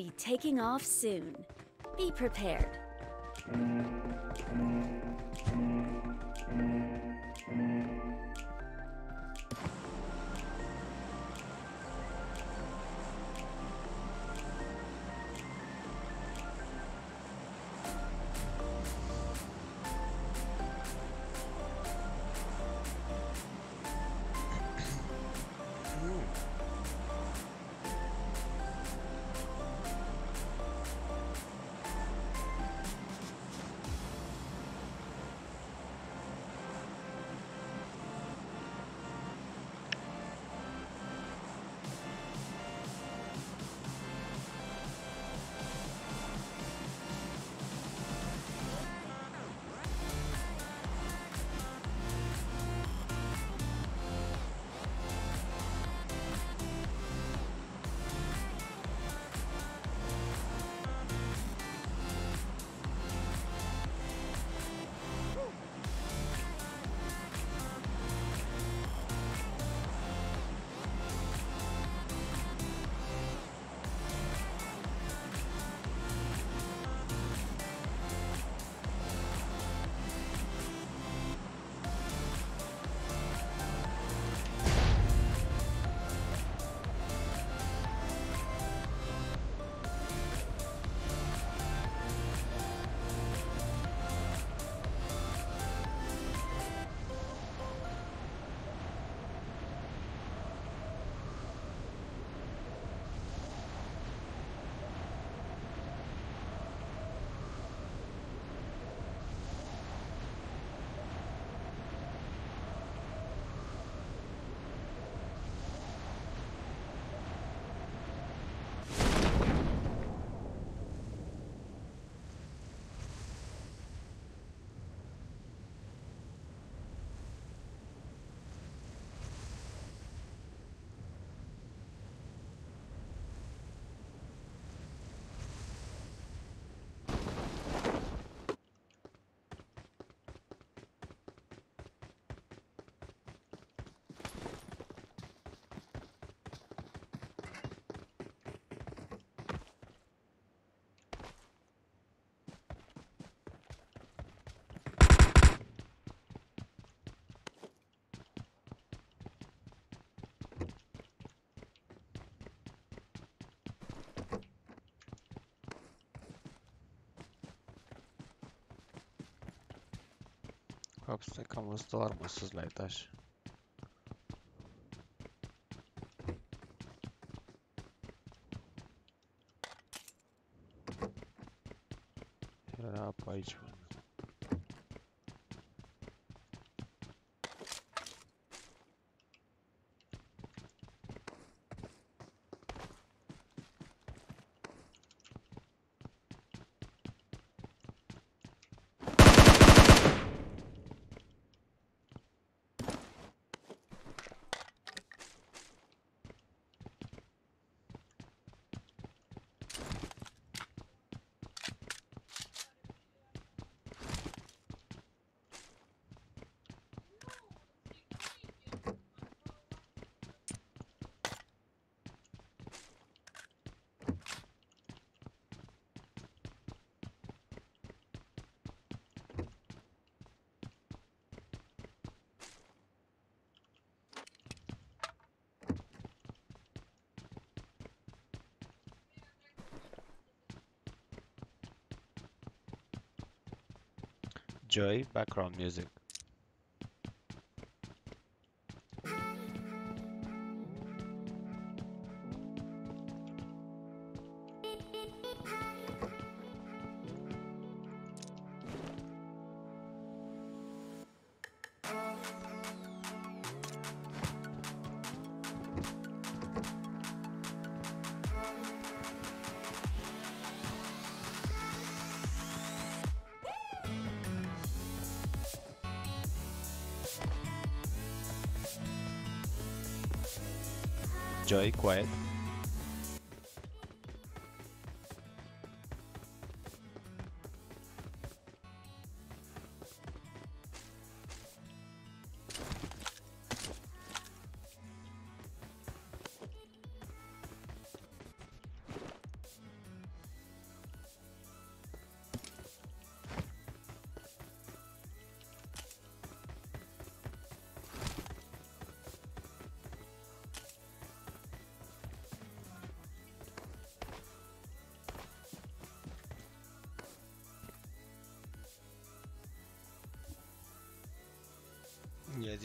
Be taking off soon. Be prepared. Fapt este că am văzut o Joy, background music. Joy, quiet.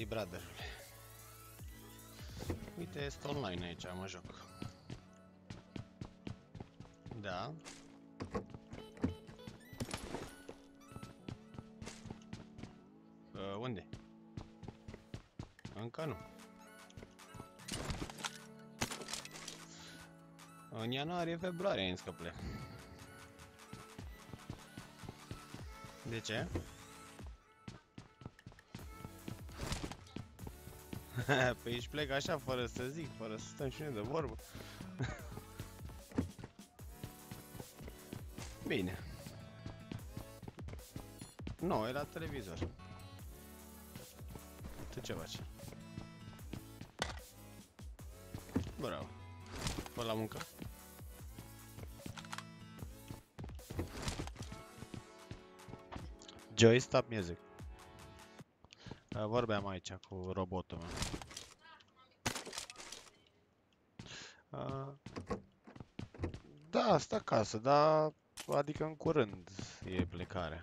Zi, brotherule. Uite, este online aici, mă joc. Da. Uh, unde? Încă nu. În ianuarie, februarie, în scăple. De ce? Păi își plec așa, fără să zic, fără să stăm și noi de vorbă. Bine. Nu, e la televizor. Tu ce faci? Bravo. Fă la muncă. Joy, stop music. Uh, Vorbeam aici cu robotul meu. Uh, Da, stă acasă, dar adică în curând e plecarea.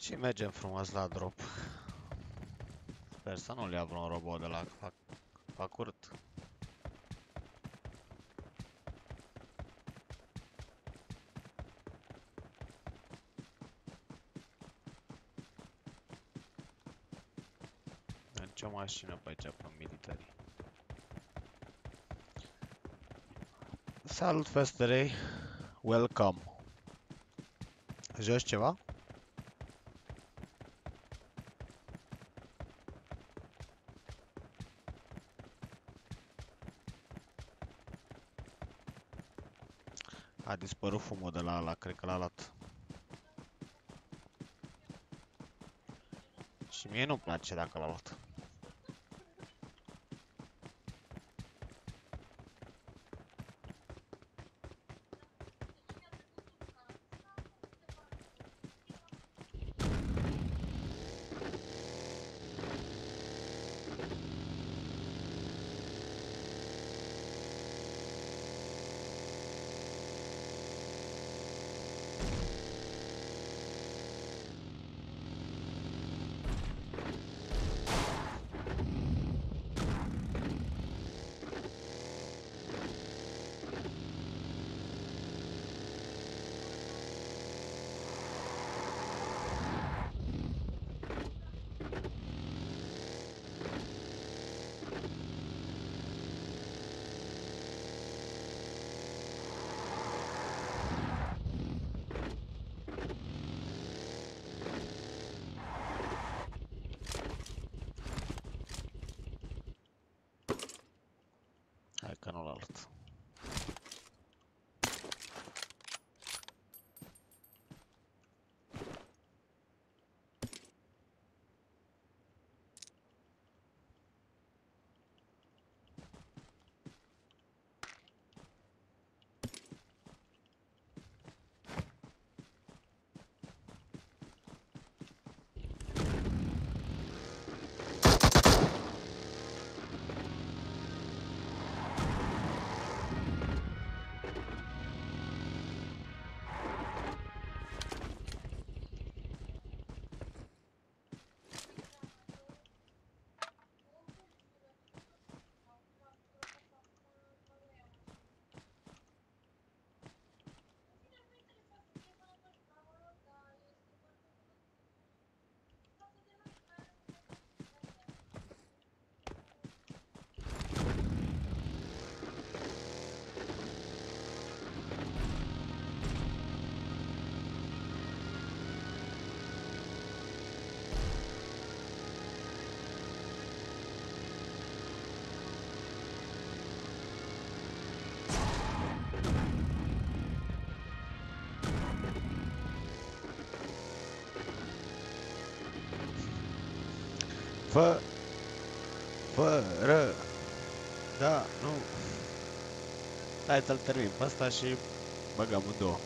Și mergem frumos la drop. Sper să nu-l ia vreun robot de la fac, fac urât. Nici o mașină pe aici, pe militari. Salut, Festerei! Welcome! Joci ceva? A dispărut fumul de la ala, cred că l-a luat. Și mie nu-mi place dacă l-a luat. Fă... Fără... Da, nu... Hai să-l termin pe ăsta și băgăm în două.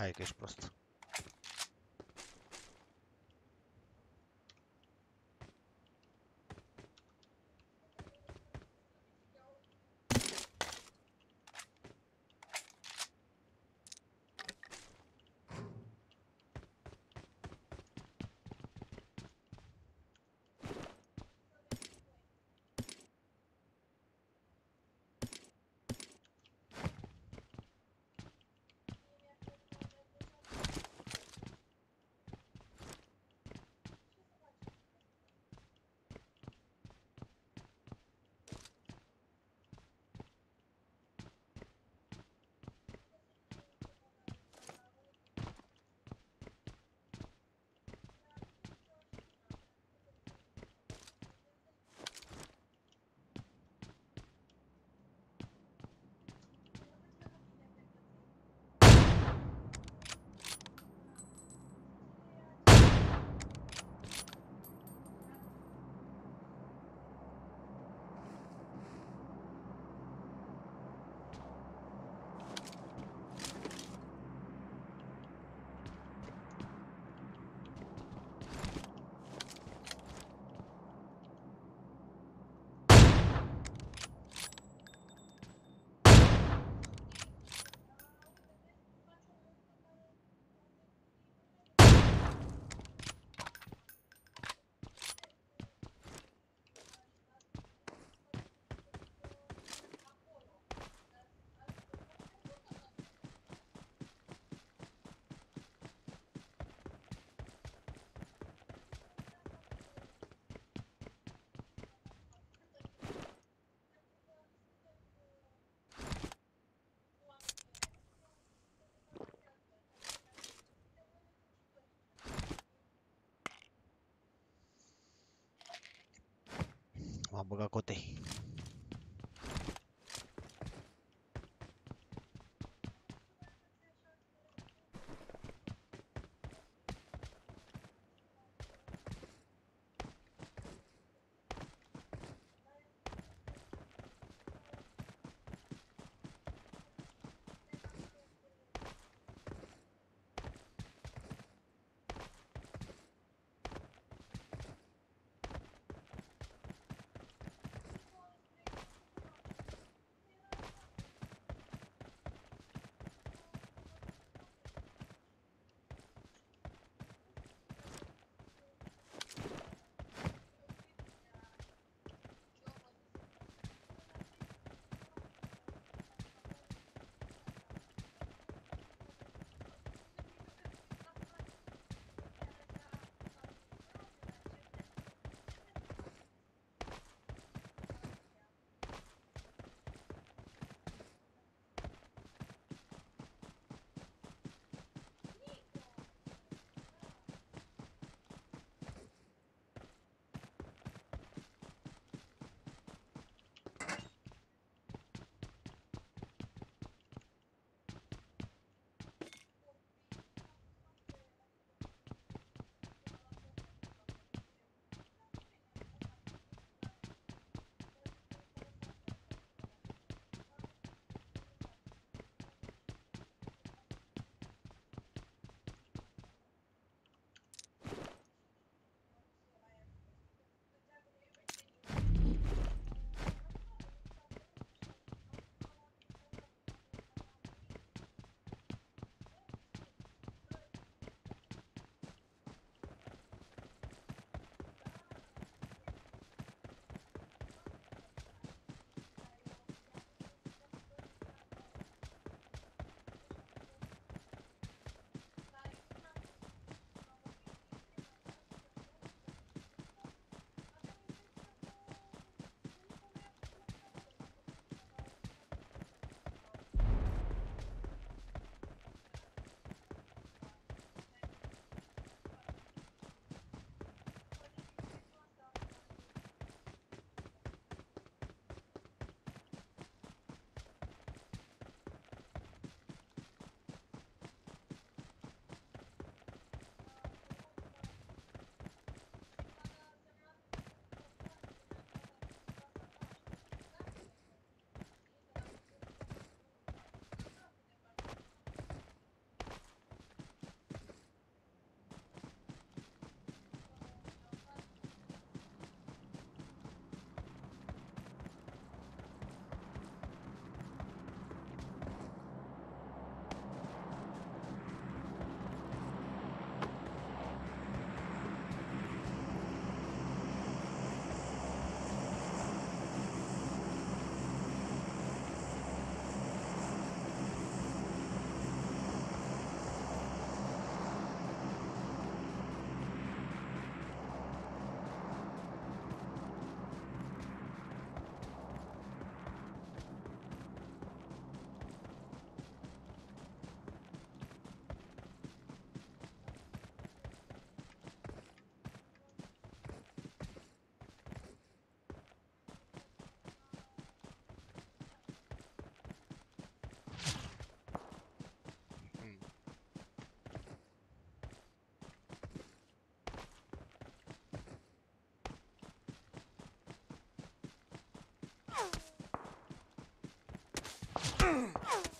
Hai că ești prost. M-a băgat cotei. Mm-hmm.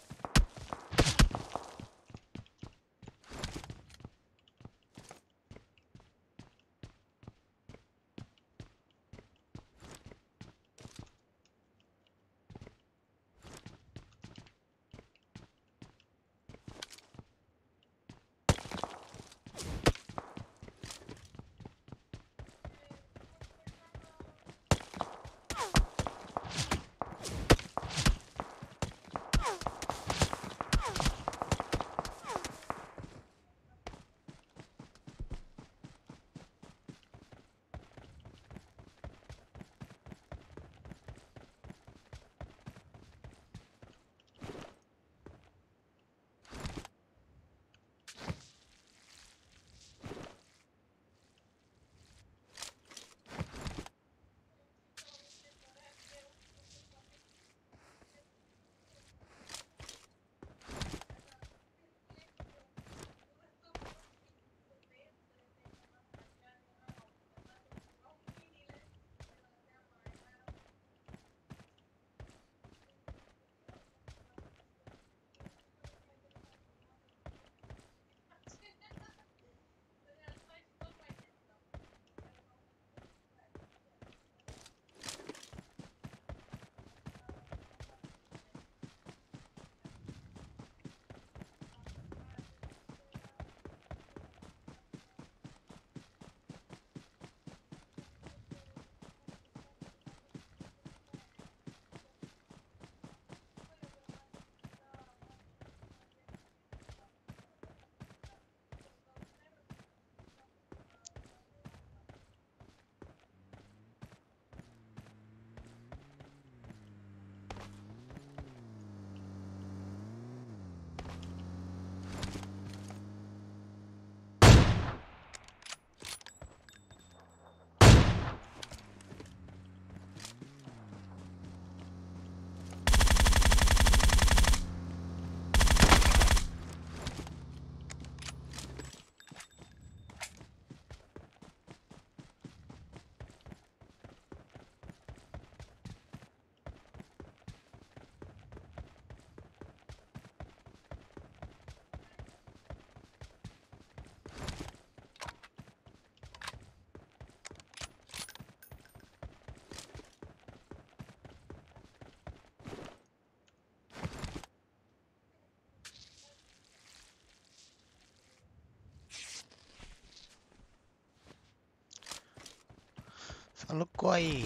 Salut, coi!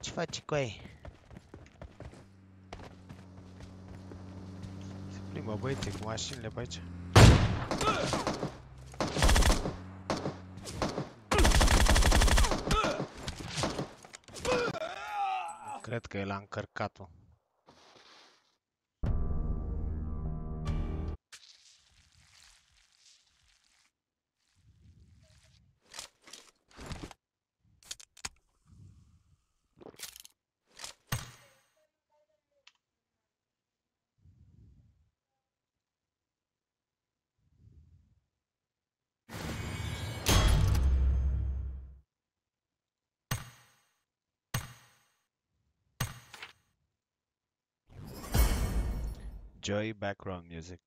Ce faci, coi? Se plimbă băieții cu mașinile pe aici. Cred că el a încărcat-o. Enjoy background music.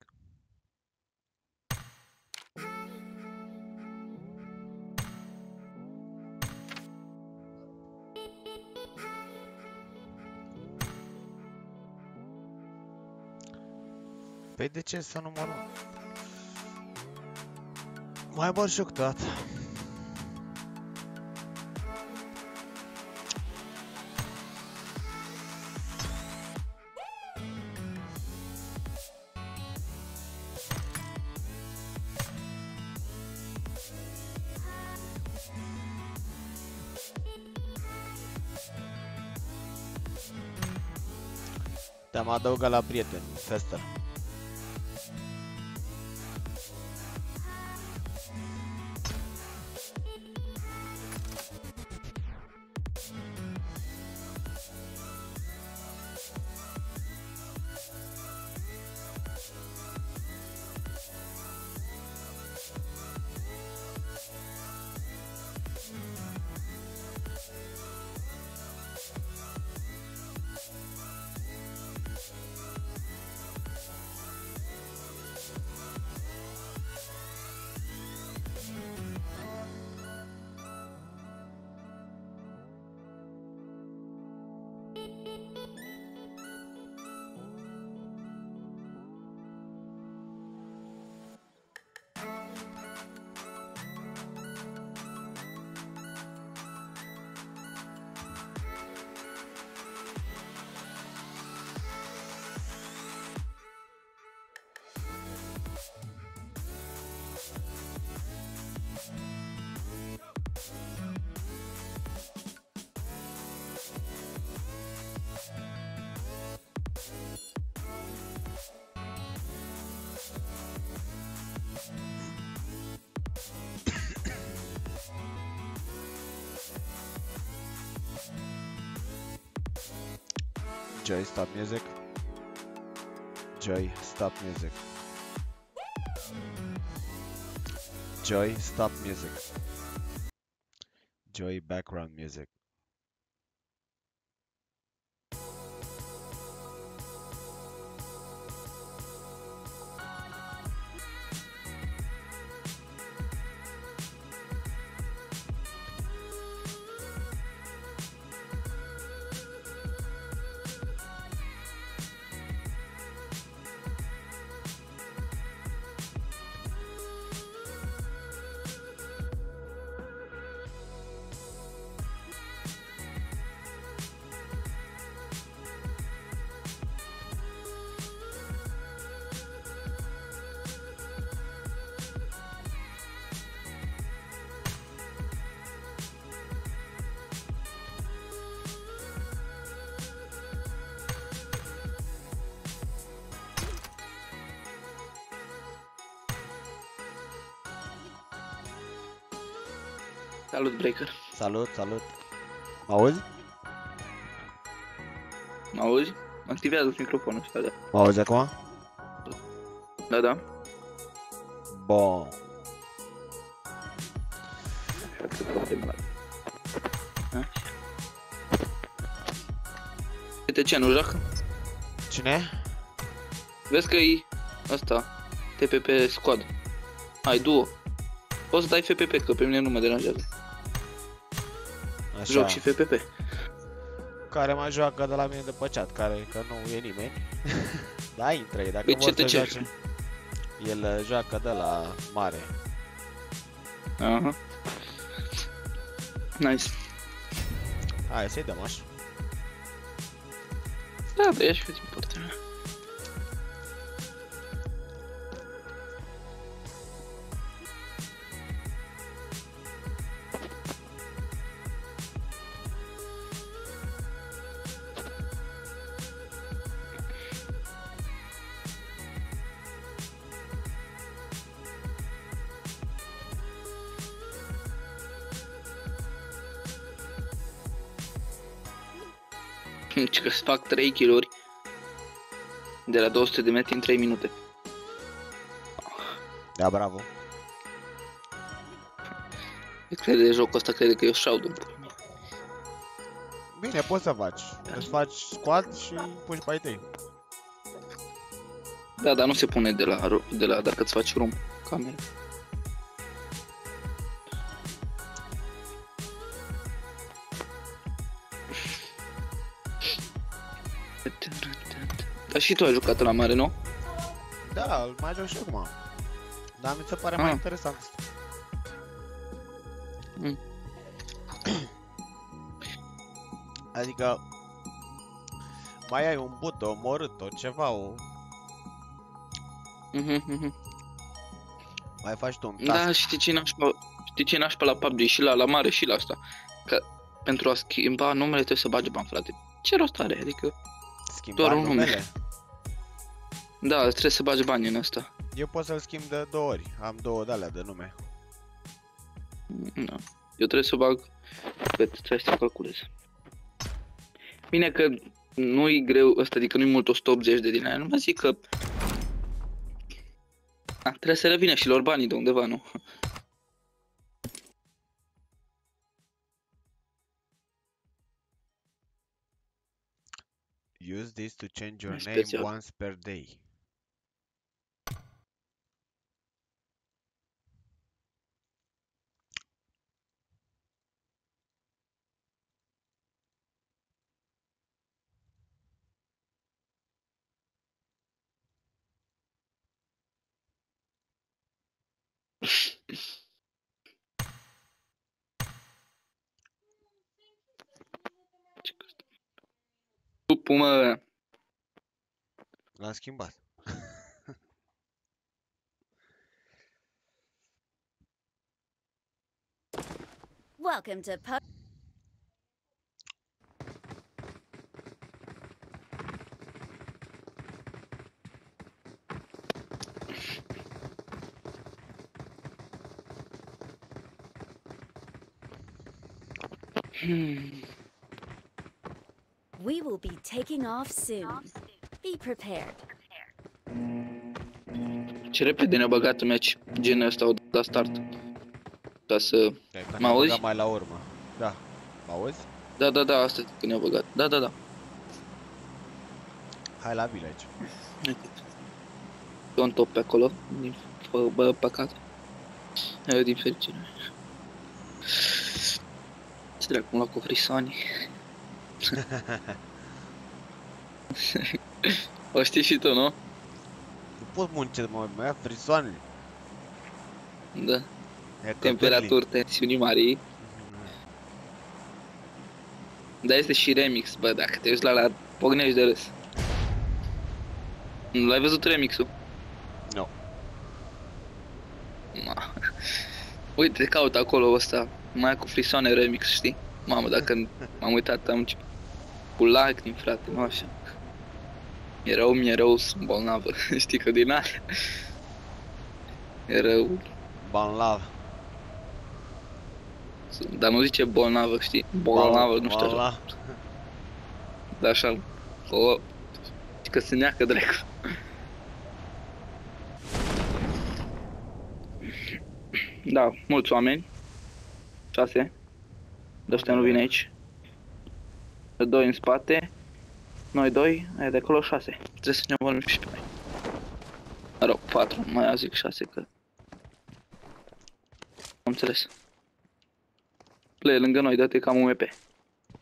Păi de ce să numărăm? Adăugat la prieten, Fester. Stop music. Joy, stop music. Joy, stop music. Joy, background music. Breaker. Salut, salut. Mă auzi? Mă auzi? Activează microfonul ăsta, da. Mă auzi acum? Da, da. Bun. Așa că problema la... Așa. Uite ce, nu joacă? Cine? Vezi că e asta, TPP Squad. Ai duo. Poți să dai FPP, că pe mine nu mă deranjează. Așa. Joc și FPP. Care mai joacă de la mine de pe chat, care că nu e nimeni. da, intră dacă Păi vor să CTC. joace. El uh, joacă de la mare. Aha. Nice. Hai să-i dăm așa. Da, da, ia și din fac 3 kill de la 200 de metri în 3 minute. Da, bravo. Crede jocul ăsta, crede că eu Shroud Bine, poți să faci. Îți faci squad și puși pe ai tăi. Da, dar nu se pune de la, ro- de la dacă îți faci room camera. Dar și tu ai jucat la mare, nu? Da, îl mai joc și acum. Dar mi se pare Ah. mai interesant. asta. Mm. Adică mai ai un but, omorât, o ceva, o... Mhm, mhm. mai faci tu un task. Da, știi ce nașpa, știi ce nașpa la PUBG și la, la mare și la asta? Că pentru a schimba numele trebuie să bagi bani, frate. Ce rost are? Adică, Schimba doar un nume. numele. da, trebuie să bagi bani în asta. Eu pot să-l schimb de două ori. Am două de alea de nume. Da. Eu trebuie să bag, că trebuie să calculez. Bine că nu-i greu ăsta, adică nu-i mult 180 de din aia, nu mă zic că... A, trebuie să revină și lor banii de undeva, nu? Use this to change your Mai name special. once per day. Pupu, mă! L-am schimbat. Welcome to Pub. Hmm. We will be taking off soon. Be prepared. Ce repede ne-a băgat în meci genul ăsta o la start. Ca să... Cred că Mă ne-am auzi? băgat mai la urmă. Da. Mă auzi? Da, da, da, asta că ne-a băgat. Da, da, da. Hai la village. E un top pe acolo, din fă, bă, păcate. Eu din fericire. Ce dracu, mă luat cu frisoani. O știi și tu, nu? Nu pot munce, mă, mai ia frisoanele. Da. E că Temperaturi, tensiuni mari. Berlin. Dar este și remix, bă, dacă te uiți la la pognești de râs. Nu l-ai văzut remixul? Nu. Ma. Uite, caut acolo ăsta, mai cu frisoane remix, știi? Mamă, dacă m-am uitat, am început cu lacrimi, frate, nu așa. E rău, mi-e rău, sunt bolnavă, știi că din alea. E rău, Ban lava. sunt- dar nu zice bolnavă, știi? Bolnavă, nu știu așa. Ban Dar așa, o, că se neacă dracu. Da, mulți oameni. Șase. De ăștia nu vin aici. Doi în spate. Noi doi, aia de acolo șase. Trebuie să ne vorbim și pe noi. Mă rog, patru, mai eu zic șase că... Am înțeles. Play lângă noi, dă-te cam UMP.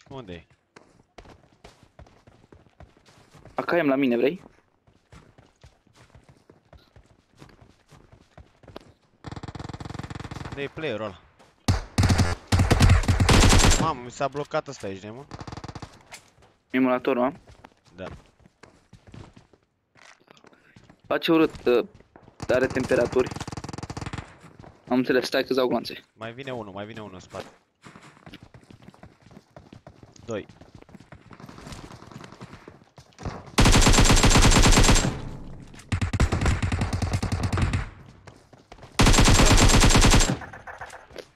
Unde e? Acaiem la mine, vrei? Unde e playerul ăla? Mamă, mi s-a blocat ăsta aici, ne, mă? Emulatorul, am. Da. Face urât, uh, are temperaturi. Am înțeles, stai că-ți dau glanțe. Mai vine unul, mai vine unul în spate. Doi.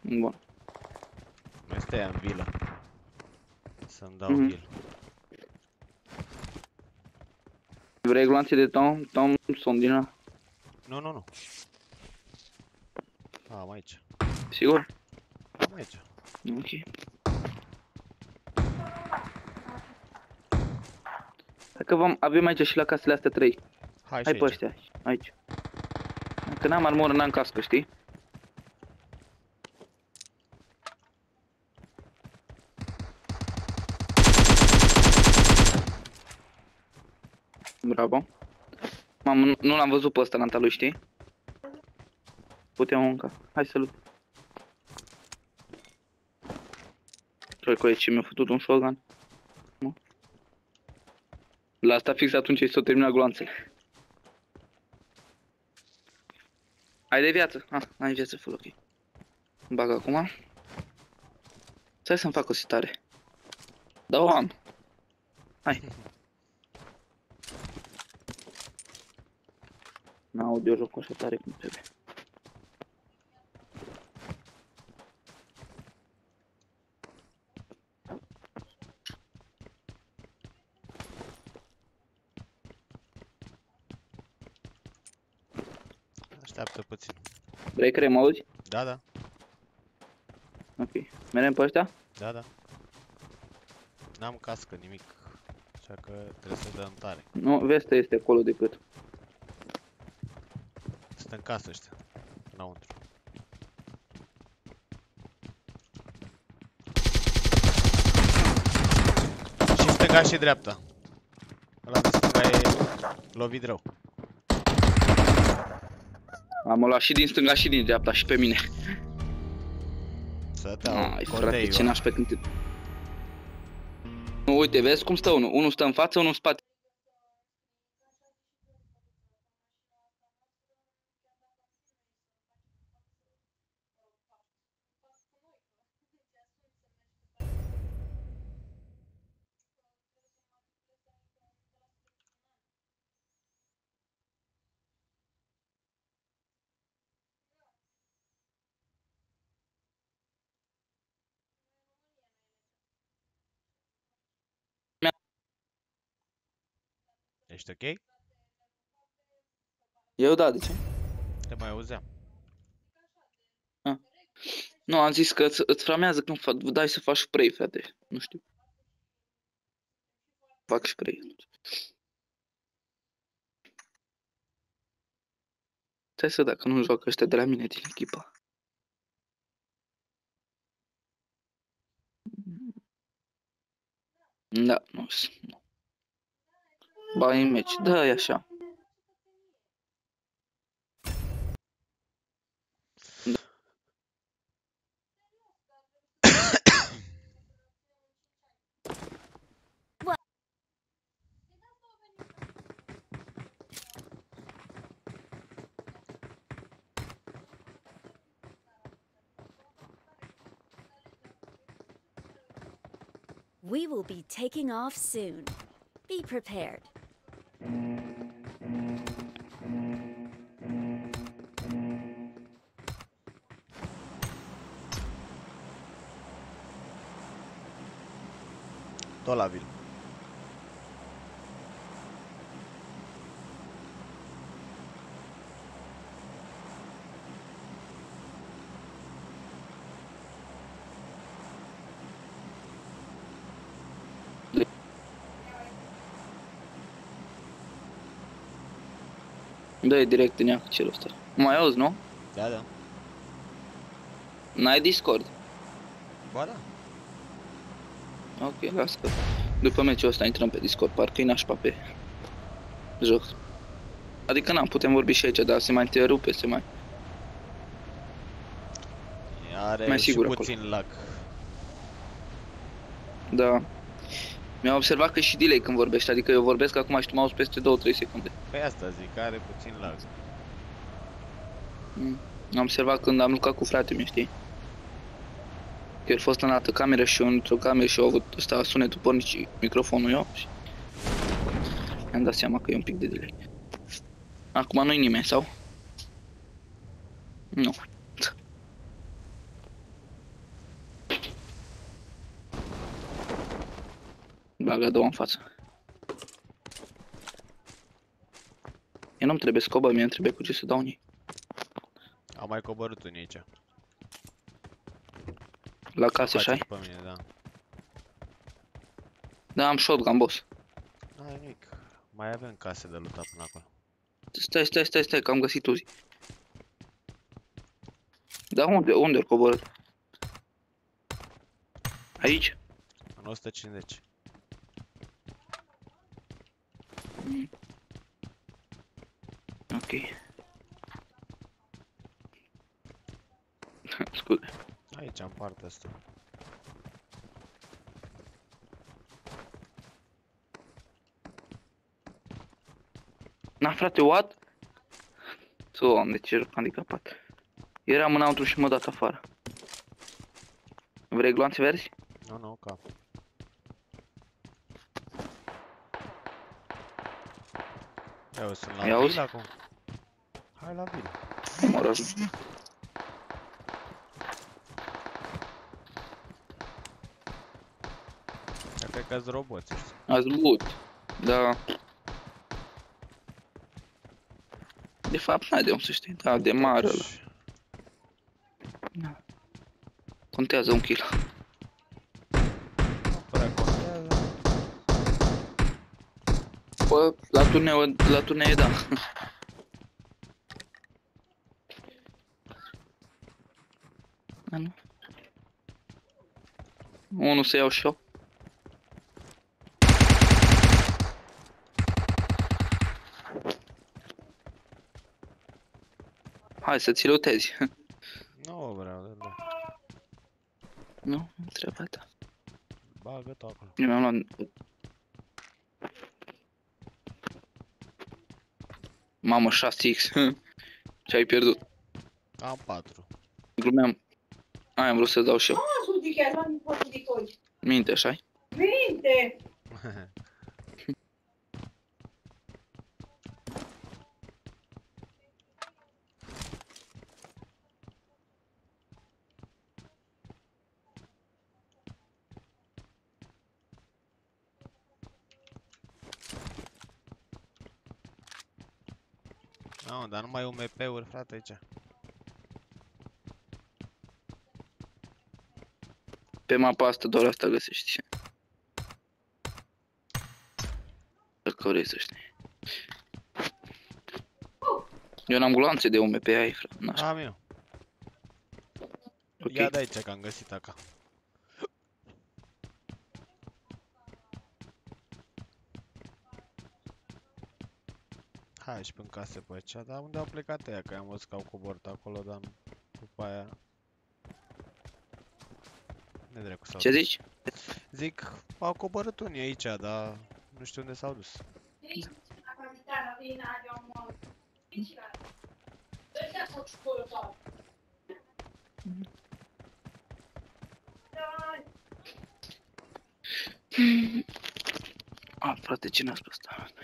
Bun. Mai stai în vilă. Să-mi dau Mhm. heal. Vrei glanțe de Tom? Tom sunt din ăla. Nu, nu, nu. Am aici. Sigur? Am aici. Ok. Dacă vom, avem aici și la casele astea trei. Hai, Hai și pe aici. ăștia, aici. Dacă n-am armură, n-am cască, știi? Bravo. Mamă, nu, nu l-am văzut pe ăsta în lui, știi? Puteam încă. Hai să-l... Cred că ce mi-a făcut un shotgun. Nu? La asta fix atunci i s-au terminat gloanțele. Ai de viață? Ah, ai viață full, ok. Îmi bag acum. Stai să-mi fac o sitare. Da, o am. Hai. N-aud eu jocul așa tare cum trebuie. Așteaptă puțin. Vrei că mă auzi? Da, da. Ok. Merem pe ăștia? Da, da. N-am cască, nimic. Așa că trebuie să dăm tare. Nu, vestea este acolo decât. Sunt în casă ăștia. Înăuntru. Și stânga și dreapta. Ăla de stânga e lovit rău. Am luat și din stânga și din dreapta și pe mine. Să dau Ai, frate, contei, ce bă. naș pe când te... Nu, uite, vezi cum stă unul? Unul stă în față, unul în spate. Ești ok? Eu da, de ce? Te mai auzeam. Nu, am zis că îți, îți framează când fa- dai să faci spray, frate. Nu știu. Fac spray. Stai să dacă nu joacă ăștia de la mine din echipa. Da, nu sunt. nu. În meci. Da. We will be taking off soon. Be prepared. Tot la vil. Dă-i direct în ea cu celul ăsta. Mai auzi, nu? Da, da. N-ai Discord? Ba da. Ok, las că după meciul ăsta intrăm pe Discord, parcă e nașpa pe joc. Adică n-am, putem vorbi și aici, dar se mai întrerupe, se mai... Are Mai și sigur acolo. puțin lag. Da. Mi-am observat că și delay când vorbești, adică eu vorbesc acum și tu mă auzi peste 2-3 secunde. Păi asta zic, are puțin lag. Mm. Am observat când am lucrat cu fratele meu, știi? Că el a fost în altă cameră și eu într-o cameră și eu au avut ăsta sunetul pornit și microfonul eu și... Mi-am dat seama că e un pic de delay. Acum nu-i nimeni, sau? Nu. Bagă două în față. Eu nu-mi trebuie scobă, mie îmi trebuie cu ce să dau în ei. Am mai coborât unii aici. La casă, așa Face după mine, da. Da, am shotgun, boss. N-ai nimic. Mai avem case de luptat până acolo. Stai, stai, stai, stai, că am găsit uzi. Da, unde, unde ori coborât? Aici? În 150. Ok. Scuze. Aici, în partea asta. Na, frate, what? Doamne, ce joc handicapat. Eram înăuntru și mă dat afară. Vrei gloanțe verzi? Nu, nu, cap. Eu sunt la Ia auzi? vil acum. Hai la vil. Mă rog. Dar cred că-s roboți ăștia. Ați loot. Da. De fapt, n-ai de unde să știi. Da, de mare ăla. Totuși, Contează un kill. Nu prea contează. Bă, la turneu, la turnee, da. Da, nu. Unul să iau și eu. Hai să ți lutezi. Nu vreau, da, da. nu, nu trebuie ta. Bagă tot acolo. Eu mi-am luat... Mamă, 6x. Ce ai pierdut? Am 4. Glumeam. Aia am vrut să dau și eu. Sul di che non posso di coi. Minte, așa Vinte! Nu, dar numai UMP-uri, frate, aici. Pe mapa asta doar asta găsești. Dacă vrei să știi. Eu n-am gloanțe de UMP ai, frate. n-aș- Am eu. Ok. Ia de aici că am găsit acá. Hai și până case pe aici, dar unde au plecat ăia? Că am văzut că au coborât acolo, dar după aia... Ne dracu s-au Ce dus. zici? Zic, au coborât unii aici, dar nu știu unde s-au dus. La capitana, vine, abbiamo... Perché faccio quello fa? Dai! A, frate, cine a spus asta?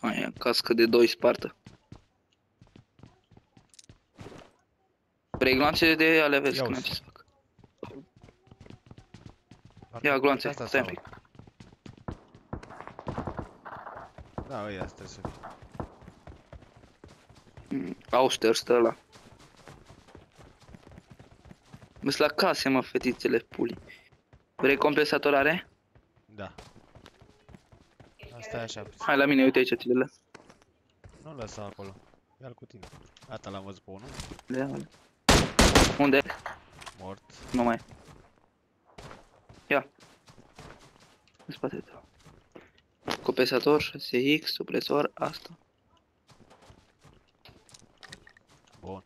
Aia, cască de 2 spartă. Vrei gloanțe de ale vezi, Ia că n-am uzi. ce să fac. Ar Ia fi gloanțe, asta stai un sau- pic. Da, ăia asta să fie. Mm, Auster stă ăla. Mă la case, mă, fetițele puli. Vrei compensatorare? Da. Asta e așa. Hai la mine, uite aici, ți le las. Nu lăsa acolo. Ia-l cu tine. Gata, l-am văzut pe unul. Le iau. Unde? Mort. Nu mai. Ia. În spatele tău. Compensator, 6X, supresor, asta. Bun.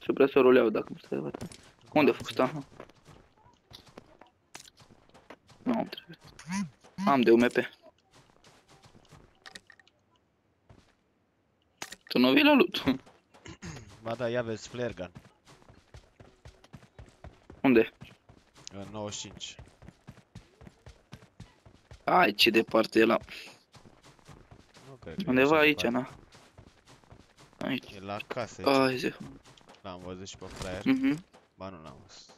Supresorul iau dacă nu stai de văd. Unde a fost asta? Nu am trebuie. Am de UMP. Tu nu vii la loot. Ba da, ia vezi flare gun. Unde? În 95. Ai, ce departe e la... Nu cred că e Undeva așa aici, departe. na. Aici. E la casă aici. Ai, zi. L-am văzut și pe flyer. Mhm. Ba nu l-am văzut.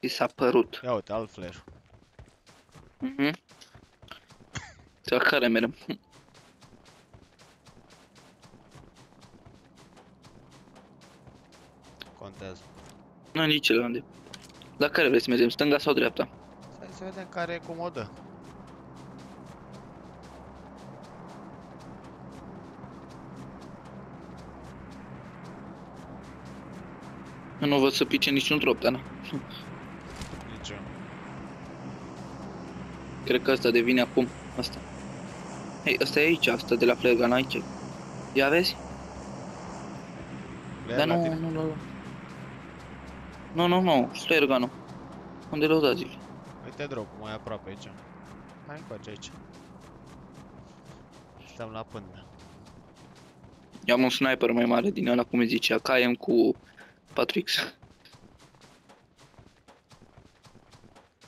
I s-a părut. Ia uite, alt flare. Mhm. La care merem? Contează. Nu, nici la unde. La care vrei să mergem? Stânga sau dreapta? Stai să vedem care e comodă. Eu nu văd să pice niciun drop, dar na. Nici eu. Cred că asta devine acum. Asta. Hei, asta e aici, asta de la Flergan aici. Ia vezi? Flare Dar la nu, tine? nu, nu. Nu, nu, nu, Flerganul. Unde l-au dat zile? Uite drop mai aproape aici. Hai încoace aici. Stăm la pândă. Eu am un sniper mai mare din ăla, cum îi zicea, KM cu 4X.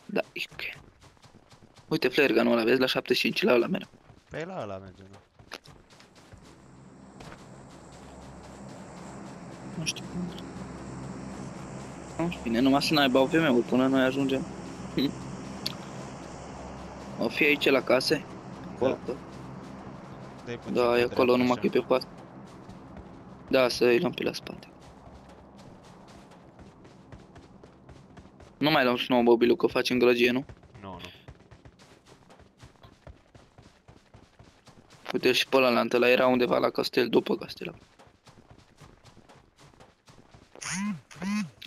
Da, e ok. Uite Flerganul ăla, vezi, la 75 la ăla mereu. Pe la ăla merge, nu? Nu știu cum. Nu știu, bine, numai să n-aibă AVM-ul până noi ajungem. Hm. O fi aici la case? Poate. Dă-i puțin Da, pe e acolo, dreapta, numai așa. că e pe pas. Da, să îi luăm pe la spate. Nu mai luăm snowmobile-ul, că facem gălăgie, nu? Nu, nu. Uite și pe ăla, ăla era undeva la castel, după castel.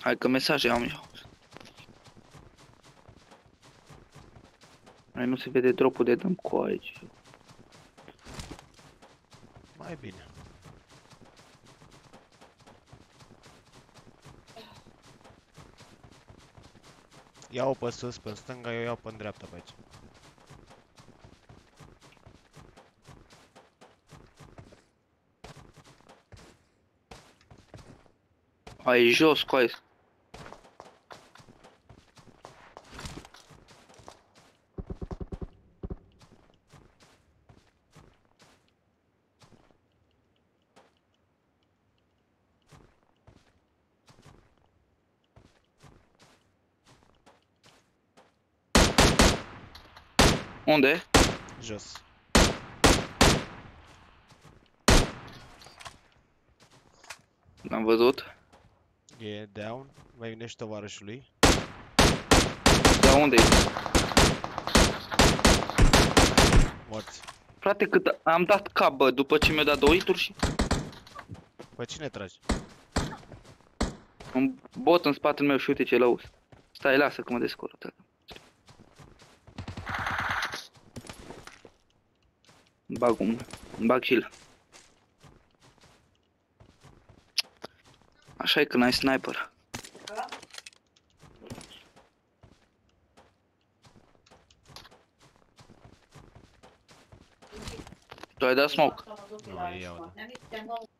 Mesaje am eu. Mai nu se vede dropul de dăm cu aici. Mai bine. Iau pe sus, pe stânga, eu iau pe dreapta pe aici. Ai jos, coai. Unde? Jos. L-am văzut. E down. Mai vine și tovarășul lui. Dar unde e? Morți. Frate, cât am dat cap, bă, după ce mi-a dat două hituri și Pe cine tragi? un bot în spatele meu și uite ce lăus. Stai, lasă că mă descurc. Bag un, bag și Așa e când ai sniper. Tu ai dat smoke. Nu, ei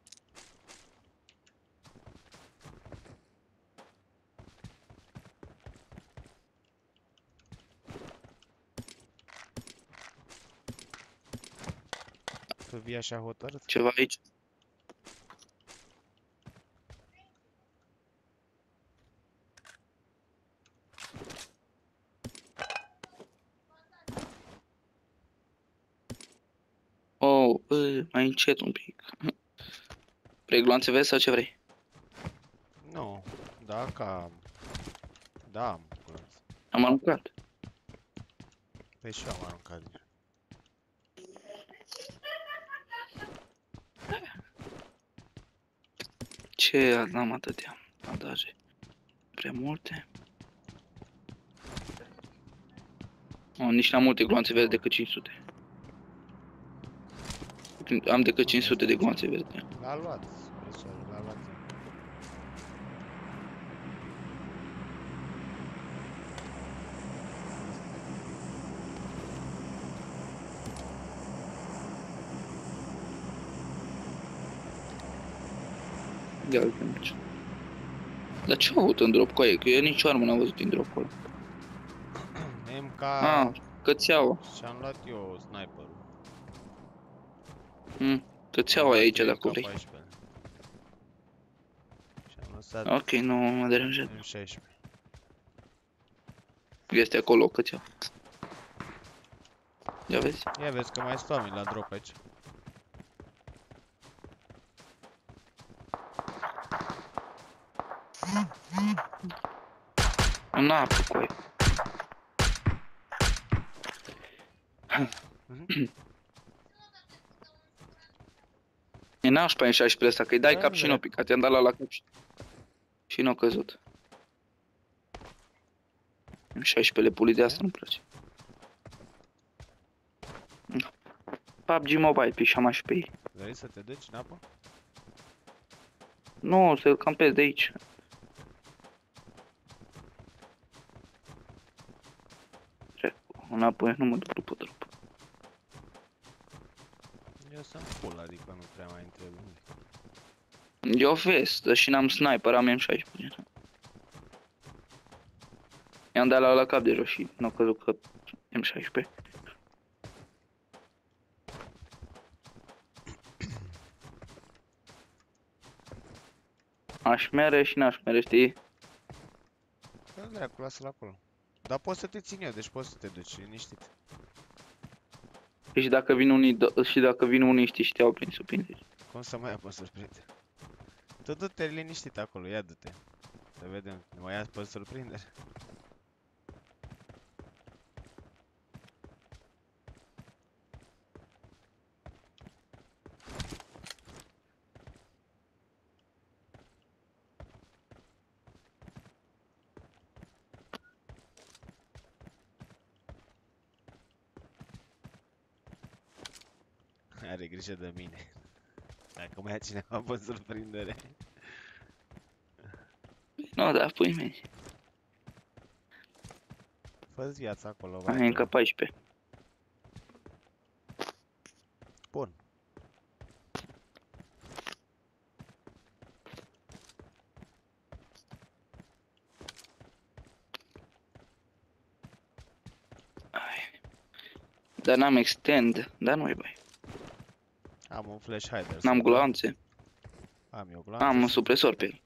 vii așa hotărât? Ceva aici. Oh, bă, mai încet un pic. Vrei gloanțe vezi sau ce vrei? Nu. Dacă am... Da, am. glonț. Am aruncat. Păi și eu am aruncat. Ce n-am atâtea bandaje? Prea multe? Oh, nici n-am multe gloanțe verzi decât 500. Am decât 500 de gloanțe verzi. L-a luat. Profesorul, l-a luat. Ia uite aici. Dar ce au avut în drop cu aia? Că eu nicio armă n-am văzut în drop cu aia. MK Ah, cățeaua. și-am luat eu sniperul. Mm, cățeaua e aici dacă vrei. MK14. Și-am lăsat Ok, nu mă deranjează. M16. Este acolo o cățeaua. Ia vezi? Ia vezi că mai stau oameni la drop aici. În apă cu aia. E nașpa în 16 ăsta, că îi dai Da, cap și da. nu picat, i-am dat la la cap și... Și nu a căzut. În 16 le puli de asta nu-mi place. PUBG Mobile, pișam și pe ei. Vrei să te duci în apă? Nu, să campez de aici. Înapoi, nu mă duc după drop. Eu sunt full, adică nu prea mai întreb nimic. Eu vest, și n-am sniper, am M16. I-am dat la la cap de jos și n-au căzut că M16. Aș mere și n-aș mere, știi? Că dracu, lasă-l acolo. Dar poți să te țin eu, deci poți să te duci liniștit. Și dacă vin unii, d- și dacă vin unii știi și te-au prin surprindere. Cum să mai ia pe surprindere? Tu du-te liniștit acolo, ia du-te. Să vedem, ne mai ia pe surprindere. Are grijă de mine. Dacă mai ia cineva pe surprindere. Nu, da, pui mei. Fă-ți viața acolo, Ai vai. încă 14. Bun. Ai. Dar n-am extend, dar nu-i bai. Am un flash hider. N-am să- gloanțe, Am eu gloanțe. am un să- supresor pe el.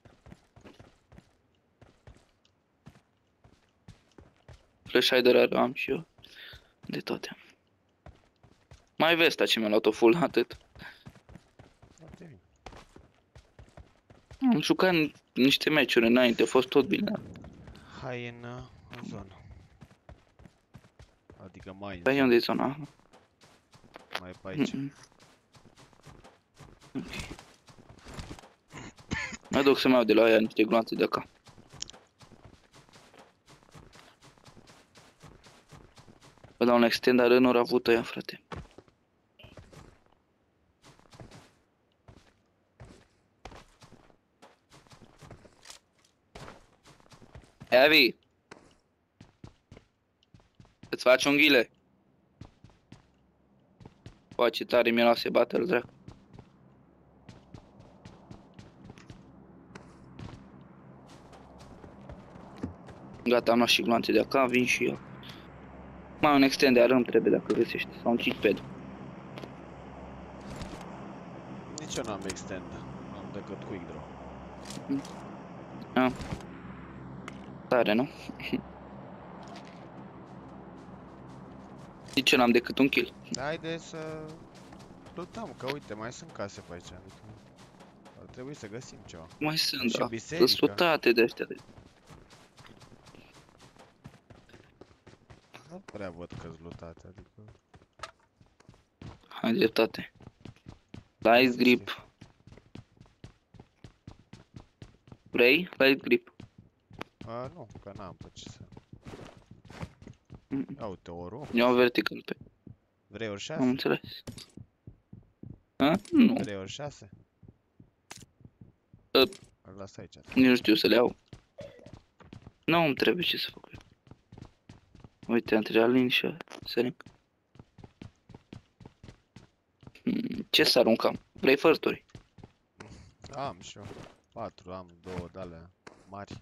Flash hider are- am și eu. De toate. Mai vesta ce mi-a luat-o full, atât. Foarte bine. Am jucat n- niște meciuri înainte, a fost tot bine. Hai în, uh, în zonă. Adică mai în Pe zonă, unde e zona? mai pe aici. Mm-mm. Ok. Mă duc să-mi iau de la aia niște gloanțe de acá. Vă dau un extend, dar nu au avut ăia, frate. Evi! Îți faci unghiile? Bă, ce tare miroase battle, dracu. Gata, am luat și gloanțe de acá, vin și eu. Mai un extend de arâm trebuie dacă găsești, sau un cheatpad. Nici eu n-am extend. Am decât quick draw. Tare, nu? Nici eu n-am decât un kill. Haide să lutăm, că uite, mai sunt case pe aici. Adică ar trebui să găsim ceva. Mai sunt, Și da. biserica. Sunt sputate de ăștia. de- Nu prea văd că-s lutate, adică... Ai dreptate. Light grip. Vrei? Light grip. A, nu, că n-am pe ce să... Mm. Ia uite, ori Iau vertical pe. Vrei ori Am 6? înțeles. A? Nu. Vrei ori 6? Uh. Îl las aici. Nici nu știu să le iau. Nu îmi trebuie ce să fac. Eu. Uite, adrenalin și sărim. Hmm, Ce să aruncăm? Vrei fărturi? Am și eu. 4, am două de alea mari.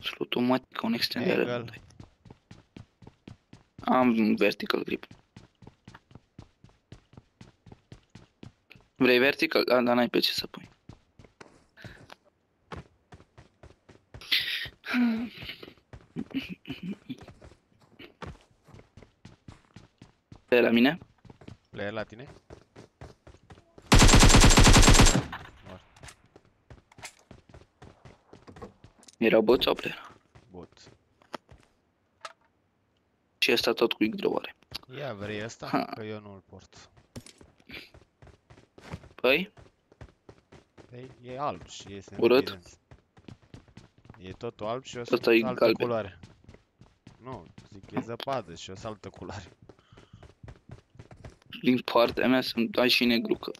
Sunt automatic ca un extender. Angle. Am vertical grip. Vrei vertical? Da, dar n-ai pe ce să pui. E la mine? Le e la tine? Mor. Era bot sau player? Bot. Și asta tot cu ignorare. Ia, vrei asta? Ha. Că eu nu-l port. Păi? Păi, e alb și este în Urât? evidență. E totul alb și o să Ăsta e altă galben. culoare. Nu, zic, e zăpadă și o să altă culoare. Din partea mea să-mi dai și negru că...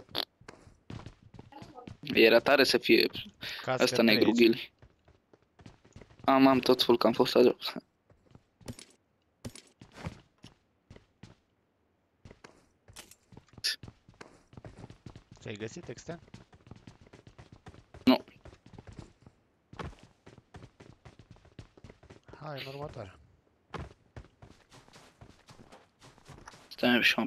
Era tare să fie Cască asta negru treci. ghili. Am, am tot full că am fost jos. Ți-ai găsit extern? Nu. Hai, în următoare. Stai și un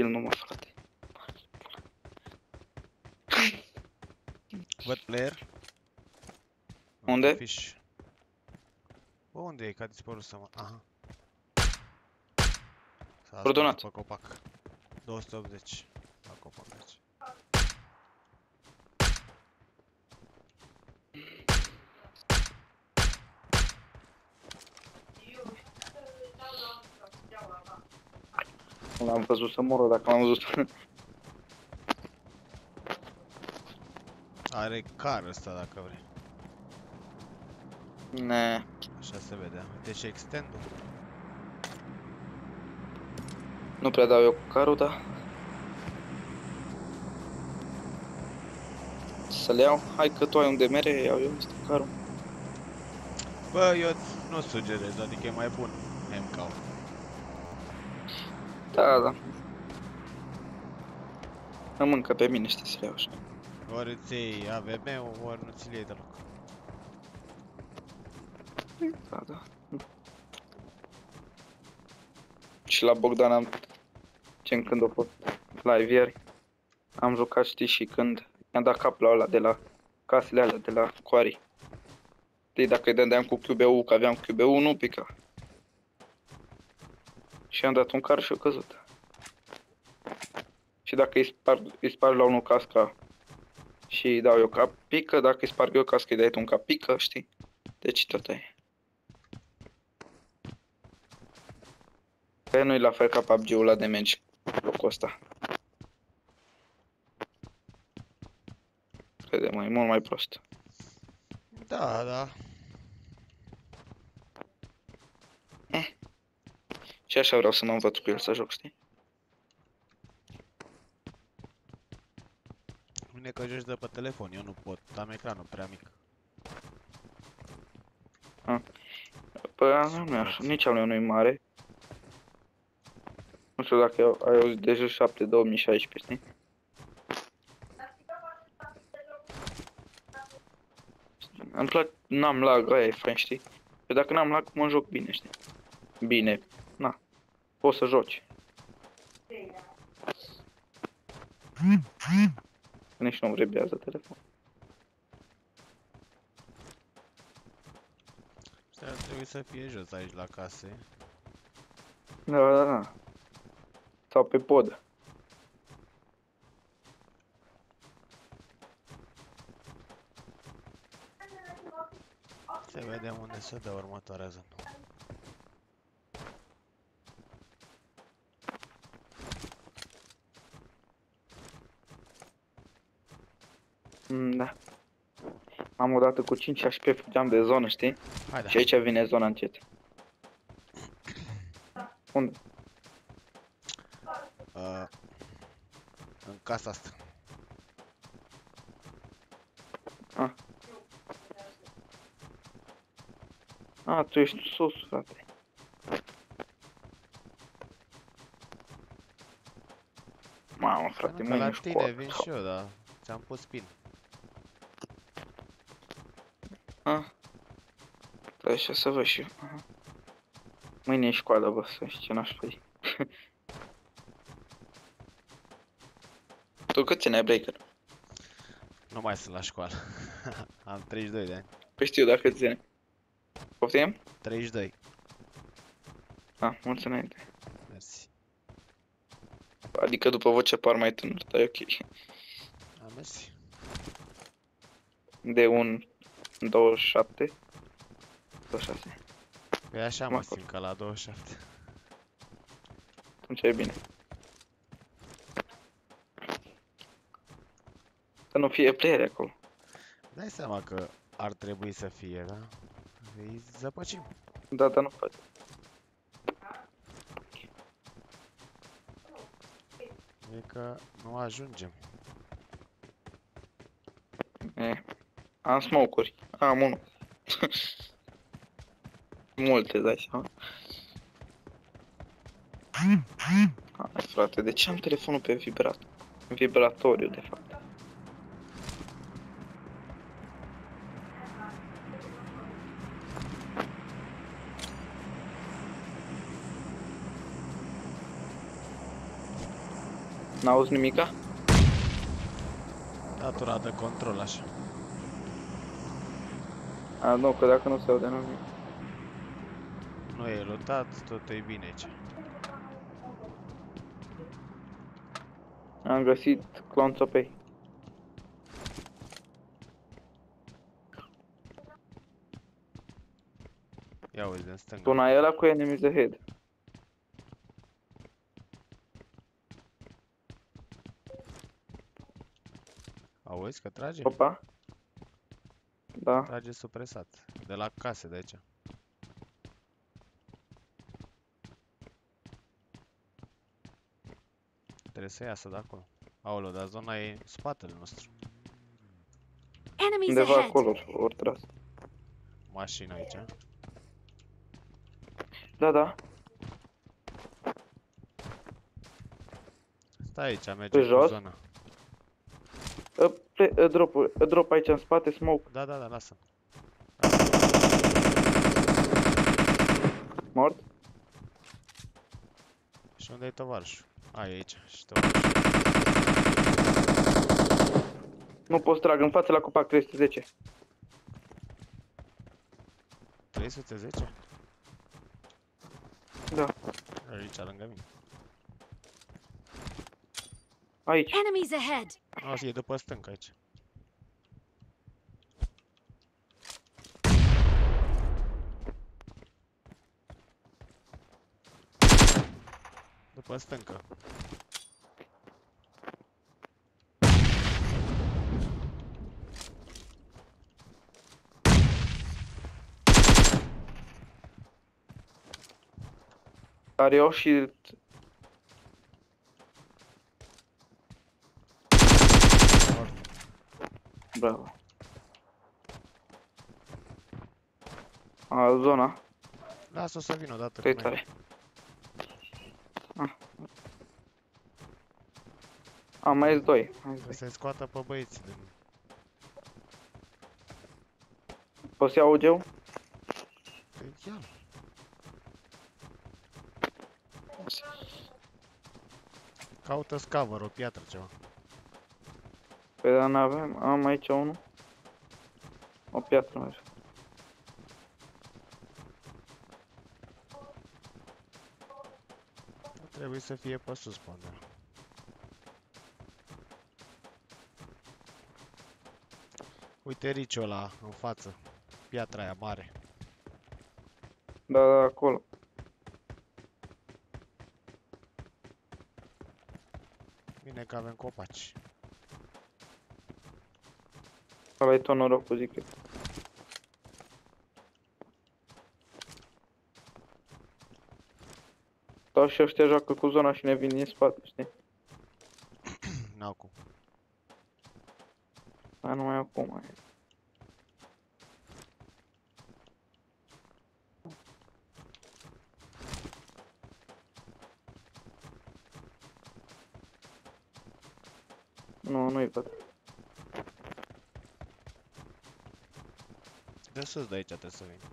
kill numai, frate. Văd player. Unde? Fish. Bă, unde e? Că a dispărut să mă... Aha. S-a Ordonat. ascuns Pe copac. 280. La copac aici. L-am văzut să moră dacă l-am văzut. Are car ăsta dacă vrei. Ne. Așa se vede. Uite și extendul. Nu prea dau eu cu carul, dar... Să le iau? Hai că tu ai un de mere, iau eu ăsta carul. Bă, eu nu sugerez, adică e mai bun MK. Da, da. Mă mâncă pe mine, știi, să le iau așa. Ori îți iei AVM, ori nu ți-l iei deloc. Da, da. Și la Bogdan am... Gen când a fost live ieri, am jucat, știi, și când i-am dat cap la ăla de la casele alea de la Coari. Știi, dacă îi dădeam cu QBU, că aveam QBU, nu pica. Și am dat un car și a căzut. Și dacă îi sparg, îi sparg la unul casca și îi dau eu cap, pică, dacă îi sparg eu casca, îi dai tu un cap, pică, știi? Deci tot e. Că nu-i la fel ca PUBG-ul ăla de meci locul ăsta. Crede-mă, e mult mai prost. Da, da. Și așa vreau să mă învăț cu el să joc, știi? Bine că joci de pe telefon, eu nu pot, am ecranul prea mic. Păi nu, nu e așa, nici al meu nu e mare. Nu știu dacă ai auzit de jus 7 2016, știi? Îmi place, n-am lag, aia e fain, știi? Că dacă n-am lag, mă joc bine, știi? Bine, na. Poți să joci. Nici nu vrebează telefon. Și ar trebui să fie jos aici la case. Da, da, da. Sau pe pod. Să vedem unde se dă următoarea zonă. Mm, da. Am o dată cu 5 HP fugeam de zonă, știi? Haide, Și aici vine zona încet. Unde? uh, în casa asta. A, tu ești sus, frate. Mamă, frate, Că mâine la tine școală. vin și eu, da. Ți-am pus pin. A? Stai așa să văd și eu. Aha. Mâine e școală, bă, să știi ce n-aș fi. tu cât ține breaker? Nu mai sunt la școală. Am 32 de ani. Păi știu dacă ține. Poftim? 32. A, mulți înainte. Mersi. Adică după voce par mai tânăr, dar e ok. A, mersi. De un 27. 26. Păi așa Mă mă acord. simt ca la 27. Atunci e bine. Să nu fie player acolo. Dai seama că ar trebui să fie, da? Îi zăpăcim. Da, dar nu poate. E că nu ajungem. E. Am smoke-uri. Am unul. Multe, dai seama. Hai, frate, de ce am telefonul pe vibrat? Vibratoriu, de fapt. N-auzi nimica? Datura de control așa. A, nu, că dacă nu se aude nimic. Nu e lutat, totul e bine aici. Am găsit clonțopei. Ia uite în stânga. Tuna e ăla cu enemies ahead. Auzi că trage? Opa. Da. Trage supresat. De la case de aici. Trebuie să iasă de acolo. Aoleu, dar zona e în spatele nostru. Enemies Undeva ahead. acolo ori tras. Mașina aici. Da, da. Stai aici, merge Pe cu jos? zona. Uh, Pe, uh, drop, uh, drop aici în spate, smoke, Da, da, da, lasă. mort. Și unde e tovarășul? A, e aici. Și tovarășul. Nu pot să trag, în față la copac 310. 310? Da. Aici, lângă mine. Aici. Enemies ahead! O, e după stâncă aici. După stâncă. Are eu și... Bravo. A, zona. Lasă-o să vină odată Că-i cu noi. tare. Ah. A, mai sunt doi. Mai sunt Să doi. se scoată pe băieții din... Poți să iau UG-ul? Păi ia Caută scover, o piatră ceva. Păi dar n-avem. Am aici unul. O piatră mai așa. Trebuie să fie pe sus pe undeva. Uite riciul ăla în față. Piatra aia mare. Da, da, acolo. Bine că avem copaci. Ăla e tot norocul, zic eu. Dar și ăștia joacă cu zona și ne vin din spate, știi? N-au cum. Dar nu mai acum. Mai. Nu, nu-i văd. De sus de aici trebuie să vin.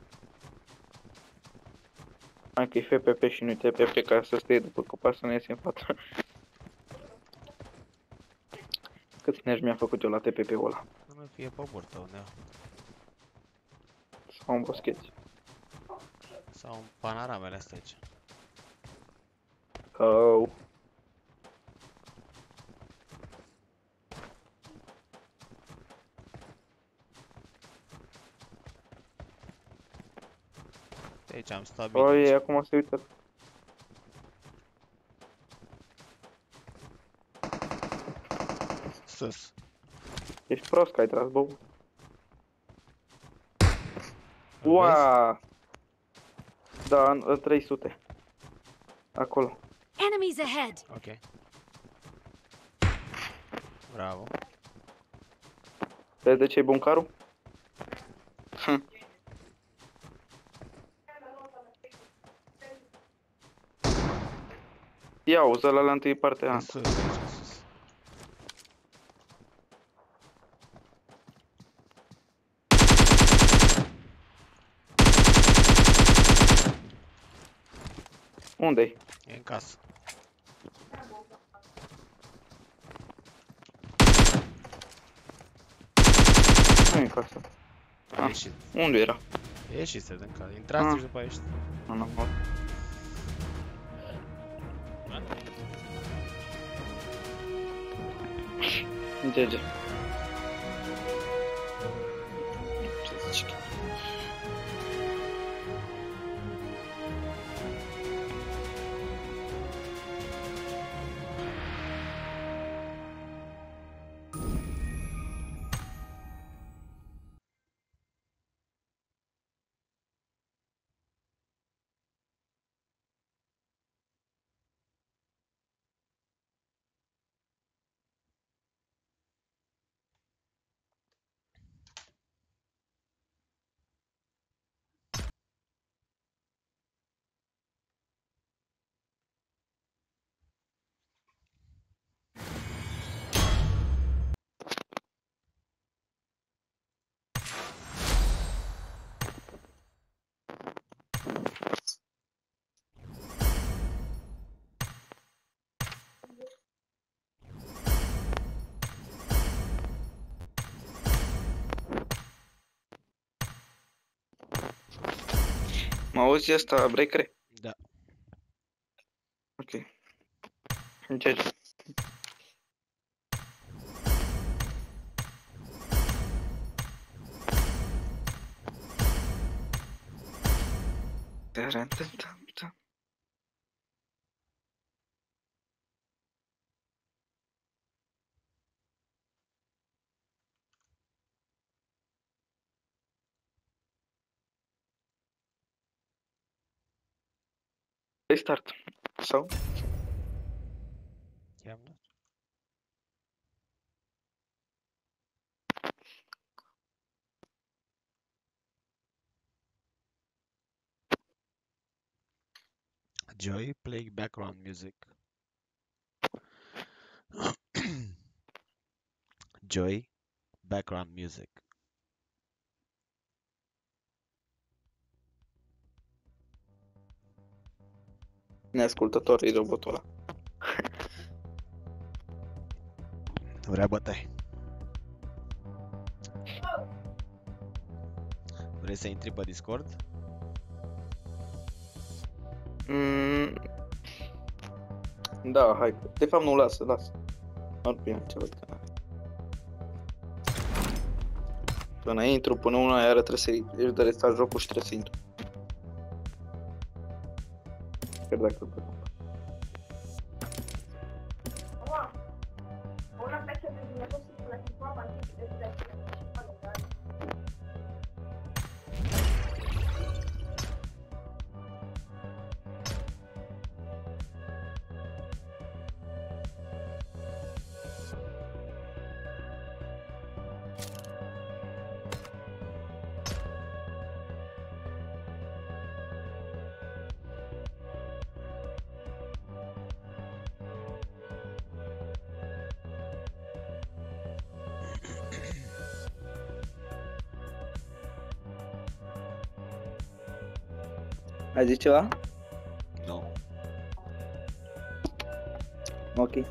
Hai că e FPP și nu-i TPP ca să stai după copac să ne iese în față. Câți nervi mi-a făcut eu la TPP-ul ăla? Să nu fie pe burtă undeva. Sau un boscheți. Sau în panoramele astea aici. Oh. De aici am stabilit. Oi, acum se uită. Sus. Ești prost că ai tras, bă. Îl vezi? Ua! Da, în, în 300. Acolo. Enemies ahead! Ok. Bravo. Vezi de ce e buncarul? Hm. Ia uză la la întâi parte. De A. sus, de aici, sus. Unde-i? E în casă. Nu e în casă. A Ah. ieșit. Unde era? Ieșise din casă. Intrați Ah. și după aia ieșiți. Nu, nu, nu. GG. Mă auzi asta, breakere? Da. Ok. Încerci. Tarantantantan. Restart. Sau? I-am dat. Joy playing background music. Joy background music. Neascultătorii robotul ăla. Vrea bătaie. Vrei să intri pe Discord? Mm. Da, hai. De fapt nu lasă, lasă. Ar bine ce văd că Până intru, până una iară trebuie să își dă restat jocul și trebuie să intru. Chiar Ai zis ceva? Nu. Ok.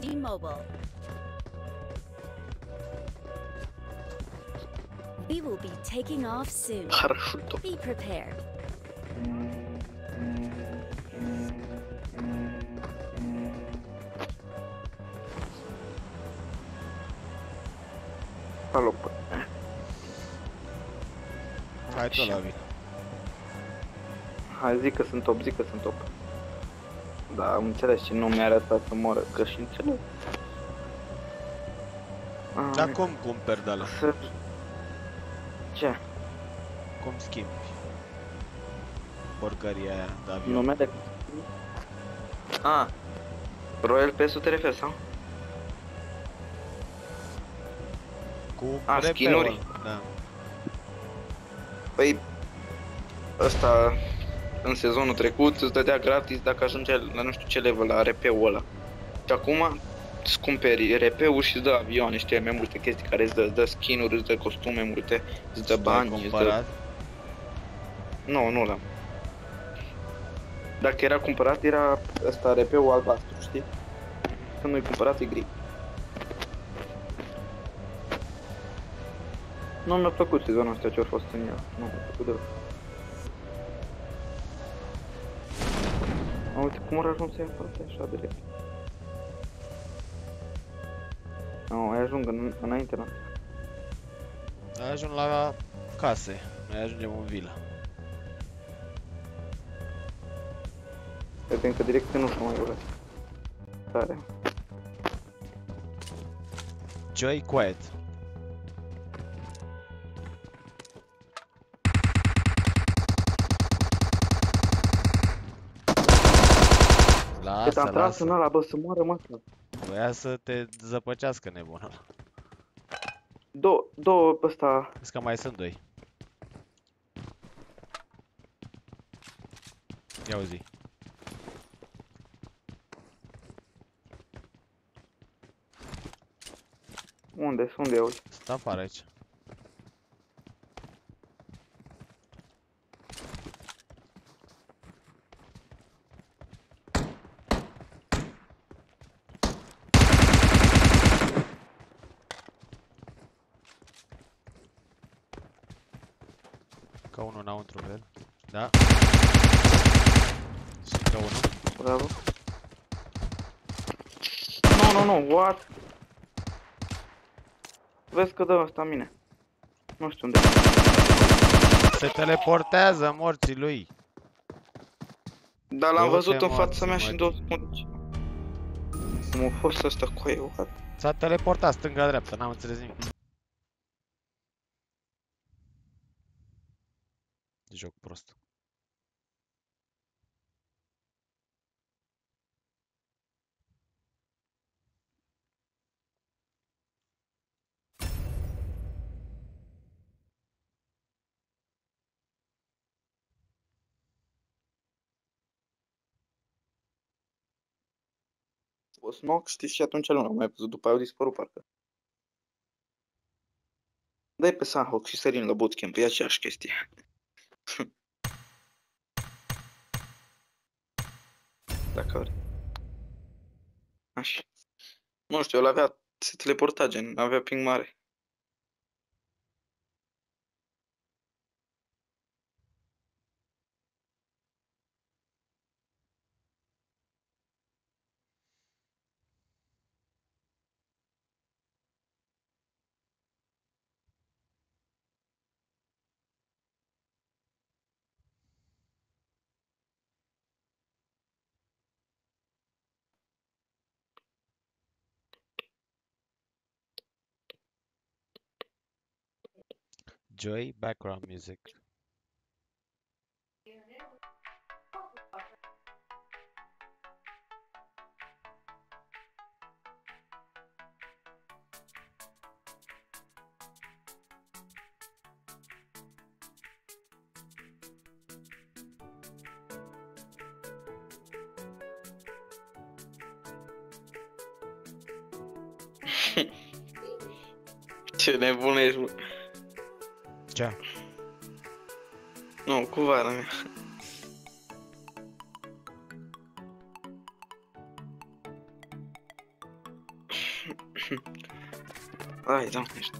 T-Mobile. We will be taking off soon. Parașul tău. Be prepared. Hai tu la vin. Hai, zic că sunt top, zic că sunt top. Da, am înțeles ce nu mi-a arătat să moră, că și înțeleg. Ah, Dar cum cumperi de la? Să... Ce? Cum schimbi? Porcăria aia de avion. Numele? Ah, Royal PS-ul te referi, sau? Cu A, repeul skin-uri? ăla, Da. Ăsta, în sezonul trecut, îți dădea gratis dacă ajungea la nu știu ce level, la RP-ul ăla. Și acum îți cumperi RP-ul și îți dă avioane, știi, mai multe chestii care îți dă, îți dă skin-uri, îți dă costume multe, îți dă Și tu ai bani, îți dă... cumpărat? Nu, nu l-am. Dacă era cumpărat, era ăsta RP-ul albastru, știi? Când nu-i cumpărat, e gri. Nu mi-a plăcut sezonul ăsta ce a fost în el. Nu mi-a plăcut deloc. A, uite cum au ajuns să ia foarte așa de repede. Nu, ai ajung în, înainte, nu? Ajung la case. Noi ajungem în vilă. Cred că direct nu știu mai urât. Tare. Joy Quiet. Cât am Lasă, tras în lasă. ăla, bă, să moară măsă. Voia să te zăpăcească nebunul. Două, două, ăsta, Vezi că mai sunt doi. Ia uzi. unde, unde auzi? Sunt afară aici. unul înăuntru, cred. Da. Și încă unul. Bravo. Nu, nu, nu, what? Vezi că dă asta mine. Nu știu unde. Se teleportează morții lui. Dar l-am Du-te, văzut în mă, fața mea ți-mă și în două secunde. Cum a fost asta cu aia, what? S-a teleportat stânga-dreapta, n-am înțeles nimic. Joc prost. O smoc, știți, și atunci nu l-am mai văzut, după aia au dispărut parcă. Dai pe Sunhawk și sărim la bootcamp, e aceeași chestie. Dacă vrei. Așa. Nu știu, el avea, se teleporta gen, avea ping mare. Joy background music. Ce nebun ești, mă. Ce? Nu, cu vara mea. Ai, doamne, ești.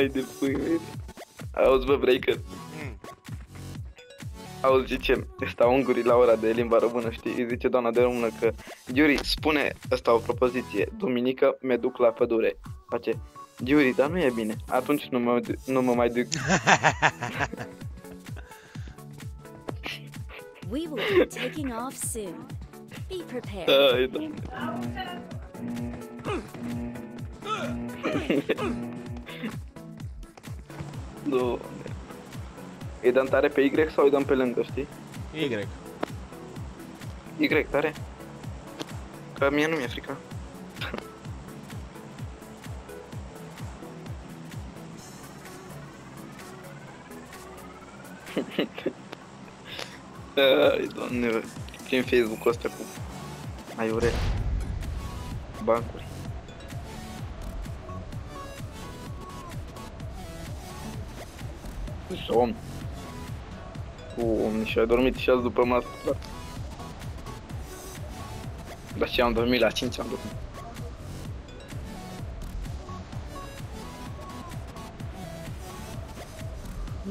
Ai de pui mei. Auzi, bă, breaker. Mm. Auzi, zice, stau ungurii la ora de limba română, știi? Îi zice doamna de română că Giuri, spune asta o propoziție. Duminică me duc la pădure. Face, Giuri, dar nu e bine. Atunci nu mă, du- nu mă mai duc. We will be taking off soon. Be prepared. Ai, doamne. Doamne. Îi dăm tare pe Y sau îi dăm pe lângă, știi? Y. Y, tare. Că mie nu mi-e frică. Ai, doamne, bă. Prin Facebook-ul ăsta cu aiure. Bancuri. Somn. Doamne, și-a dormit și azi după masă. Da. Dar ce am dormit la 5 am dormit.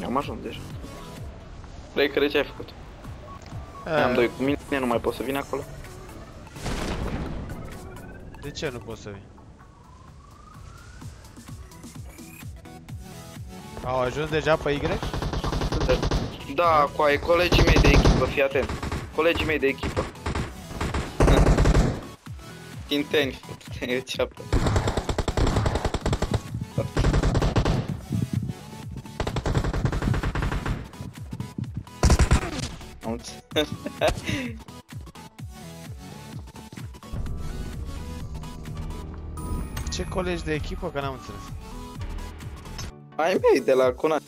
Am ajuns deja. Vrei că ce ai făcut? Am Eh, doi cu mine, nu mai pot să vin acolo. De ce nu poți să vii? Au ajuns deja pe Y? Da, cu ai colegii mei de echipă, fii atent. Colegii mei de echipă. Inteni, e ceapă. Am înțeles. Ce colegi de echipă? Că n-am înțeles. Ai mei de la Conan.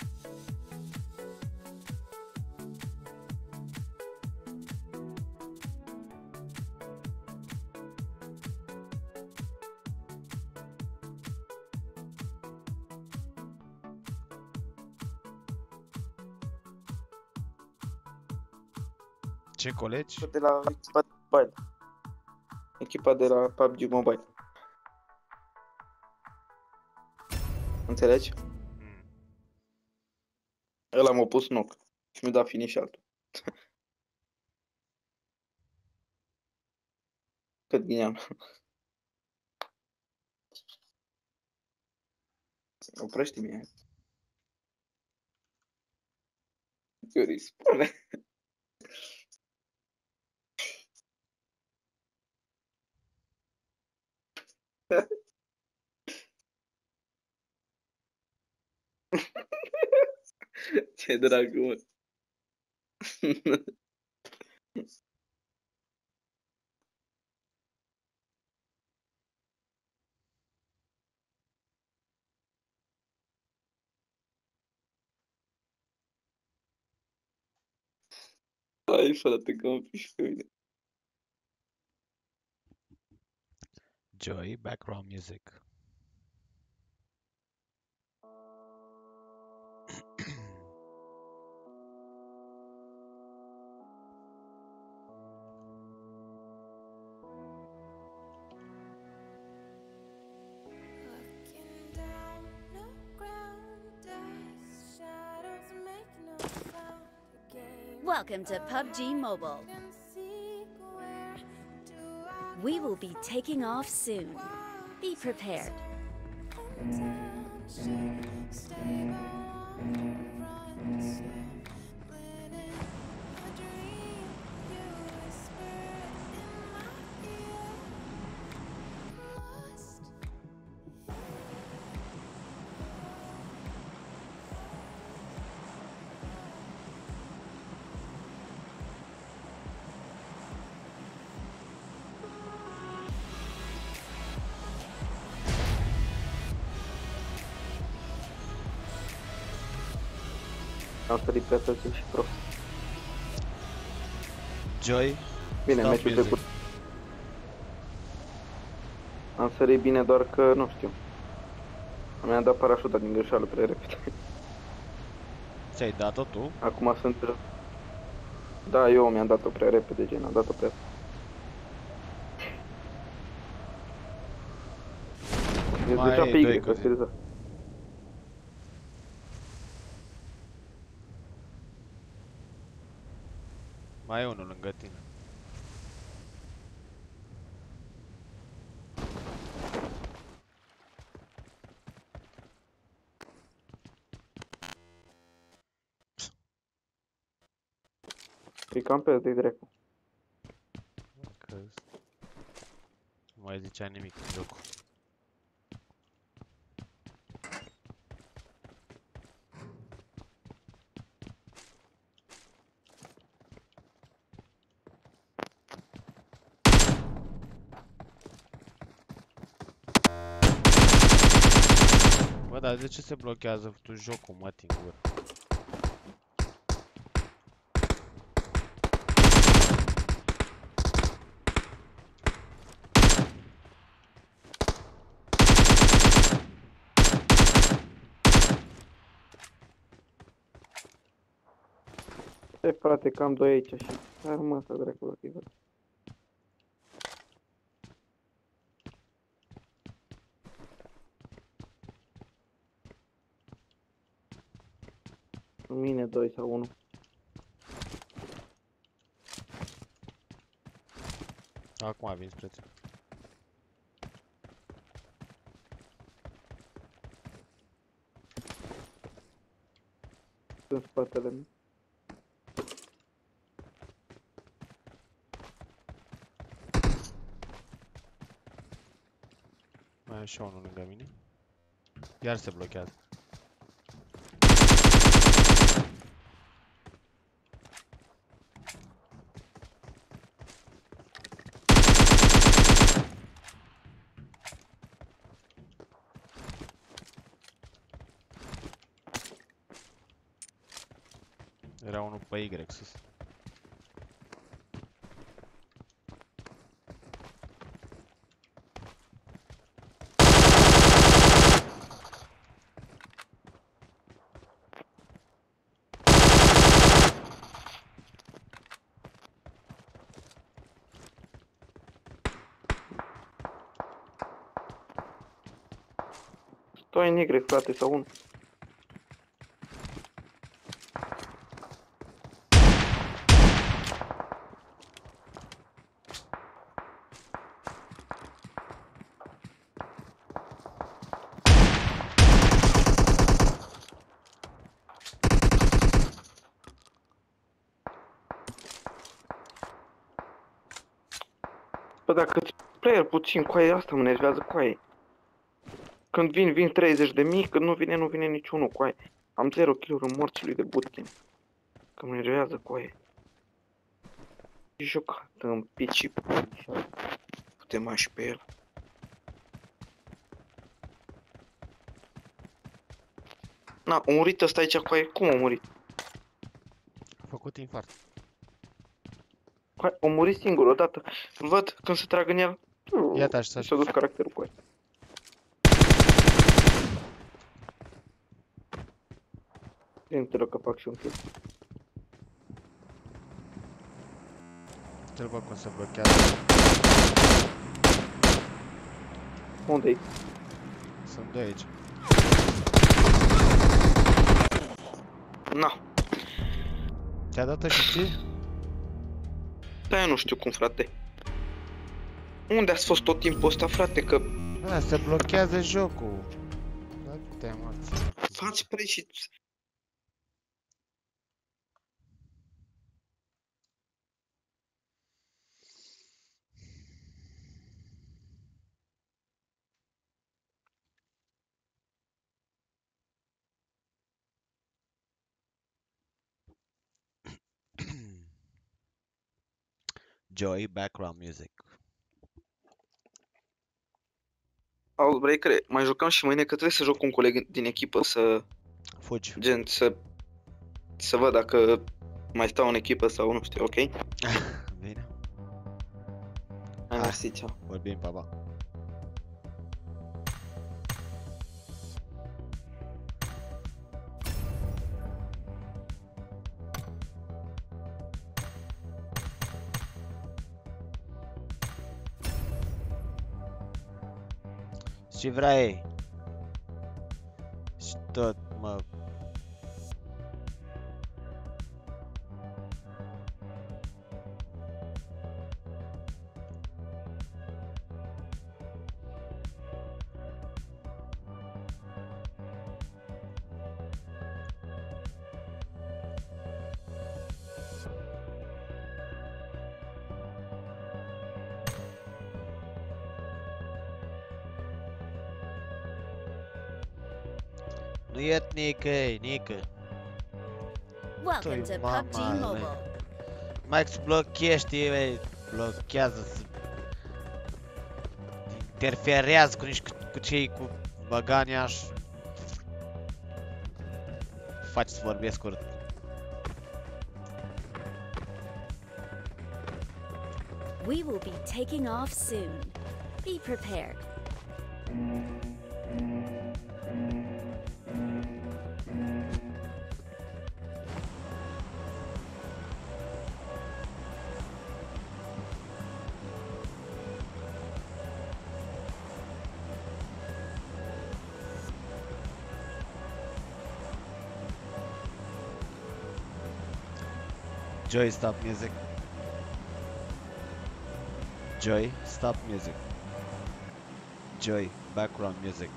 Ce colegi? de la echipa de mobile. Echipa de la PUBG Mobile. Înțelegi? Mm. Ăla m-a pus knock și mi-a dat finish altul. Cât ghineam. Oprește-mi Yuri, spune. Ce dragă, mă. Ai, frate, că mă piși pe mine. Joy, background music. Welcome to PUBG Mobile. We will be taking off soon. Be prepared. Mm. Sărit pe atât și prost. Joy, Bine, Stop meciul music. trecut. Am sărit bine, doar că nu știu. Mi-am dat parașuta din greșeală prea repede. ți-ai dat-o tu? Acum sunt... Da, eu mi-am dat-o prea repede, gen, am dat-o prea... E Mai deja pe ai doi Y, cu serios. Mai e unul lângă tine. E cam pe de dracu. Că... Nu mai zicea nimic în jocul. Bă, dar de ce se blochează tu jocul, mă, în gură? E, frate, cam doi aici și... Hai rămas să dracu la tine. și unul lângă mine. Iar se blochează. Era unul pe Y sus. Doi negre, frate, sau unul. Bă, dacă îți player puțin, coaie asta mă nervează coaie. Când vin, vin 30 de mii, când nu vine, nu vine niciunul, coaie. Am 0 kill-uri morțului de bootcamp. Că mă nervează, coaie. Jucat în pici Putem mași și pe el. Na, a murit ăsta aici, coaie. Cum a murit? A făcut infart. Coaie, a murit singur odată. Îl văd când se trag în el. Iată așa. S-a dus caracterul, coaie. Bine, te rog că fac și un kill. Te văd cum se blochează. Unde-i? Sunt doi aici. Na, Ți-a dat și ție? Da, eu nu știu cum, frate. Unde ați fost tot timpul ăsta, frate? Că Da, se blochează jocul. Da, te morți. faci pre și... Joy background music. Auzi, breakere, mai jucăm și mâine că trebuie să joc cu un coleg din echipă să... Fugi. Gen, să... Să văd dacă mai stau în echipă sau nu știu, ok? Bine. Hai, Hai. mersi, ceau. Vorbim, pa, pa. Și vrei? PUBG mate. Mobile. Îți blochești, ei, blochează să... Interferează cu nici cu cei cu băgania și... Faci să vorbesc urât. We will be taking off soon. Be prepared. Joy, stop music. Joy, stop music. Joy, background music.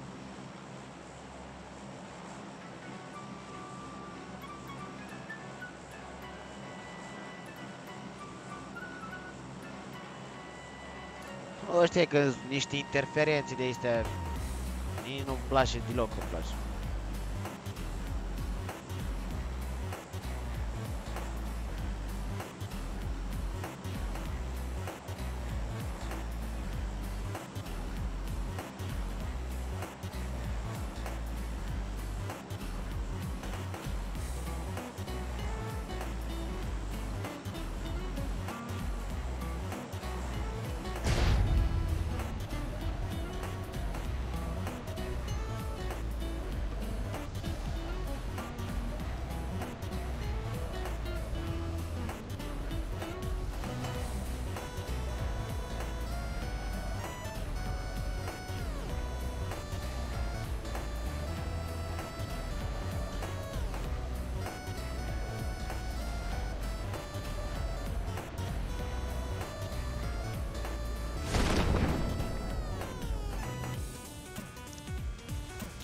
Ăștia că niște interferențe de astea Nici nu-mi place deloc îmi place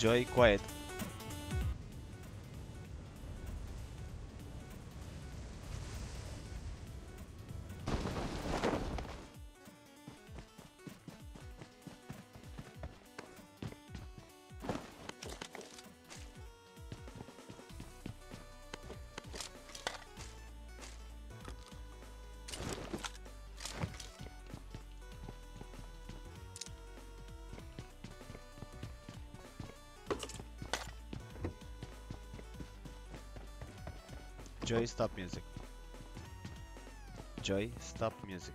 Joy, quiet. Joy, stop music. Joy, stop music.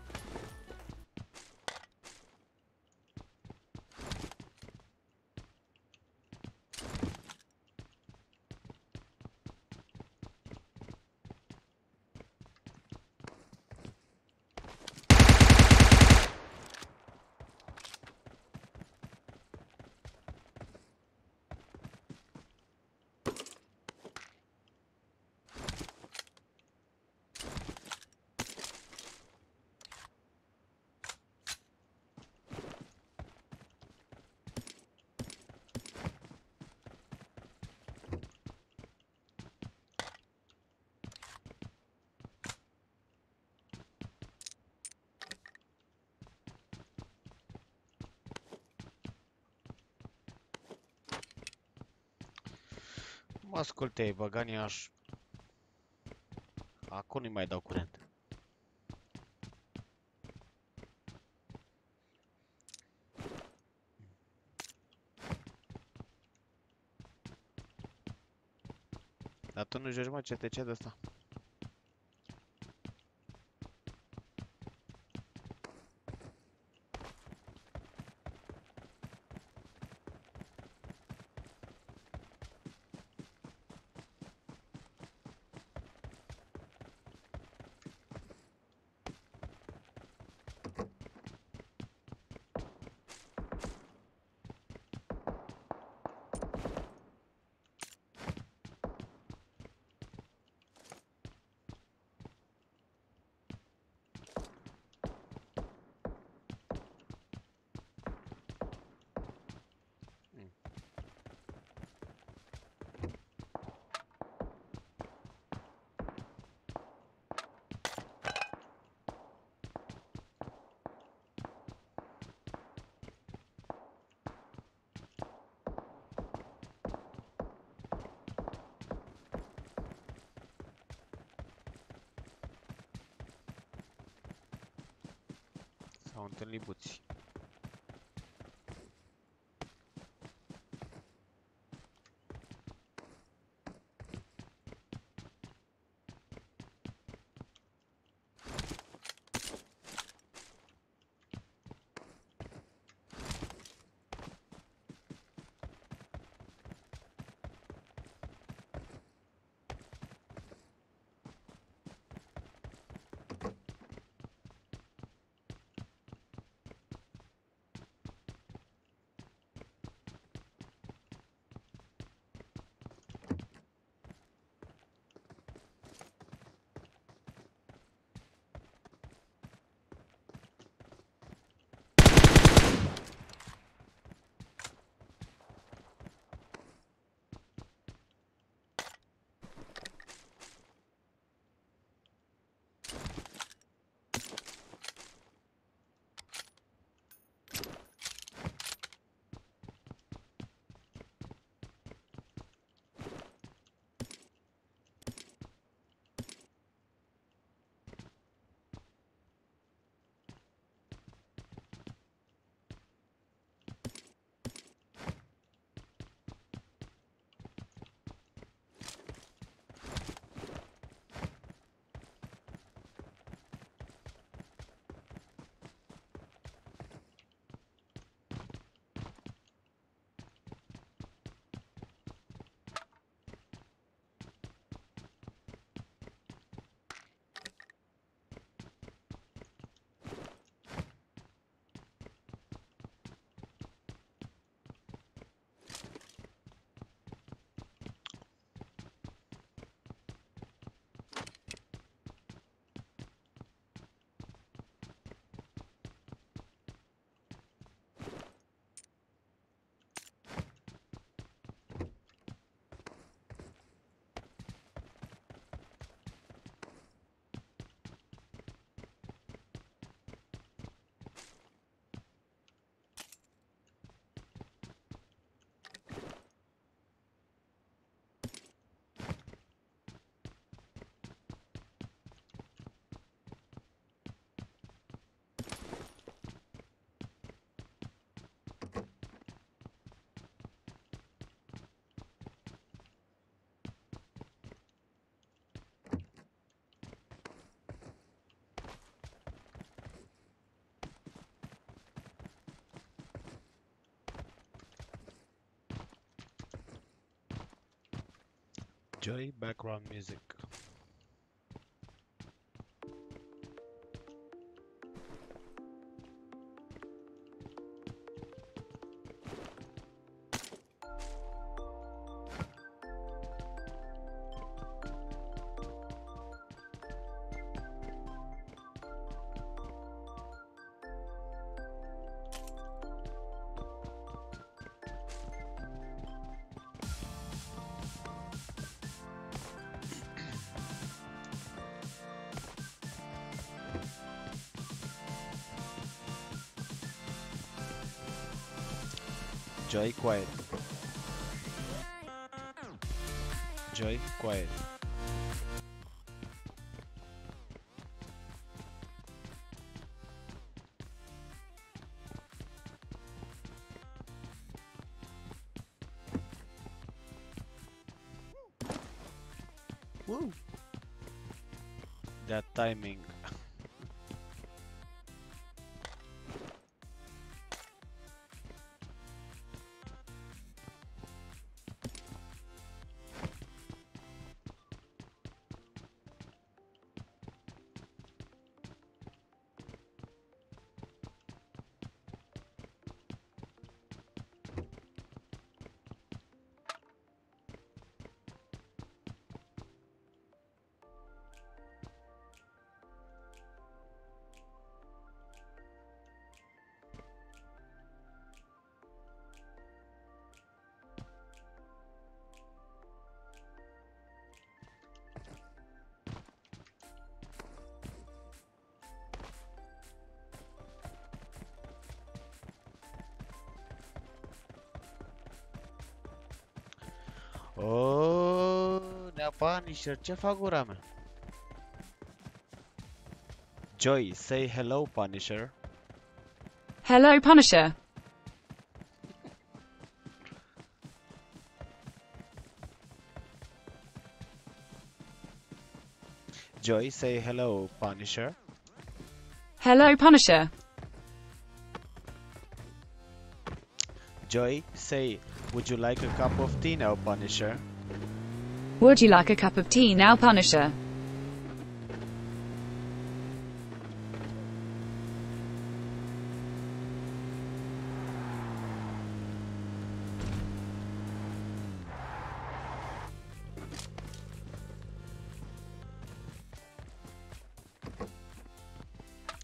Mă asculte, ai băgat în Iași. Acum nu mai dau curent. Dar tu nu joci mă CTC de asta. Joy background music. Joy quiet. Joy quiet. Woo! That timing. Punisher, ce fac gura mea? Joy, say hello, Punisher. Hello, Punisher. Joy, say hello, Punisher. Hello, Punisher. Joy, say, would you like a cup of tea now, Punisher? Would you like a cup of tea now, Punisher?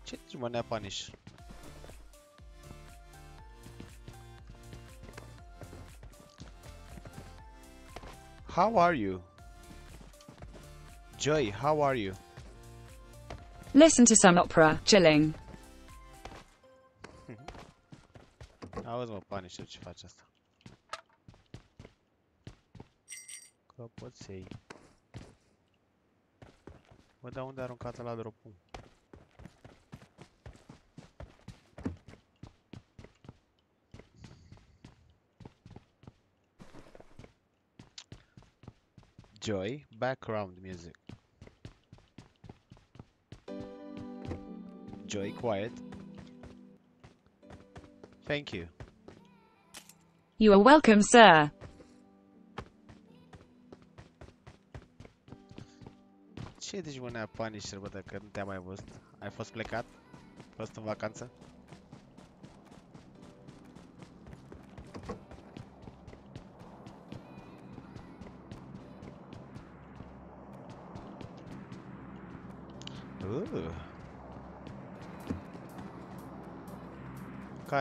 Ce zici, mă, Nea Punisher? How are you? Joy, how are you? Listen to some opera, chilling. Auzi, mă, Punisher, ce faci asta? Că poți să iei. Bă, dar unde aruncat la drop-ul? Joy, background music. Joy, quiet. Thank you. You are welcome, sir. Ce deci mă nea Punisher, bă, dacă nu te-am mai văzut? Ai fost plecat? Fost în vacanță?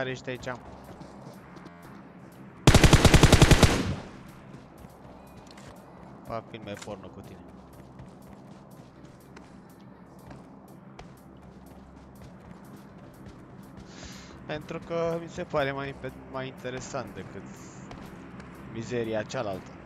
Care ești aici? Fac filme porno cu tine. Pentru că mi se pare mai, pe- mai interesant decât mizeria cealaltă.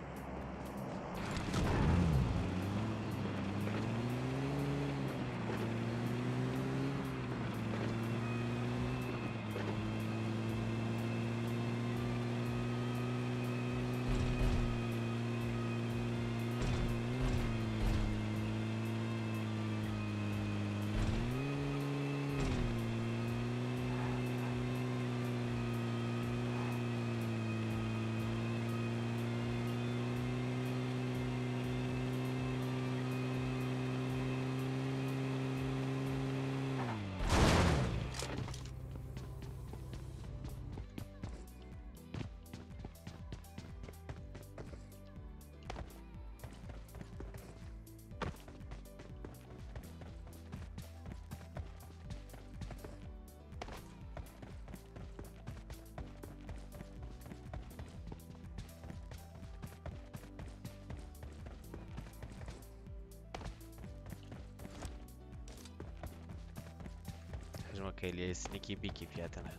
sneaky beaky, fiyatına.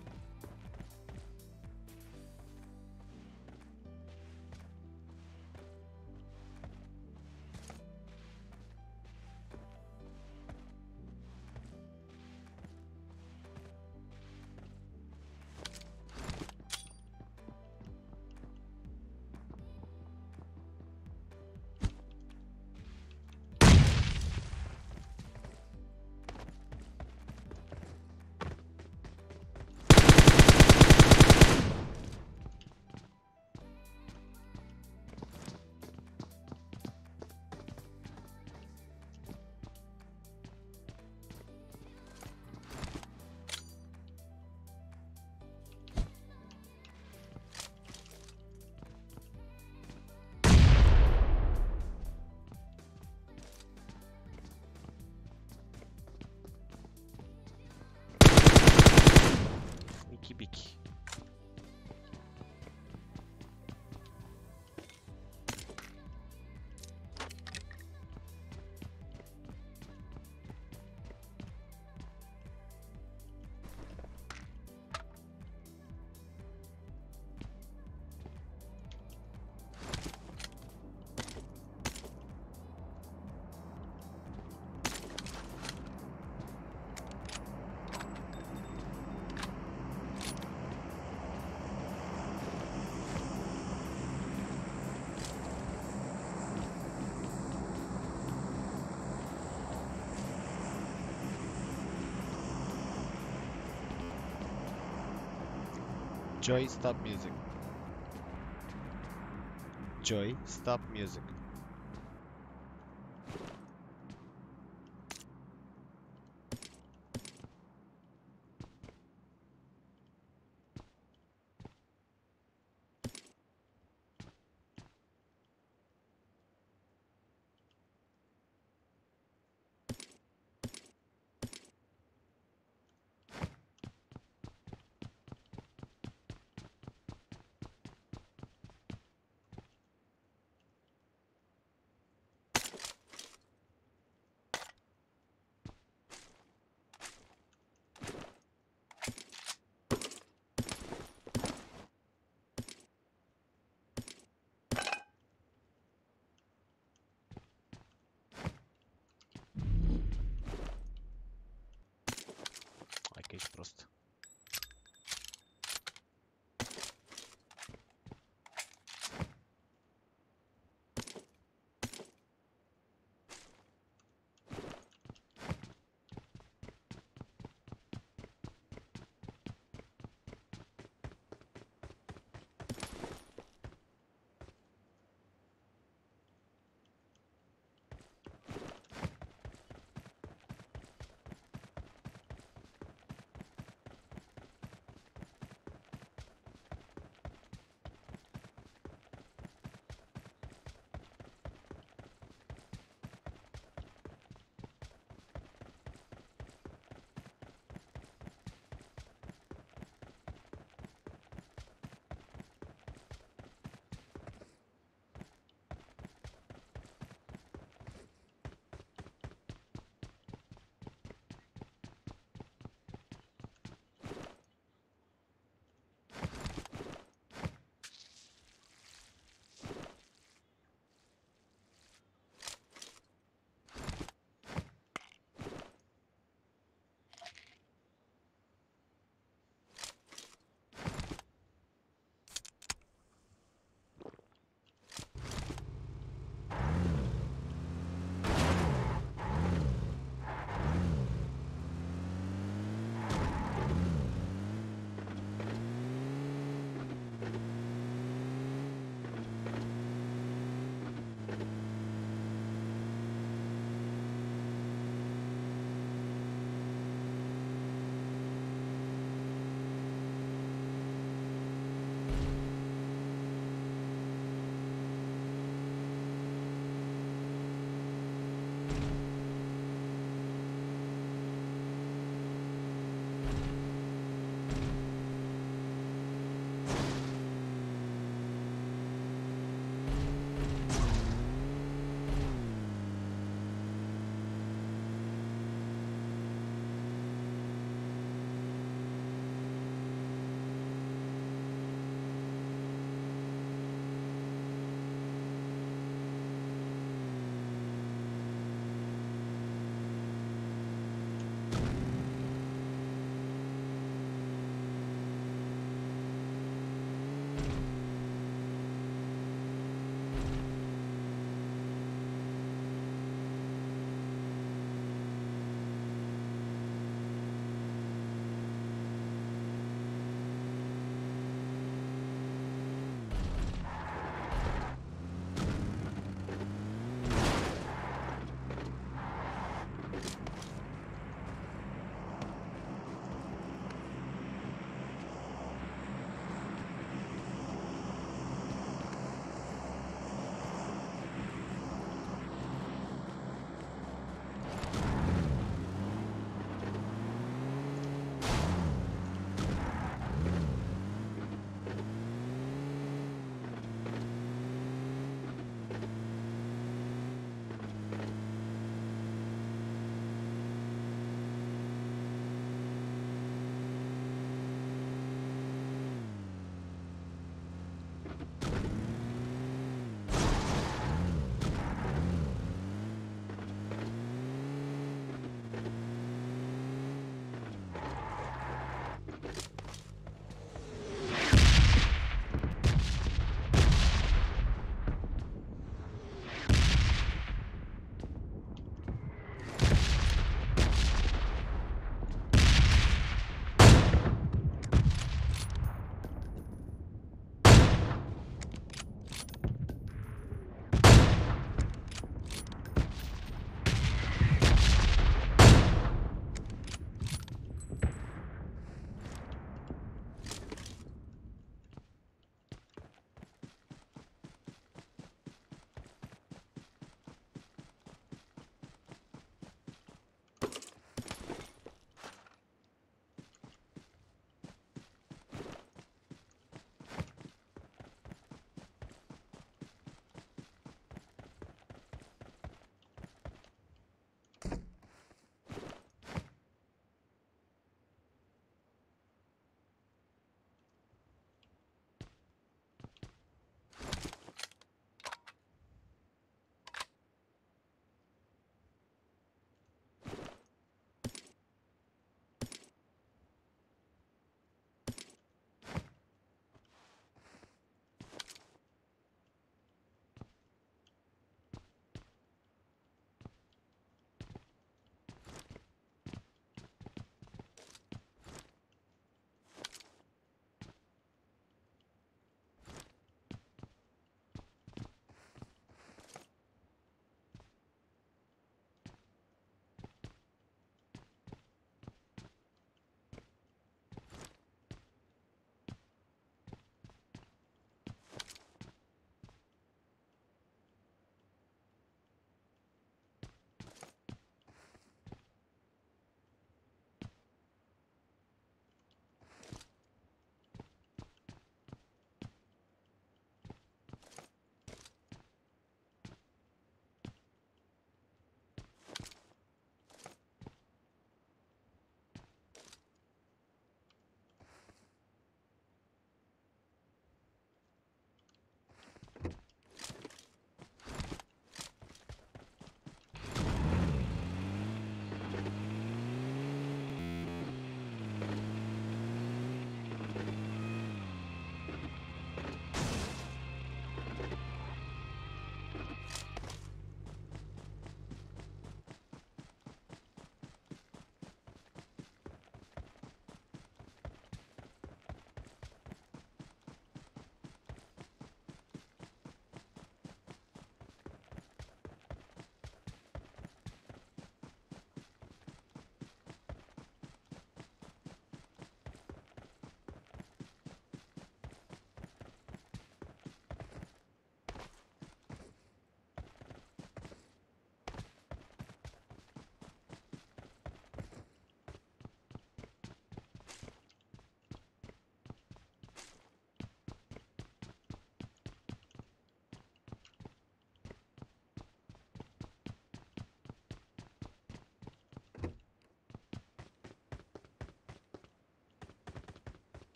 Joy, stop music. Joy, stop music.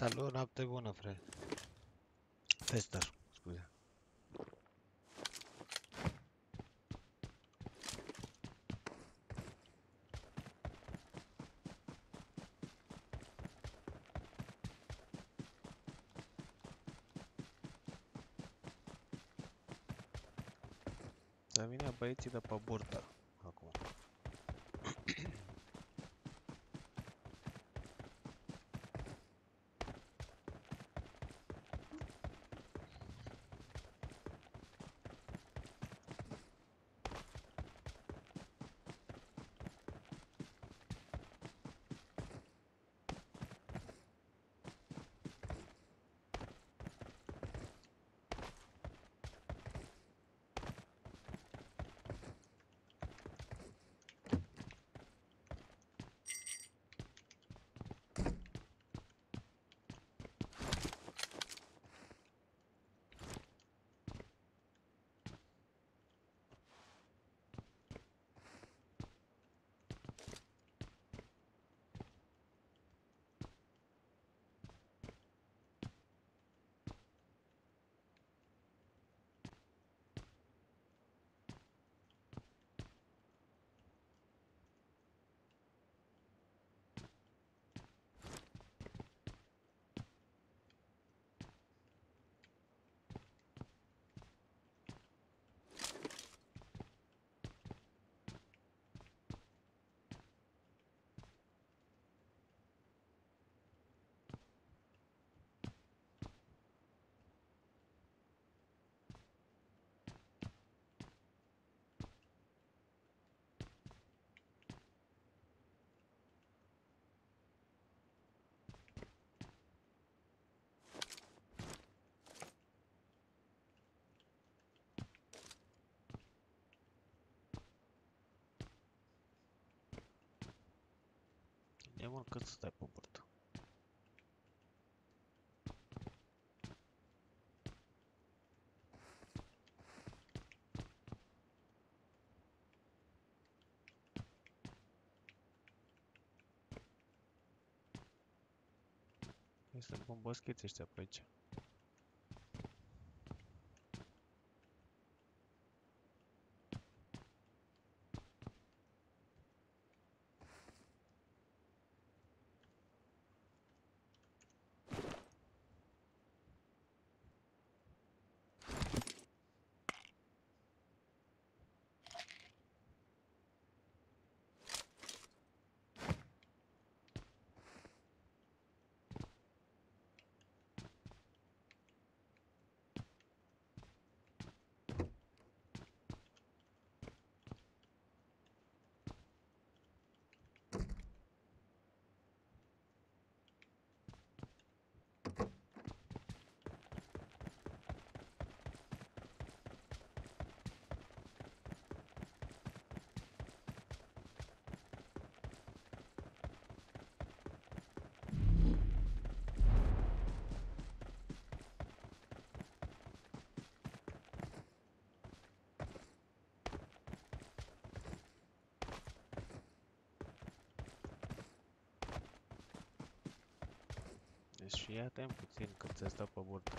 Salut, noapte bună, frate. Tester, scuze. Să vină băieții de pe burtă E mult cât să stai pe burtă. Ei, Sunt bomboschiți ăștia pe aici. Și ia timp puțin cât ți stă pe burtă.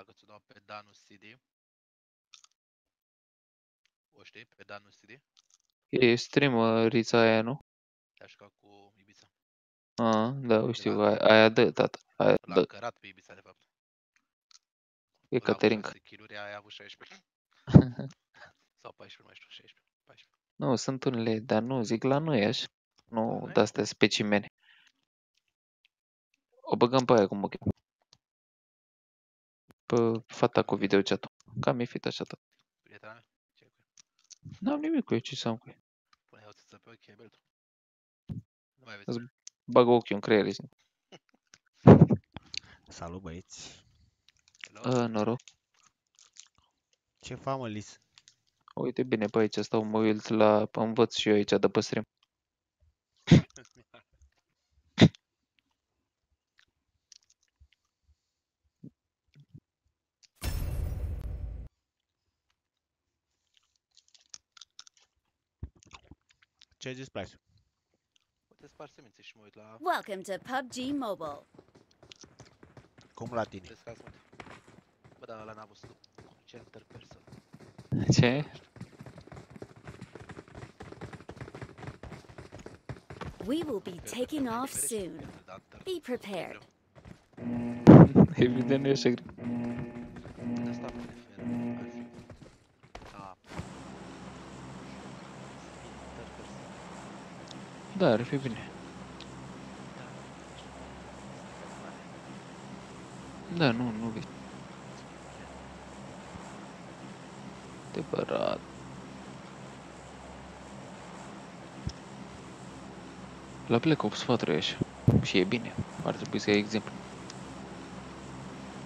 Dacă ți-o dau pe Danus CD. O știi? Pe Danus CD? E streamerița aia, nu? Te aș ca cu Ibiza. A, da, o știu, la- aia, aia dă, tata, aia L-a dă. cărat pe Ibiza, de fapt. E Ăla a avut Caterinca. 6 kill-uri, aia a avut 16. Sau 14, nu mai știu, 16, 14. Nu, sunt unele, dar nu, zic la noi așa. Nu noi? de-astea specimene. O băgăm pe aia cum o cheamă. Pe fata cu videochat-ul. Cam e fit așa tot. Prietena mea? Ce cu ea? N-am nimic cu ei, ce să am cu ei. Pune o țâță pe ochi, e beltul. Nu mai Îți vezi. bagă ochiul în creier. zic. Salut băieți. Hello? A, noroc. Ce fac mă, Lis? Uite bine pe aici, stau mă uit la... Învăț și eu aici de pe stream. Ce îți place? Uite, spar semințe și mă uit la... Welcome to PUBG Mobile. Cum la tine? Bă, dar ăla n-a văzut. Center person. Ce? We will be taking off soon. Be prepared. Evident nu e așa Da, ar fi bine. Da, nu, nu vezi. Adevărat. La Black Ops 4 e așa. Și e bine. Ar trebui să iei exemplu.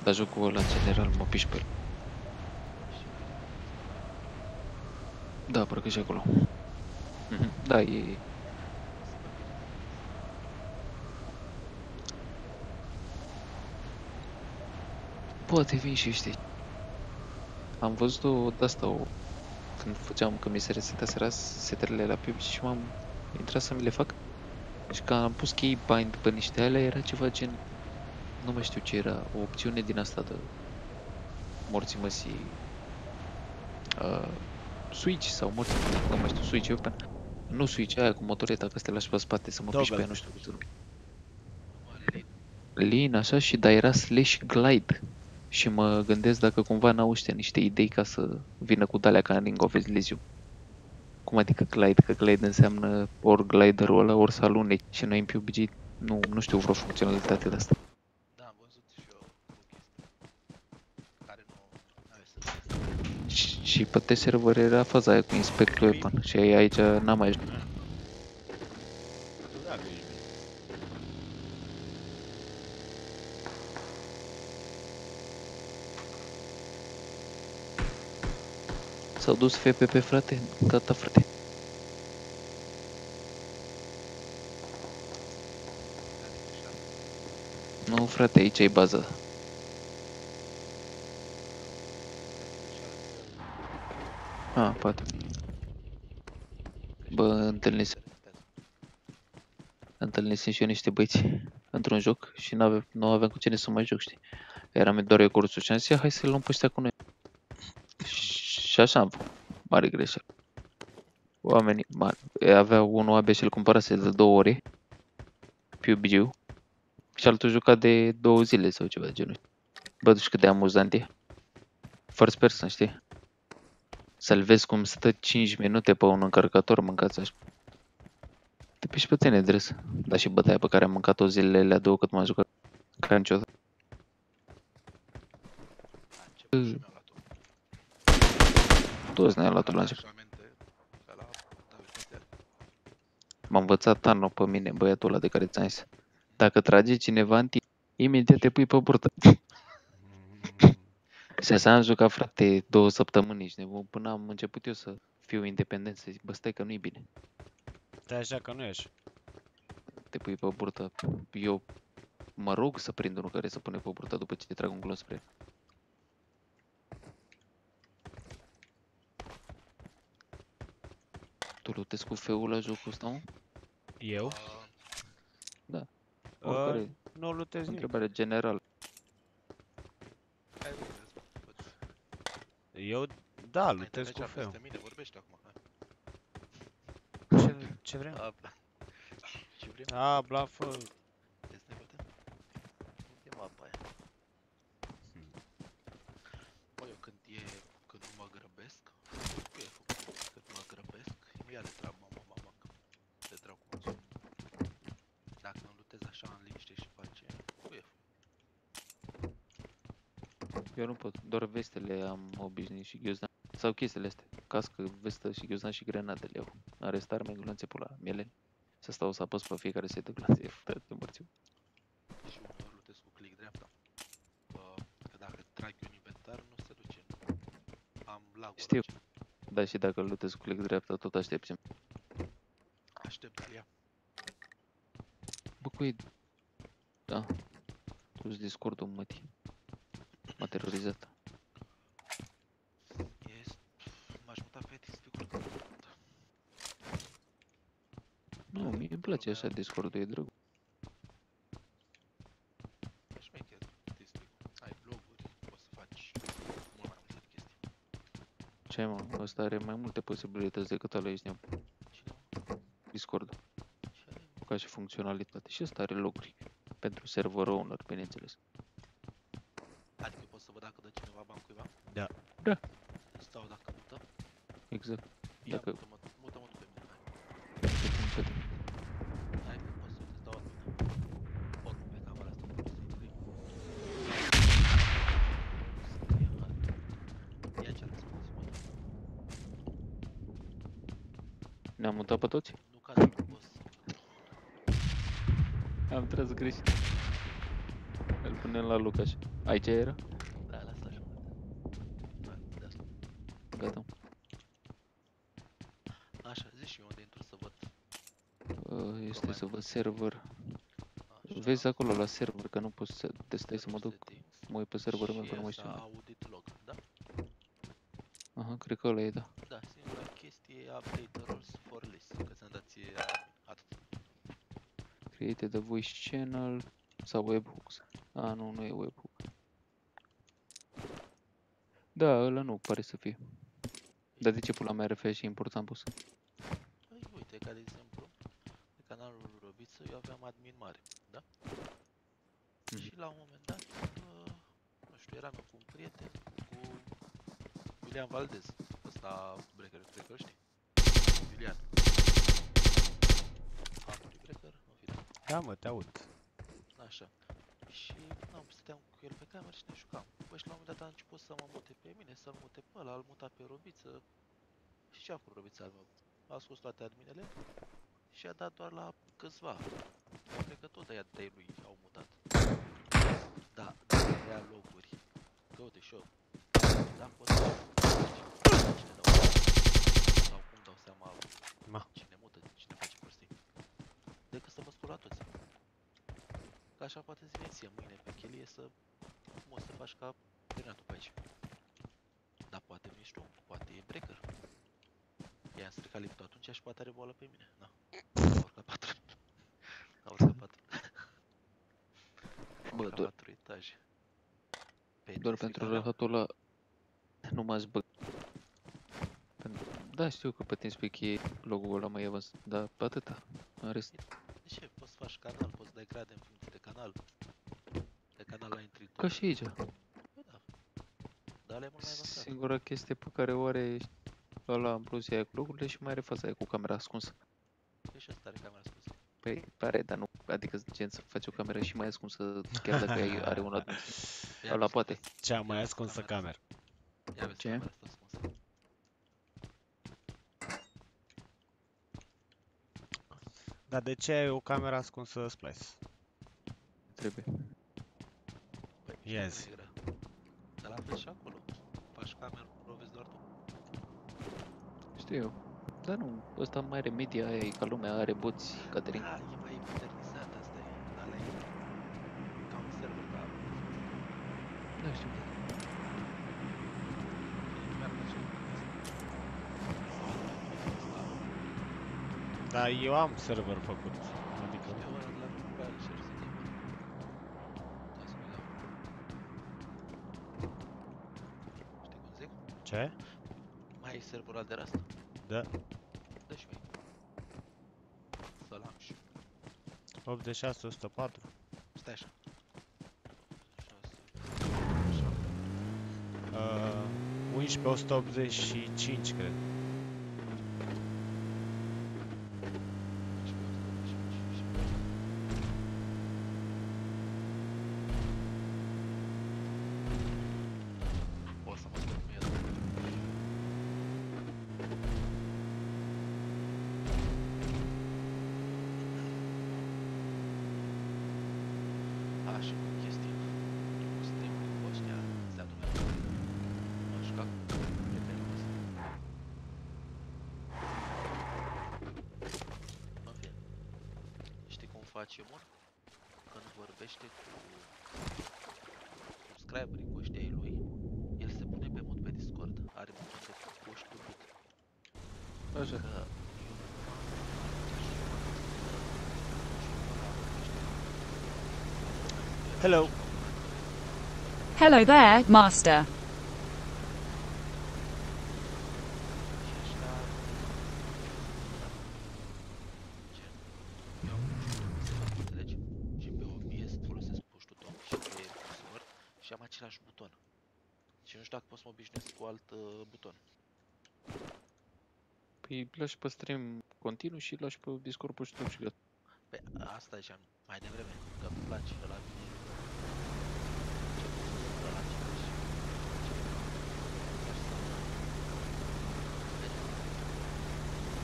Dar jocul ăla în general mă piși pe el. Da, parcă și acolo. Mhm, Da, e... Poate vin și știi. Am văzut o de-asta, o... când făceam, când mi se reseteaseră seterele la PUBG și m-am intrat să mi le fac. Și când am pus keybind pe niște alea, era ceva gen... Nu mai știu ce era, o opțiune din asta de... Morții măsii... Uh, switch sau morții, nu mai știu, switch open. Nu switch, aia cu motoreta, că să te lași pe spate să mă piși pe Toggle. ea, nu știu cum se numește. Mă, lin. Lin, așa, și dar era slash glide. Și mă gândesc dacă cumva n-au ăștia niște idei ca să vină cu dalea ca în Ring of Elysium. Cum adică glide? Că glide înseamnă ori gliderul ăla, ori să aluneci. Și noi în PUBG nu, nu știu vreo funcționalitate de asta. Da, am văzut și eu o chestie. Care nu... N-are să Și, și pe test server era faza aia cu Inspect Weapon. Și aici n-am mai ajuns. Da, că ești bine. S-au dus FPP, frate? Gata, frate. Nu, frate, aici e baza. Ah, poate. Bă, întâlnisem, întâlnisem și eu niște băieți într-un joc și nu aveam, nu aveam cu cine să mai joc, știi? Eram doar eu cursul și am zis, "Ia, hai să-l luăm pe ăștia cu noi. Și așa am făcut. Mare greșeală. Oamenii mari. Aveau unul abia și-l cumpărase de două ore. PUBG-ul. Și altul juca de două zile sau ceva de genul. Bă, tu știi cât de amuzant e? First person, știi? Să-l vezi cum stă 5 minute pe un încărcător, mâncați așa. Te piși pe tine, dres. Dar și bătaia pe care am mâncat-o zilele alea două cât m-am jucat. Ca niciodată. A început și mi-au luat-o. Toți ne-a luat la început. Angajamente, ca la David Metel. M-a învățat Arno pe mine, băiatul ăla de care ți-am zis. Dacă trage cineva în tine, imediat te pui pe burtă. Și așa am jucat, frate, două săptămâni și nebun, până am început eu să fiu independent, să zic, bă, stai că nu-i bine. Stai așa că nu e așa. Te pui pe burtă. Eu mă rog să prind unul care să pune pe burtă după ce te trag un glon spre el. Tu lutezi cu feul la jocul ăsta, mă? Eu? Uh, Oricare Nu lutez nimic. întrebare generală. hai, bă, răspuns. Eu, da, Mai lutez cu trecea feu. peste mine, vorbește acum. hai. Ce, ce vrem? A, Ce vrem? A, blafă. Este nevătă? Unde e mapa aia? Bă, eu când e... Când mă grăbesc, cu e făcut? Când mă grăbesc, imediat are treabă, mă, mă, mă, te trec cu măsuri. Dacă nu lutezi așa în liniște și faci cu F. Eu nu pot, doar vestele am obișnuit și ghiozdan. Sau chestiile astea. Cască, vestă și ghiozdan și grenade le iau. Arestare, mai glanțe pula, miele. Să stau să apăs pe fiecare set de glanțe. Te mărțiu. Și uneori lutezi cu click dreapta. Uh, că dacă trag eu în inventar, nu se duce. Am lagul Știu. acela. Da, și dacă lutezi cu click dreapta, tot aștepți. Aștept, Alia. Bă, cui... Da. Tu-ți Discord-ul, mătii. M-a terorizat. E... M-aș muta pe TeamSpeak-ul că Nu, mie îmi place așa Discord-ul, e drăguț. e șmecher TeamSpeak-ul. Ai bloguri, poți să faci mult mai multe chestii. Ce ai, mă? Ăsta are mai multe posibilități decât ăla ești Cine mă? Discord. Ce are? Ca și funcționalitate. Și ăsta are loguri. Pentru server owner, bineînțeles. Adică poți să văd dacă dă cineva bani cuiva? Da. Da. Stau dacă mută. Exact. Ia Dacă- mută-mă, mută-mă tu pe mine, hai. Să fim pe- Hai că poți să te dau admin. Oricum pe camera asta nu poți să intri. Ia ce răspuns, mă. Ne-am mutat pe toți? Nu ca să nu poți să... Am tras greșit. Îl punem la Luca așa. Aici era? Da, lasă așa. Hai, de asta. Gata. Așa, zi și eu unde intru să văd. Uh, este mai să văd mult. server. Așa. Vezi acolo la server, că nu pot să te stai să mă duc. Settings. Mă uit pe serverul meu Și că nu mai știu. asta nimic. audit log, da? Aha, cred că ăla e, da. Da, singura chestie e update roles for list, că ți-am dat ție admin, atât. Create a voice channel sau webhooks. A, nu, nu e webhook. Da, ăla nu pare să fie. Dar de ce pula mea RF și important pus? Păi uite, ca de exemplu, pe canalul Robiță eu aveam admin mare, da? Mhm. Și la un moment dat, uh, nu știu, eram eu cu un prieten, cu Iulian Valdez, ăsta breaker, cred că îl știi. Iulian. Family breaker, în fine. Da, mă, te aud. Așa. Și am stăteam cu el pe cameră și ne jucam. Păi și la un moment dat a început să mă mute pe mine, să-l mute pe ăla, îl muta pe Robiță. Și ce a făcut Robița al meu? A scos toate adminele și a dat doar la câțiva. Eu cred că tot aia de lui au mutat. Da, dacă ia loguri. Căute și eu. Da, pot să cine dau sau cum dau seama Ma. cine mută, cine face prostii. Decât să vă scol la toți. Că așa poate zi ție mâine pe chelie să mă să faci ca terminatul pe aici. Dar poate nu ești tu, poate e breaker. I-am stricat liftul atunci și poate are boală pe mine. Na. A urcat patru. A urcat patru. A Bă, urcat doar- patru etaje. Pe Doar Netflix pentru aveam- rahatul ăla nu m-aș băg. Pen- Da, știu că pe TeamSpeak e logo-ul ăla mai avans, dar pe atâta. În rest, De ce? Poți să faci canal, poți să dai grade în funcție de canal. De canal la intri tu. ca și aici. Bă, da. Dar ăla e mult mai avansat. Singura chestie pe care o are ăla în plus e aia cu logurile și mai are fața aia cu camera ascunsă. Păi și asta are camera spusă. Păi pare, dar nu, adică gen să faci o cameră și mai ascunsă chiar dacă ai, are una din Ia ăla vezi, poate. Cea mai ascunsă cameră. Ia vezi Ce? camera asta ascunsă. Dar de ce ai o cameră ascunsă Splice? Trebuie. Păi, Yes. și nu e grea. Dar la fel și acolo. Faci cameră, o vezi doar tu. Știu eu. Dar nu, ăsta mai are media aia, e ca lumea, are boți, Caterin. Da, e mai modernizat asta e. Dar la e ca un server, ca... Da, știu. Mi-ar place Sau alt mai bine decât ăsta. Dar eu am server făcut. Adică Știu, ăla de la pe al share să te Da, să nu dau. Știi cum zic? ce? Mai ai serverul ăla de rast? Da. Dă și mie. Să-l am și 86, 104. Stai așa. 6, Uh, 11, 185, cred. facem un când vorbește cu subscriberii cu ăștia ai lui, el se pune pe mod pe Discord. Are buton de push to mute. Așa. Că eu Hello. Hello there, Master. Și așa... Gen, eu înțelegi? Și pe OBS folosesc push to talk și pe cursor și am același buton. Și nu știu dacă pot să mă obișnuiesc cu alt uh, buton. Păi lași pe stream continuu și lași pe Discord pur și tu și gata. Pe asta ziceam mai devreme, că îmi place la mine. Ce ăla ce faci?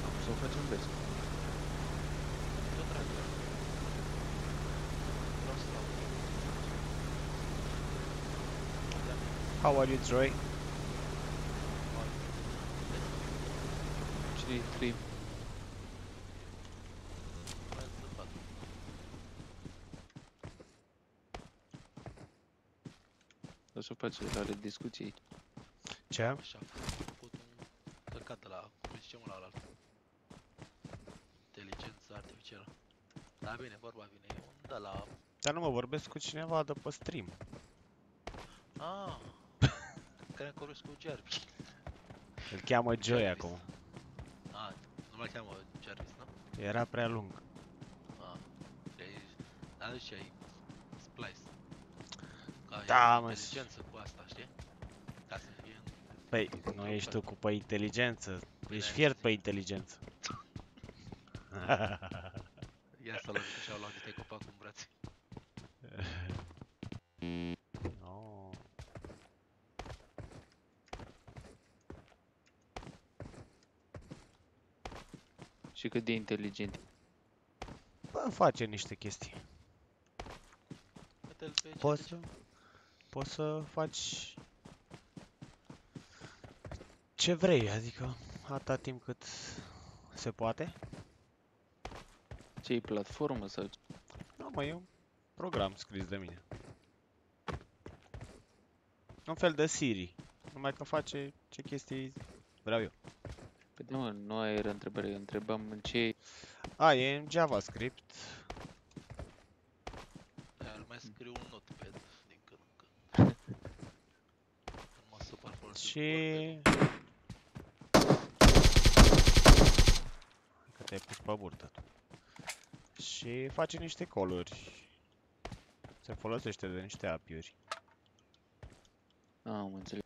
Am să o facem vezi. Tot drag. Vreau să dau. Da, How are you, Troy? Cine e stream? mai să fac. O să face la discuții aici. Ce? Așa, am făcut un căcat de la, cum îi zicem la alt. Inteligența artificială. Da, bine, vorba vine, e un de la... Dar nu mă vorbesc cu cineva de pe stream. Ah, care am cu Jarvis. Îl cheamă Joy Jarvis. acum. Ah, nu mai cheamă Jarvis, nu? Era prea lung. Ah, și ai... Da, deci ai Splice. Ca Da, e mă, inteligență cu asta, știi? Ca să fie... Păi, nu ești tu cu pe inteligență. Păi Ești da, fiert știi. pe inteligență. Ia să-l ajut și-au luat de copacul în brațe. oh. Și cât de inteligent. e. Bă, face niște chestii. Uite-l pe Poți CTC. să, poți să faci ce vrei, adică atâta timp cât se poate. Ce e platformă sau ce? Nu, mă, e un program scris de mine. Un fel de Siri, numai că face ce chestii vreau eu. Păi da, mă, nu aia era întrebarea. Eu întrebam în ce... A, e în JavaScript. Da, îl mai scriu un notepad din când în când. Când mă supăr folosind Și... Word-ul. Că te-ai pus pe burtă tu. Și face niște coluri. Se folosește de niște API-uri. Ah, am înțeles.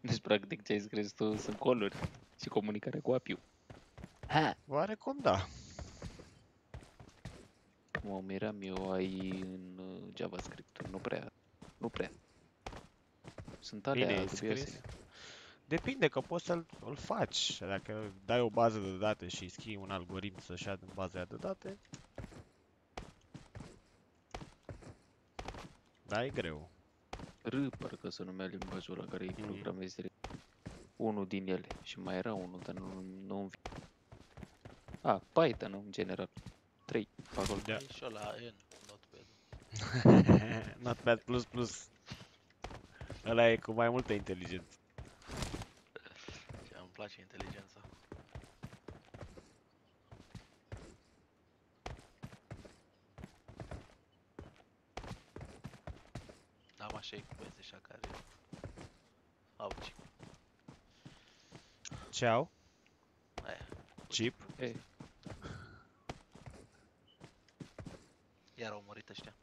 Deci, practic, ce ai scris tu sunt coluri și comunicare cu apiu. Ha! Oarecum da. Mă miram eu ai în uh, JavaScript, nu prea, nu prea. Sunt alea Bine e dubioase. scris. Depinde că poți să-l îl faci. Dacă dai o bază de date și scrii un algoritm să-și ia din baza aia de date. Da, e greu. R, parcă se numea limbajul la care îi Mhm. programezi direct. Unul din ele. Și mai era unul, dar nu, nu îmi vine. A, Python în general. 3, pe acolo. Da. E și ăla N, notepad. Notepad plus plus. Ăla e cu mai multă inteligență. Și îmi place inteligența. Am așa e cu băieți așa care au chip. Ce au? Aia, Chip? E, iar au murit ăștia.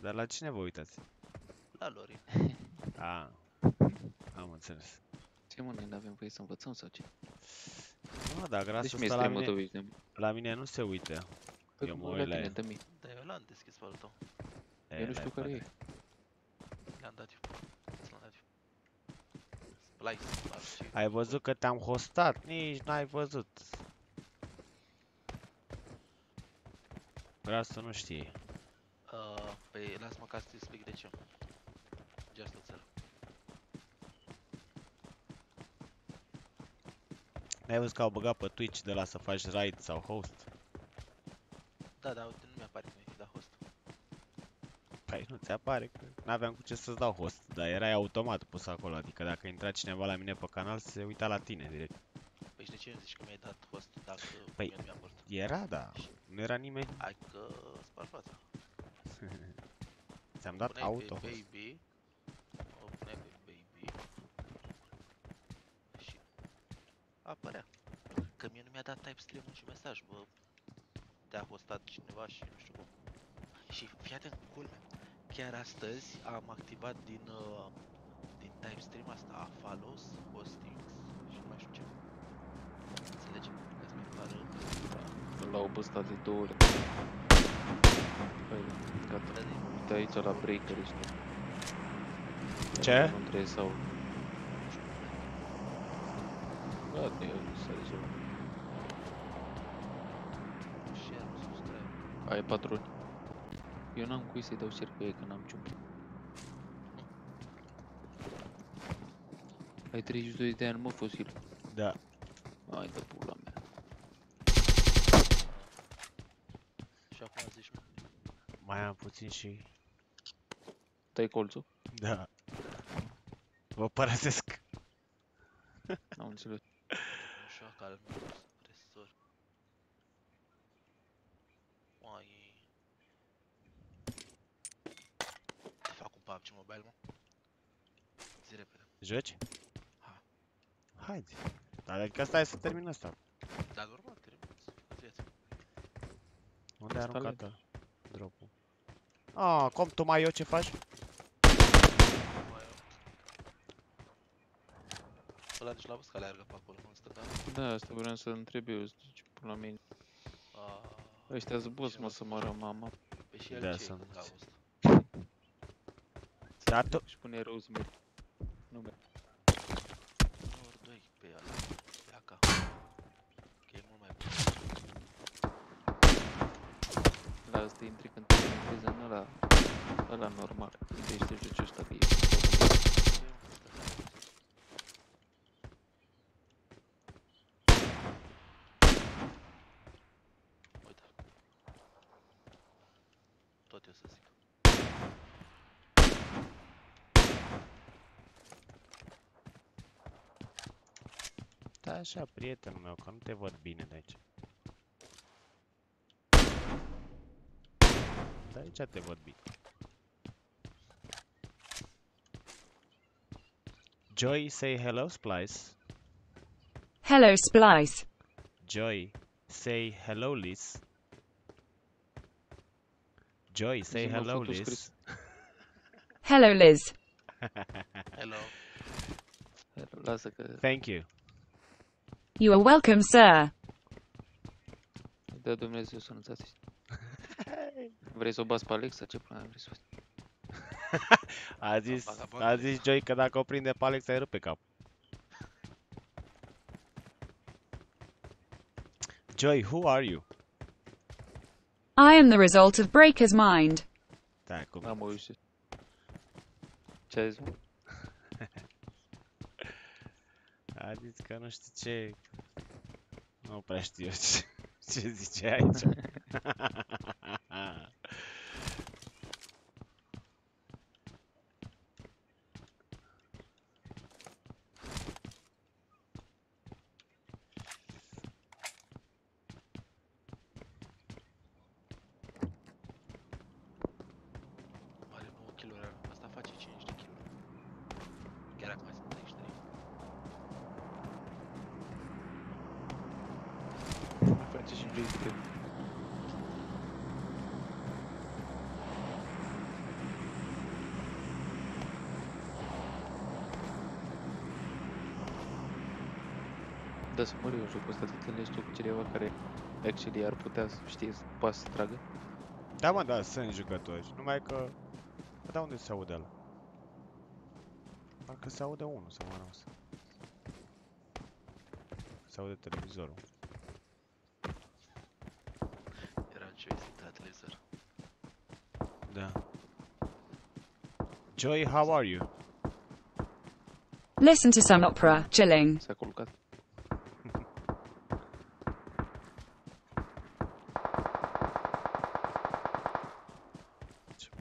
Dar la cine vă uitați? La Lorin. A, am înțeles. Ce mă, noi n-avem voie să învățăm sau ce? Nu, dar grasul Deci mi-e ăsta la stream-ul mine, tău, ești de la mine nu se uită. Păi Eu cum mă la uit la tine, el. dă-mi. Dar eu l-am deschis pe al tău. E, Eu nu la știu care e. pare. Le-am dat eu. Ți l-am dat eu. Splice, PUBG. Ai văzut că te-am hostat? Nici n-ai văzut. Vreau să nu știe. Uh, păi lasă-mă ca să ți explic de ce. Just oțel. N-ai văzut că au băgat pe Twitch de la să faci raid sau host? Da, dar uite, nu mi-apare cum e fi la host. Păi nu ți apare că n-aveam cu ce să-ți dau host, dar erai automat pus acolo, adică dacă intra cineva la mine pe canal se uita la tine direct. Păi și de ce îmi zici că mi-ai dat host dacă Păi- mie nu mi-a apărut? Era, da, nu era nimeni, Hai că spar fața. ți-am dat Puneai auto pe host. baby. O puneai pe baby. Și apărea. Că mie nu mi-a dat type stream și mesaj, bă. Te-a hostat cineva și nu știu cum. Și fii atent, culmea. Chiar astăzi am activat din, uh, din type stream asta, a follows, hostings și nu mai știu ce. Înțelegi? Ca să mi apară L-au băstat de două ori. Păi, gata. Dar de- Uite aici la breaker ești. Ce? Nu trebuie sau... Gata, eu să rezolv. share, subscribe. Ai patroni. Eu n-am cui să-i dau share pe ei, că n-am ciump. Ai 32 de ani, mă, fosil. Da, Ai de pula mea. Și acum zici, mă, mai am puțin și... Tai colțul? Da. Vă părăsesc. N-am înțeles. nu știu care nu presor. Mai... Te fac un PUBG Mobile, mă? Zi repede. Joci? Ha. Haide. Dar adică asta e să termin asta. Dar normal, terminați. Zi-ați. Unde ai Asta aruncat ăla? Dropul. Ah, cum tu mai eu ce faci? Mai eu. Ăla deci l-a văzut că aleargă pe acolo, în stânga. Da, asta vreau să întreb eu, zici, pula mea. Ah, Ăștia zbos, Și mă, ăla să moară mama. Pe și el Da, ce sunt când a mulți. văzut. Dar tu... Și pune Rosemary. Nume. Ori doi pe ăla. Pe AK. Că e mult mai bun. La asta intri când te întrezi în ăla, ăla normal. Așa, prietenul meu, că nu te văd bine de aici. De aici te văd bine. Joy, say hello, Splice. Hello, Splice. Joy, say hello, Liz. Joy, say Zi-mă hello, Liz. Hello, Liz. Hello. Lasă că Thank you. You are welcome, sir. îi dă Dumnezeu sănătate. Vrei să o bați pe Alexa? Ce pula mea vrei să faci? A zis, vagabond. a zis Joy că dacă o prinde pe Alex, ai rupe cap. Joy, who are you? I am the result of Breaker's mind. Da, cum? Da, mă. Ce ai zis, A zis că nu știu ce... Nu prea știu eu ce, ce zice aici. Are 9 kg. Asta face 5 de kg. Chiar acum mai sunt 33. Face și Jay câte. Da, să mă eu jocul ăsta, te întâlnești tu cu cineva care actually ar putea, să știi, să poate să tragă. Da, mă, da, sunt jucători. Numai că... Bă, Da, unde se aude ăla? Parcă se aude unul sau mă rog. să- Se aude televizorul. Era Joy Citat Laser. Da. Joy, how are you? Listen to some opera, chilling. S-a culcat.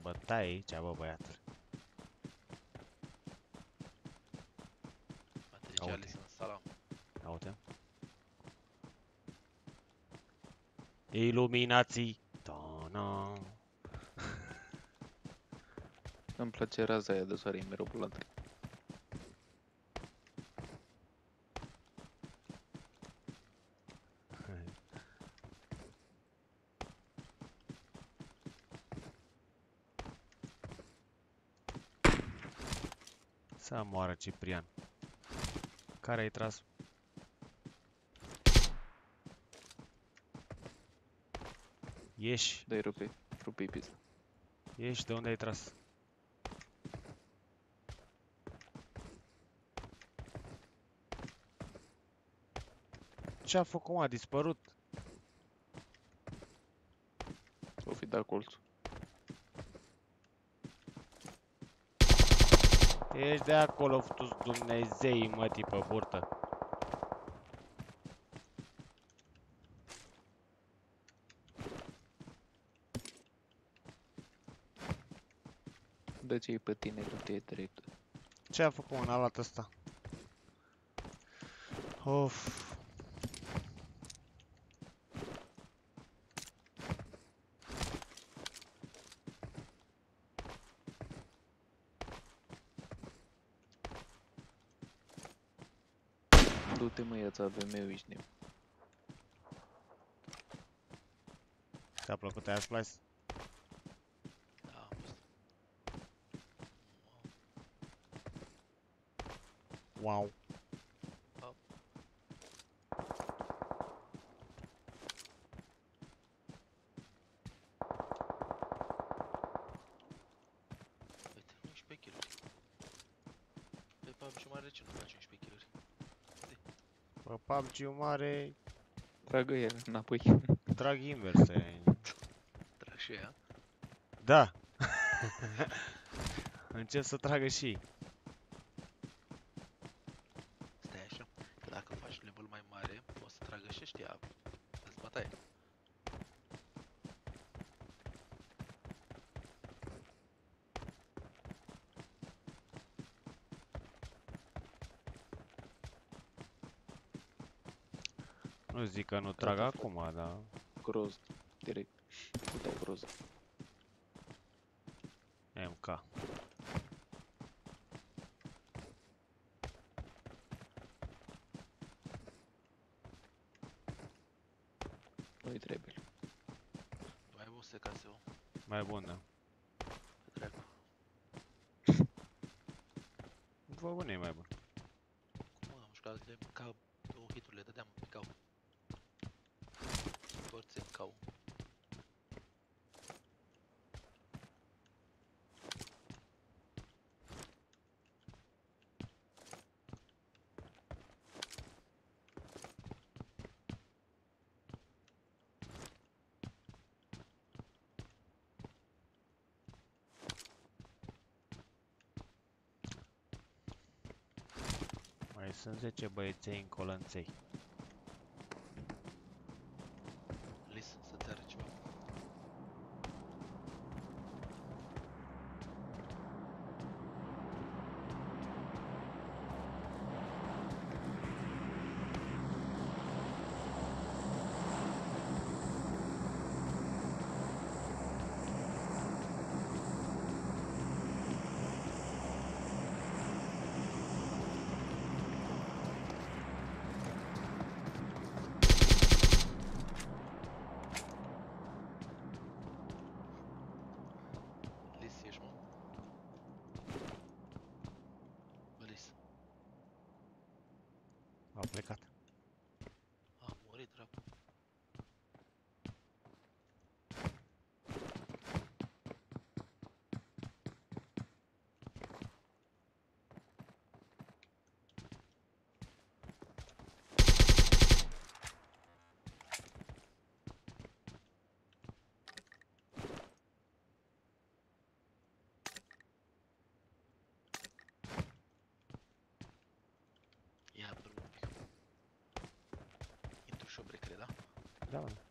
bătaie aici, bă, băiatul. Atrece Aude. Alice în salam. Aude? Iluminații! Da-na. Îmi place raza aia de soare, e mereu bulantă. Să moară Ciprian. Care ai tras? Ieși, Dai rupe, rupe pizza. ieși, de unde ai tras? Ce a făcut, mă? A dispărut? O fi dat colțul. Ești de acolo, tu Dumnezei, mătii, pe burtă. Dă ce pe tine, du-te drept. Ce a făcut un alat ăsta? Of. Du-te mă, ia-ți AVM-ul, ești nebun. Ți-a plăcut aia splice? Da, a fost. Wow. Uite, 11 kg. Pe PUBG mare ce nu faci 11 kg? Bă, PUBG-ul mare, Tragă el înapoi. trag invers. e. Trag și ea. Da. Încep să tragă și ei. Stai așa, că dacă faci level mai mare, o să tragă și ăștia îți bătaie. Nu zic că nu trag Gata, frate. acum, dar... Groz. Direct. Îți dau groz. MK. Nu-i trebuie. Mai bun să case o Mai bun, da. dracu. Vă bune e mai bun. Cum am jucat, le ca două hituri le dădeam pe cau. Părți în cau. Mai sunt 10 băieței în colănței. Lis, să-ți arăt ceva. Lis, ești mă? Bă, Lis, A plecat. a murit dracu. Ia apără un pic. Intru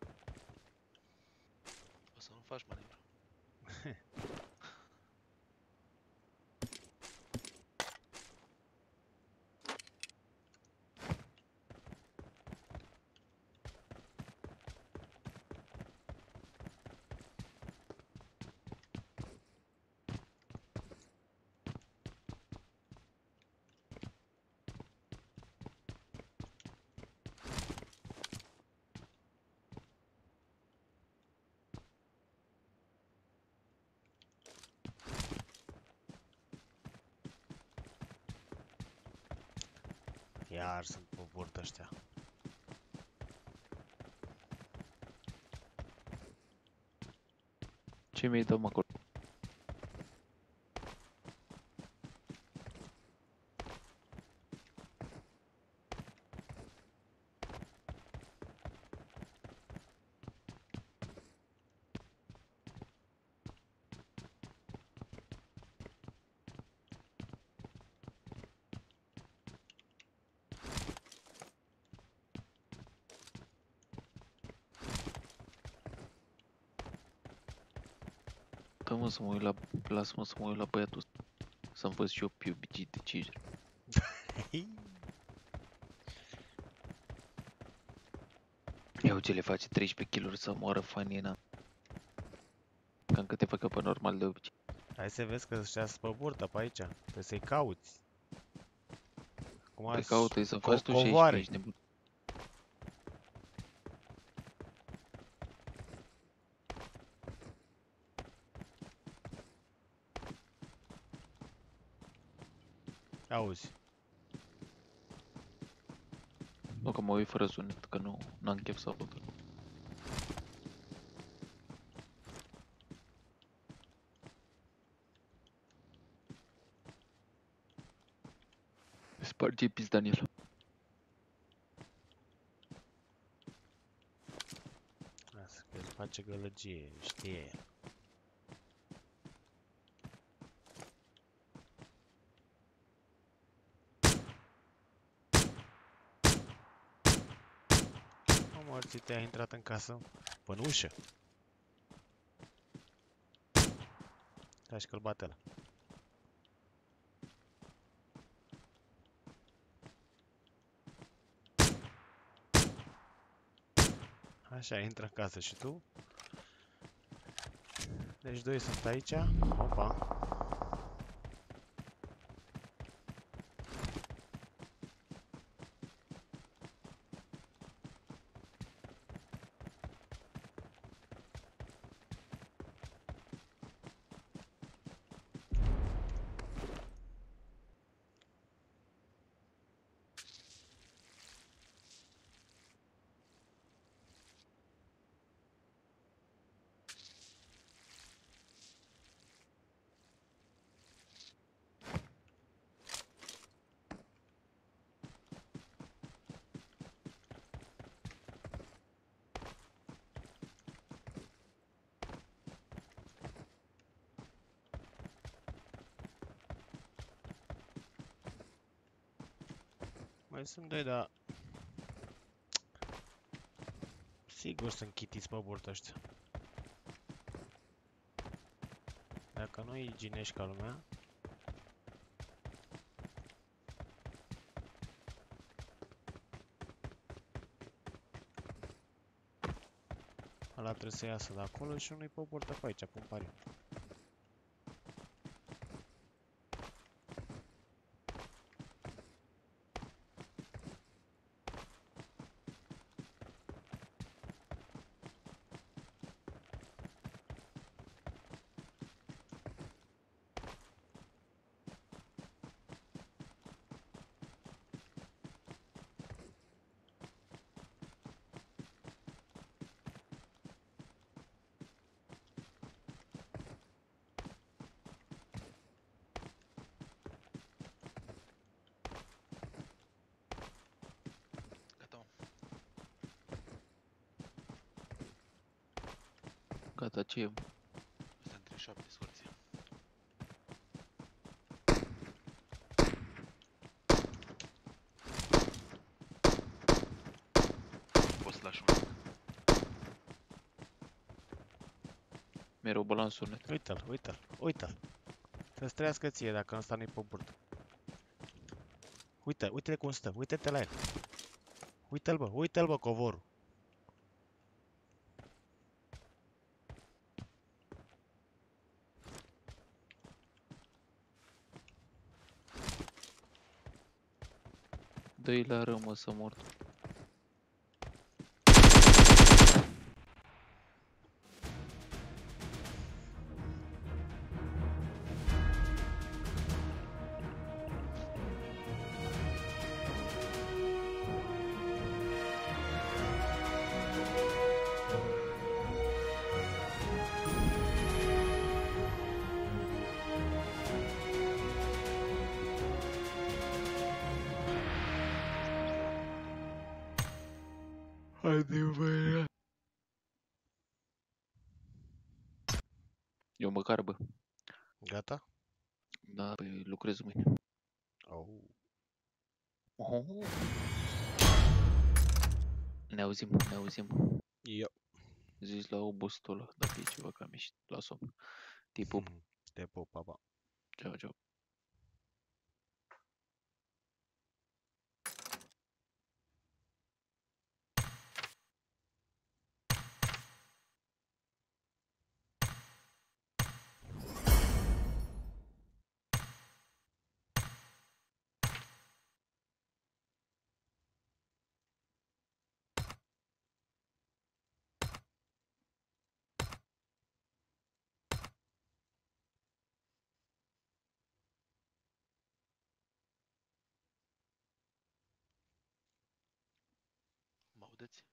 Iar sunt pe burtă ăștia. Ce mi-ai dat mă acolo? Să mă uit la... Lasă-mă să mă uit la băiatul ăsta. Să-mi văd și eu PUBG de ce Ia ce le face 13 kg să moară fanina. Cam câte facă pe normal de obicei. Hai să vezi că ăștia sunt pe burtă pe aici. Trebuie să-i cauți. Acum Pe s- caută să co- faci tu covoare. 16, ești nebun. Auzi. Nu că mă uit fără sunet, că nu n-am chef să aud. Sparge pis Daniel. Lasă că el face gălăgie, știe el. Mă, morții, te-a intrat în casă? Până ușă. Stai și că-l bate ăla. Așa, intră în casă și tu. Deci doi sunt aici. Opa. Sunt doi, dar... Sigur sunt chitiți pe burtă ăștia. Dacă nu îi ginești ca lumea... Ăla trebuie să iasă de acolo și unul-i pe burtă pe aici, pun pariu. Gata, mă. Gata, ce e? Asta între 7 scorții. Poți să lași un Mereu balans sunet. Uite-l, uite-l, uite-l. Să-ți trăiască ție dacă ăsta nu-i pe burtă. Uite, uite cum stă, uite-te la el. Uite-l bă, uite-l bă, covorul. Dă-i la rămă să mor. 100 долларов на 5 килограмм, я lasst um die Buben. Mă audeți?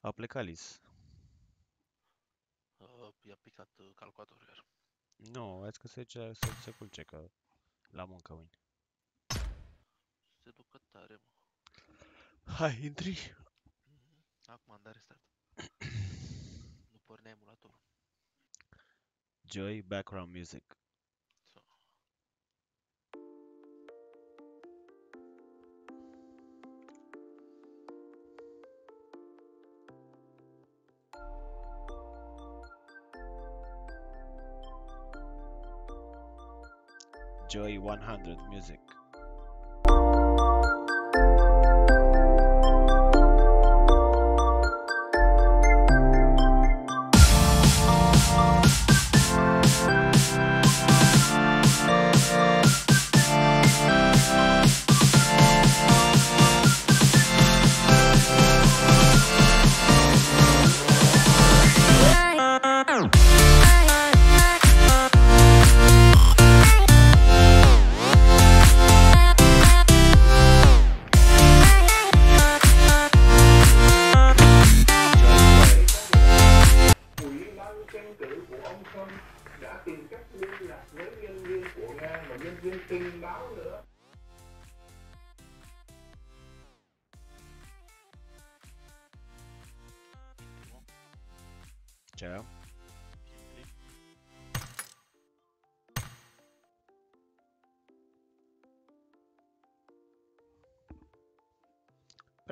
A plecat Liz. Uh, i-a picat uh, calculatorul iar. Nu, azi că se, duce- se, se culce că la muncă mâine. Se ducă tare, mă. Hai, intri. Mhm. Acum am dat restart. nu pornea emulatorul. Joy background music. 100 music.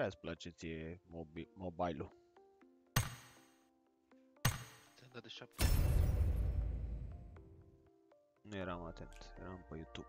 Îți place ție mobi- mobile-ul. Ți-am dat de 7. Nu eram atent, eram pe YouTube.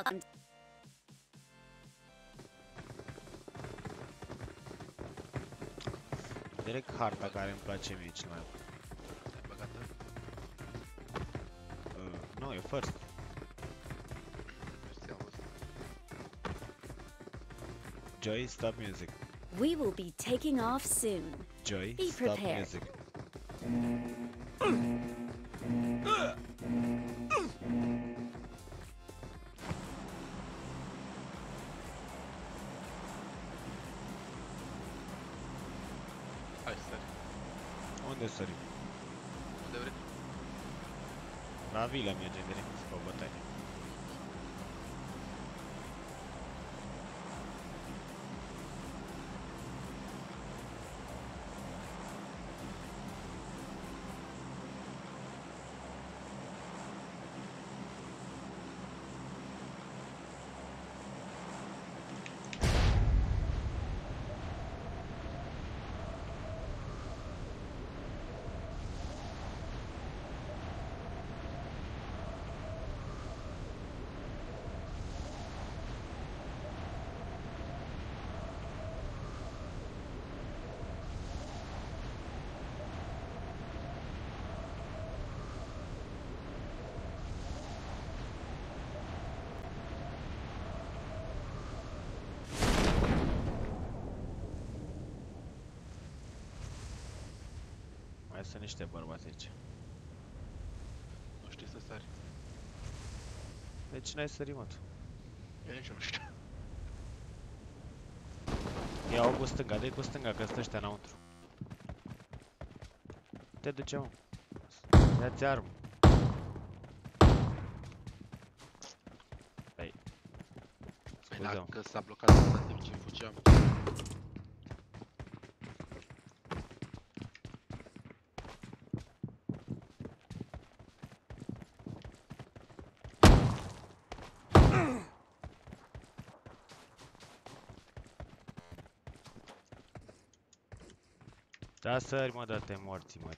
Welcome. Direct harta care îmi place mie cel mai mult. Te-ai băgat Uh, nu, e first. Joy, stop music. We will be taking off soon. Joy, Be stop prepared. music. Hai, sunt niște bărbați aici. Nu știi să sari. De cine ai sărit, mă, tu? Eu nici nu știu. Ia-o cu stânga, dă cu stânga, că stă ăștia înăuntru. Te duce, mă. Ia-ți armă. Păi. Păi Scuze-mă. dacă s-a blocat asta în timp ce fugeam. Da, sări, mă, dă-te morții, mă.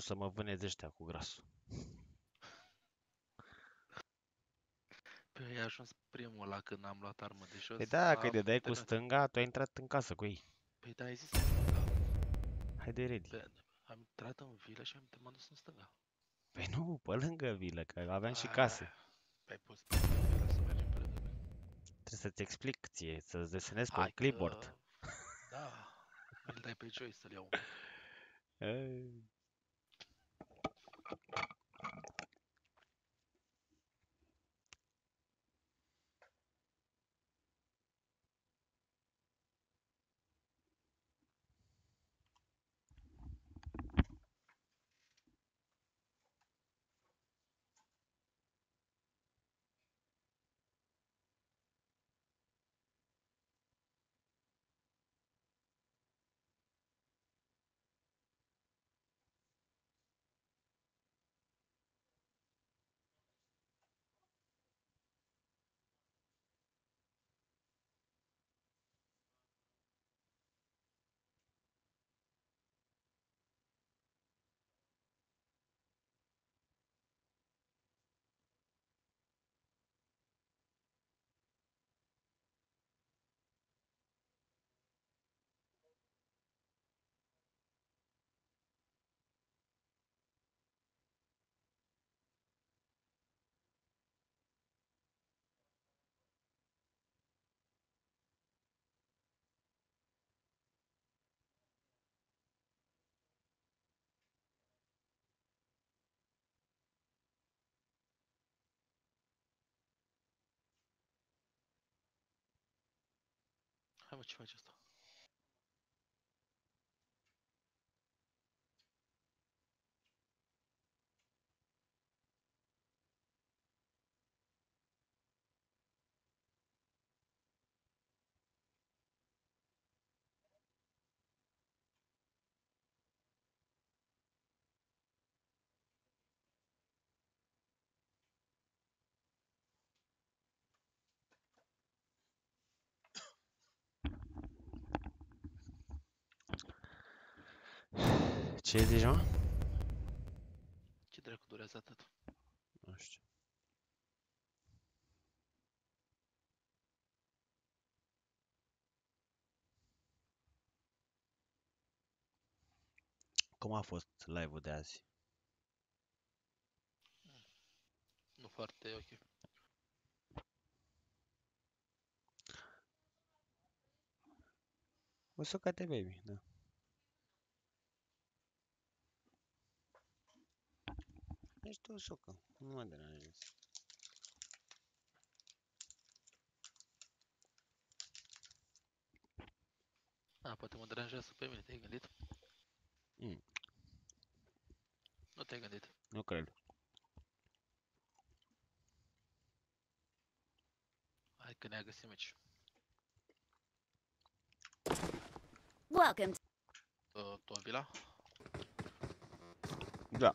Stau să mă vâneze ăștia cu grasul. Păi ai ajuns primul ăla când am luat armă de jos. Păi da, că am de dai cu terminat. stânga, tu ai intrat în casă cu ei. Păi da, ai zis în stânga. Haide, ready. Pe- Am intrat în vilă și am m-am dus în stânga. Păi nu, pe lângă vilă, că aveam și Ah, case. Păi poți să vilă să mergem pe lângă mine. Trebuie să-ți explic ție, să-ți desenez pe un Hai că- clipboard. Da, îl dai pe Joy să-l iau. Hai mă, ce faci asta? Ce zici, mă? Ce dracu durează atât? Nu știu. Cum a fost live-ul de azi? Nu foarte ok. Usucă-te, baby, da. Ești tu usucă, nu mă deranjezi. A, poate mă deranjează pe mine, te-ai gândit? Mm. Nu te-ai gândit. Nu cred. Hai că ne-a găsit aici. Welcome to Uh, tu vila? Da.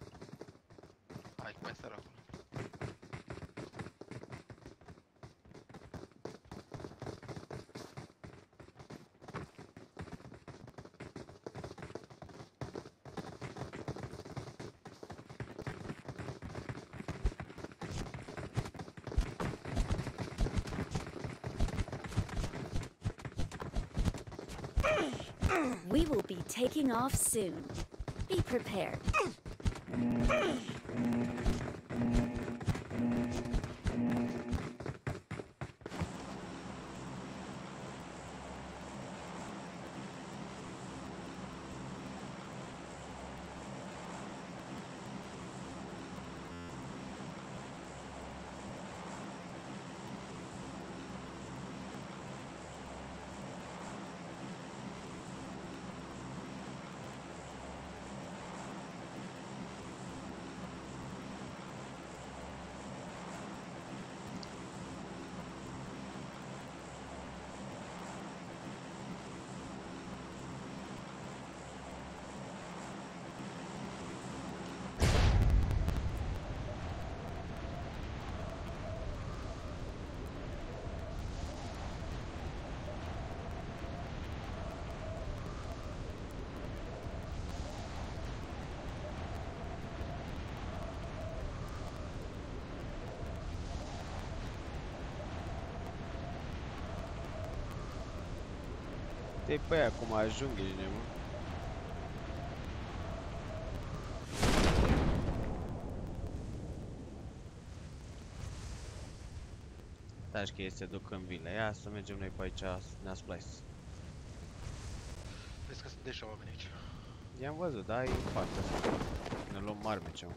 We will be taking off soon. Be prepared. Mm-hmm. Te pe aia cum ajung, ești nebun. Taci că este duc în vile. Ia să mergem noi pe aici, ne-a splice. Vezi că sunt deja oameni aici. I-am văzut, da, e în partea asta. Ne luăm marmice, mă.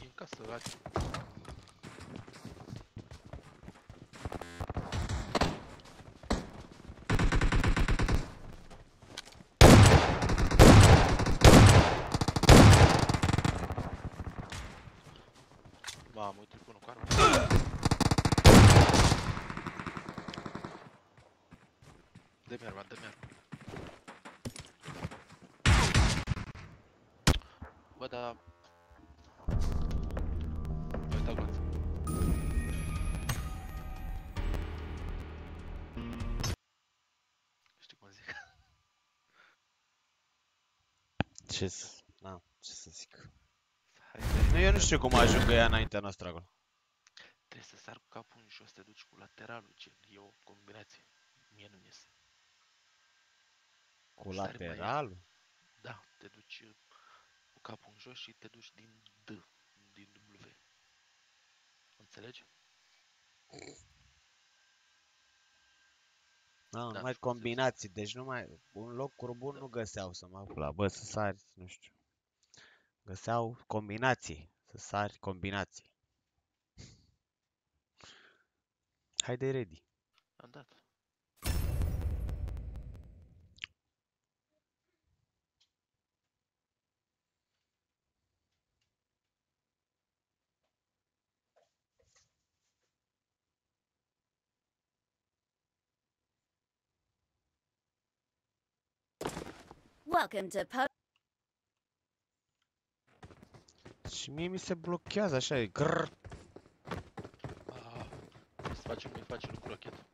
E în casă, aici. Mamă, uite cu unul cu armă. Dă-mi arma, dă-mi arma. Bă, dar... Voi dau glonț. Știi cum zic? Ce să... Na, ce să zic. Hai, dă-i Nu, eu nu dă-mi. știu cum ajungă ea înaintea noastră acolo. Trebuie să sar cu capul în jos, te duci cu lateralul, gen. E o combinație. Mie nu iese. Cu Sari pe ea. lateralul? Da, te duci uh, cu capul în jos și te duci din D, din W. Înțelegi? Da, Da, numai știu cum se combinații, deci numai un loc bun nu găseau să mă la bă, să sari, nu știu. Găseau combinații, să sari combinații. Haide ready. Am dat. Welcome to Pub. Și mie mi se blochează așa, e grrr. Ah, trebuie să facem, îi face lui crochet.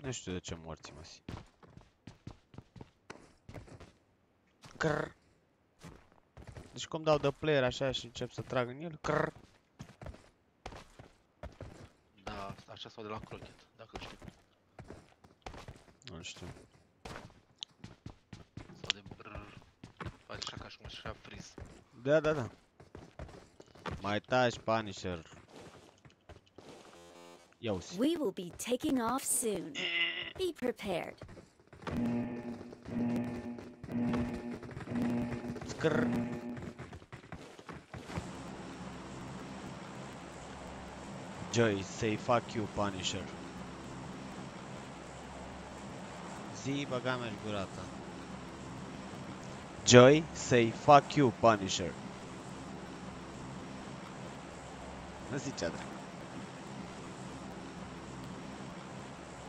Nu știu de ce morți, măsi. Grrr. Deci cum dau de player așa și încep să trag în el? Grrr. Da, așa sau de la crochet, așa și cum. Da, da, da. Mai taci Punisher. Ia uzi. We will be taking off soon. Be prepared. Scrr. Joy, say fuck you, Punisher. Zi, băga mergi gura ta. Joy, say fuck you, Punisher. Nu zicea drept.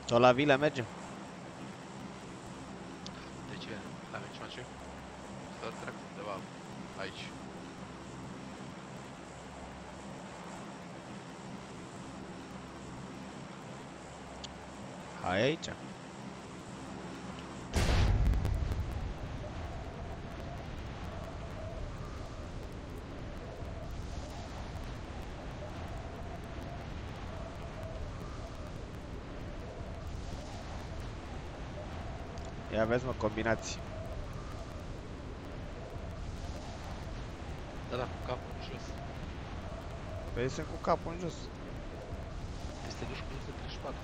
Sau la vila mergem? De ce? Avem ceva ce? Să trec undeva aici. Hai aici. Ia vezi mă, combinații. Da, da, cu capul în jos. Păi sunt cu capul în jos. Este duși cu 134.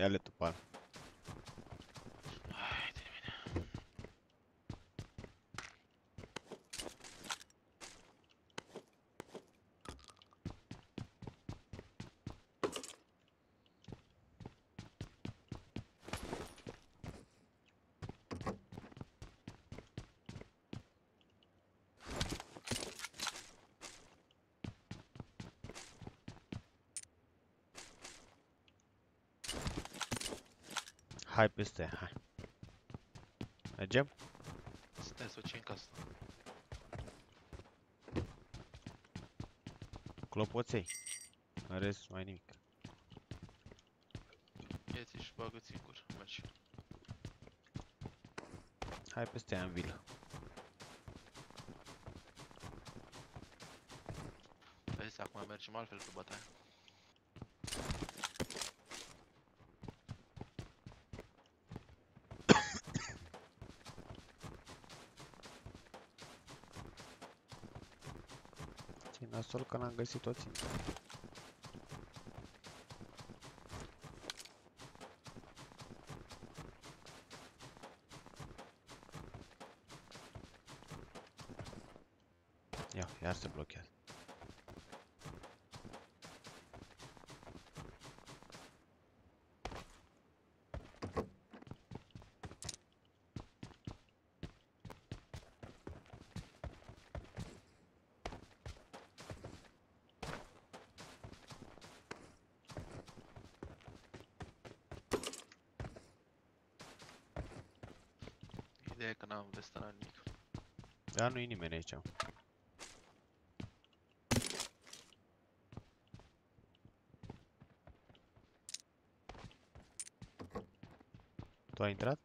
Ia-le tu, pan. Hai de mine. Hai peste, hai. Mergem? Stai să o ții în casă. Clopoței. În rest, mai nimic. Ia-ți și bagă singur. Mergi. Hai peste aia în vilă. Vezi, acum mergem altfel pe bătaie. Ce nasol că n-am găsit o țintă. Ia, iar se blochează. Ideea e că n-am destanat nimic. Dar nu-i nimeni aici. Tu ai intrat?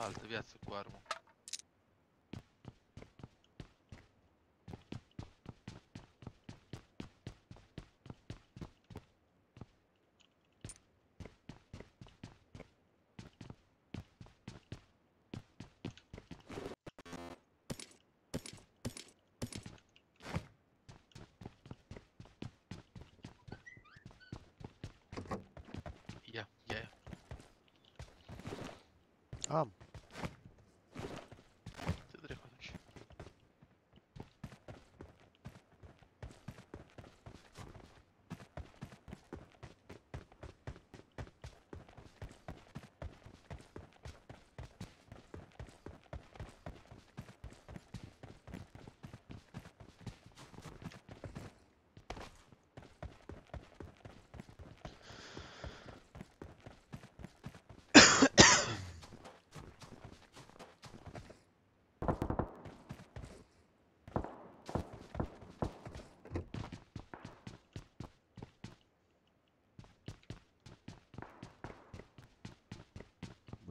Altă viață cu armă. Ia, ia, ia. Am. Ce dracu atunci?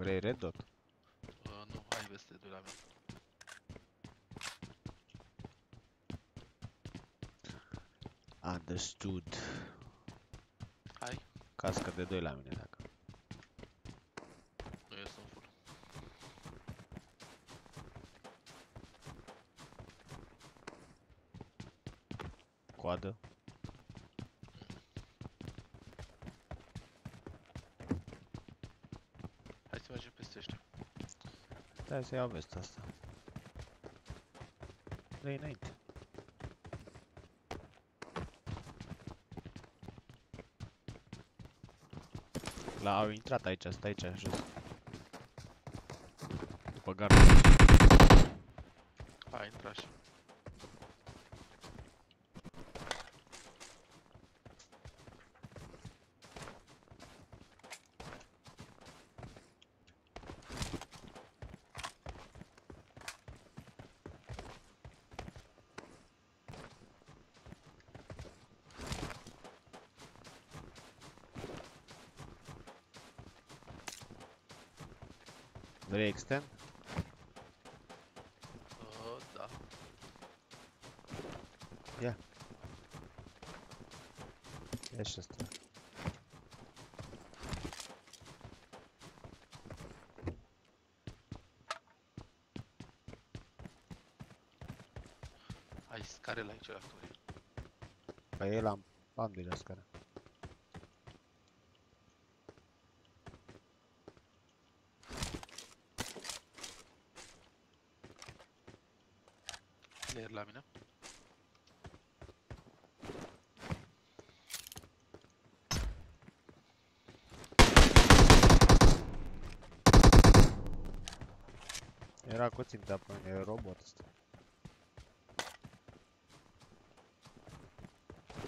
Vrei red dot? Uh, nu, hai veste de la mine. Understood. Hai, Cască de 2 la mine dacă. nu eu sunt full. Coadă. Hai să mergem peste ăștia. Stai să iau vesta asta. Dă-i înainte. La, au intrat aici, stai aici, jos. După gardă. Hai, intra și. Vrei extend? Uh, da. Ia și asta. Ai scare la aici la actori. Păi el am, am deja scara. Era cu ținta pe mine, e robot ăsta.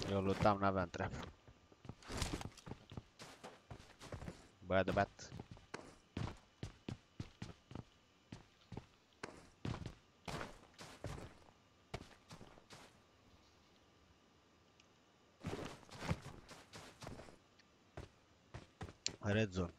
Eu lutam, n-aveam treabă. Băiat de bat. Red zone.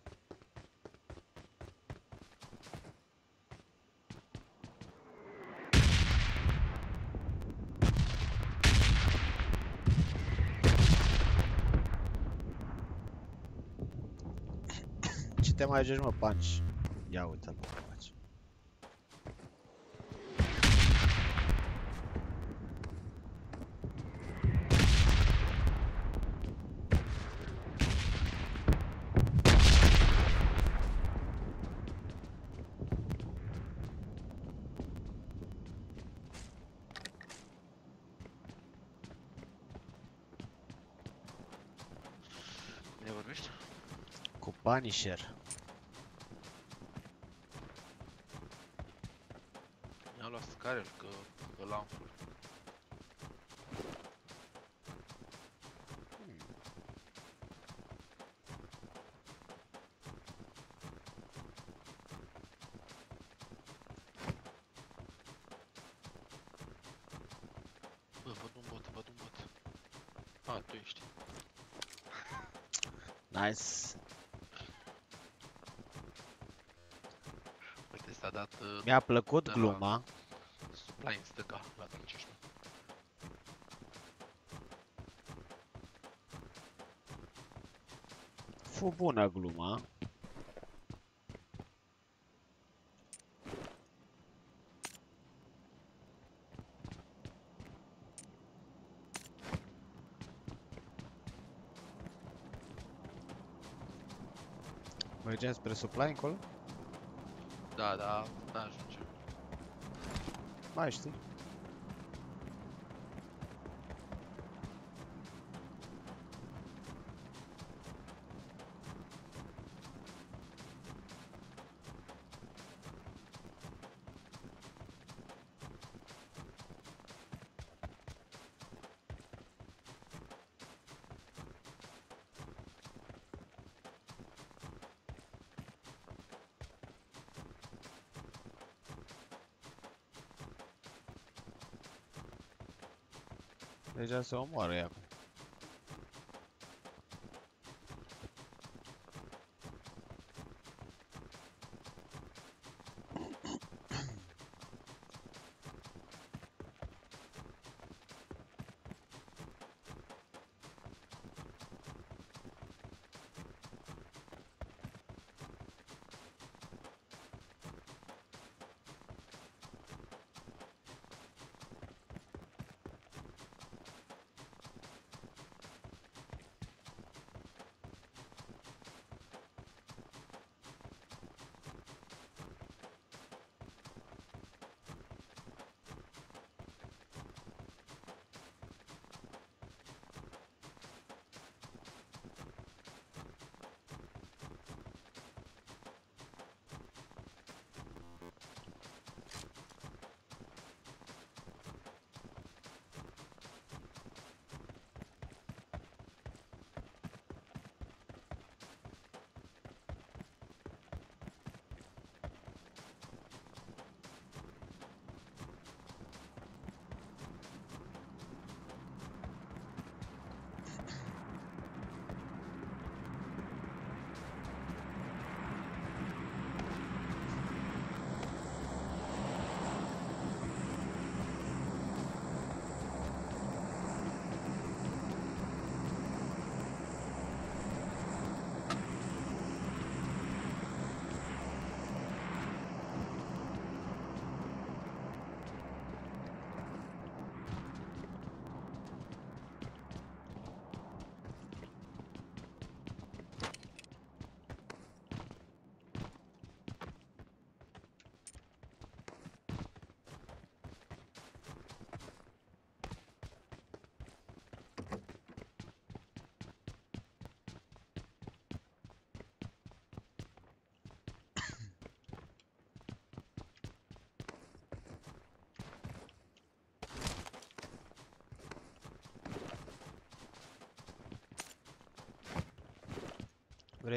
Te mai joci, mă, Punch? Ia uite-l, bă, Punch. Ne vorbești? Cu Punisher. Mi-a luat scare că îl am full. Bă, văd un bot, văd un bot. A, tu ești. Nice. Uite, s-a dat uh, Mi-a plăcut Da. gluma. supply în stânga, la 15. Fu bună gluma. Mergem spre supply încolo? Da, da, n-ajunge. Mai știi. Deja se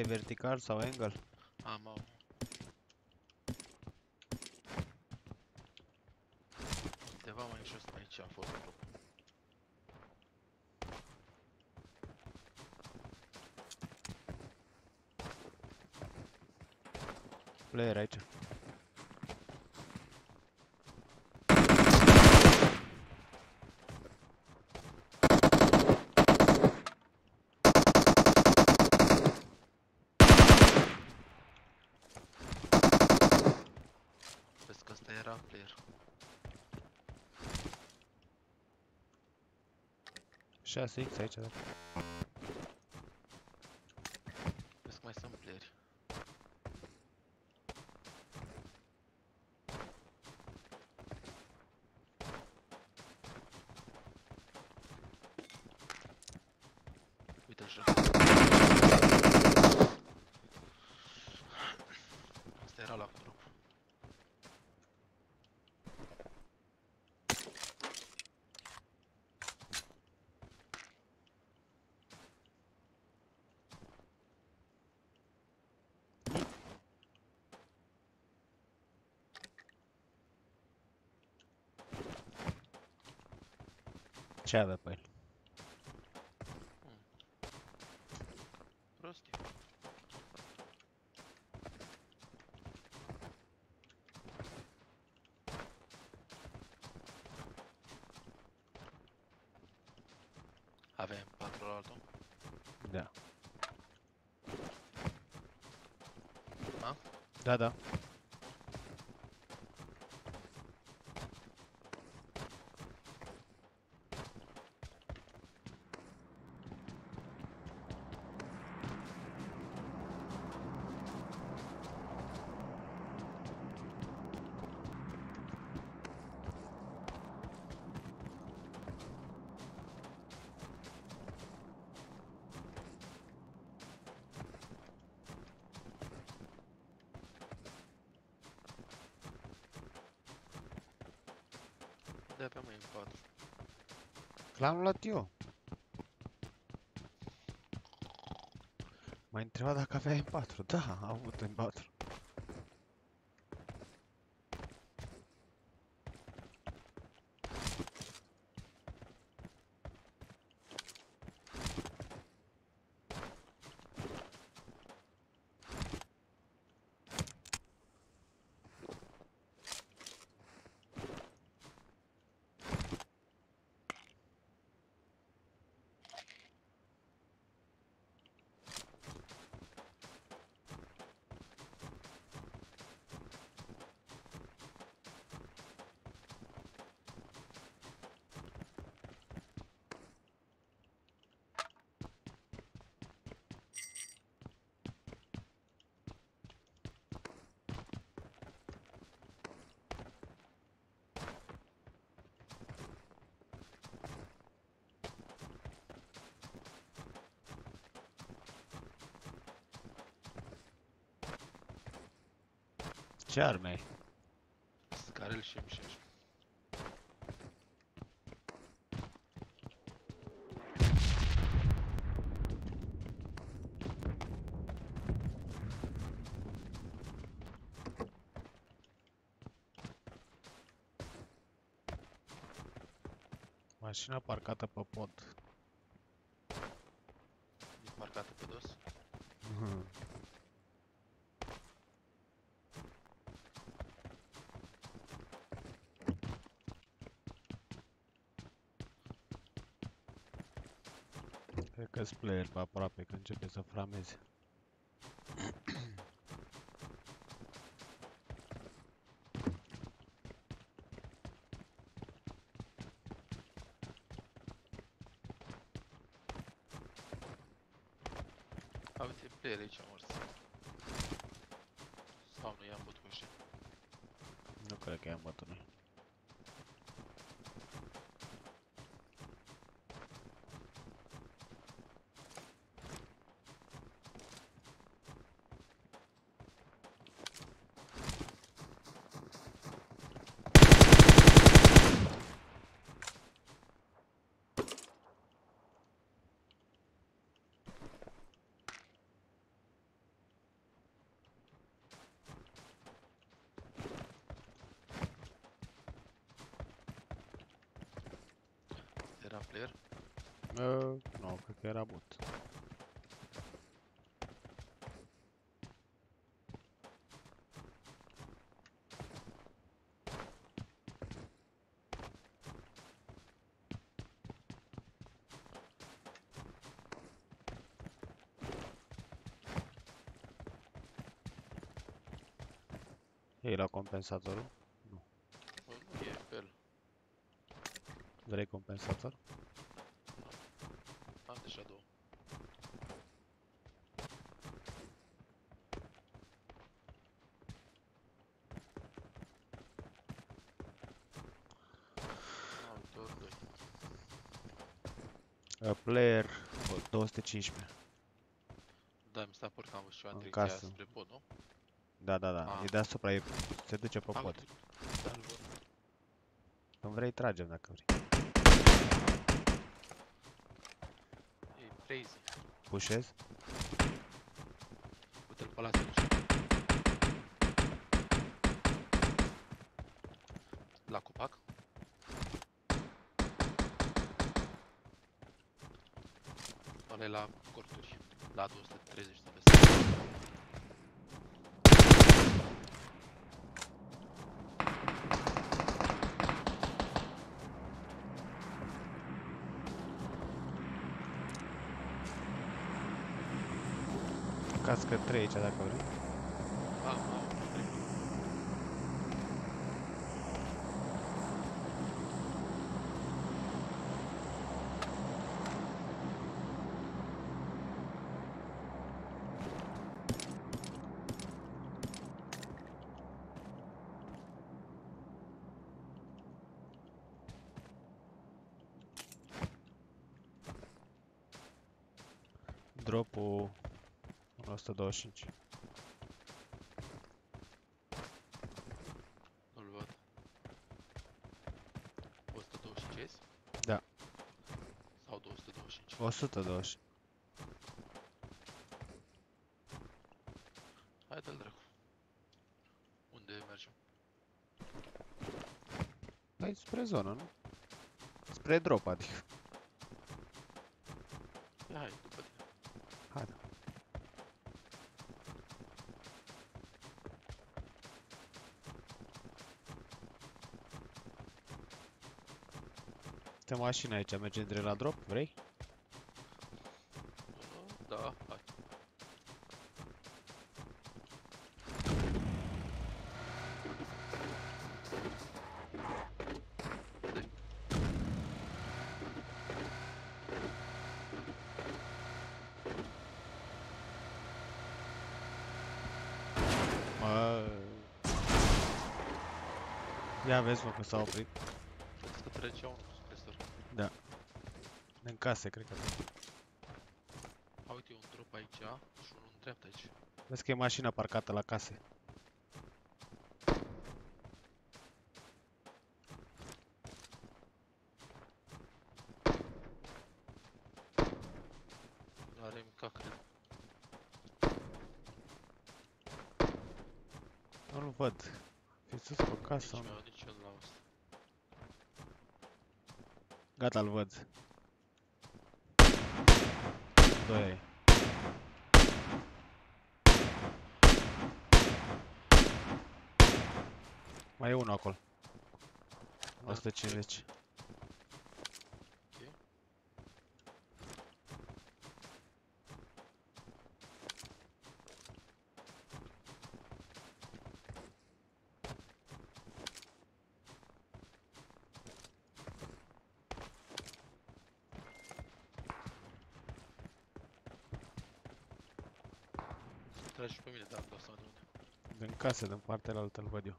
omoară ea acum. Vrei vertical sau angle? Am, am. Undeva mai jos aici a fost grup. Player aici. Vezi că ăsta era player. 6x aici, da. Vezi că mai sunt playeri. Uite-l jos. Asta era la grup. Ce avea pe el? Prostii. Avem patru la altul. Da. A? Da, da. L-am luat eu. M-ai întrebat dacă avea M4. Da, a avut M4. Ce arme ai? Scarel și M16. Mașina parcată pe pod. E parcată pe dos. Cred că-s player pe aproape, că începe să frameze. A, uite, player aici a mers. Sau nu i-am bătut cu ăștia. Nu cred că i-am bătut noi. Uh, nu, cred că era bot. Ei la compensatorul? Bă, nu e pe el. Vrei compensator? Am deja două. Am uite, ori doi. Uh, player bă, 215. Da, mi s-a părut că am văzut ceva în În direcția aia casă. spre pod, nu? Da, da, da. Ah. E deasupra, e, se duce pe Am pod. uite, da, îl văd. Când vrei, tragem dacă vrei. E crazy. Pușez? Uite-l pe ăla se duce. La copac. Ăla e la corturi. La 230 de metri. Cască 3 aici dacă vrei. Am, am, trec. Dropul 125. Nu-l văd. 125 Da. Sau 225? 120. Hai dă-l dracu. Unde mergem? Hai spre zonă, nu? Spre drop, adică. Ia hai, după tine. Hai, da. Este mașina aici, mergem direct la drop, vrei? Uh, Da, hai. Mă... Ia vezi, mă, că s-a oprit. Vezi că trecea unul supresor. În case, cred că. A, uite, e un drop aici și unul în dreapta aici. Vezi că e mașina parcată la case. Nu are mica, cred. Nu-l văd. E sus pe casă. Nici mă. meu, nici eu nu l-am văzut. Gata, îl văd. Doi ai. Mai e unul acolo. Da, 150. Ok. Să tragi și pe mine, dar îmi dau seama de unde. Din case, din partea altă îl văd eu.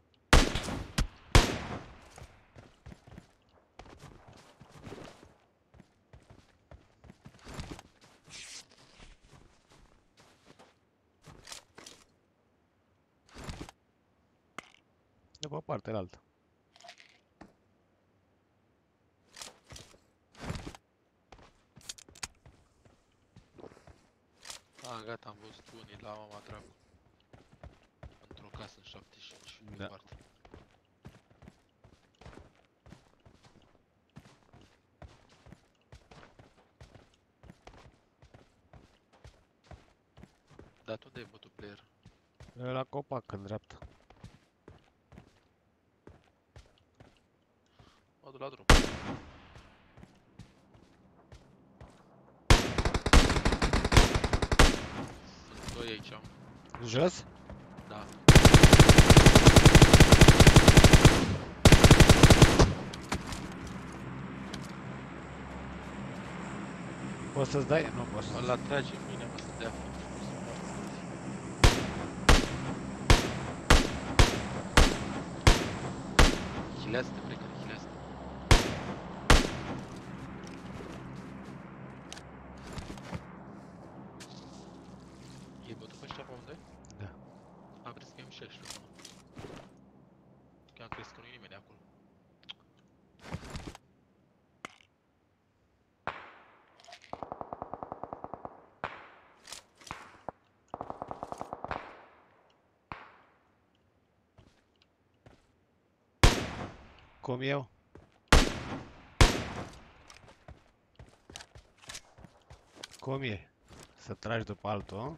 De pe partea altă. Ah, gata, am văzut unii la mama dracu. Într-o casă în 75, Da. departe. dat, unde e botul player? E la copac, în dreapta. Mă duc la drum. Sunt doi aici. Jos? Da. Poți să-ți dai? Nu poți să Ăla trage în mine, mă, să dea foc. Hilează-te, plecare, hilează-te. E bătut pe ăștia pe unde? Da. Am crezut că e Michel și unul. Că am crezut că nu e nimeni acolo. Cum eu? Cum e? Să tragi după altul, a?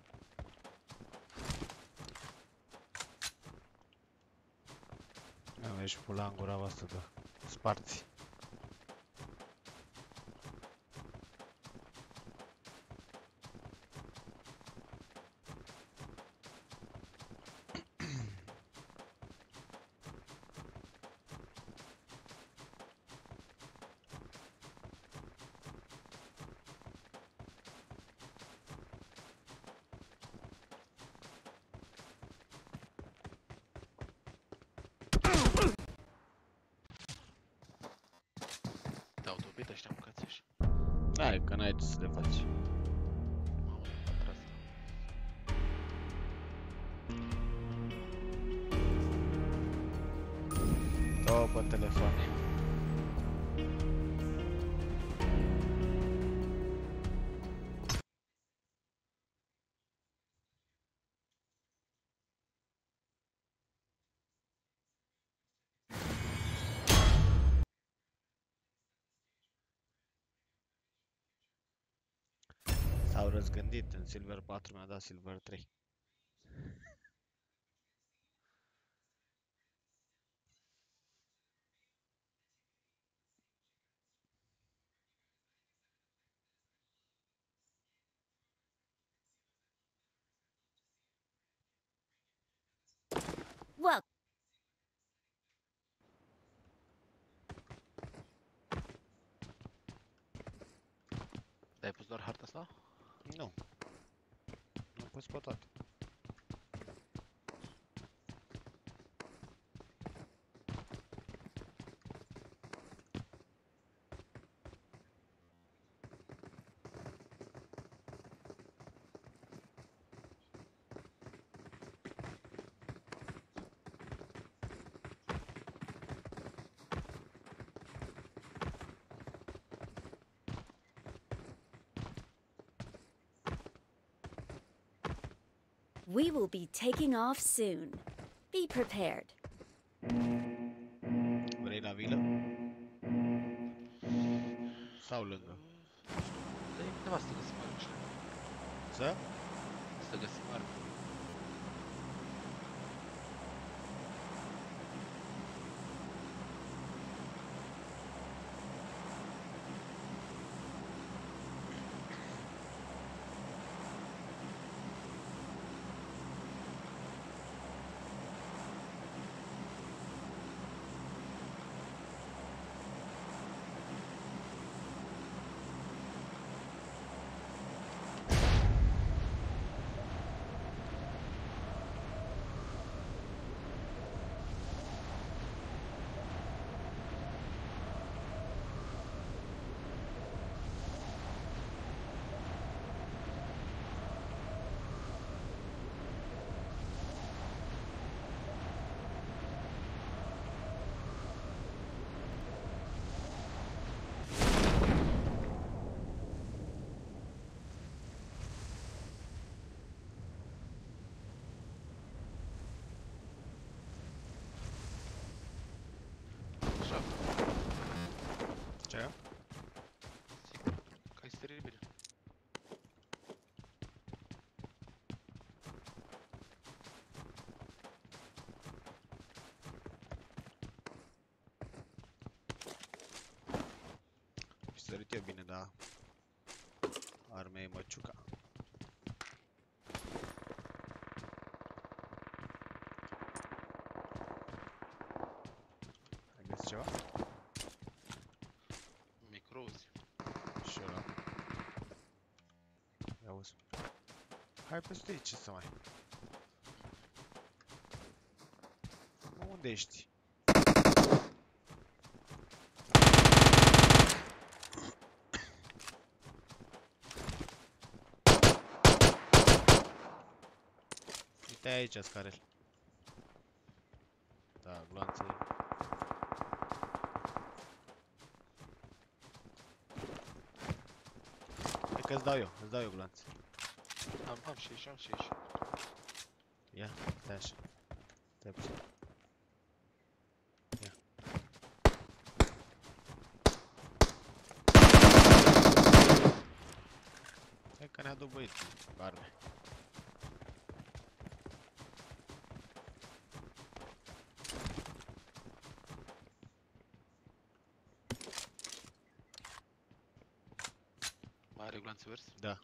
Nu, ești pula în gura voastră, da. Sparți. S-au răzgândit, în Silver 4 mi-a dat Silver 3. Well, Ai pus doar harta asta? Nu. Nu pus pe toate. We will be taking off soon. Be prepared. Vrei la vilă? Sau lângă? Dar e undeva să găsim armă ăștia. Să? Să sărit eu bine, dar arme e măciuca. Ai găsit ceva? Microuzi. Și ăla. Ia auzi. Hai peste aici, ce să mai... Mă, Unde ești? Uite aici, Scarel. Da, gloanțe. Hai că îți dau eu, îți dau eu gloanțe. Am, am și aici, am și aici. Ia, stai așa. Stai puțin. Ia. Hai că ne-a dat băieții cu arme. Mai are glanțe verzi? Da.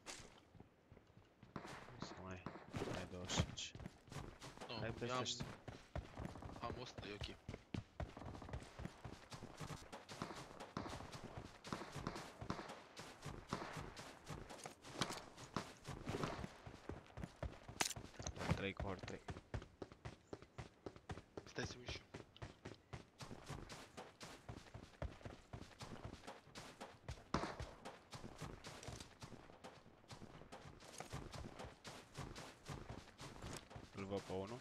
Să mai... Mai 25. Nu, Hai eu peste am, ăștia. am 100, e ok. Am 3 cu 3. Stai să uiți. Îl văd pe unul.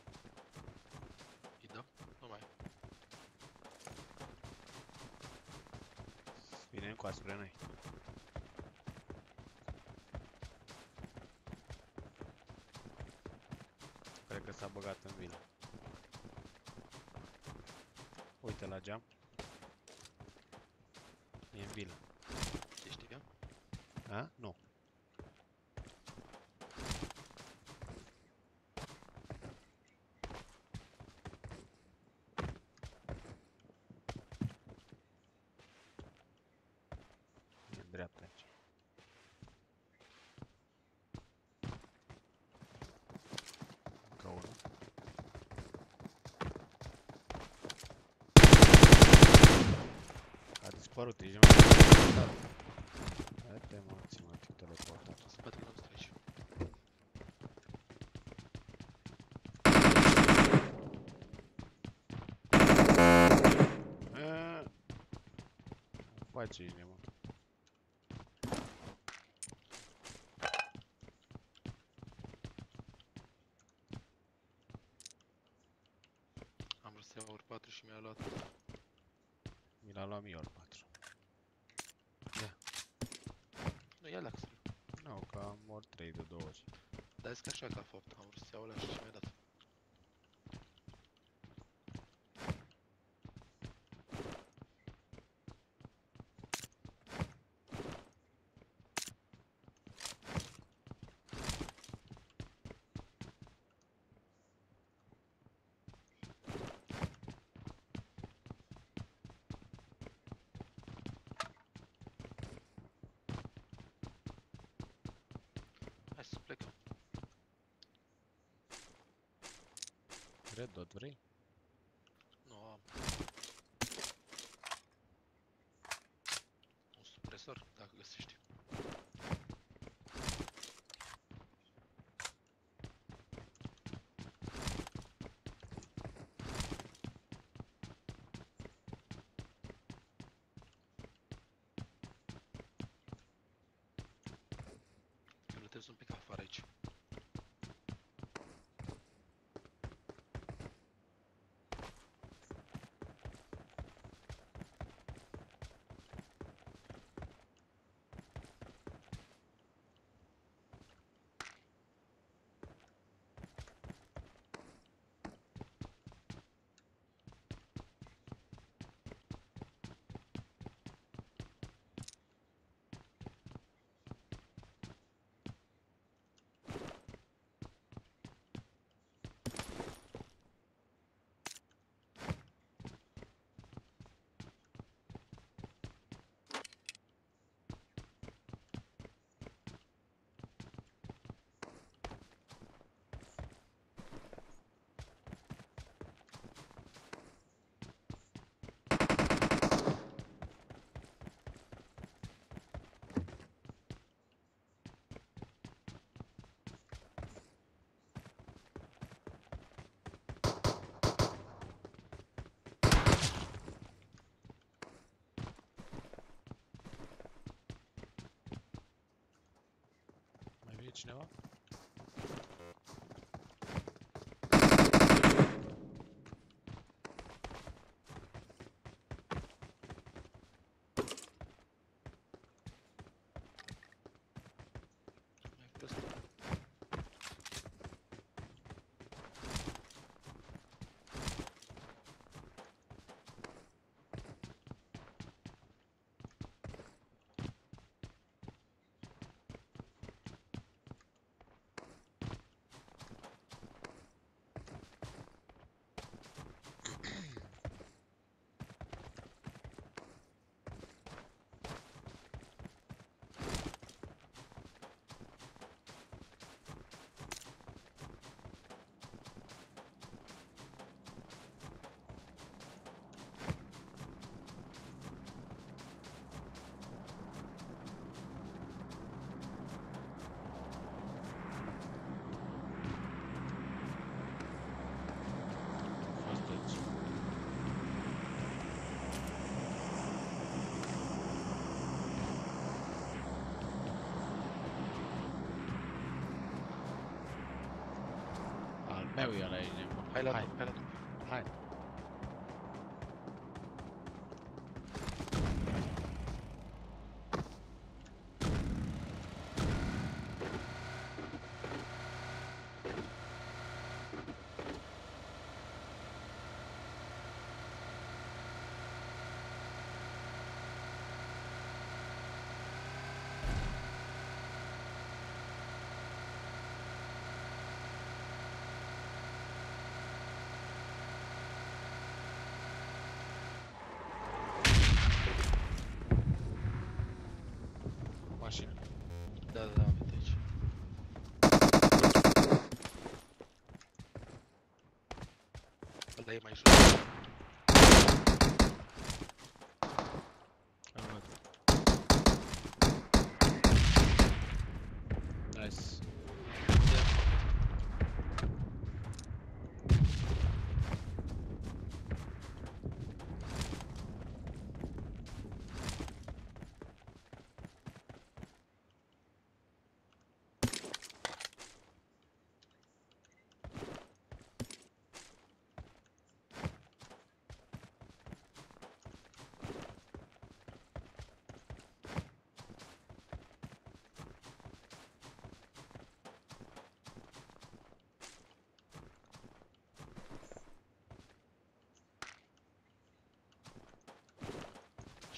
Îi dăm? Nu mai. Vine încoa spre noi. Cred că s-a băgat în vilă. Uite la geam. E în vilă. Ești ea? A? Nu. E în dreapta aici. Încă unul. A dispărut, ești mai teleportat. Haide mă, ți mă, te teleportat. În spatele nostru aici. Aaaa. Face ești nebun. Am vrut să iau ori 4 și mi-a luat. Mi l-a luat mie ori 4. Nu, ia laxul. Nu, că am ori 3 de 2 ori. Dar zic așa ca fapt. Am vrut să iau ăla și mi-a dat. you know? Al meu e ăla, e nebun. Hai la Hai, top, hai la top. hai. Mașină. Da, da, da, am venit aici. Ăla e mai jos. Îl văd. Nice.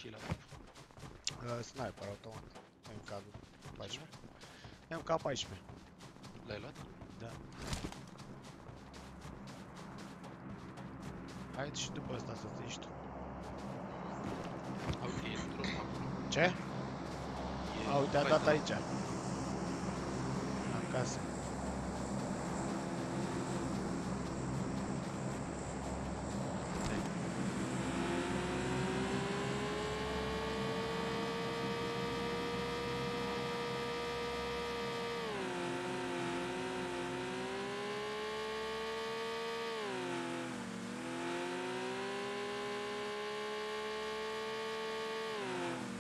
Și la top. Uh, sniper automat. MK14. MK14. L-ai luat? Da. Hai și după asta să te tu. A, Uite, e într-o acolo. Ce? E A, uite, a Hai, dat da. aici. Acasă.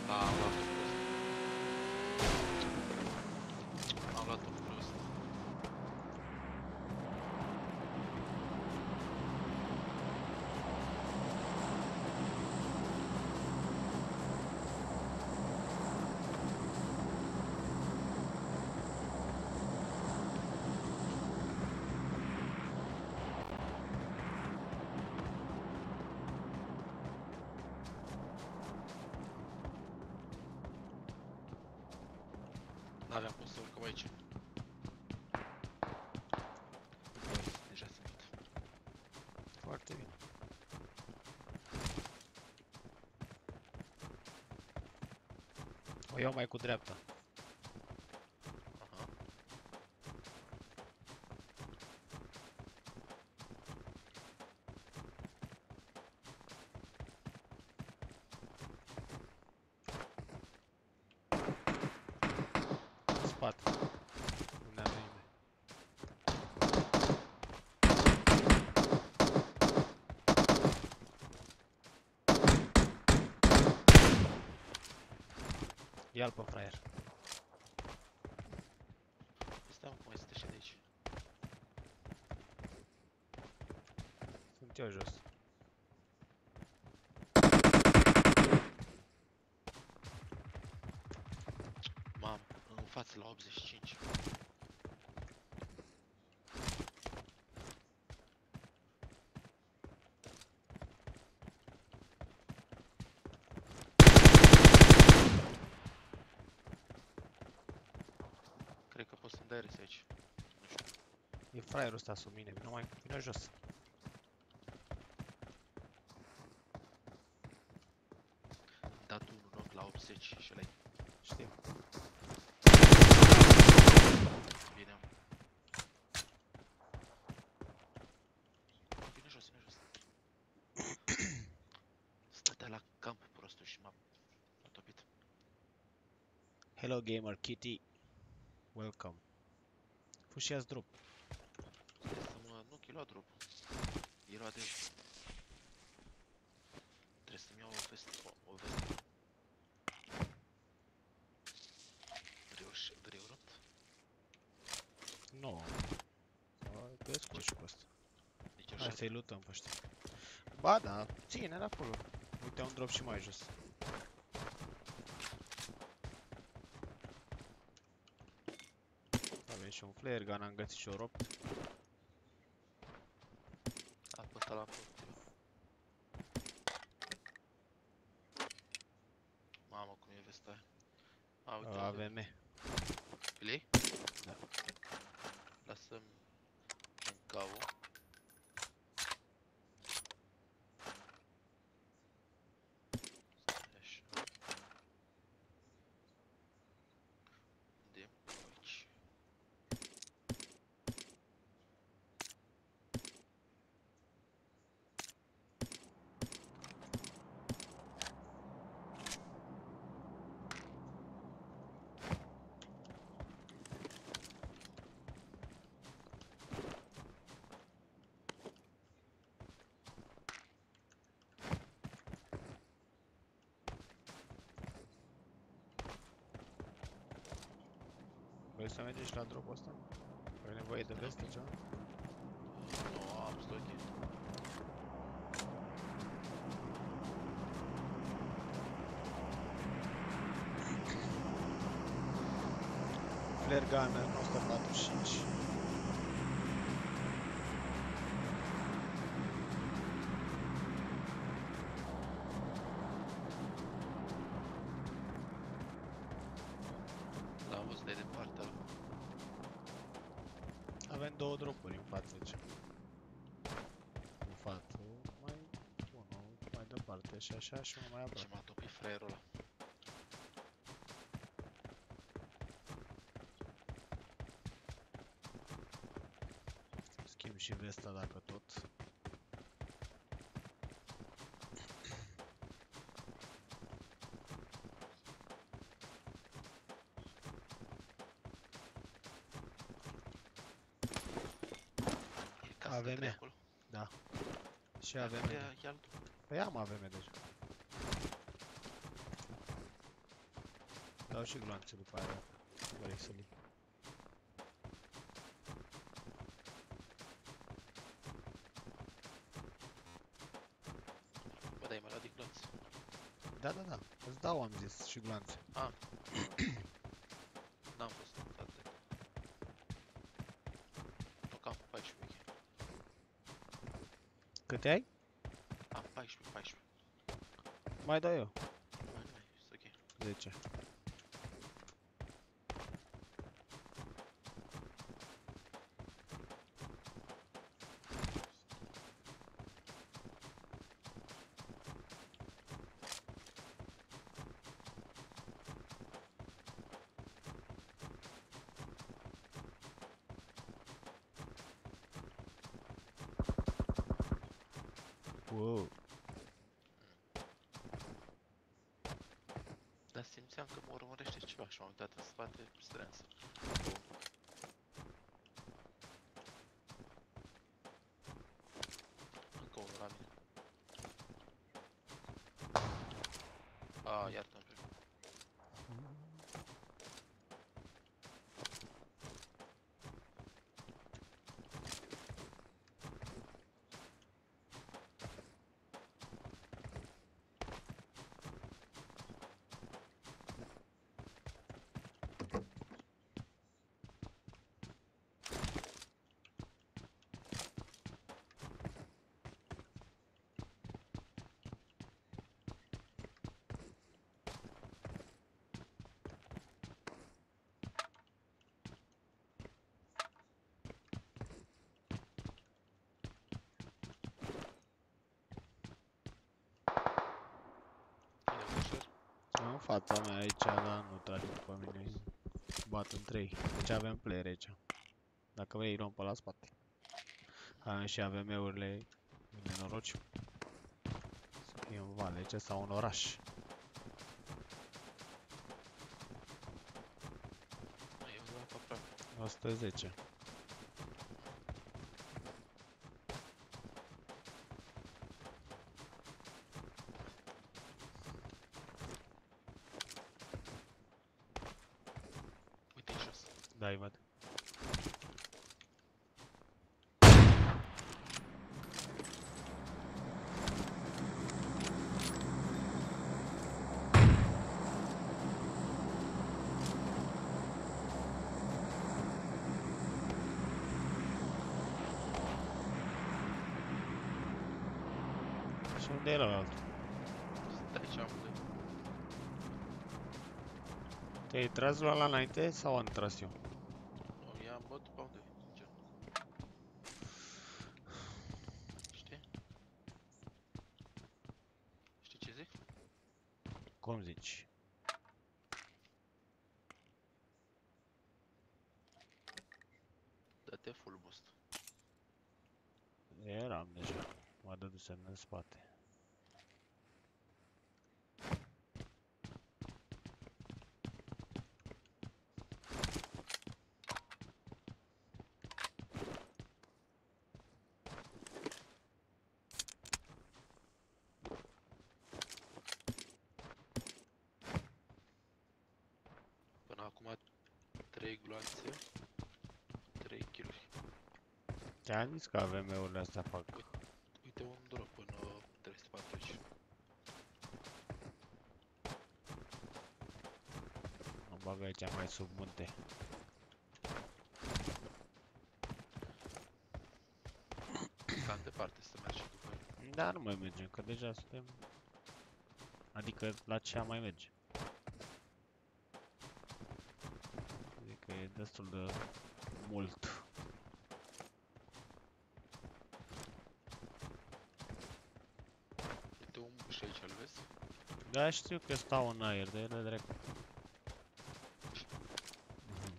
A, am luat-o prost. Am luat-o prost. N-aveam cum să urcăm aici. Bă, Deja sunt. Foarte bine. O iau mai cu dreapta. ia pe fraier. Stai un cum este și de aici. Sunt eu jos. Mamă, în față la 85. Fraierul ăsta sub mine, vină mai, vină jos. Am dat unul knock la 80 și ăla Știu. Bine. mă. Vine jos, vine jos. Stătea la camp prostul și m-a m-a topit. Hello gamer kitty. Welcome. Fă și ia drop. O, o vestă. Reuș, greu rupt? Nu. No. Te descurci cu asta. Hai așa. să-i lutăm pe ăștia. Ba da, ține-l acolo. Uite un drop și mai jos. Avem și un flare gun, am găsit și o ropt. Drop-ul ăsta? Ai nevoie de veste ceva? Nu, am stă ok. Flare gun 145. Două dropuri în față aici. În față, mai unul mai departe și așa și unul mai Ce aproape. m-a topit fraierul ăla. Schimb și vesta dacă tot. E cască AVM. trei acolo. Și avem. Ia, ia altul. Păi am avem deja. Dau și gloanțe după aia. dacă Vrei să li. Bă, dai, mă la diclonț. Da, da, da. Îți dau, am zis, și gloanțe. N-am fost în toate. Tocam 14 weekend. Câte ai? Am 14, 14. Mai dau eu. Mai nu mai, e ok. 10. Wow. Dar simțeam că mă urmărește ceva și m-am uitat în spate strâns. Încă unul la mine. A, iartă-mă pe mine. Fața mea aici, dar nu trage după mine. Bat în 3. Deci avem player aici. Dacă vrei, îi luăm pe la spate. Avem și AVM-urile nenoroci. Să fie în vale aici sau în oraș. Eu vreau pe aproape. 110. Uite-i jos. Da, îi văd. Și unde era altul? Sunt aici amândoi. Te-ai tras la ăla înainte sau am tras eu? Nu, i-am bătut pe amândoi. Gen. Știi? Știi ce zic? Cum zici? Dă-te full boost. Eram deja. M-a dădusem în spate. Până acum 3 gloanțe, 3 kill Te-am zis că AVM-urile astea fac. Uite un drop în uh, 340. Mă bag aici mai sub munte. Cam departe să mergi și după el. Da, nu mai mergem, că deja suntem... Adică la ce mai merge? Adică e destul de mult. Uite un buș aici, îl vezi? Da, știu că stau în aer, de ele drept. Mhm.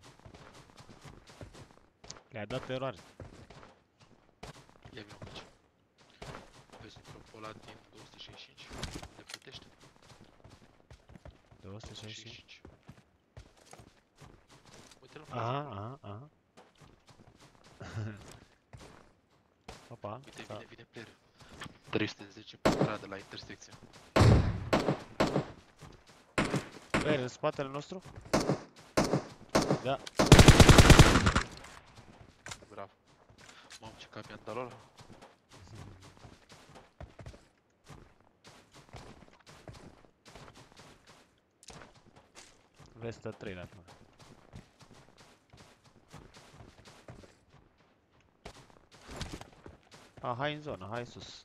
Le-a dat eroare. Ia vină aici. Vezi dropul ăla din 265? Le plătește? 265. Uite-l în Aha, față. aha, aha. Opa, Uite, da. vine, vine player. 310 pe stradă la intersecție. Băi, în spatele nostru? Da. Bravo. Mamă, ce cap i-am dat la ăla. Vestă 3 la tine. A, hai în zonă, hai sus.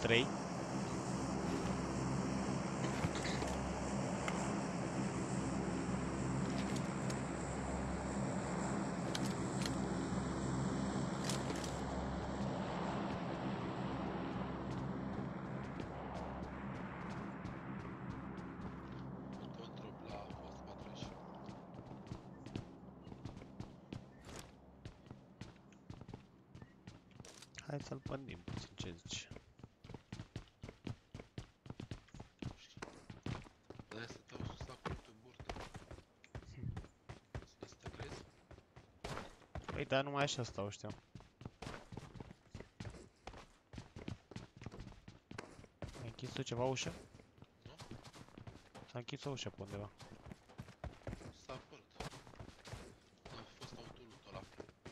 3. Hai să-l pândim puțin ce zici. Dar numai așa stau, știu. Ai închis tu ceva ușă? Nu? S-a închis o ușă pe undeva. S-a părut. A fost autolutul ăla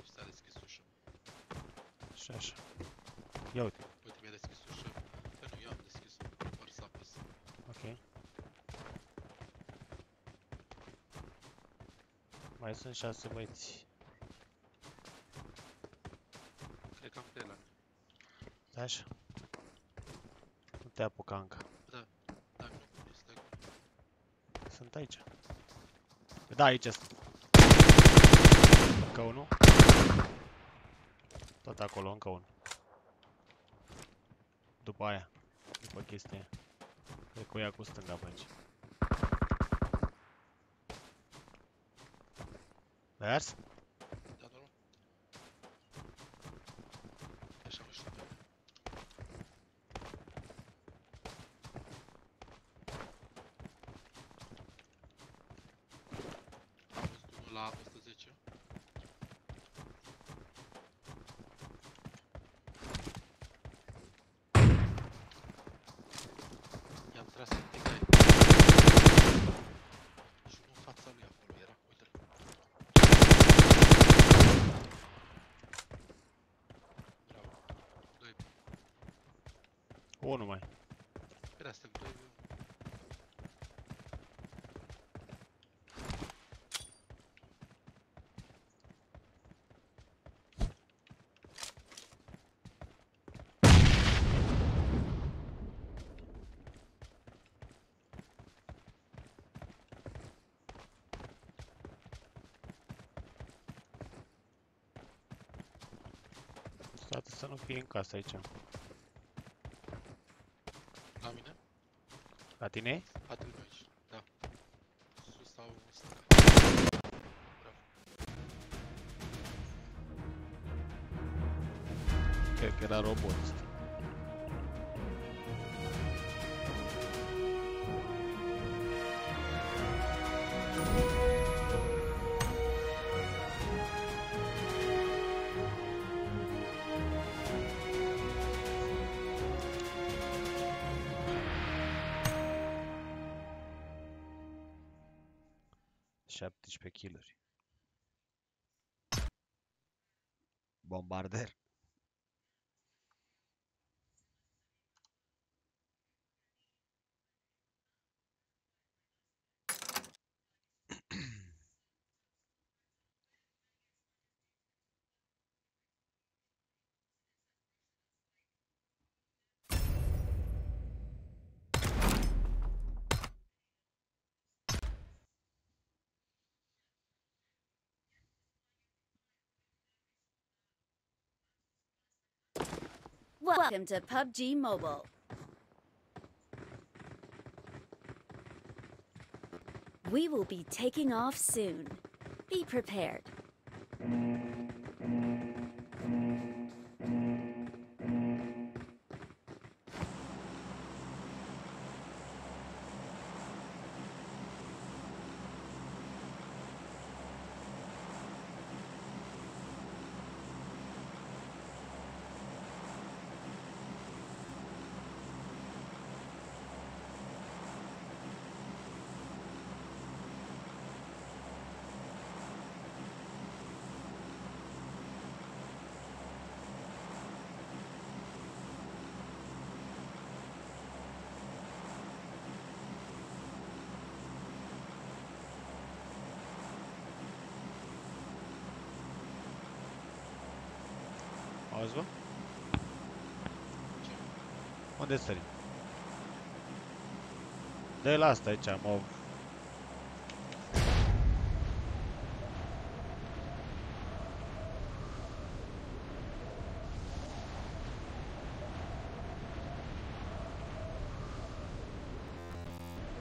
și s-a deschis ușa. Și așa. Ia uite. Uite, mi-a deschis ușa. Păi nu, eu am deschis-o. Doar s-a pus. Ok. Mai sunt șase băieți. Cred că am trei la mine. Stai așa. Nu te apuca încă. Da, da, nu, nu, stai cu Sunt aici. Da, aici sunt. Încă unul. Tot acolo, încă unul. După aia. După chestia aia. Cred că o ia cu stânga pe aici. L-ai ars? Da, doar Așa mă știu. Am văzut unul la 110. I-am tras în tigaie. Și unul în fața lui acolo era, uite-l. Bravo. Doi. Unul mai. Era asta, doi. Toate să nu fie în casă aici. La mine? La tine e? Atât pe aici, da. Sus sau în stânga. Bravo. Cred că era robot ăsta. Șaptesprezece kilori. Welcome to PUBG Mobile. We will be taking off soon. Be prepared. Dă-i la asta aici, mă...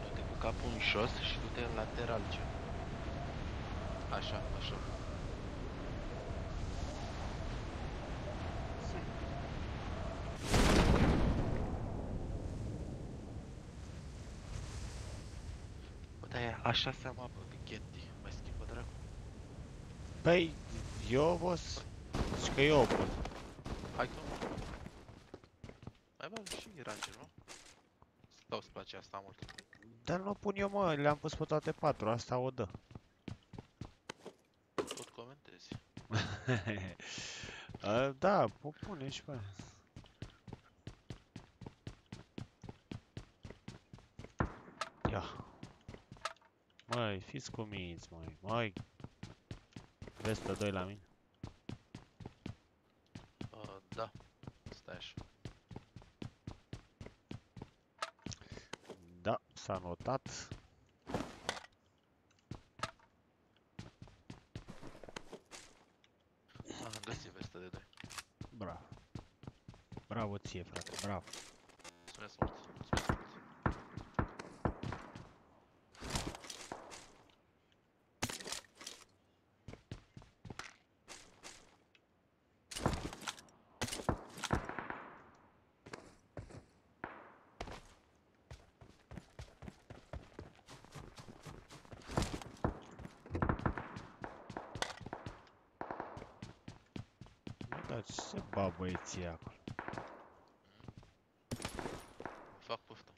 Du-te cu capul în jos și du-te în lateral ce. Așa, așa. Așa se mapă, Ghetti. Mai schimbă dracu. Păi, eu o să... Zici că eu o pun. Hai că nu. Mai bag și Ranger, nu? Stau să place asta mult. Dar nu o pun eu, mă, le-am pus pe toate patru, asta o dă. Tot comentezi. A, da, o pune și pe aia. Ia. Măi, fiți cuminți, măi, măi. Vezi pe doi la mine? Uh, da. Stai așa. Da, s-a notat. Am găsit vestă de 2. Bravo. Bravo ție, frate, bravo. Mulțumesc mult. Mulțumesc mult. Bă, dar ce se ba băieții acolo? Îmi fac poftă.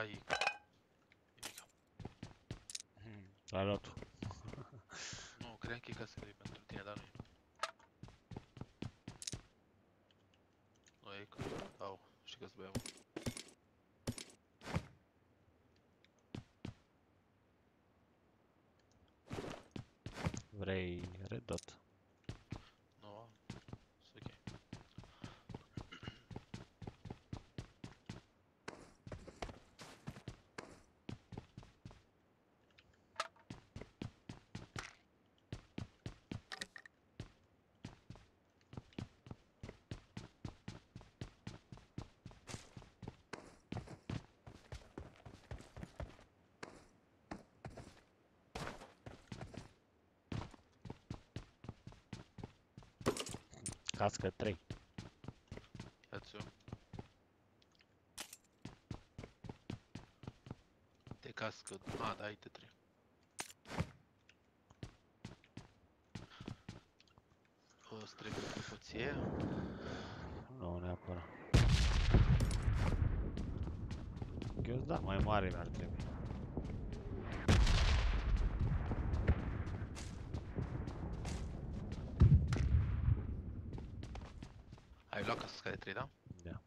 Ai... Nimica. L-a luat tu. Nu, credeam că e casele pentru tine, dar nu e. Nu e că... Au, știi că-ți băiau. Vrei red dot? Nu am. Sunt ok. Cască 3. Ia-ți-o. Te cască... A, da, ai te trei. O, îți trebuie cu ție? Nu, neapărat. Eu da, mai mare mi-ar trebui. Ai luat ca să scade 3, da? Da.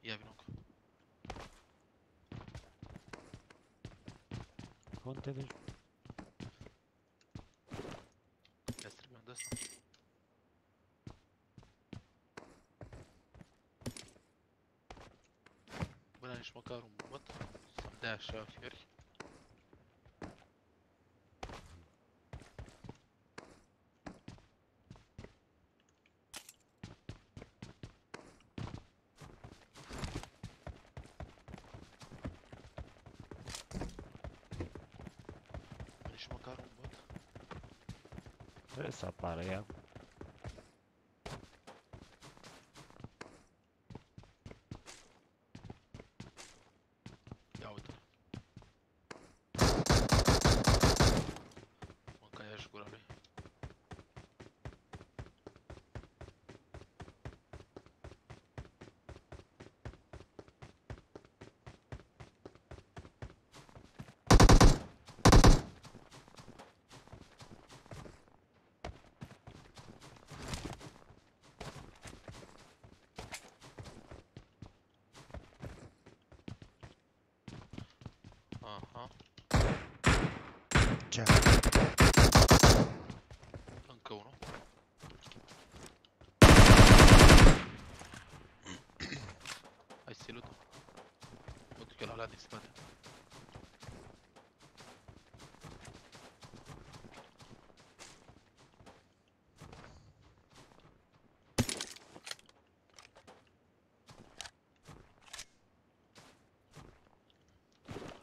Ia vino. Conte de Ia-ți trebuie un de ăsta. Bă, dar nici măcar un bot să-mi dea așa fiori. Nici măcar un bot. Trebuie să apară ea. Ia uite. Mânca ia și gura lui. Ce? Încă unul. Hai silutul. Mă duc eu la ăla din spate.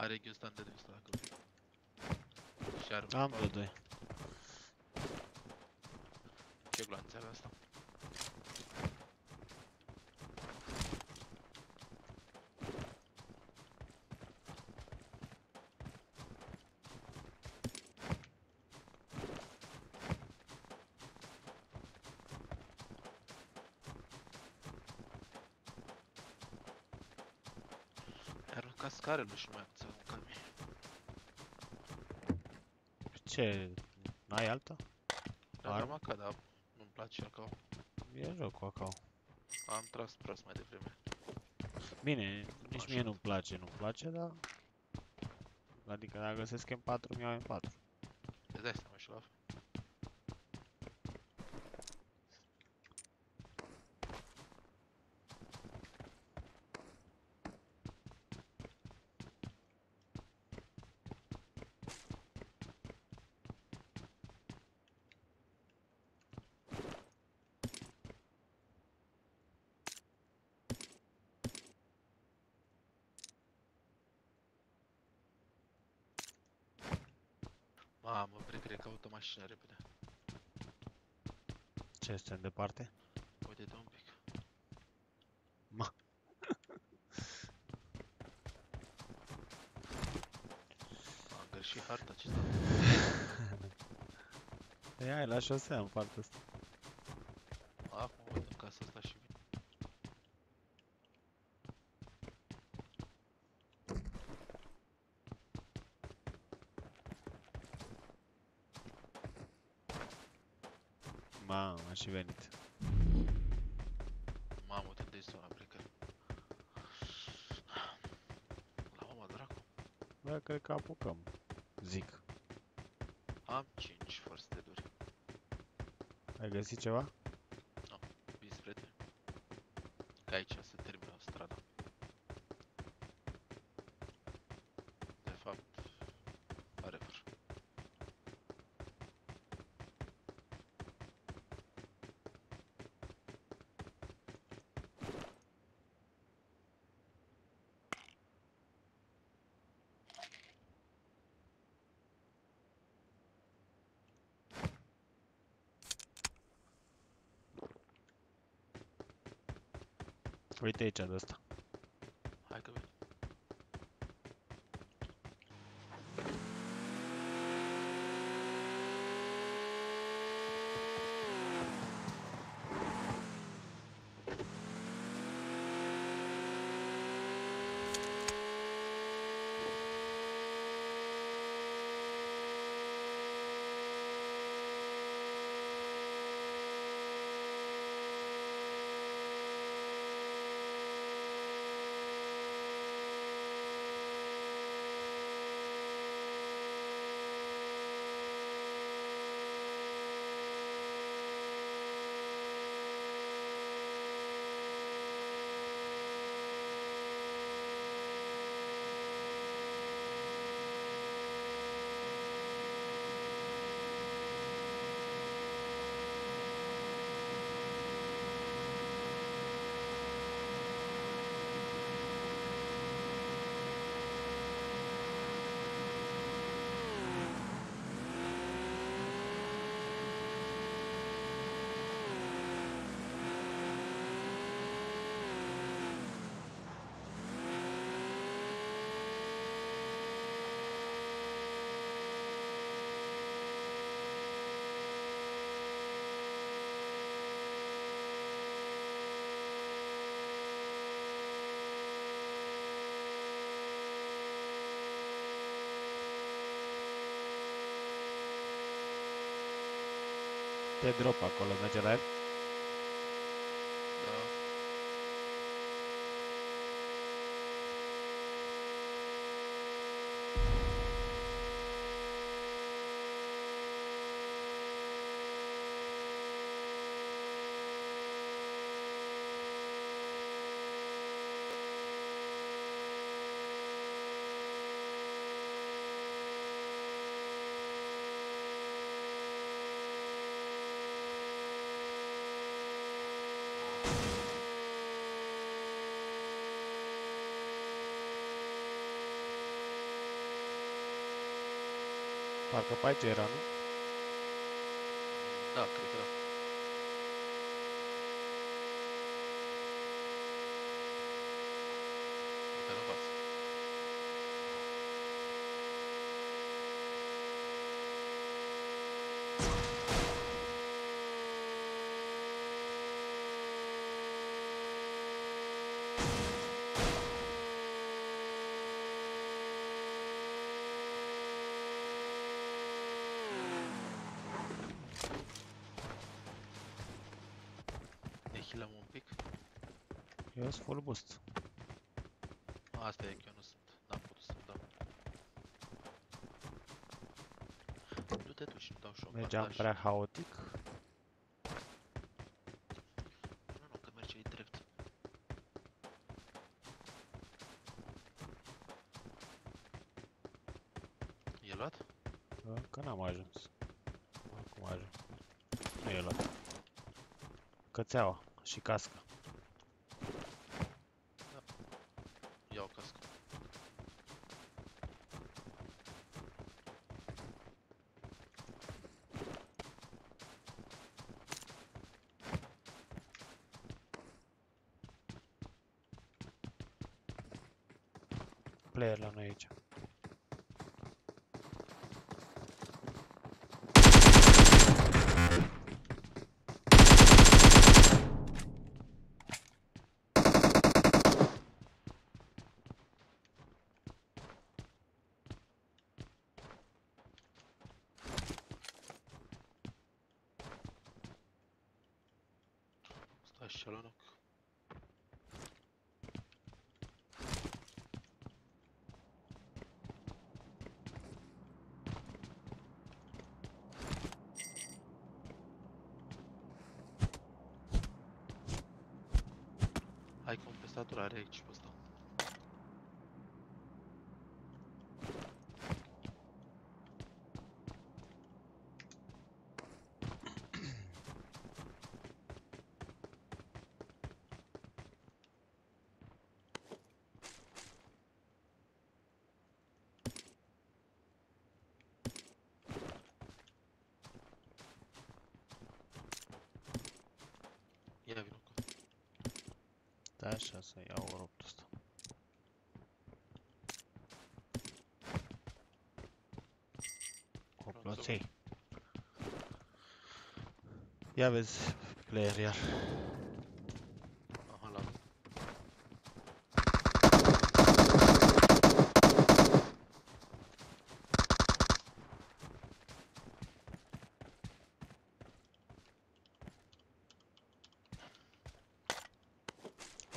Are ghiostan de din ăsta dacă vrei. Și are un Am spate. vreo doi. Ce gloanțe avea asta? Arunca scarele și nu mai am să arunca mie. Ce? N-ai alta? Dar Ar- am acat, dar nu-mi place cacao. E joc cu acau. Am tras prost mai devreme. Bine, nici Așa. mie nu-mi place, nu-mi place, dar... Adică dacă găsesc M4, mi-au M4. Îți dai seama și la fel. Mamă, cred că caut o mașină repede. Ce este departe? Uite-te un pic. Ma. Am greșit harta, ce stau? Păi ai la șosea în partea asta. Acum văd în casa asta și vin. Mamă, a și venit. Mamă, uite de zona plecă. La mama dracu. Da, cred că apucăm. Zic. Am 5 first aid-uri. Ai găsit ceva? Vin spre tine. Că aici se termină strada. De fapt, whatever. Uite aici de asta. Hai că vin. Te drop acolo, Parcă pe aici era, nu? Da, cred că da. Uite, în față. Ne healăm un pic. Eu sunt full boost. Asta e că eu nu sunt. N-am putut să-mi dau. Du-te tu și-mi dau și o Mergeam bandaj. prea haotic. Nu, nu, că merge direct. E luat? Că n-am ajuns. Acum ajung. Nu e luat. Cățeaua și casca. Iau cască. Player la noi aici. Stai și la loc. Hai compensator are aici pe ăsta. Ia vino cu Da, așa să iau roptul ăsta. Coploței. Ia vezi player iar. Aha, la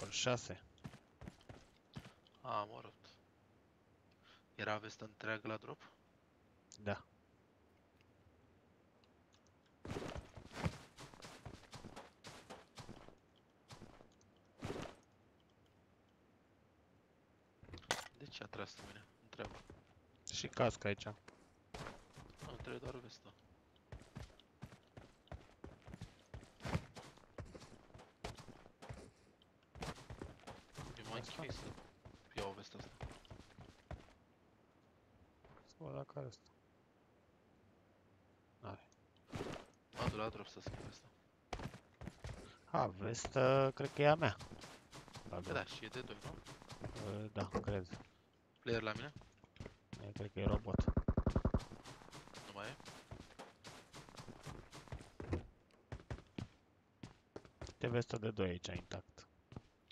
Ori 6. A, am orot. Era vestă întreagă la drop? Da. De ce a tras în mine? Întreabă. Și casca aici. Nu, trebuie doar vesta. E mai Asta? chinuit să iau vestea asta. Să văd dacă are asta. Are. Mă duc la drop să schimb asta. A, vestă, cred că e a mea. La Păi drop. da, și e de 2, nu? Uh, Da, cred. Player la mine? E, Cred că e robot. Nu mai e? Te vestă de 2 aici, intact.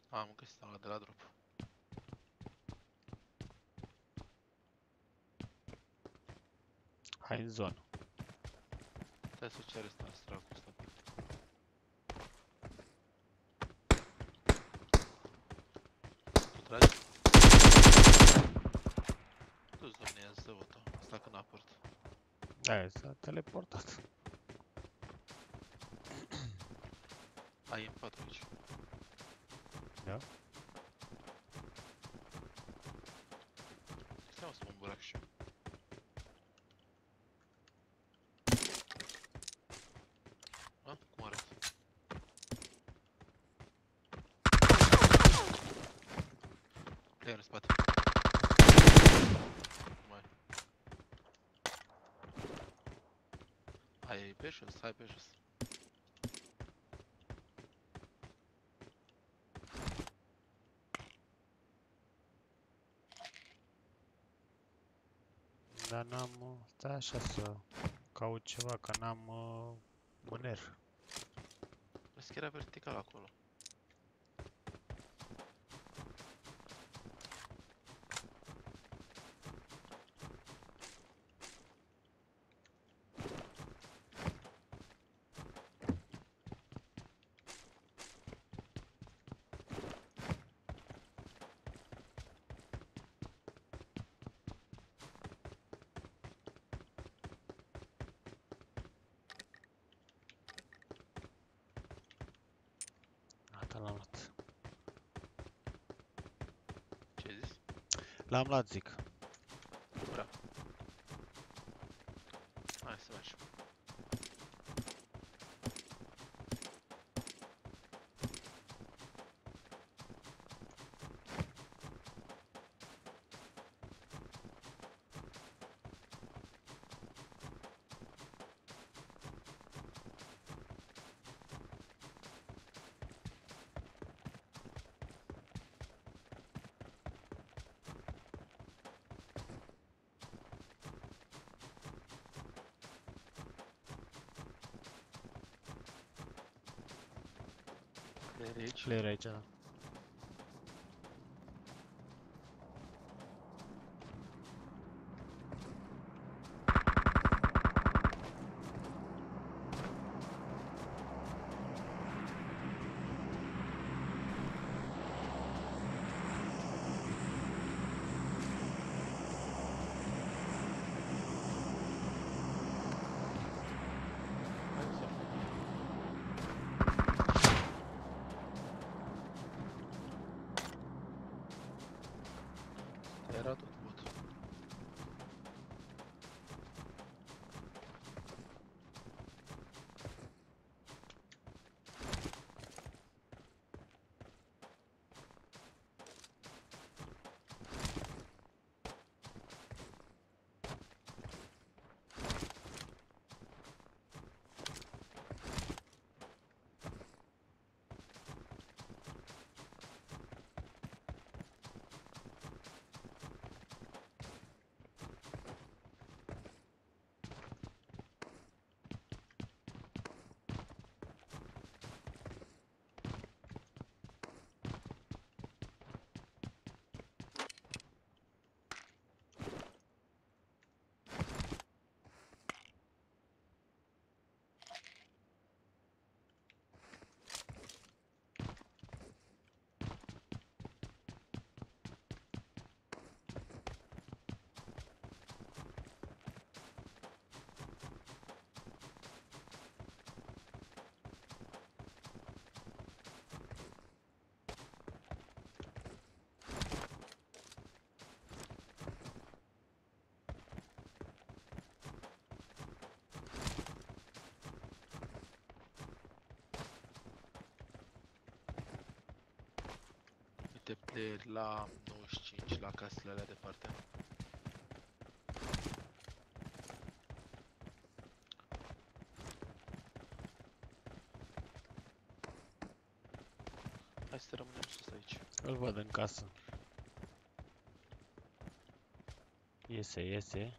A, am găsit ala de la drop. Hai în zonă. Stai să cer asta, stracul ăsta. Tragi? Du-ți, domne, ia să dă-o ta. Asta când aport. Aia, s-a teleportat. Ai în 40. Hai pe jos, hai pe jos. Dar n-am... uh, Stai așa să caut ceva, că n-am uh, mâner. Vezi că era vertical acolo. Gata, l-am luat. Ce ai zis? L-am luat, zic. Bra. Hai să mergem. Player aici. Uite player la 95 la casele alea departe. Hai să rămânem sus aici. Îl văd în casă. Iese, iese.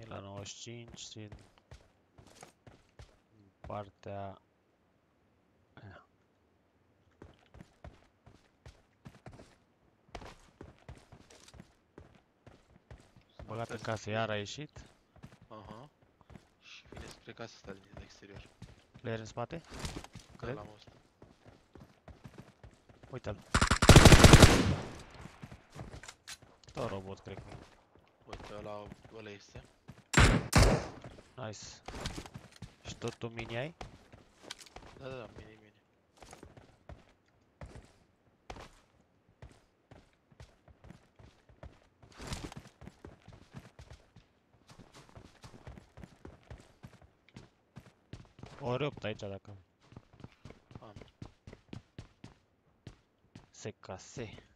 E la 95 și în partea Băgat în casă, iar a ieșit. Aha. Și vine spre casa asta din exterior. Player în spate. Că Cred. l-am auzit. Uite-l. Tot robot, cred că e. Uite, ăla, ăla este. Nice. Și tot tu mini ai? Da, da, da, mini, mini. Ori 8 aici dacă Am. se case.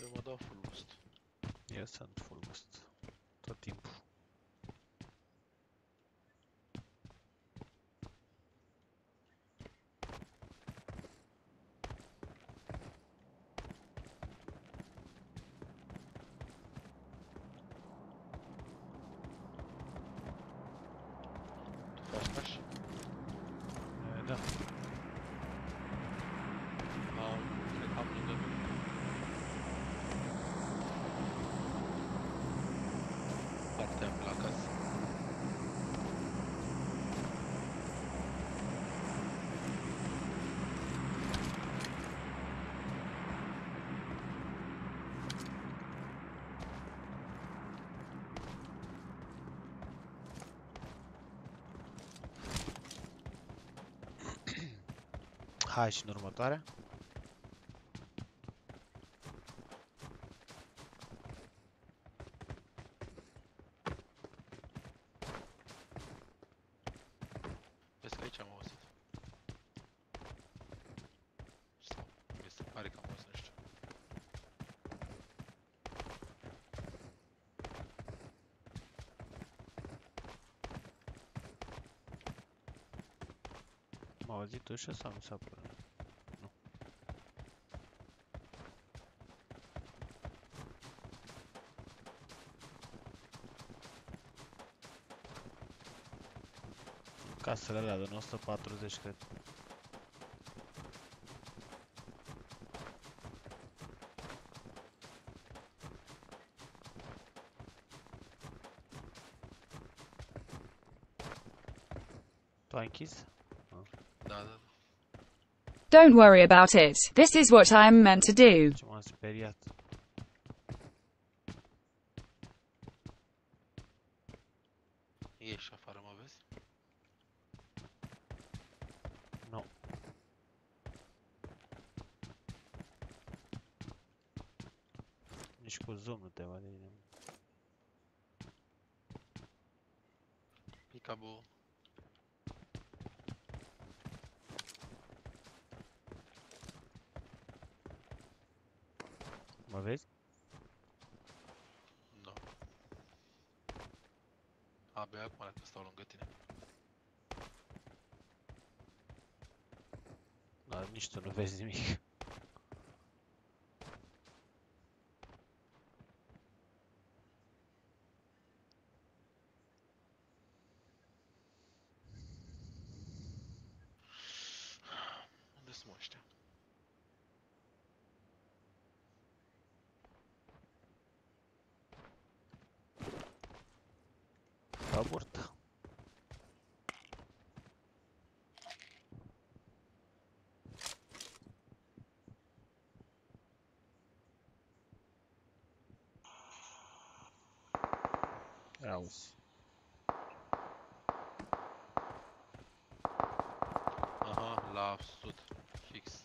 Eu mă dau full boost. Eu sunt full boost. Tot timpul. Tu faci pași? E, Da. Am, cred că am lângă mine. Partea pe la casă. Hai și în următoarea. Vezi că aici am auzit. Sau, mi se pare că am auzit, nu știu. M-a auzit ușa sau mi s-a părut? Casele alea de 140, cred. Tu ai închis? Da, da, da. Don't worry about it. This is what I am meant to do. Ce m-am speriat. Ieși Nici cu zoom nu te vede nimeni. Peekaboo. Mă vezi? Nu. Abia acum dacă stau lângă tine. Dar nici tu nu vezi nimic. Unde sunt mă ăștia? La burtă. Auzi. Aha, la sud. Fix.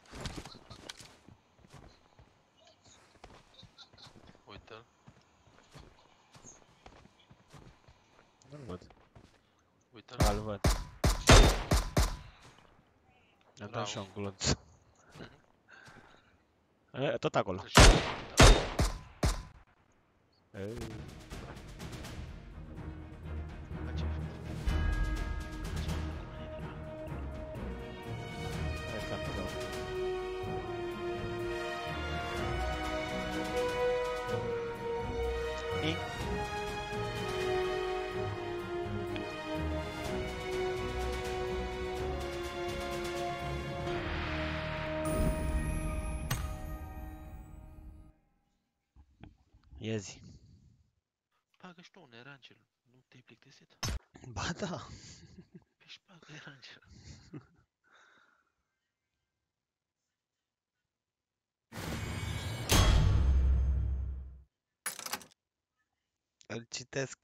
Uite-l. Nu-l văd. Uite-l. Da, îl văd. Mi-am dat și eu Bravo. un glonț. E, tot acolo. Îl știu, da. Ei,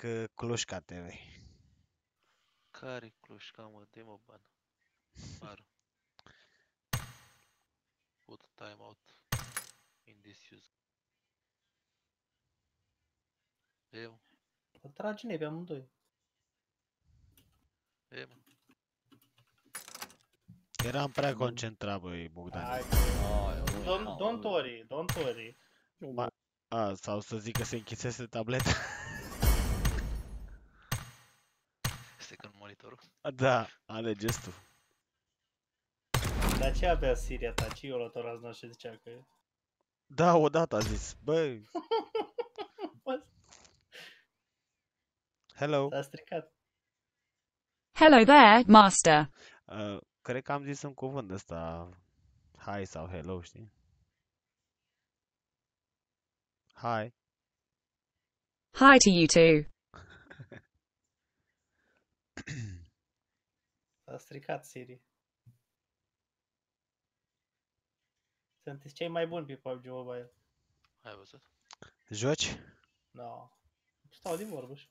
uh, Clușca TV. Care clușca, mă? Dă-i mă ban. Bară. Put timeout in this use. Eu, Îl trage nebe amândoi. e, mă. Eram prea concentrat, băi, Bogdan. Hai, don't, don't worry, don't worry. Ma... A, sau să zic că se închisese tableta. Da, alegeți tu. Dar ce avea Siria ta? Ce eu la torazna și zicea că... Da, odată a zis. Băi, Bă, hello. S-a stricat. Hello there, master. Uh, cred că am zis un cuvânt ăsta. Hi sau hello, știi? Hi. Hi to you two. S-a stricat Siri. Sunteți cei mai buni pe PUBG Mobile. Ai văzut? Joci? No. Stau din vorbă și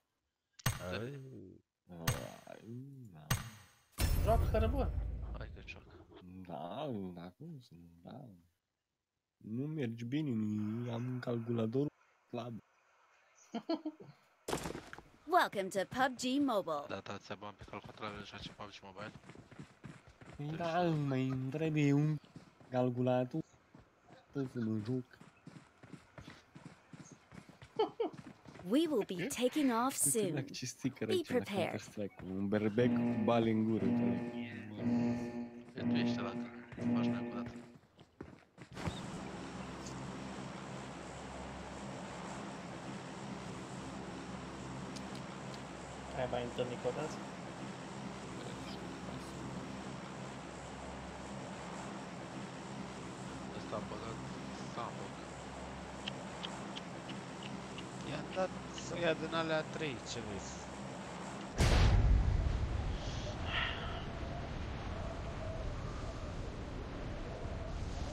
joacă fără bun. Hai că cioc. Da, acum sunt, da. Nu mergi bine, am calculatorul slab. Welcome to PUBG Mobile. Da, dați bani pe calculatorul și PUBG Mobile. Da, mai îmi trebuie un calculator să mă joc. We will be taking off soon. Be prepared. Un berbec cu bale în gură. Tu ești ăla că faci mai întâlnit odată? Ăsta am băgat Samboc. I-am dat să ia din alea trei, ce vezi?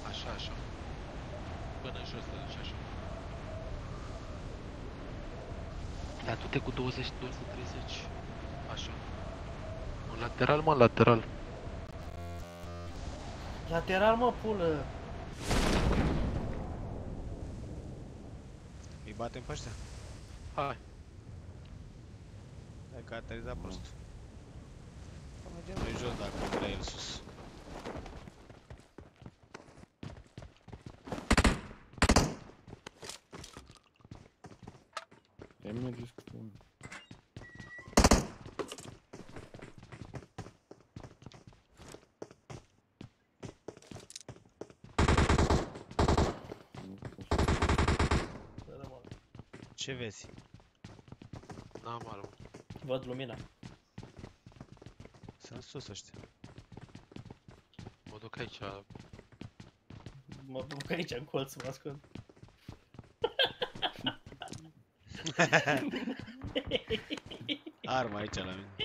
Așa, așa. Până în jos, deci așa. Dar tu te cu 20, 230. Așa. Un lateral, mă, lateral. Lateral, mă, pulă! Îi batem pe ăștia? Hai. Hai că a aterizat prost. Că mergem noi jos dacă vrea el sus. Te mergi cu tu. Ce vezi? N-am armă. Văd lumina. Sunt sus ăștia. Mă duc aici. Mă duc aici în colț să mă ascund. Arma aici la mine.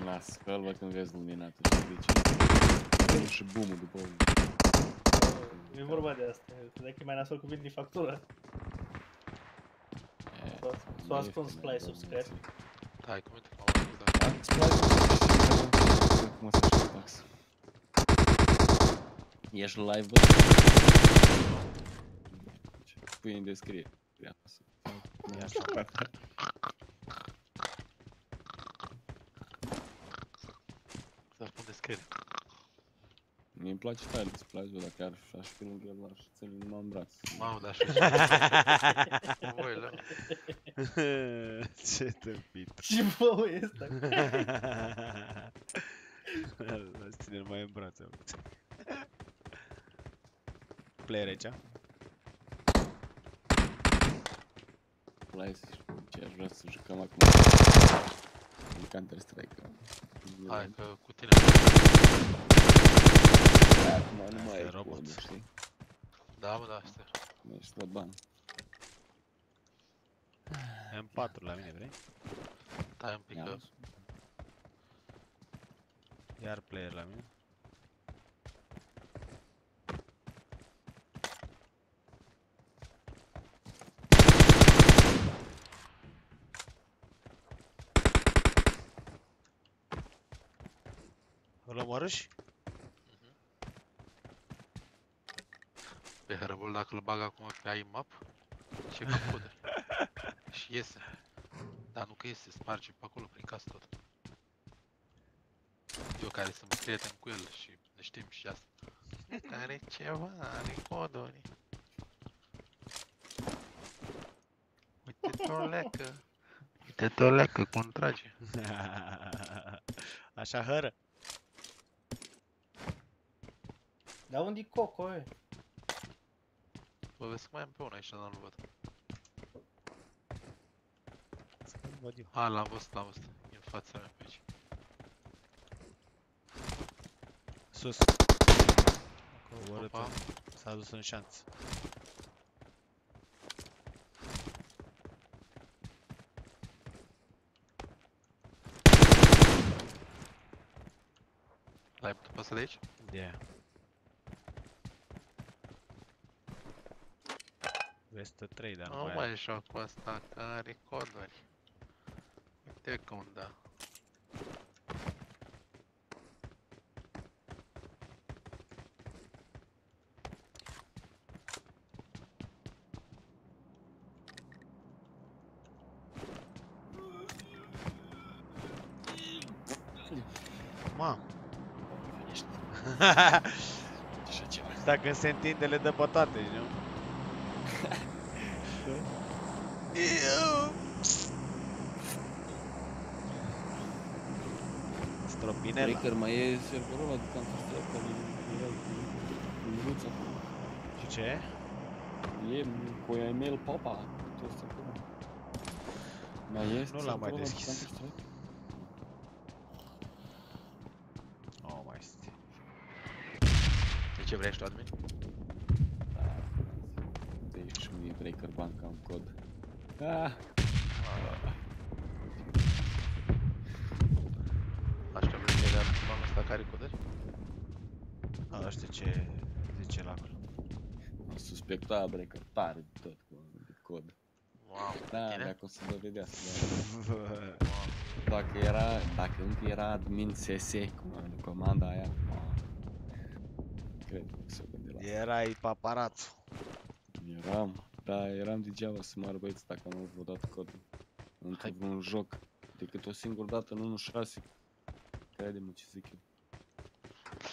E la scălbă când vezi luminatul. știi de ce? Dă și bumul după E vorba de asta. Dacă e mai nasol cu vin din factură. S-o ascuns splice-ul, sper. Hai, cum uite, m-am ascultat. Da, splice-ul Cum să știu tax. Ești live, bă? Pui în descriere. Ia să Să spun descriere. Mie îmi place tare de splash, bă, dacă ar fi aș fi lângă el, aș ține numai în braț. Mamă, dar și Oile. Ce tâmpit. Ce bă e ăsta? L-ați ține mai în brațe. mă. Player aici. Splice, ce aș vrea să jucăm acum. În Counter-Strike. Hai că cu tine. Acum nu mai Asta e e robot. codul, știi? Da, mă, da, știu. Ești la bani. M4 la mine, vrei? Stai un pic că... Iar player la mine. Îl omorâși? Pe Hărăbul, dacă îl bag acum pe IMAP, ce capodă și iese. Dar nu că iese, sparge pe acolo prin casă tot. Eu care sunt prieten cu el și ne știm și asta. Are ceva, are coduri. Uite tolecă. Uite tolecă cum trage. Așa hără. Dar unde-i Coco, e? Bă, vezi că mai am pe una aici, dar nu-l văd. Văd eu. A, l-am văzut, l-am văzut. E în fața mea pe aici. Sus. Coborât. Opa. S-a dus în șanț. L-ai putut păsa de aici? Yeah. Vestă 3, dar nu Nu mai mai joc cu asta, că are coduri. Uite cum da. Ma. Dacă se întinde, le dă pe toate, nu? Breaker mai e serverul ăla de Counter Strike care era cu Luț acolo. Și ce? E cu email Papa. tot ăsta acolo. Mai e Nu l-am mai serverul ăla de deschis. Counter-Strike? Oh, mai este. De ce vrei și tu admin? Dă și mie Breaker Bank am cod. Ah, 10, 10 lacuri. O suspectabile că tare de tot cu cod. Wow, da, tine? Da. dacă o să vă vedeați, da. dacă era, dacă încă era admin SS, cum în comanda aia, wow. cred că se gândi la Erai paparazzo. Eram, da, eram degeaba să mă băieți dacă am avut dat codul. Într-un joc, decât o singură dată în 1.6. Crede-mă ce zic eu.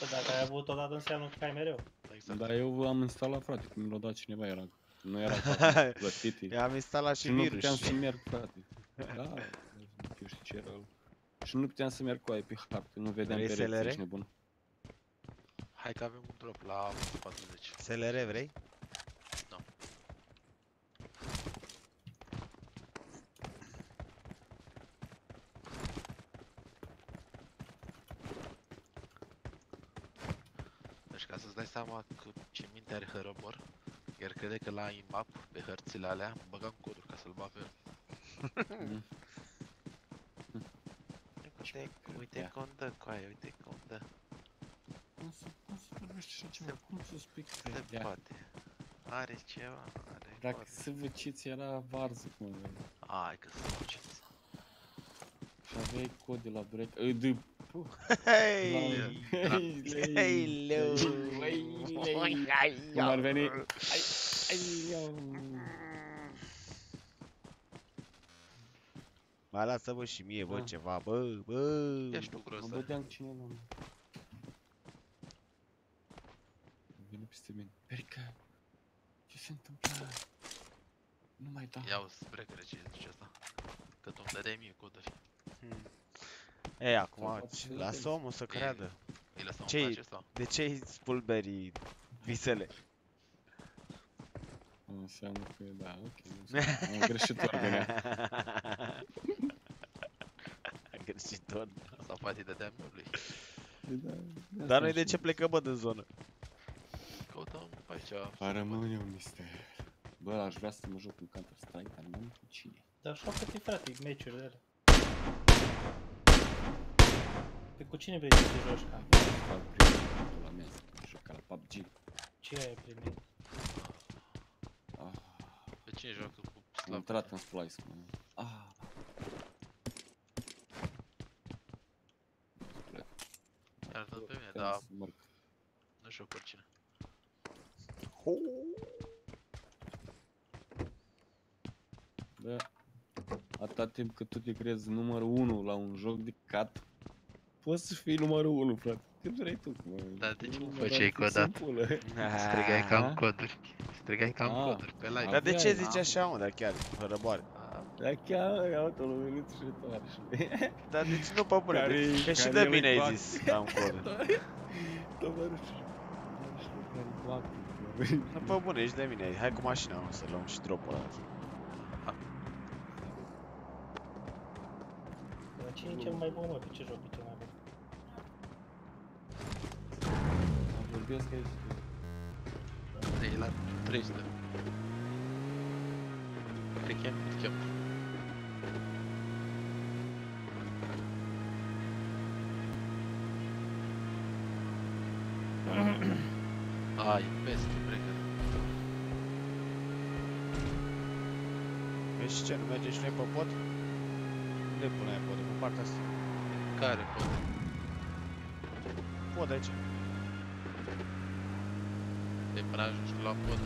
Bă, dacă ai avut odată înseamnă că ai mereu. Exact. Dar eu am instalat, frate, când mi l-a dat cineva, era, nu era frate, plătit. Eu am instalat și și nu virus. puteam să merg, frate. Da, eu știu ce era ăla. Și nu puteam să merg cu aia pe hartă, nu vedeam Vrei pereți, SLR? ești nebun. Hai că avem un drop la 40. SLR vrei? Nu. Deci ca să-ți dai seama că ce minte are Hărăbor, el crede că la IMAP, pe hărțile alea, băgam coduri ca să-l bag pe el. Mm. Uite, uite cum dă coaie, uite cum dă. Cum să, cum să vorbești așa ceva? Cum să spui că Se credea? poate. Are ceva, are Dacă poate. să văciți era varză, cum Hai că să văciți. Și aveai cod de la break... Ă, de... Puh. Hei! La- Hei! Hei! Cum ar veni... Ai, ai, iau. Mai lasă-mă și mie, bă, Da. ceva, bă, bă. Ești tu Mă gros, da? băteam cu cineva. mă. Vine peste mine. Perica, ce se întâmplă? Nu mai da. Ia uzi, bregăre ce zice asta. Că tu îmi dădeai mie coduri. Hmm. Ei, acum, poate ce- să lasă vedem. omul să creadă. Îi lăsăm în Ce-i- pace sau? De ce îi spulberi visele? Înseamnă că da, ok. înseamnă- Am greșit ordinea. Greșitor. Sau poate îi dădeam eu lui. Da, da, Dar noi asta de ce și- plecăm, bă, din zonă? Căutăm pe aici. Va rămâne un mister. Bă, aș vrea să mă joc în Counter-Strike, dar nu am cu cine. Dar joacă-te, frate, meciuri de alea. Pe cu cine vrei să te joci, cam? Fac primul la mea, să joc ca la PUBG. Ce ai primit? Ah, Pe cine joacă cu am slab? intrat în Splice, mă. Ah. Plec. Iar tot pe mine, Puteam dar să merg. nu joc cu oricine. Da. Atâta timp cât tu te crezi numărul 1 la un joc de cat, poți să fii numărul 1, frate. Cât vrei tu. Mă. Dar de ce nu Mă, făceai dar cu o fix în pulă. Strigai ca Ah. în coduri. Strigai ca în Ah. coduri pe live. Dar de ce Aveai, zici așa, mă, dar chiar, fără boare? A, Dar chiar ia uite lui Ionuț și tovarășului. Dar de ce nu pe bune? Care- Că și care de îi bine ai bag. zis, am codă. Tovarășul. Tovarășul care îi bag. Nu pe bune, ești de mine. Hai cu mașina, mă, să luăm și dropul ăla. Dar Cine e cel mai bun, mă? Pe ce joc e cel mai Vorbesc aici. E la 300. Te chem? Te chem. Ai, peste breaker. Vezi ce, nu mergem și noi pe pod? Unde puneai podul? Pe partea asta. Care pot? Pod aici. De până ajungi la pod.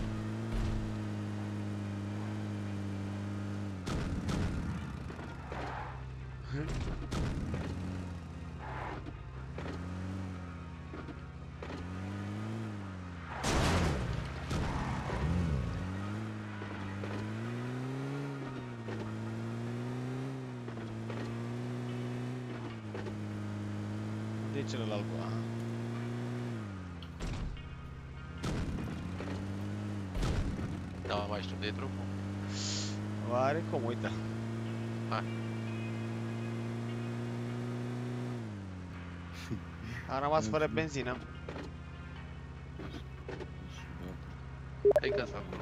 Unde e celălalt? Aha. Mai știu de drumul. Oare cum, uite. Hai. Am rămas fără benzină. Hai gaz acolo.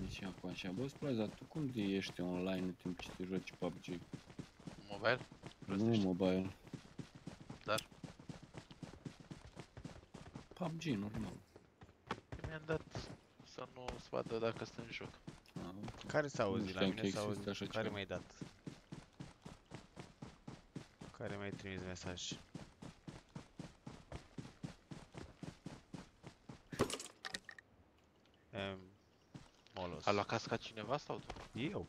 Nici acum așa. Bă, spune, dar tu cum de ești online în timp ce te joci PUBG? Mobile? Nu mobile. Dar? PUBG, normal. Mi-am dat să nu se vadă dacă sunt în joc. Care s-a auzit? La știam mine că s-a există auzit. așa Care ceva. mi-ai dat? Care mi-ai trimis mesaj? Em, Molos. A luat casca cineva sau tu? Eu.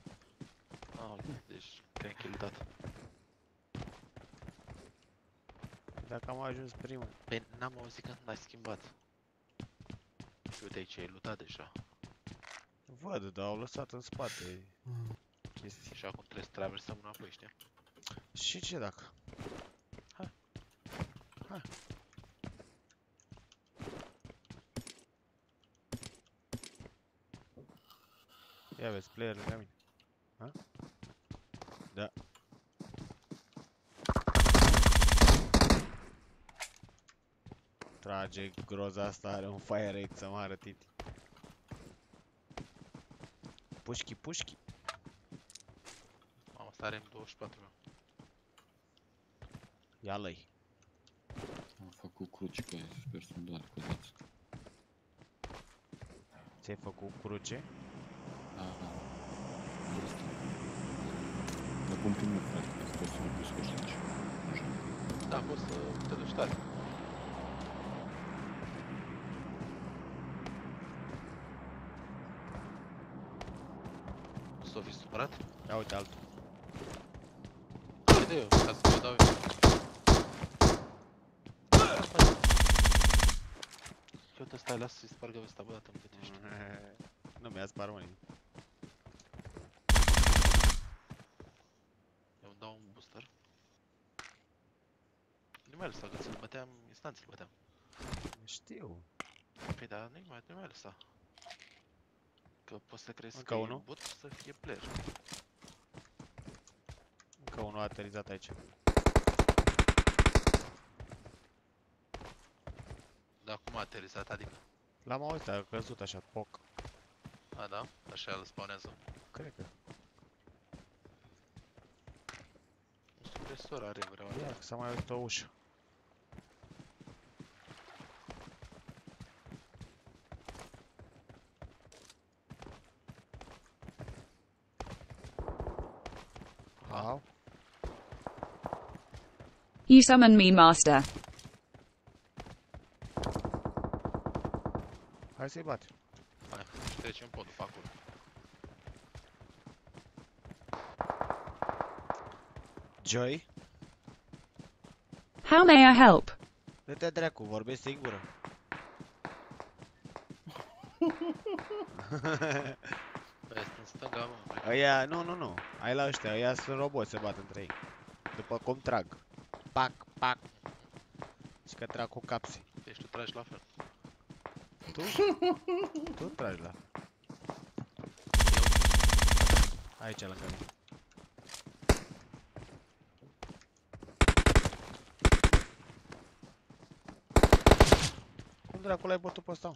Ah, ok, deci te-ai kildat. Dacă am ajuns primul. Păi n-am auzit că n-ai schimbat. Și uite aici, ai lutat deja. Văd, dar au lăsat în spate chestii. Și acum trebuie să traversăm înapoi, știi? Și ce dacă? Hai. Hai. Ia vezi, player lângă mine. Trage groza asta, are un fire rate să mă arătit. Pușchi, pușchi. Mamă, asta are M24 meu. Ia lăi. Am făcut cruci că sper să-mi doar codați. Ți-ai făcut cruce? Da, da. Asta. Dar cum primul frate, ca să poți să mă descurci aici. Nu știu. Da, poți să te duci tare. S-o fi supărat? Ia uite altul. Haide eu, ca să te dau eu. Eu te stai, lasă să-i spargă ăsta, bă, dată-mi gătești. Nu mi-a spart mă nimic. Eu îmi dau un booster. Nu mai lăsa, că ți-l băteam, instanți-l băteam. Știu. Păi da, nu mai, nu mai lăsa. Că poți să crezi Încă că e unul? bot să fie player. Încă unul a aterizat aici. Dar cum a aterizat, adică? L-am auzit, a căzut așa, poc. A, da? Așa îl spawnează. Cred că. Un supresor are vreau. Ia, că s-a mai auzit o ușă. Au. You summon me, master. Hai să-i bate. Hai, și trecem podul pe acolo. Joy? How may I help? Dă-te dracu, vorbești singură. Păi este în stânga, mă. Aia, nu, nu, nu. Ai la ăștia, aia sunt roboți, se bat între ei. După cum trag. Pac, pac. Și că trag cu capsi. Deci tu tragi la fel. Tu? tu tragi la. Aici lângă mine. Cum dracu l-ai bătut pe ăsta? mă?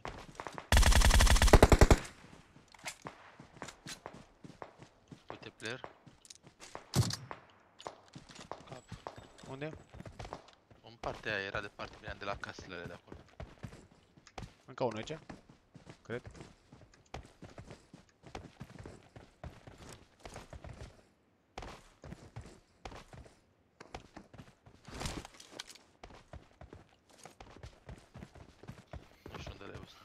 Uite player. Cap. Unde? În partea aia era de partea mea de la casele alea de acolo. Încă unul aici? Cred. Nu știu unde le-ai văzut.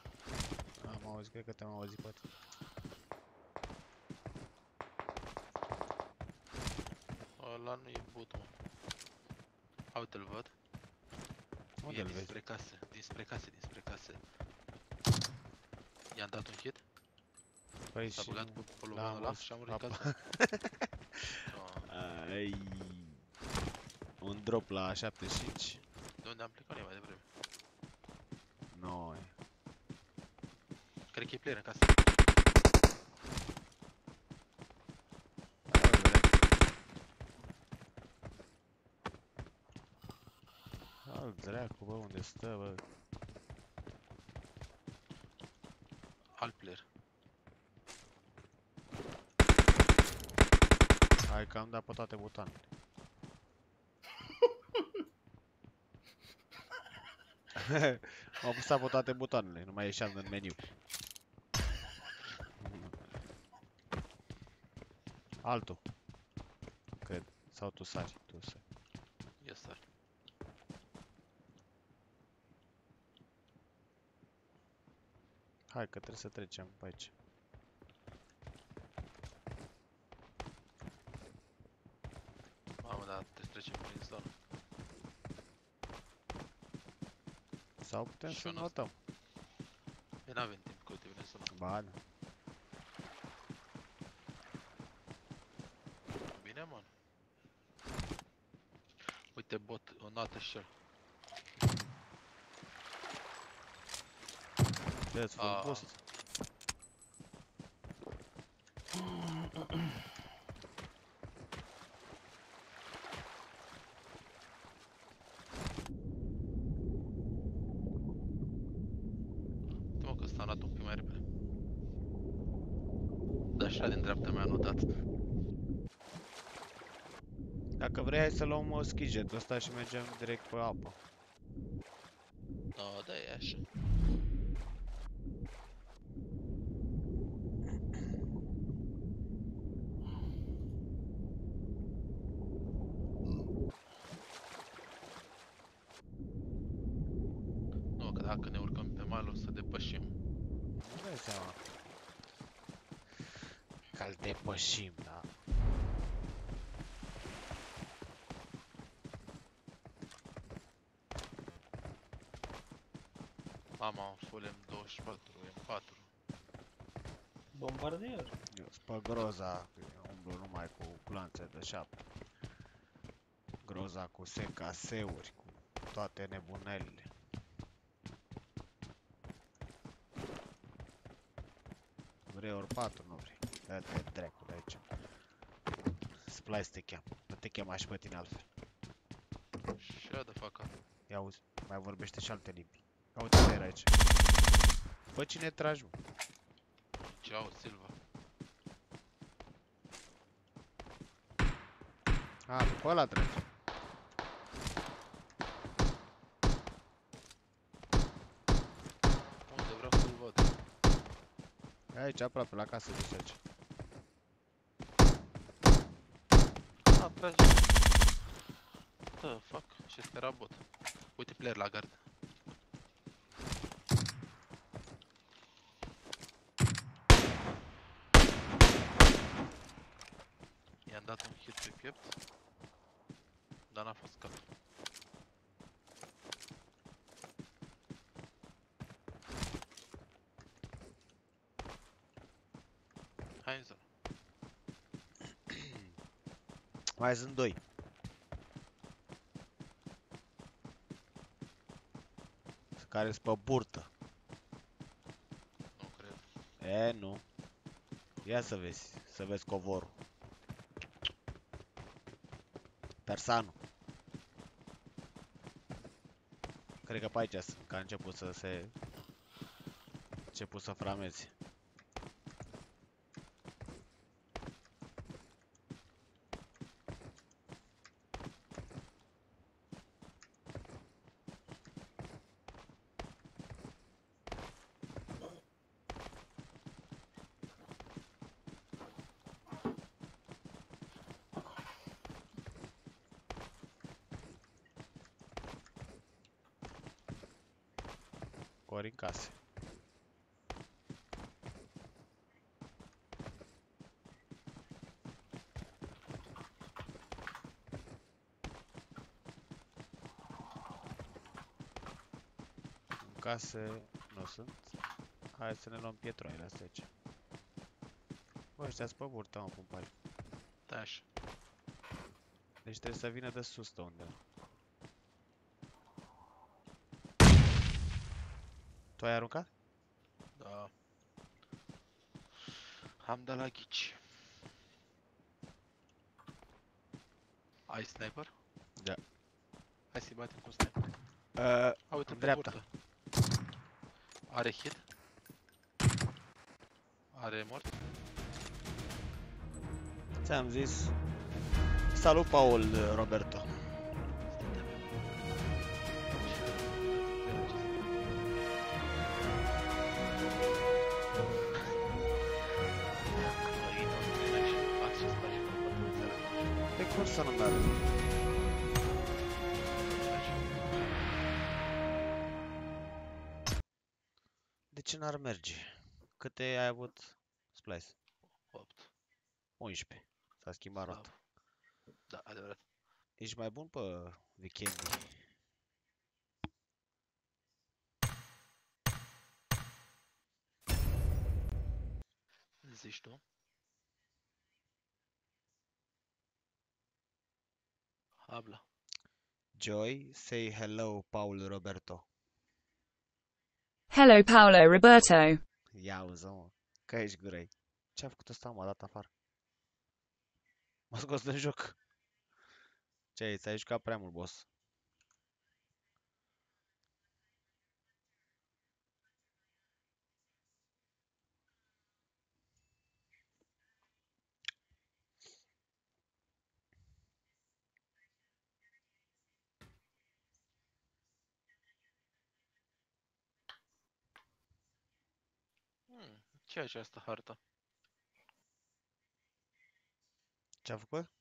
Am auzit, cred că te-am auzit poate. Ăla nu e but, mă. A, uite-l văd. Unde E îl vezi? dinspre case, dinspre case, dinspre case. I-am dat un hit, Păi s-a și... băgat cu l-am polovanul ăla văzut. și a murit Apa. casa. Ah, Ai... Un drop la 75. De unde am plecat noi mai devreme? Noi. Cred că e player în casă. Al dracu, bă, unde stă, bă? Alt player. Hai că am dat pe toate butoanele. M-au pus pe toate butoanele, nu mai ieșeam din meniu. Altul. Cred. Sau tu sari, tu sari. Yes, sir. Hai că trebuie să trecem pe aici. Mamă, dar trebuie să trecem prin zonă. Sau putem să Sună notăm. Păi n-avem timp, că uite vine să Ba, da. Bine, mă. Uite bot, o notă și el. Vezi, full Ah. boost. Uite mă că ăsta a luat un pic mai repede. Da, și ăla din dreapta mea a notat. Dacă vrei, hai să luăm uh, skijet ăsta și mergem direct pe apă. No, da, e așa. Nu, că dacă ne urcăm pe mal o să depășim. Nu dai seama. Că-l depășim, da? Mama, un full M24, M4. Bombardier. Eu sunt pe groza, că eu umblu numai cu glanțe de șapte. Groza cu SKS-uri, cu toate nebunelile. Vrei ori 4, nu vrei. Dă-te dracu de aici. Splice te cheam. Nu te chema și pe tine altfel. Shut the fuck up. Ia auzi, mai vorbește și alte limbi. Ia uite era aici. Bă, cine tragi, mă? Ciao, Silva. A, pe ăla tragi. Unde vreau să-l văd? E aici, aproape, la casă, dus aici. A, trage. The fuck? Și ăsta era bot. Uite player la gard. I-am dat un hit pe piept. Dar n-a fost cap. Hai în zonă. Mai sunt doi. Care sunt pe burtă. Nu cred. E, nu. Ia să vezi, să vezi covorul. Persanu. Cred că pe aici sunt, că a început să se... început să frameze. Ori în case. În case nu sunt. Hai să ne luăm pietroile astea aici. Bă, ăștia sunt pe burtă, mă, pumpari. Da, așa. Deci trebuie să vină de sus de undeva. Tu ai aruncat? Da. Am dat la ghici. Ai sniper? Da. Hai să-i batem cu sniper. Uh, A, uite, în pe dreapta. burtă. Are hit? Are mort? Ți-am zis. Salut, Paul uh, Roberto. Câte ai avut splice? 8. 11. S-a schimbat rota. Da, adevărat. Ești mai bun pe weekendii. Zici tu? Habla. Joy, say hello, Paul Roberto. Hello, Paolo Roberto. Ia uză, mă, că ești grei. Ce-a făcut ăsta, m-a dat afară. M-a scos din joc. Ce ai, ți-ai jucat prea mult, boss. Hmm, ce e această hartă? Ce-a făcut?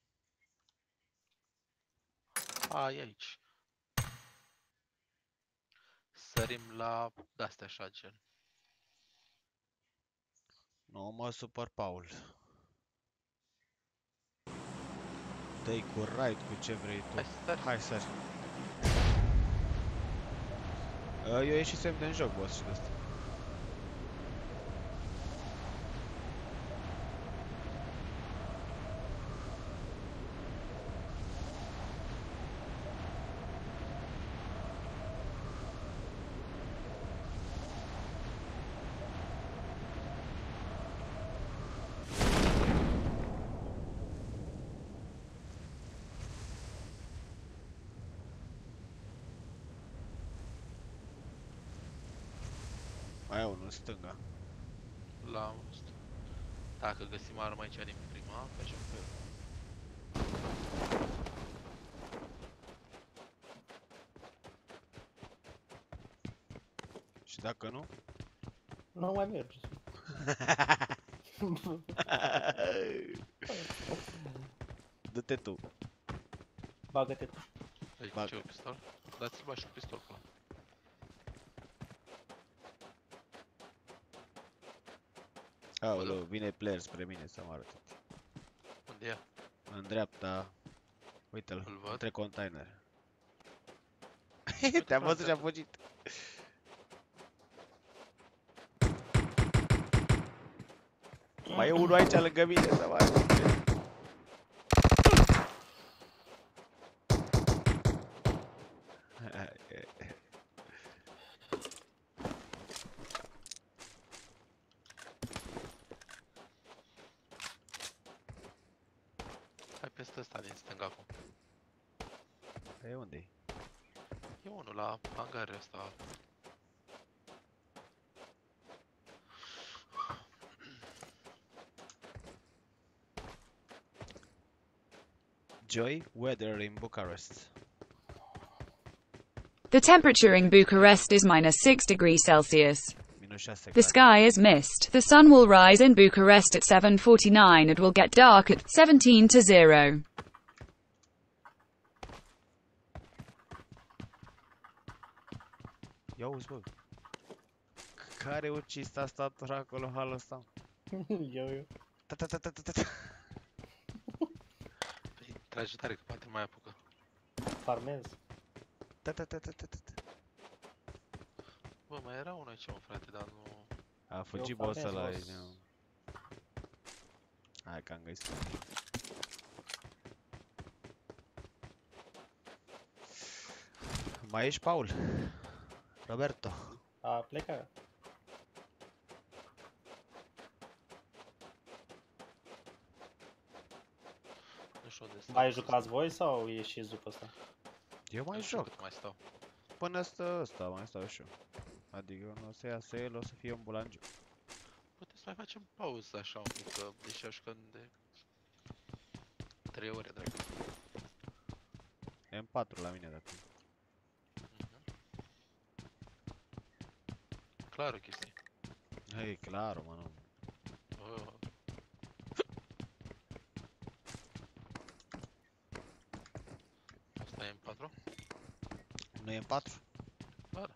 A, e aici. Sărim la de-astea așa, gen. Nu mă supăr, Paul. Dă-i cu right, cu ce vrei tu. Hai, sari. Hai, sari. Uh, Eu ieșisem din joc, boss, și de asta. În stânga. La ăsta. Dacă găsim arma aici din prima, facem pe el. Și dacă nu? Nu mai merge. Du-te tu. Bagă-te tu. Aici Bag. ce un pistol? Dați-l bă și un pistol pe Aoleu, vine player spre mine să mă arăt. Unde e? În dreapta. Uite-l, Îl văd. între containere. Te-am văzut și a fugit. Mai e unul aici lângă mine, să mai. Hai Joy, weather in Bucharest. The temperature in Bucharest is minus 6 degrees Celsius. Minus The sky is mist. The sun will rise in Bucharest at 7:49 and will get dark at 17 to 0. Ia uzi, bă. Care ucis a stat acolo halul ăsta? eu, eu. Ta ta ta ta ta ta. Păi, trage tare că poate mai apucă. Farmez. Ta ta ta ta ta ta. Bă, mai era unul aici, mă, frate, dar nu... A fugit Eu boss ăla farmez, aici. boss. nu. Hai că am găsit. Mai ești, Paul? Roberto. A plecat. Nu știu unde stau. Mai jucați voi sau ieșiți după asta? Eu mai Nu știu joc. cât mai stau. Până stă ăsta, mai stau și eu. Adică nu o să iasă el, o să fie un bulangiu. Putem să mai facem pauză așa un pic, că deși aș jucat de... 3 ore, dracu. M4 la mine dacă. Clar o chestie. E clar, mă, nu. 4. Bă, da.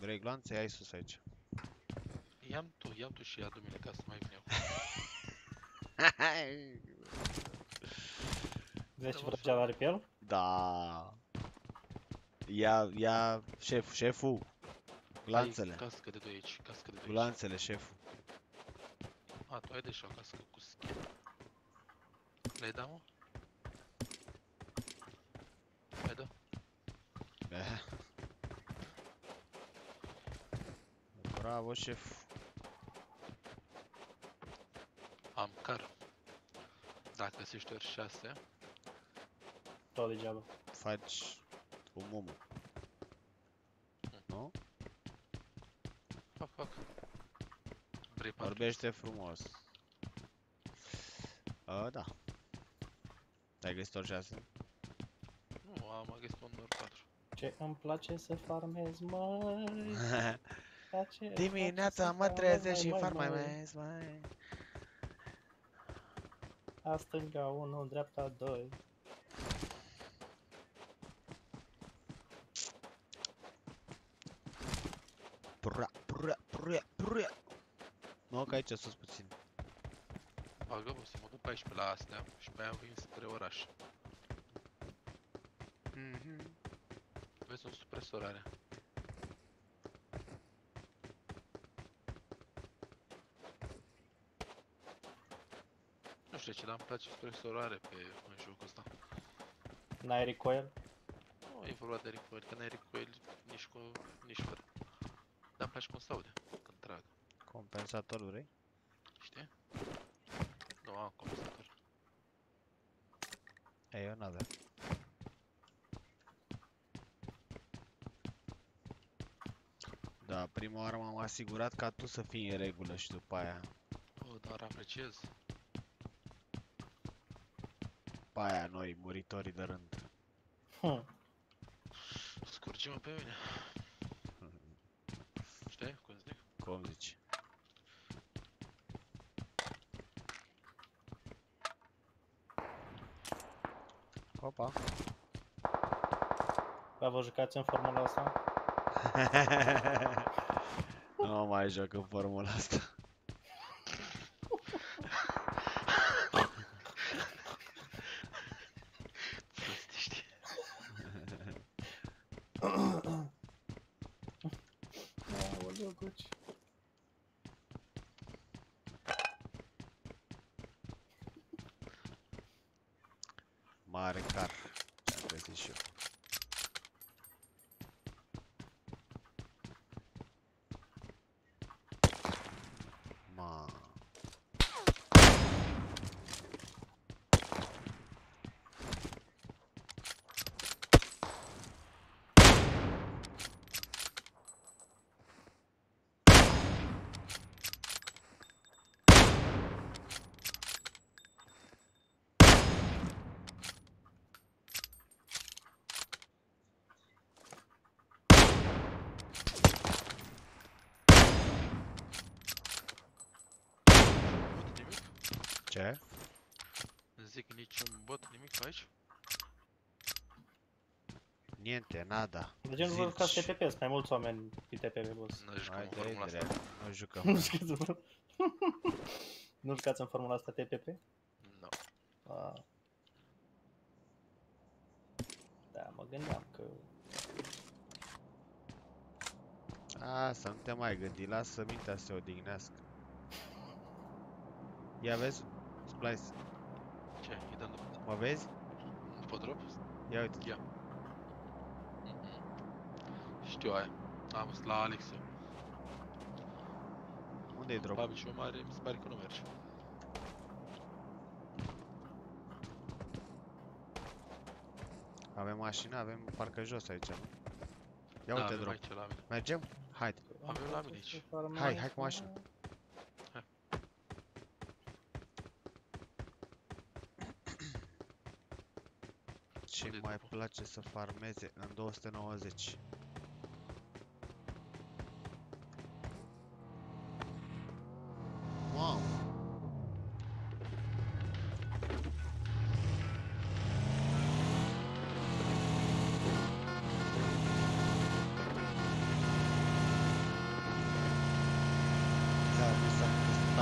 Vrei glanțe? Ai sus aici. Ia-mi tu, ia tu și adu-mi ca să mai vin eu. Vezi ce vrăgeal are pe el? Da. Ia, ia, șef, șeful. Glanțele. Ai cască de doi aici, cască de doi Glanțele, șeful. A, tu ai deja o cască cu skin. Le-ai dat, mă? Bravo, șef. Am car. Dacă găsești ori 6, Tot degeaba. Faci un mumu. Nu? fac, fac. Vrei patru? Vorbește frumos. A, da. Ai găsit ori 6? Nu, am găsit un ori 4. Ce îmi place să farmez, mai. Place, îmi Dimineața place mă să trezesc și mai, far mai mai. mes, mai. A stânga 1, dreapta 2. Pura, pura, pura, pura. Nu, că aici sus puțin. Bagă, bă, să mă duc 14 la astea și pe aia vin spre oraș. Mhm. Vezi un supresor știu de ce, dar îmi place supresorul are pe în jocul ăsta. N-ai recoil? Nu e vorba de recoil, că n-ai recoil nici cu, nici fără. Dar îmi place cum se aude când trag, Compensatorul vrei? știi? Nu am compensator. E, eu n-aveam. Da, prima oară m-am asigurat ca tu să fii în regulă și după aia. Oh, dar apreciez. După aia noi, muritorii de rând. Hm. Scurge-mă pe mine. Știi cum zic? Cum zici? Opa. Dar vă jucați în formula asta? nu mai joc în formula asta. Prostiști. Aoleu, guci. mare car. Ce am găsit și eu. Ma. Bot, nimic? Ce? Zic niciun bot, nimic aici? Niente, nada. De ce nu vă jucați Zilci. TPP? Sunt mai mulți oameni pe TPP, boss. Nu jucăm Hai în de formula asta. drept, nu jucăm. Nu jucați în Nu jucați în formula asta TPP? Nu. Ah. Da, mă gândeam că... A, să nu te mai gândi, lasă mintea să se odihnească. Ia vezi? Splice, Ce? Îi dăm după. mă vezi? După drop? Ia uite. Ia. Știu aia. Am fost la Alex. Unde-i drop? Babi și o mare, mi se pare că nu merge. Avem mașină, avem parcă jos aici, nu? Ia Da, uite avem drop. aici la mine. Mergem? Haide. Avem la mine aici. Hai, hai cu mașina. Hai. Ce Unde-i mai dropul? place să farmeze în 290?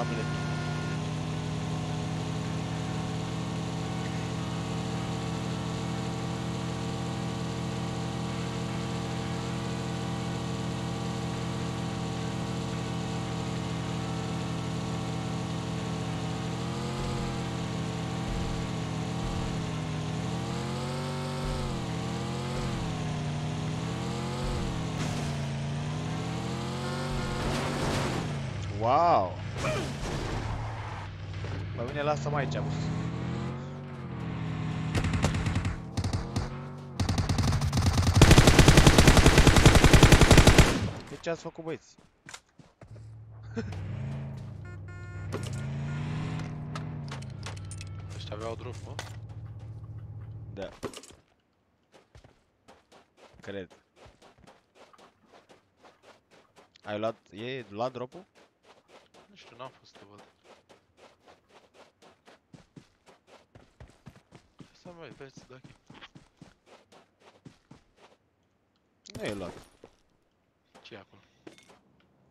Pus tabletul. Wow! Pe mine lasă-mă aici, bă. De ce ați făcut, băieți? Ăștia aveau drop, mă? Da. Cred. Ai luat... E luat drop-ul? Nu știu, n-am fost să văd. Hai să mai vezi dacă Nu e luat. ce e acolo.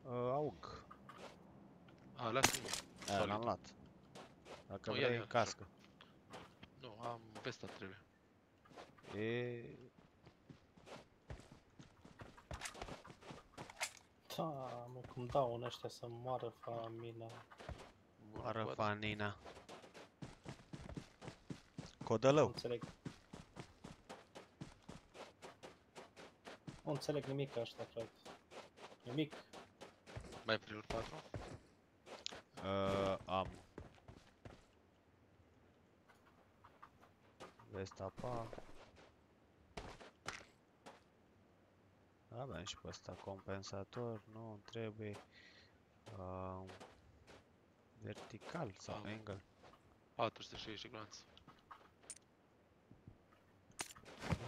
Uh, aug. A, lasă-mi. Aia Solid. l-am luat. Dacă Nu, ia, vrei, ia, în cască. Nu, am vesta trebuie. E... Da, mă, cum dau în ăștia să moară famina. Moară văd. Fanina. Nu Codălău. înțeleg. Nu înțeleg nimic ăștia, frate. Nimic. Mai prior 4? Uh, am. Vesta pa. Avem și pe ăsta compensator, nu îmi trebuie. Uh, vertical sau Am. angle. 460 de glanț.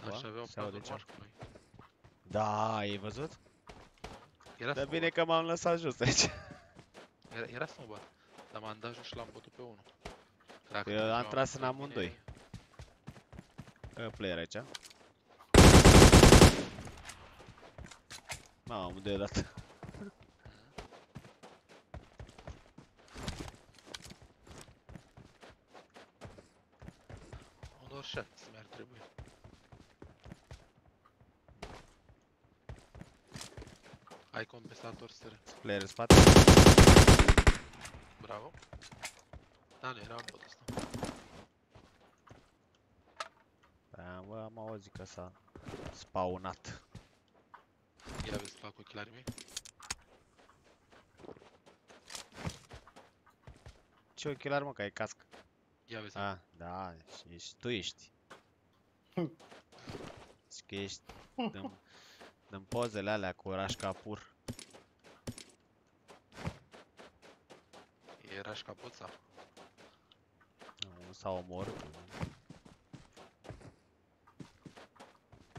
Ba, Așa aveau se aude plan ceva. normal cu noi. Da, ai văzut? Era Dar snowball. bine că m-am lăsat jos aici. Era, era snowball. Dar m-am dat jos și l-am bătut pe unul. Dacă Eu mergeau am tras în pe amândoi. mine, Uh, player aici. Mamă, deodată. Un doar șase mi-ar trebui. Ai compensator stără. Player în spate. Bravo. Da, nu era bot ăsta. Bă, am auzit că s-a spawnat. Ia vezi să fac ochelarii mei. Ce ochelari, mă, că ai cască? Ia vezi. Ah, da, și ești, tu ești. Și că ești dăm, dăm pozele alea cu Rașca pur. Era și capuța. Nu s-a omorât.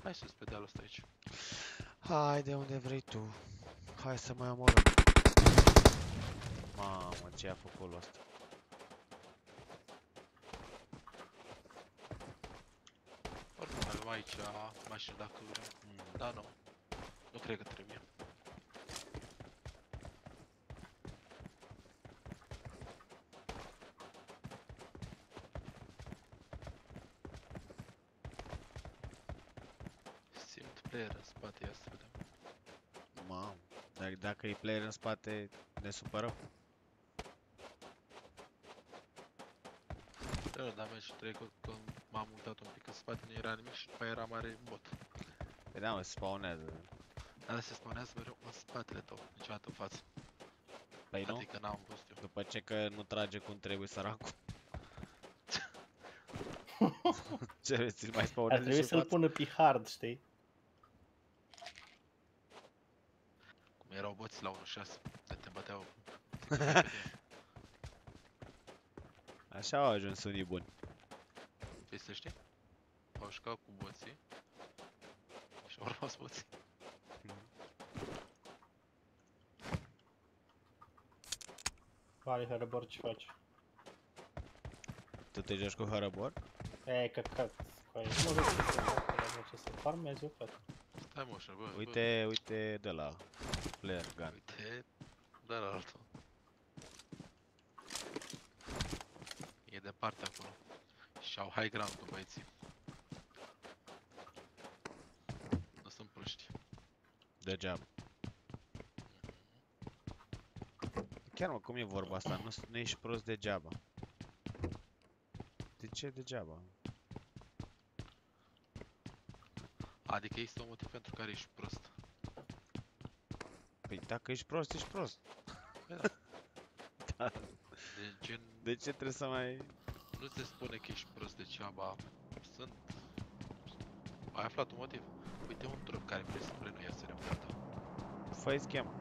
Hai sus pe dealul ăsta aici. Hai de unde vrei tu. Hai să mai omorâm. Mamă, ce a făcut ăsta? Oricum avem aici mașină dacă vrem. Da, nu. Nu cred că trebuie. Simt player în spate, ia să vedem. Mamă, dacă, dacă e player în spate, ne supărăm. Da, dar meci trecut când m-am mutat un pic în spate, nu era nimic și după aia era mare bot. Păi da, mă, se spawnează. Dar se spawnează mereu în spatele tău, niciodată în față. Păi nu? Adică n-am văzut eu. După ce că nu trage cum trebuie săracul. ce vrei, ți-l mai Ar spawnezi trebui și să-l față? pună pe hard, știi? 6. Te bateau. Așa au ajuns unii buni. Păi să știi? Au jucat cu boții. Și au rămas boții. Care Harabor ce faci? Tu te joci cu Harabor? Ei căcat. Păi, nu rog să ce să farmezi eu, frate. Stai moșă, bă. Uite, uite de la player gun. Uite da la altul. E departe acolo. Și au high ground cu băieții. Nu sunt proști. Degeaba. Chiar mă, cum e vorba asta? Nu, nu ești prost degeaba. De ce degeaba? Adică există un motiv pentru care ești prost. Păi dacă ești prost, ești prost. Păi da. da. De gen, De ce trebuie să mai... nu se spune că ești prost degeaba. Sunt... Ai aflat un motiv. Uite un trup care vrei spre noi, ia să ne uităm. Fă-i schemă.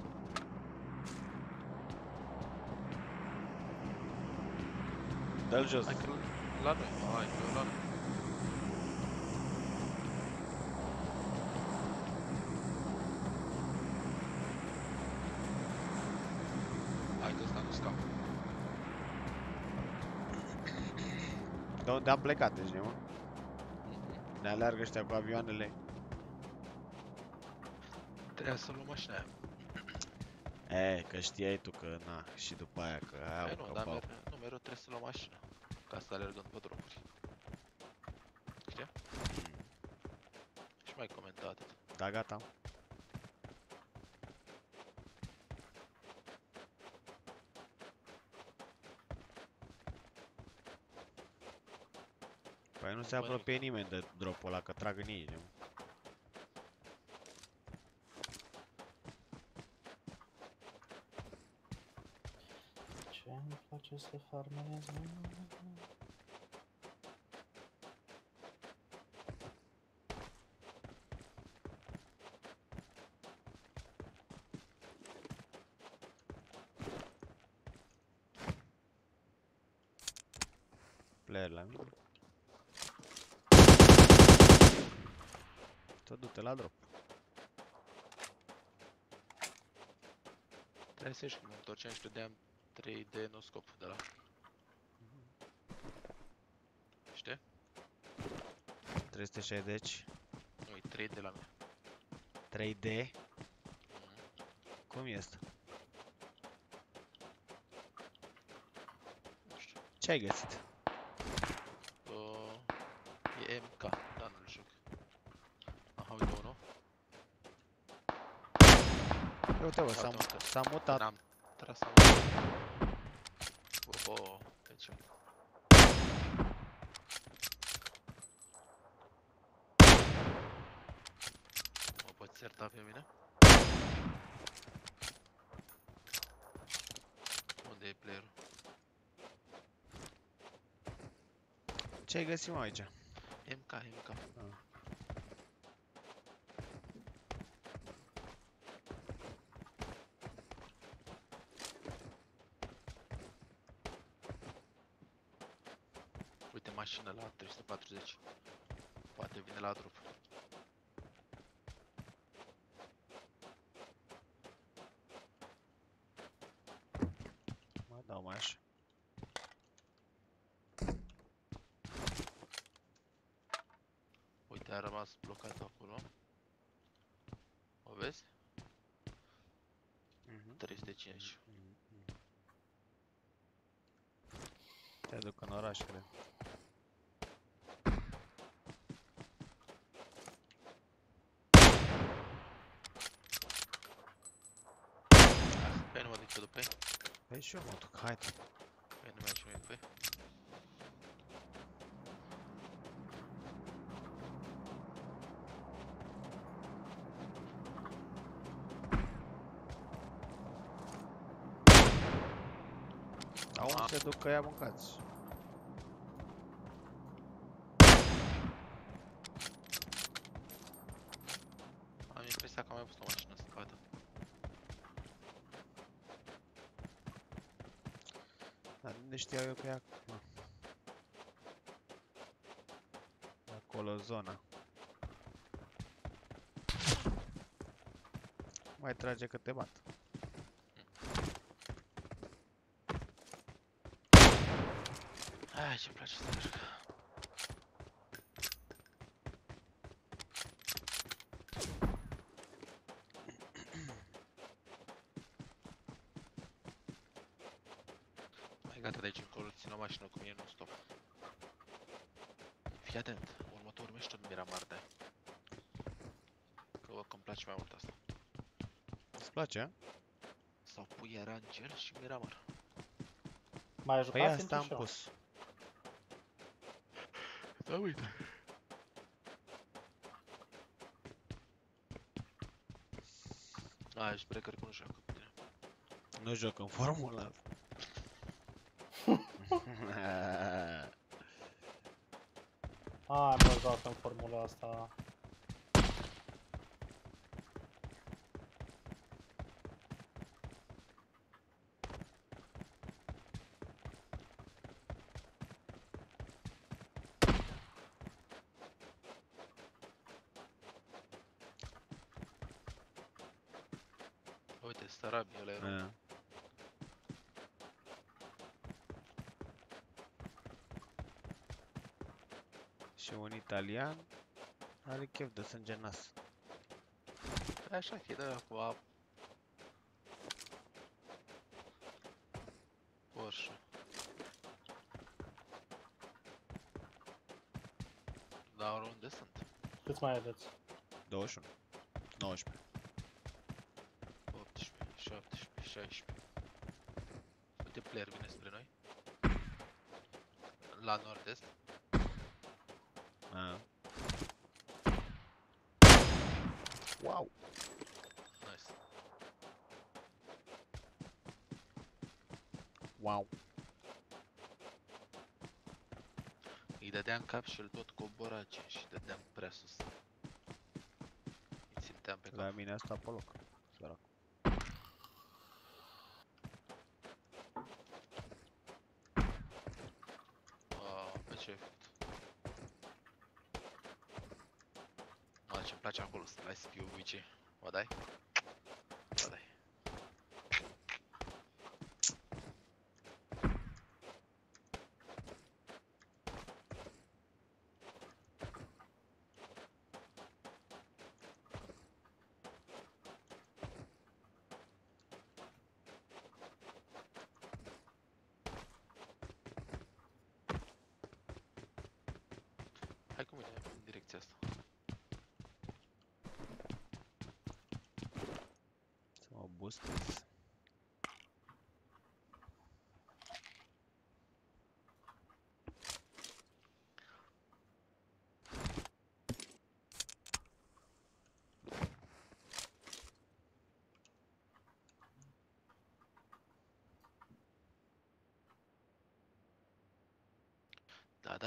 Dă-l jos. Hai că la noi, mă, hai că la noi. Hai că ăsta nu scapă. De unde am plecat, deci, nu? Ne aleargă ăștia cu avioanele. Trebuia să luăm mașina aia. E, că știai tu că, na, și după aia că Păi au nu, dar căpau. mereu, nu, mereu trebuie să luăm mașina. Ca să alergăm pe drumuri. Știa? Și mai comenta atât. Da, gata. Se Bă, apropie nimeni de dropul ăla, că trag în ei, nu? Ce îmi place să farmez? Player la mine. Tot du-te la drop. Trebuie să ieși când mă întorceam și dădeam 3D noscop de la... Știi? 360. Nu, e 3D la mine. 3D. Cum este? Nu știu. Ce ai găsit? Uh, e MK, dar nu-l joc. Aha, uite unul. Ia Uite, bă, s-a, Uite, uite. s-a mutat. N-am tras am Oho, deci... certa pe mine. Unde e playerul? Ce ai găsit mă aici? MK, MK. Ah. Uite mașină la 340. Poate vine la drop. Mai dau mai așa. Uite, a rămas blocat acolo. O vezi? Mhm. 350. Te duc în oraș, cred. Păi nu mă duc eu după ei. Păi și eu mă duc, haide. Păi nu mergi și noi după ei. Dar unde se duc că i-a mâncați? Am impresia că am mai pus o mașină să cadă. Dar unde știau eu că e acolo? E Acolo zona. Mai trage că te bat. Ai, ce-mi place să merg. Mai gata de aici încolo, țin o mașină cu mine non-stop. Fii atent, următorul meci tot Miramar dai. Că văd că îmi place mai mult asta. Îți place, a? Sau pui Rangel și Miramar. Mai Păi jucat asta am Sintra pus. Da, uite. A, ești breaker că nu joacă cu tine. Nu joc în formula. A, mă joacă în formula asta. Uite, Starabi, ăla e rău. Da. Și un italian are chef de sânge nas. E așa că e de cu apă. Porsche. Dar unde sunt? Câți mai aveți? 21. 19. 18, 17, 16. Uite player vine spre noi. La nord-est. A. Wow. Nice. Wow. Îi dădeam cap și el tot cobora ce și dădeam prea sus. Îi ținteam pe La cap. mine asta pe loc. Sărac. Ah, pe ce ai făcut? Mă, ce-mi place acolo, să să fiu vice. O dai?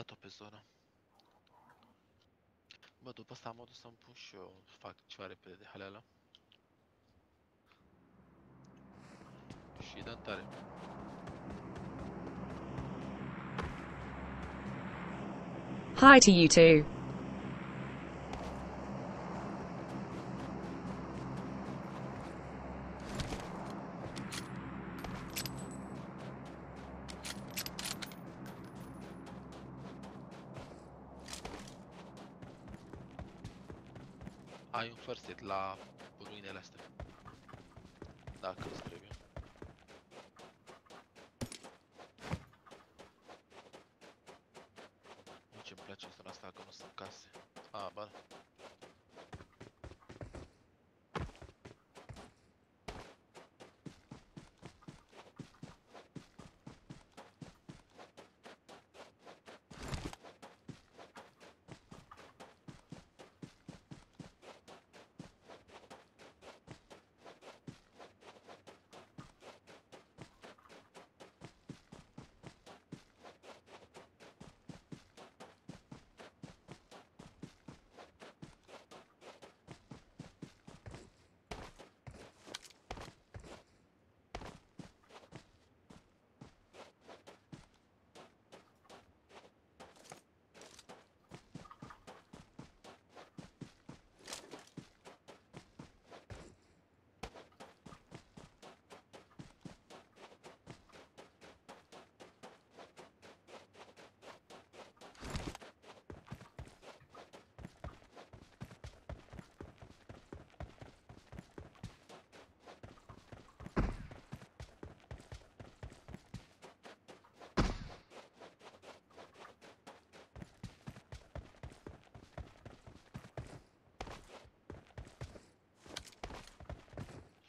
Pe. Bă, după asta am să-mi pun și eu, fac ceva repede de haleală. Și dăm tare. Hi to you too. La ruinele astea. Dacă îți trebuie. Nu ce-mi place în zona asta că nu sunt case. A, ba. da.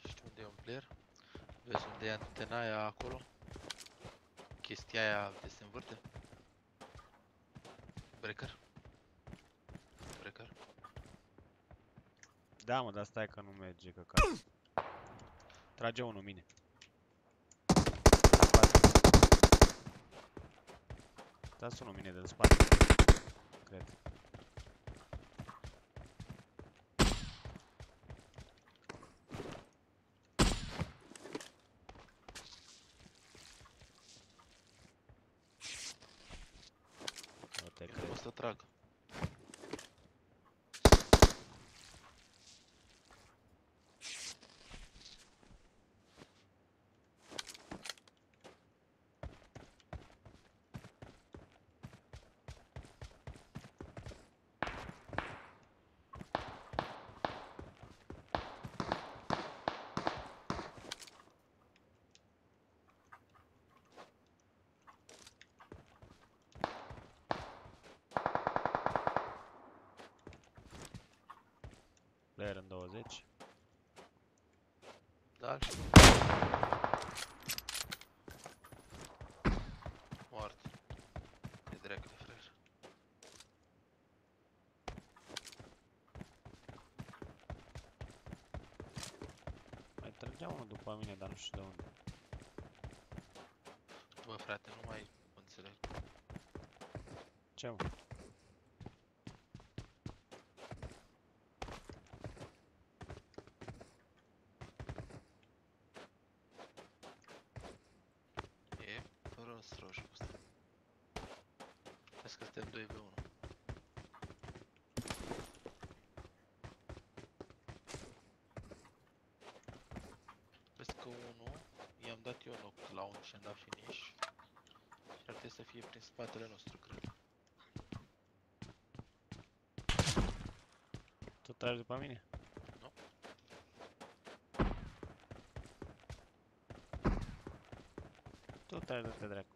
Știi unde e un player? Vezi unde e antena aia acolo? Chestia aia de se învârte? Breaker? Breaker? Da, mă, dar stai că nu merge căcat. Trage unul mine. Dați unul mine de spate. Cred. Nu te Eu cred. o să trag. Player în 20. Da, și Mort. E drept de fraier. Mai trăgea unul după mine, dar nu știu de unde. Bă, frate, nu mai înțeleg. Ce mă? E fără rost rău jocul ăsta. Vezi că suntem 2v1. Vezi că unul i-am dat eu loc la unul și am dat finish. Și ar trebui să fie prin spatele nostru, cred. Tu tragi după mine? Nu. Tu tragi de pe dracu.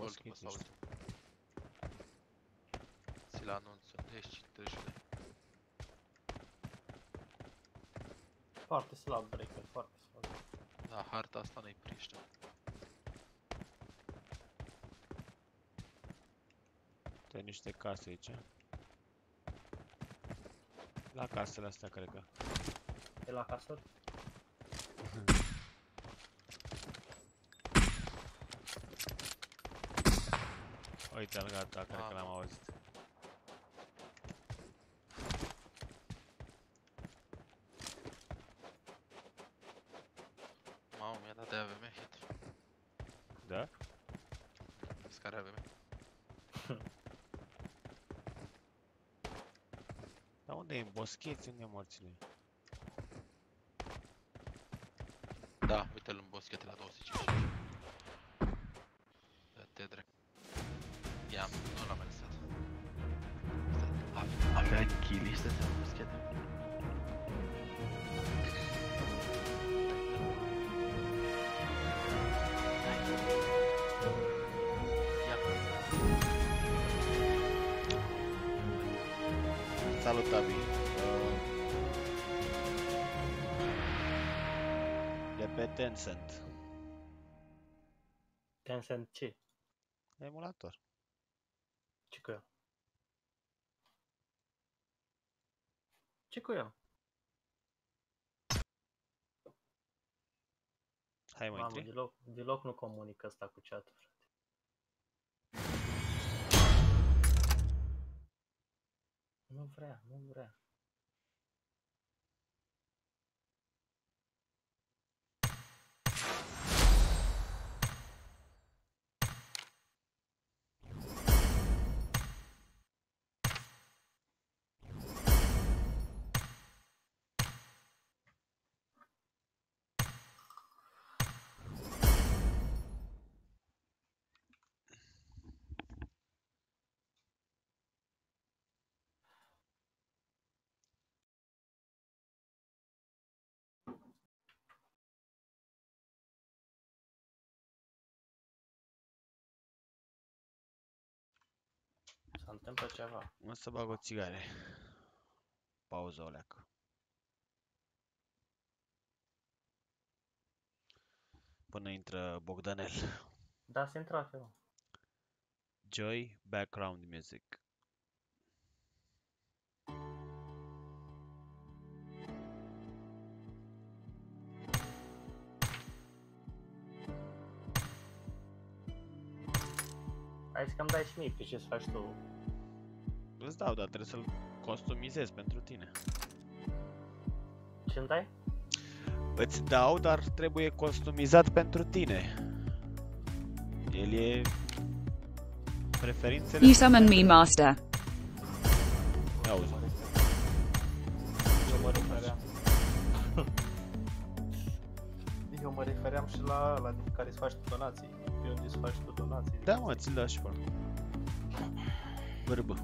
Ah, e un hai fă boss ultimul kit, sau niște. ultimul. Ți-l anunț unde ești, târjule. Foarte slab breaker, foarte slab. Da, harta asta nu-i priște. Te niște case aici. La casele astea, cred că. E la casă? Uite-l gata, cred că l-am auzit. Mamă, mi-a dat de AVM hit. Da? Vezi care AVM? Dar unde e boscheți? Unde e morțile? Tencent. Tencent ce? Emulator. Ce cu el? Ce cu el? Hai mă, Mamă, intri? deloc, deloc nu comunică asta cu chat frate. Nu vrea, nu vrea. S-a întâmplat ceva. O să bag o țigare. Pauză o leacă. Până intră Bogdanel. Da, s-a intrat eu. Joy Background Music. Hai să-mi dai și mie pe ce să faci tu. Îți dau, dar trebuie să-l customizez pentru tine. Ce-mi dai? Îți dau, dar trebuie customizat pentru tine. El e preferințele You sunt summon me, pentru- master. Auzi. Eu mă refeream. Eu mă refeream și la la din care îți faci tu donații. Pe unde îți faci tu donații. Da, mă, ți-l dau și pe ăla. Bărbă.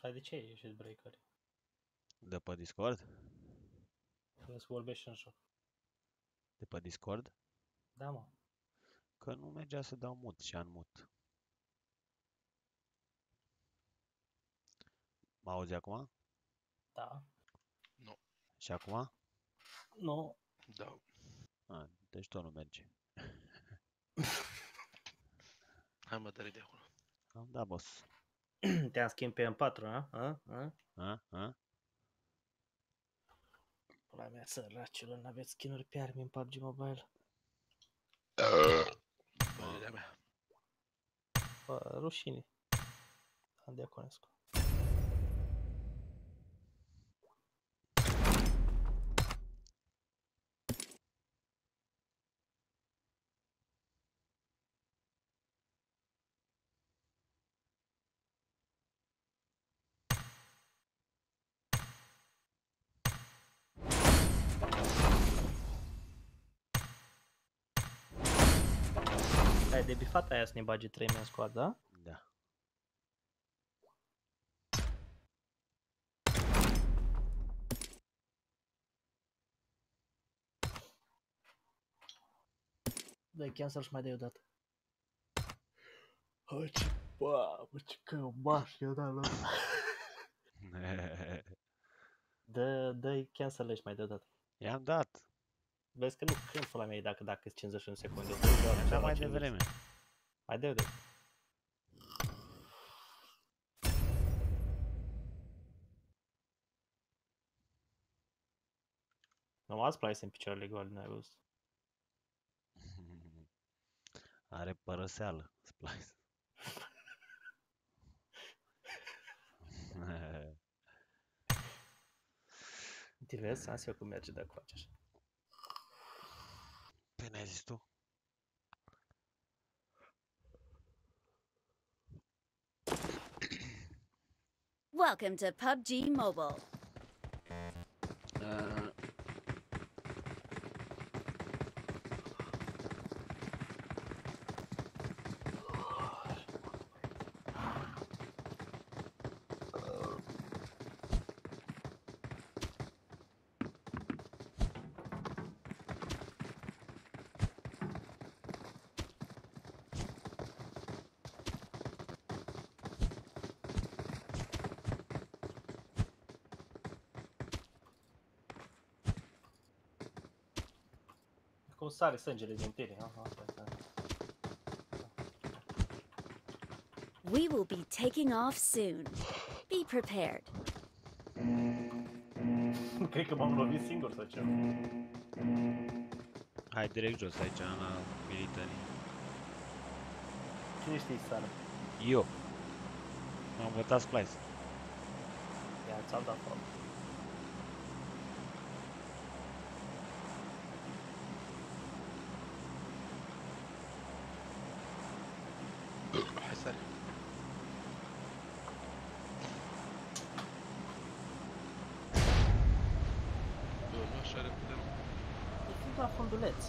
Dar de ce ai ieșit breaker? De pe Discord? Trebuie să vorbești în joc. De pe Discord? Da, mă. Că nu mergea să dau mut și am mut. Mă auzi acum? Da. Și acum? Nu. Da. A, deci tot nu merge. Hai mă, dă de acolo. Am dat, boss. Te-am schimb pe M4, a? A? A? A? A? Pula mea, săracilor, n-aveți skin-uri pe arme în PUBG Mobile. Părerea mea. Bă, rușine. Am Diaconescu. De bifat aia să ne bage 3 în squad, da? Da. Dă-i cancel și mai dai odată. Hai ce bă, ce cămaș eu da la Dă, dă-i cancel și mai dai odată. I-am dat. Vezi că nu când pula mea e dacă dacă 51 secunde. Așa mai devreme. Mai dai odată. Nu ați place în picioarele goale, n-ai văzut. Are părăseală, Splice. Te vezi? Am să eu cum merge dacă faci așa. Pe ne-ai zis tu? Welcome to PUBG Mobile. Uh, Cum sare sângele din tine. Aha, asta e, asta e. We will be taking off soon. Be prepared. Cred că m-am lovit singur sau ce. hai direct jos aici, la militarii. Cine știi sară? Eu. Am votat Splice. Ia, ți-am dat foc. Hai sare. Bă, nu așa repede. nu. E la funduleț.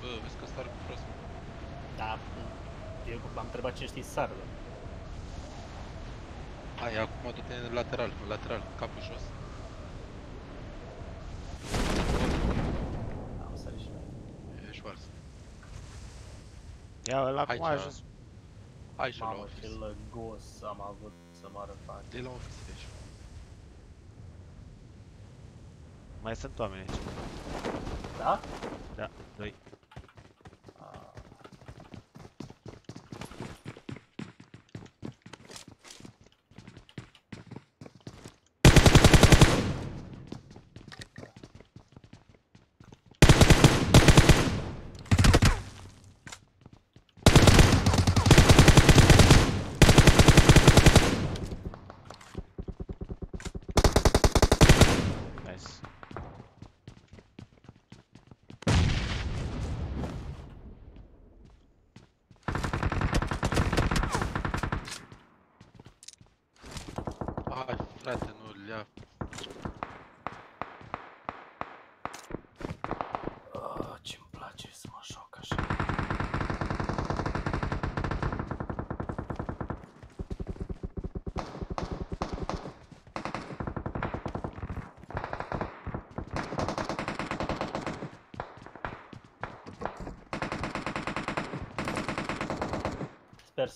Bă, vezi că sar cu prost. Da, eu am întrebat cine știi sară. Hai, acum du-te în lateral, în lateral, capul jos. Am sărit și noi. Ești vars. Ia ăla Hai, cum a ce- ajuns? Hai și la Mamă, office. ce lăgos am avut să moară fac. De la office deci. Mai sunt oameni aici. Da? Da, doi. Ah. Nice. Hai, frate, nu-l ia. Oh, ce-mi place.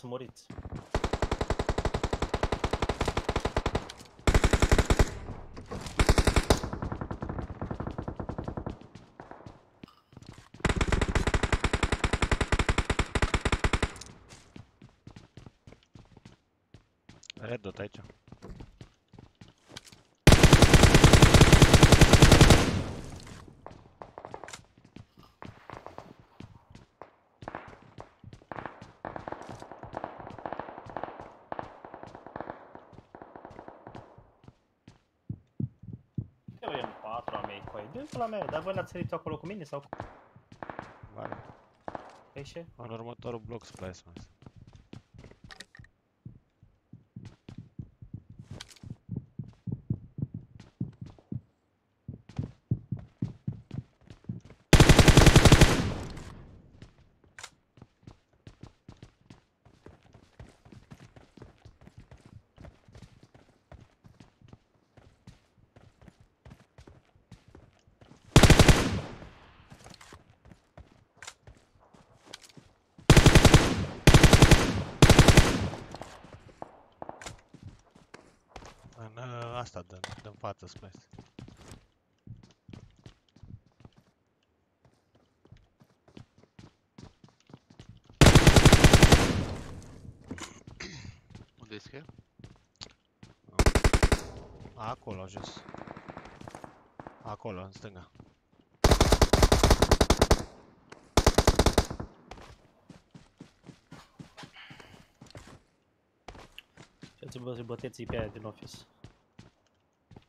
Sper să muriți. Red dot aici. Eu am patru a mei, coi. Dă la mea, dar voi n-ați sărit acolo cu mine sau cu... Vale. Păi și? În următorul bloc splice, mas. În uh, asta, din, din față splice. Unde este el? Acolo, jos. Acolo, în stânga. Și ați vă băteți pe aia din office.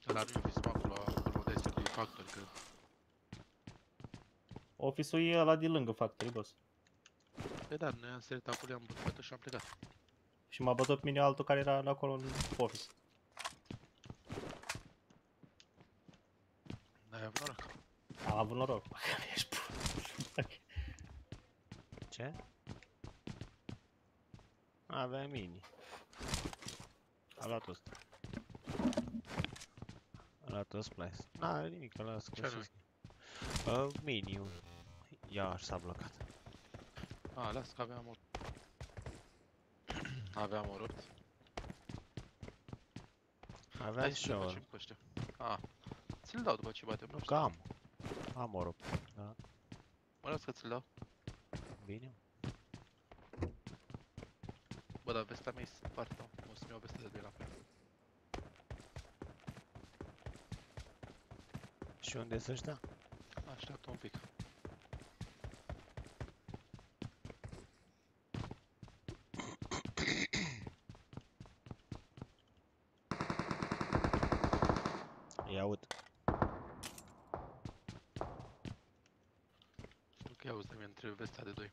Ăla nu fi acolo, acolo de este lui Factor, cred. Office-ul e ăla de lângă factory, boss. Păi da, noi am sărit acolo, am bătut și am plecat. Și m-a bătut pe mine altul care era acolo în office. N-ai avut noroc. Am avut noroc. Ești prost. Ce? Avea mini. A luat ăsta. A luat ăsta splice. N-are nimic, ăla Ce scos. Uh, mini Iar s-a blocat. A, las că aveam o... Aveam o rupt. Aveam Hai și să le eu. facem pe ăștia. A, ți-l dau după ce batem Nu pe că ăștia. am. Am o rupt. Da. Mă las că ți-l dau. Bine. Bă, dar vesta mea e spartă. O să-mi iau vestea de doi înapoi. Și unde să ăștia? Așteaptă un pic. Îi aud. Știu că i-auzi de mine între vestea de doi.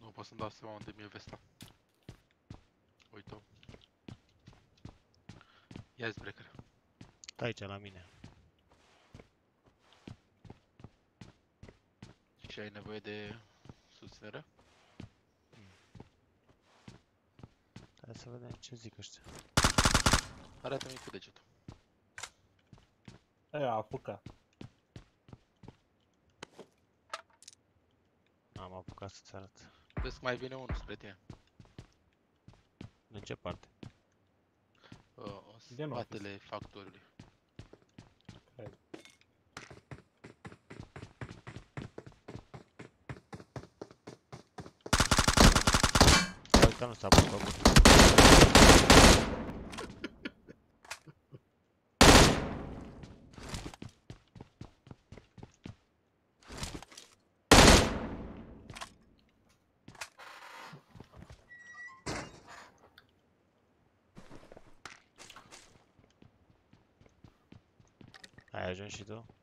Nu pot să-mi dau seama unde mi-e vesta. Uite-o. Ia breaker. Stai aici la mine. Și ai nevoie de susținere? Hai să vedem ce zic ăștia. Arată-mi cu degetul. Aia a apucat. Am apucat să-ți arăt. Vezi că mai vine unul spre tine. În ce parte? Uh, în Din office. spatele factorului. Tá Baksana sabun tá a gente شد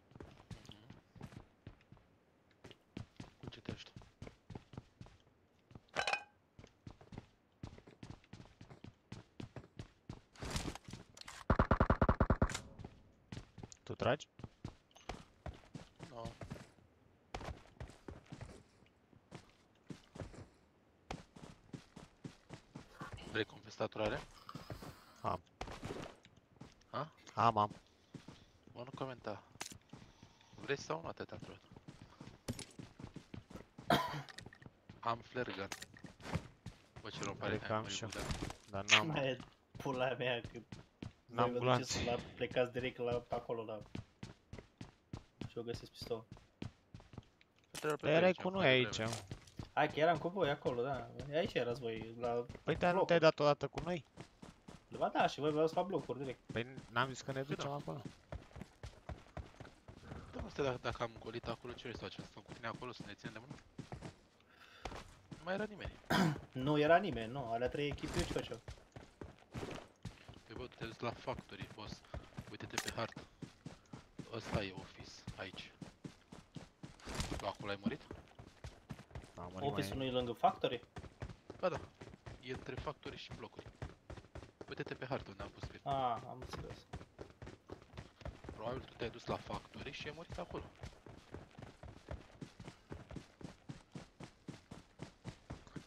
Vrei confestaturare? Am. Ha? Am, am. Mă, nu comenta. Vrei sau nu atâta tot? Am flare gun. Bă, ce rău pare Cred că că ai am murit, și eu. Bogdan. Dar n-am. Mai pula mea că N-am voi vă gloanțe. duceți la, plecați direct la pe acolo la și eu găsesc pistol. Trebuie Dar erai cu noi aici. mă. Hai că eram cu voi acolo, da. Aici erați voi, la Păi dar nu blocuri. te-ai dat odată cu noi? Ba da, și voi v-ați la blocuri direct. Păi n-am zis că ne Păi da. ducem acolo. Da, asta dacă, dacă am golit acolo, ce vrei să facem? Să stăm cu tine acolo, să ne ținem de mână? Nu mai era nimeni. Nu era nimeni, nu. Alea trei echipe ce făceau? Păi bă, te duci la factory, boss. Uite-te pe hartă. Ăsta e office, aici. Tu acolo ai murit? Am murit Office-ul mai... nu e lângă factory? Ba da. E între factory și blocuri. Uite-te pe hartă unde am pus pe. Ah, am înțeles. Probabil tu te-ai dus la factory și ai murit acolo.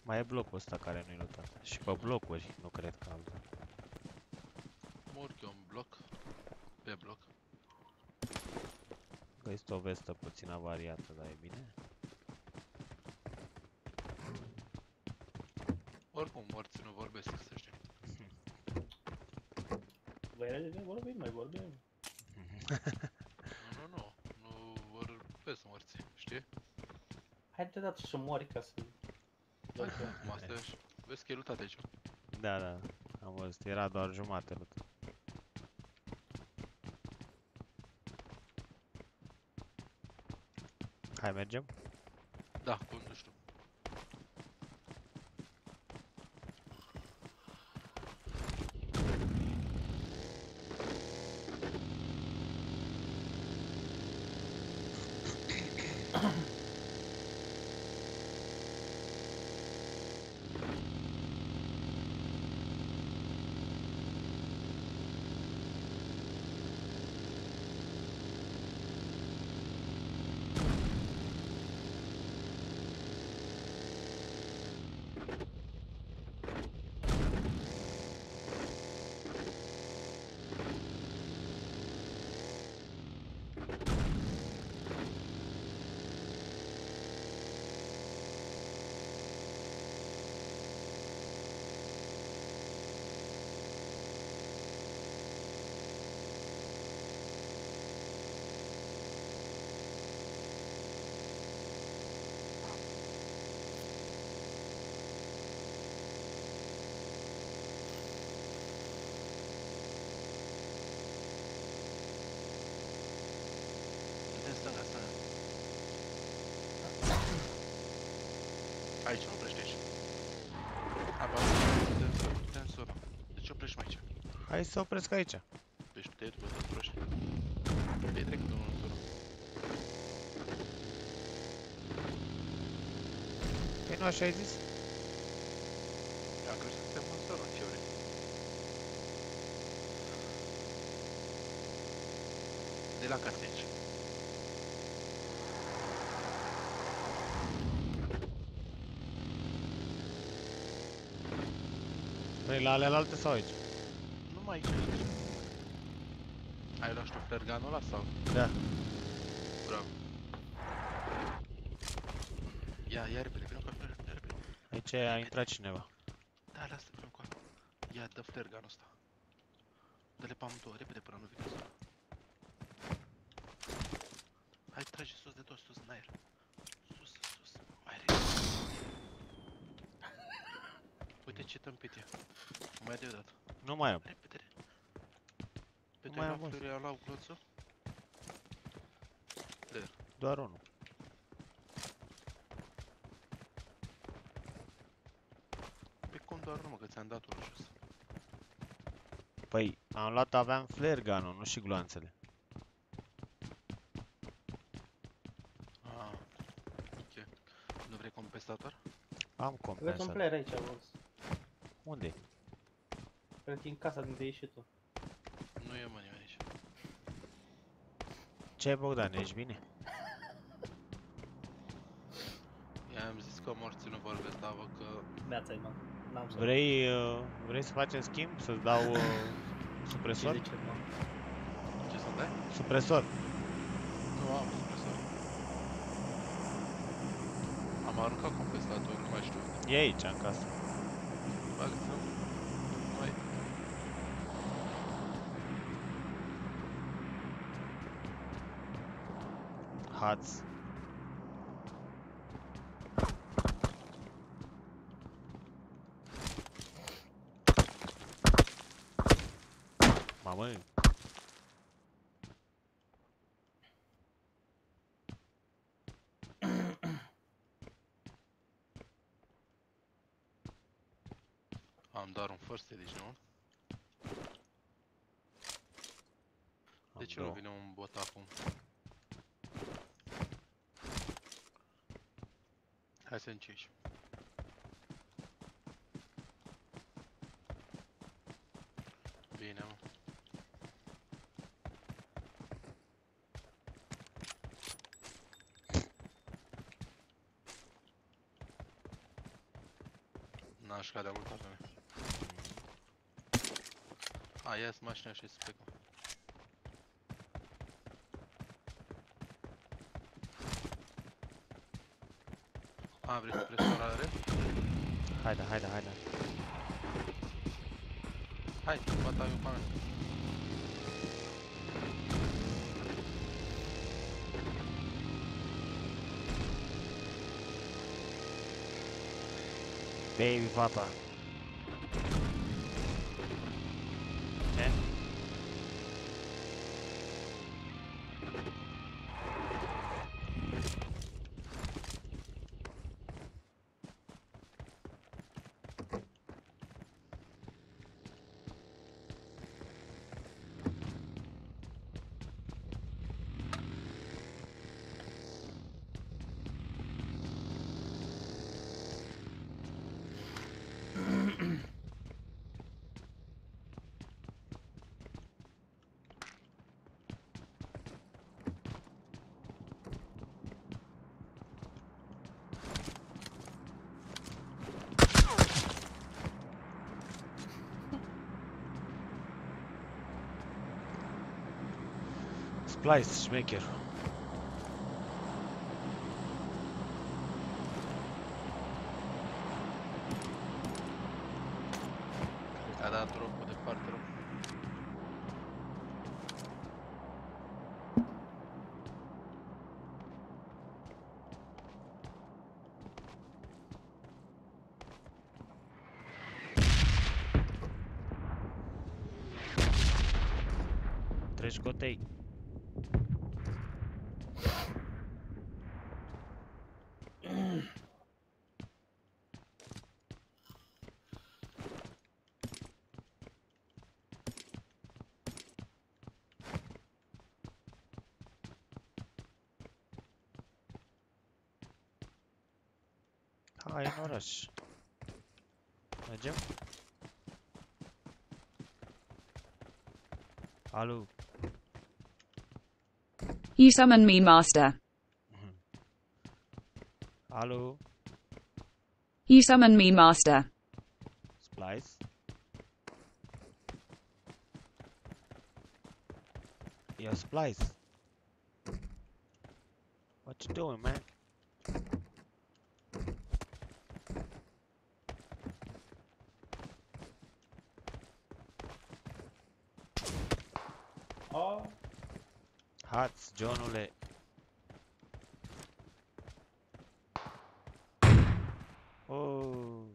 Mai e blocul ăsta care nu-i lutat. Și pe blocuri, nu cred că altul. Mor eu în bloc. Pe bloc. Găsit o vestă puțin avariată, dar e bine. Oricum, morți nu vorbesc, să știi. Voi vorbim, mai vorbim. Nu, nu, nu. Nu vorbesc morți, știi? Hai de dată să mori ca să... Hai, acum asta e așa. Vezi că e lutat aici. Da, da, am văzut, era doar jumate lut. Hai, mergem? Da, conduci tu. Du-te în stânga, stânga. Aici, oprește aici. Aba, du-te în zona, du-te în zona. De ce oprești mai aici? Hai să opresc aici. Deci tu te-ai după să oprești. Te-ai trecut unul în zona. Păi nu așa ai zis? Am crezut că suntem în zona, ce vrei? De la carte aici. Vrei la alealte sau aici? Nu mai aici, aici. Ai luat și tu flerganul ăla sau? Da. Bravo. Ia, ia repede, vină cu repede, repede, repede. Aici a intrat cineva. Da, lasă, vină cu Ia, dă flerganul ăsta. Dă-le pe amândouă, repede până nu vine ăsta. Hai, trage sus de tot, sus în aer. Sus, sus, mai repede. Uite ce tâmpit e mai de dat. Nu mai am. Repede. Pe nu mai am. Pe la gloță. De. Doar unul. Pe cum doar unul, că ți-am dat unul jos. Păi, am luat, aveam flare gun nu și gloanțele. Ah. Nu vrei compensator? Am compensator. Avem un player aici, Unde? Cred că e în casa de unde ieși tu. Nu e mă nimeni aici. Ce ai Bogdan, ești bine? I-am zis că morții nu vorbesc, dar văd că... Neața-i, mă. N-am să... Vrei, uh, vrei să facem schimb? Să-ți dau uh, supresor? Ce zice, mă? Ce să dai? Supresor. Nu am supresor. Am aruncat compensatorul, nu mai știu unde. E aici, în casă. Bagă-ți Mai... Hați. Mamă, Am doar un first aid, deci nu? De ce nu două. vine un bot încerci. Bine, mă. N-aș. A, ia mașina și specul. A, vrei supresorare? haide, haide, haide. Hai, bataliul cu mea. Baby fata. Splice, șmecher. Hai în oraș. Alo. You summon me, master. Alo. You summon me, master. Splice. Yo, Splice. What you doing, man? Johnule. Oh.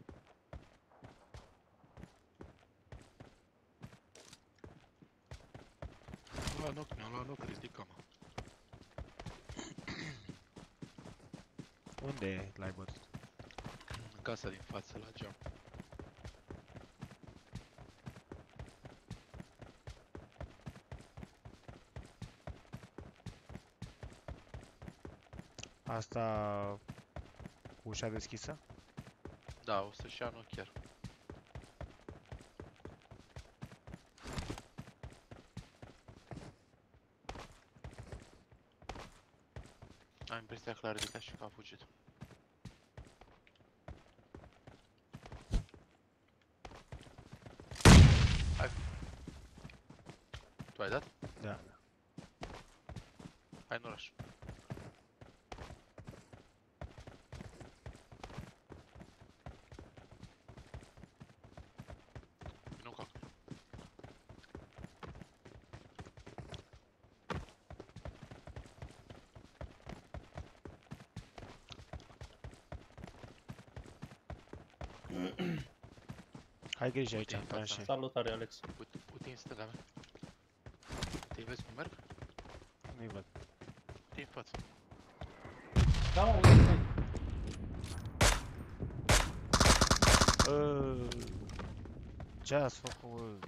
Mi-a luat loc, mi-a luat loc, ridică-mă. Unde l-ai bătut? În casa din față, la geam. Asta cu ușa deschisă? Da, o să-și ia chiar. Am impresia că l-a ridicat și că a fugit. Hai. Tu ai dat? Da. Hai în oraș. Nu calc. Hai grijă aici, Uite, în în fața tranșe. Salutare, Alex. Uite, uite în stânga mea. Te vezi cum merg? Nu-i văd. Uite în față. Da, mă, uite, uite. Bă, Ce ați făcut,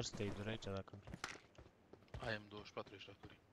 first aid right, Adakan. I am 24 aturi.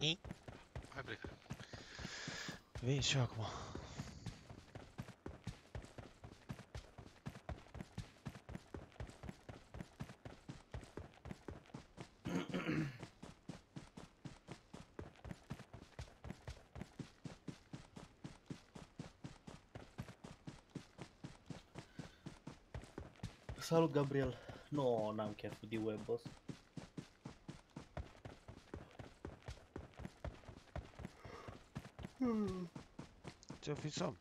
Curii. Hai break. Vin și eu acum. Salut, Gabriel. Nu, n-am cheful de web, boss. Ce-o fi somn?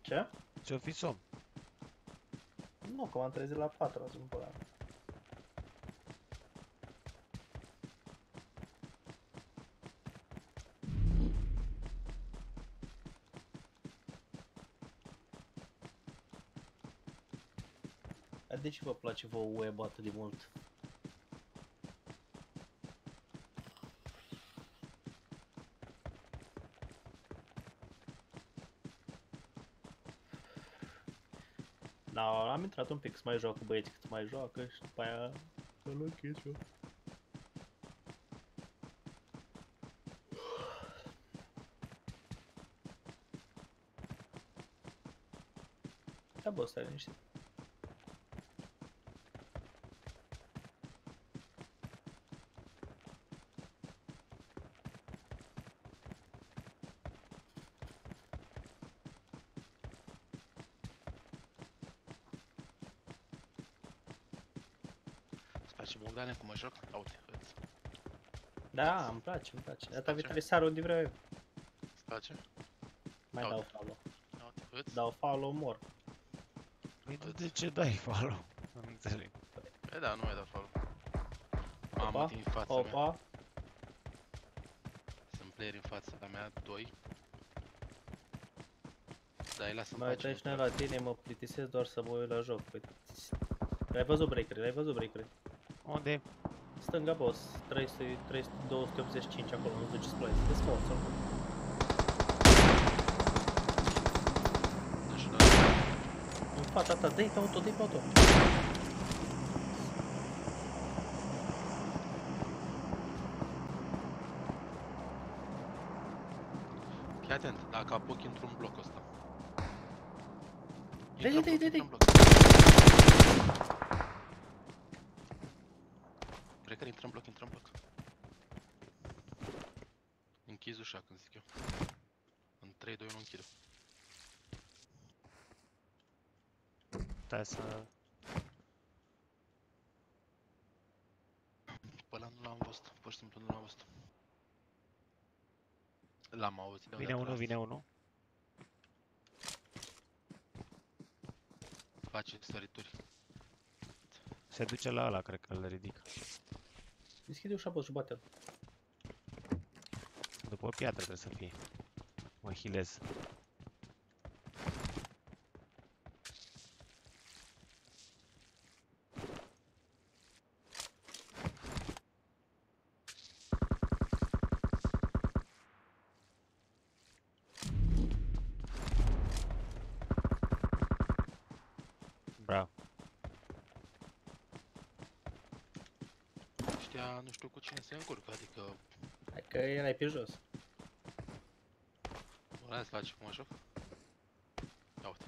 Ce? Ce-o fi somn? Nu, că m-am trezit la 4 azi, în pula mea. Dar de ce vă place vouă web atât de mult? Da, am intrat un pic să mai joc cu băieții cât mai joacă și după aia îl închid și eu. Da, bă, stai liniștit. Îți place Bogdane cum mă joc? A, uite, îți Da, îmi place, îmi place. Data place? viitoare sar unde vreau eu. îți place? Mai Da, dau uite. follow. A, uite, îți? Dau follow, mor. Păi tu de ce dai follow? Nu înțeleg. E da, nu mai dau follow. Mamă, Opa, din fața mea. Opa, playeri în fața mea, doi. Da, îi lasă în Mai pace. uite și noi la tine, mă plictisesc doar să mă uit la joc. Păi... L-ai văzut breaker l-ai văzut breaker Unde? Stânga boss, 300, 300, 285 acolo, nu duce splice. Dă-ți mă, să În fața ta, dă-i pe auto, dă-i pe auto. Fii atent, dacă apuc într-un bloc ăsta. Dai, Intră dai, în dai, bloc, dai, intră în bloc. Cred că intră în bloc, intră în bloc. Închizi ușa când zic eu. În 3, 2, 1 închid. Stai să... Pe ăla nu l-am văzut, pur și simplu nu l-am văzut. L-am auzit. Vine unul, vine unul. Face sărituri. Se duce la ăla, cred că îl ridică. Deschide ușa, boss, și bate După o piatră trebuie să fie. Hilez. Bravo. Știa, nu știu cu cine se încurcă, adică... Hai că erai pe jos. Vreau să faci cum joc? Ia uite.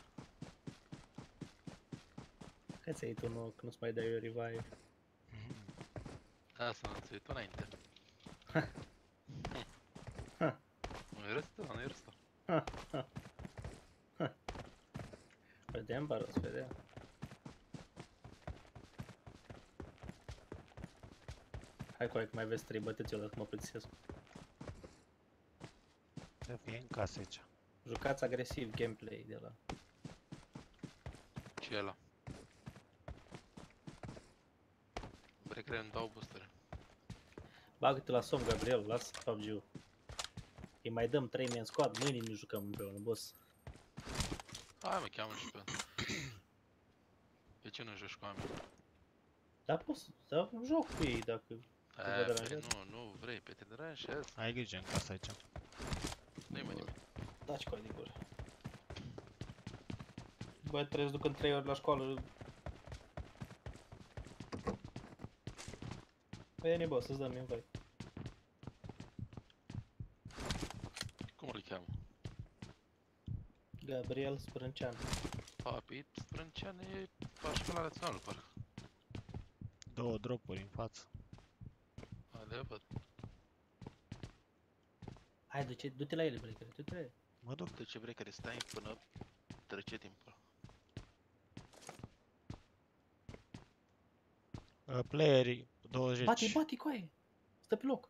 Hai să iei tu nou, că nu-ți mai dai eu revive. Asta am înțeles tu înainte. Ha. Nu-i răstă, nu-i răstă. Ha, ha. Ha. Vedem, Baros, vedem. Hai cu aia că mai vezi trei bătăți eu dacă mă plictisesc. Să fie în casă aici. Jucați agresiv gameplay de la... Ce e ăla? Breaker îmi dau booster. Bagă-te la somn, Gabriel, lasă PUBG-ul. Îi mai dăm 3 men squad, mâine nu jucăm împreună, boss. Hai mă, cheamă și pe De ce nu joci cu oameni? Da, poți, da, joc cu ei dacă te E, vă păi deranjează. nu, nu vrei, pe te deranjezi. Ai grijă în casă aici. Nu-i mai nimic. Daci cu aia din gură. Băi, trebuie să duc în 3 ori la școală. Veni, boss, să-ți dăm invite. Cum îl cheamă? Gabriel Sprâncean. Papi, Strâncean e la școala națională, parcă. Două dropuri în față. Adevăr. Hai, du-te, du-te la ele, breaker, du-te la ele. Mă duc. De ce vrei că stai până trece timpul? Uh, playerii 20. Bate, bate cu aia. Stă pe loc.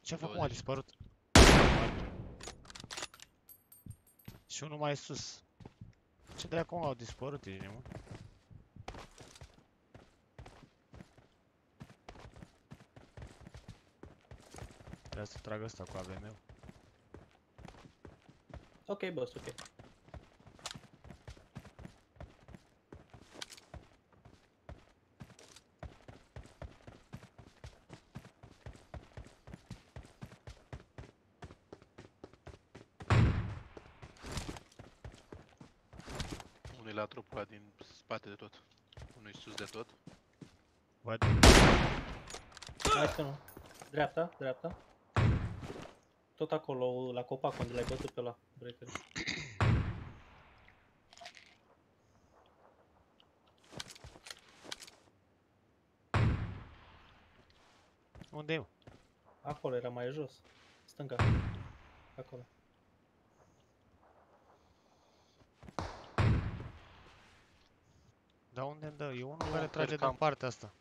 Ce a făcut? A dispărut. Și unul mai sus. Ce dracu mă, au dispărut ei, mă? Trebuie să trag ăsta cu AVM-ul. Ok, boss, ok. Unul e la trupul ăla din spate de tot. Unul e sus de tot. Văd. Hai că nu. Dreapta, dreapta. Tot acolo, la copac, unde l-ai bătut pe la breaker. Unde e? mă? Acolo, era mai jos. Stânga. Acolo. Dar unde îmi dă? E unul Nu, care trage din cam- partea asta.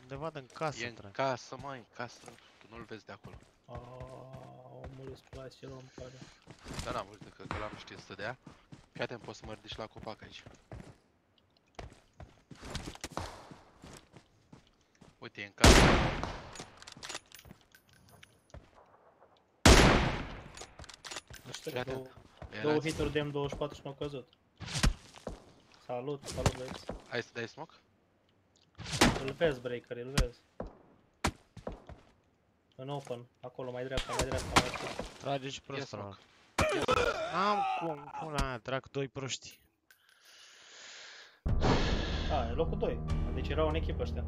Undeva din casă E în trage. casă, mai, casă. Tu nu-l vezi de acolo. Aaaa, omul îți place rău, îmi pare. Dar n-am văzut că, că l-am știut să dea. Fii atent, poți să mă ridici la copac aici. Uite, E în casă. Ăștia Fii două, atent. două Erați- hituri de M24 și m-au căzut. Salut, salut băieți. Hai să dai smoke? Îl vezi, breaker, îl vezi. În open, acolo, mai dreapta, mai dreapta, mai dreapta. Trage și Ia prost smoke. Am cum, pula mea, trag doi proști. A, e locul 2. Deci erau în echipă ăștia.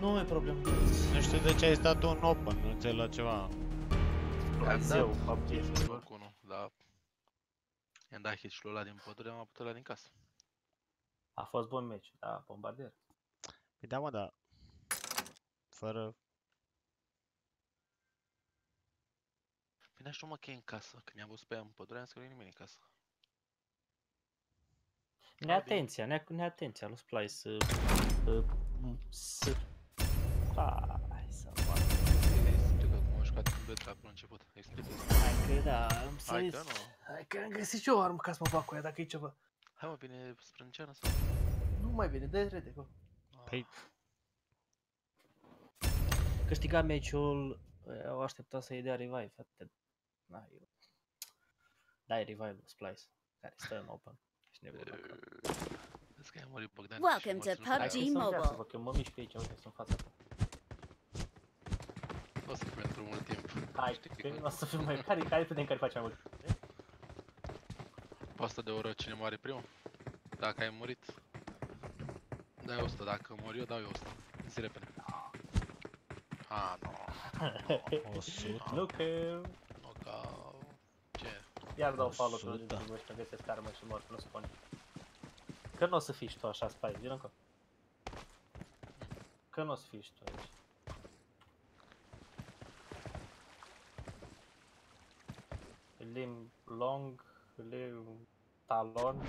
Nu e problemă. Nu știu de ce ai stat tu în open, nu ți-ai luat ceva. I-am Zeu, dat PUBG. smoke unul, dar... I-am dat hit și l-a luat din pădure, am putut la din casă. A fost bun meci, da, bombardier. Păi da, mă, da. Fără... Păi n-știu mă că e în casă, când i-am văzut pe ea în pădure, am zis că nu e nimeni în casă. Neatenția, nea, neatenția lui Splice. Uh, uh, m- să... Hai să mă... Explică cum a jucat în beta acolo început. Explică. Hai că da, am să Hai că nu. Hai că am găsit și eu o armă ca să mă fac cu ea dacă e ceva. Hai mă, vine sprânceană sau? Nu mai bine, dă rede acolo. Păi, Câștiga meciul, eh, au așteptat să-i dea revive, atât. Na, eu... Dai revive lui Splice, care stă în open. Și nebun acolo. Vezi că i-a murit Bogdan Welcome to Hai PUBG că să-mi Mobile. vă că eu mă mișc pe aici, uite, sunt în fața ta. O să fie pentru mult timp. Hai, Știi că că o să fim mai... Care, care vedem care face mai mult? Pe asta de oră cine moare primul? Dacă ai murit, dai 100, dacă mor eu, dau eu 100. Zi repede. Ah, nu. 100. Nu că... Nu ca... Ce? Iar dau follow pe 100. unul ăștia, găsesc armă și mor, că nu spune. Că nu o să fii și tu așa, Spice, vină încă. Că nu o să fii și tu aici. Lim long, lim talon,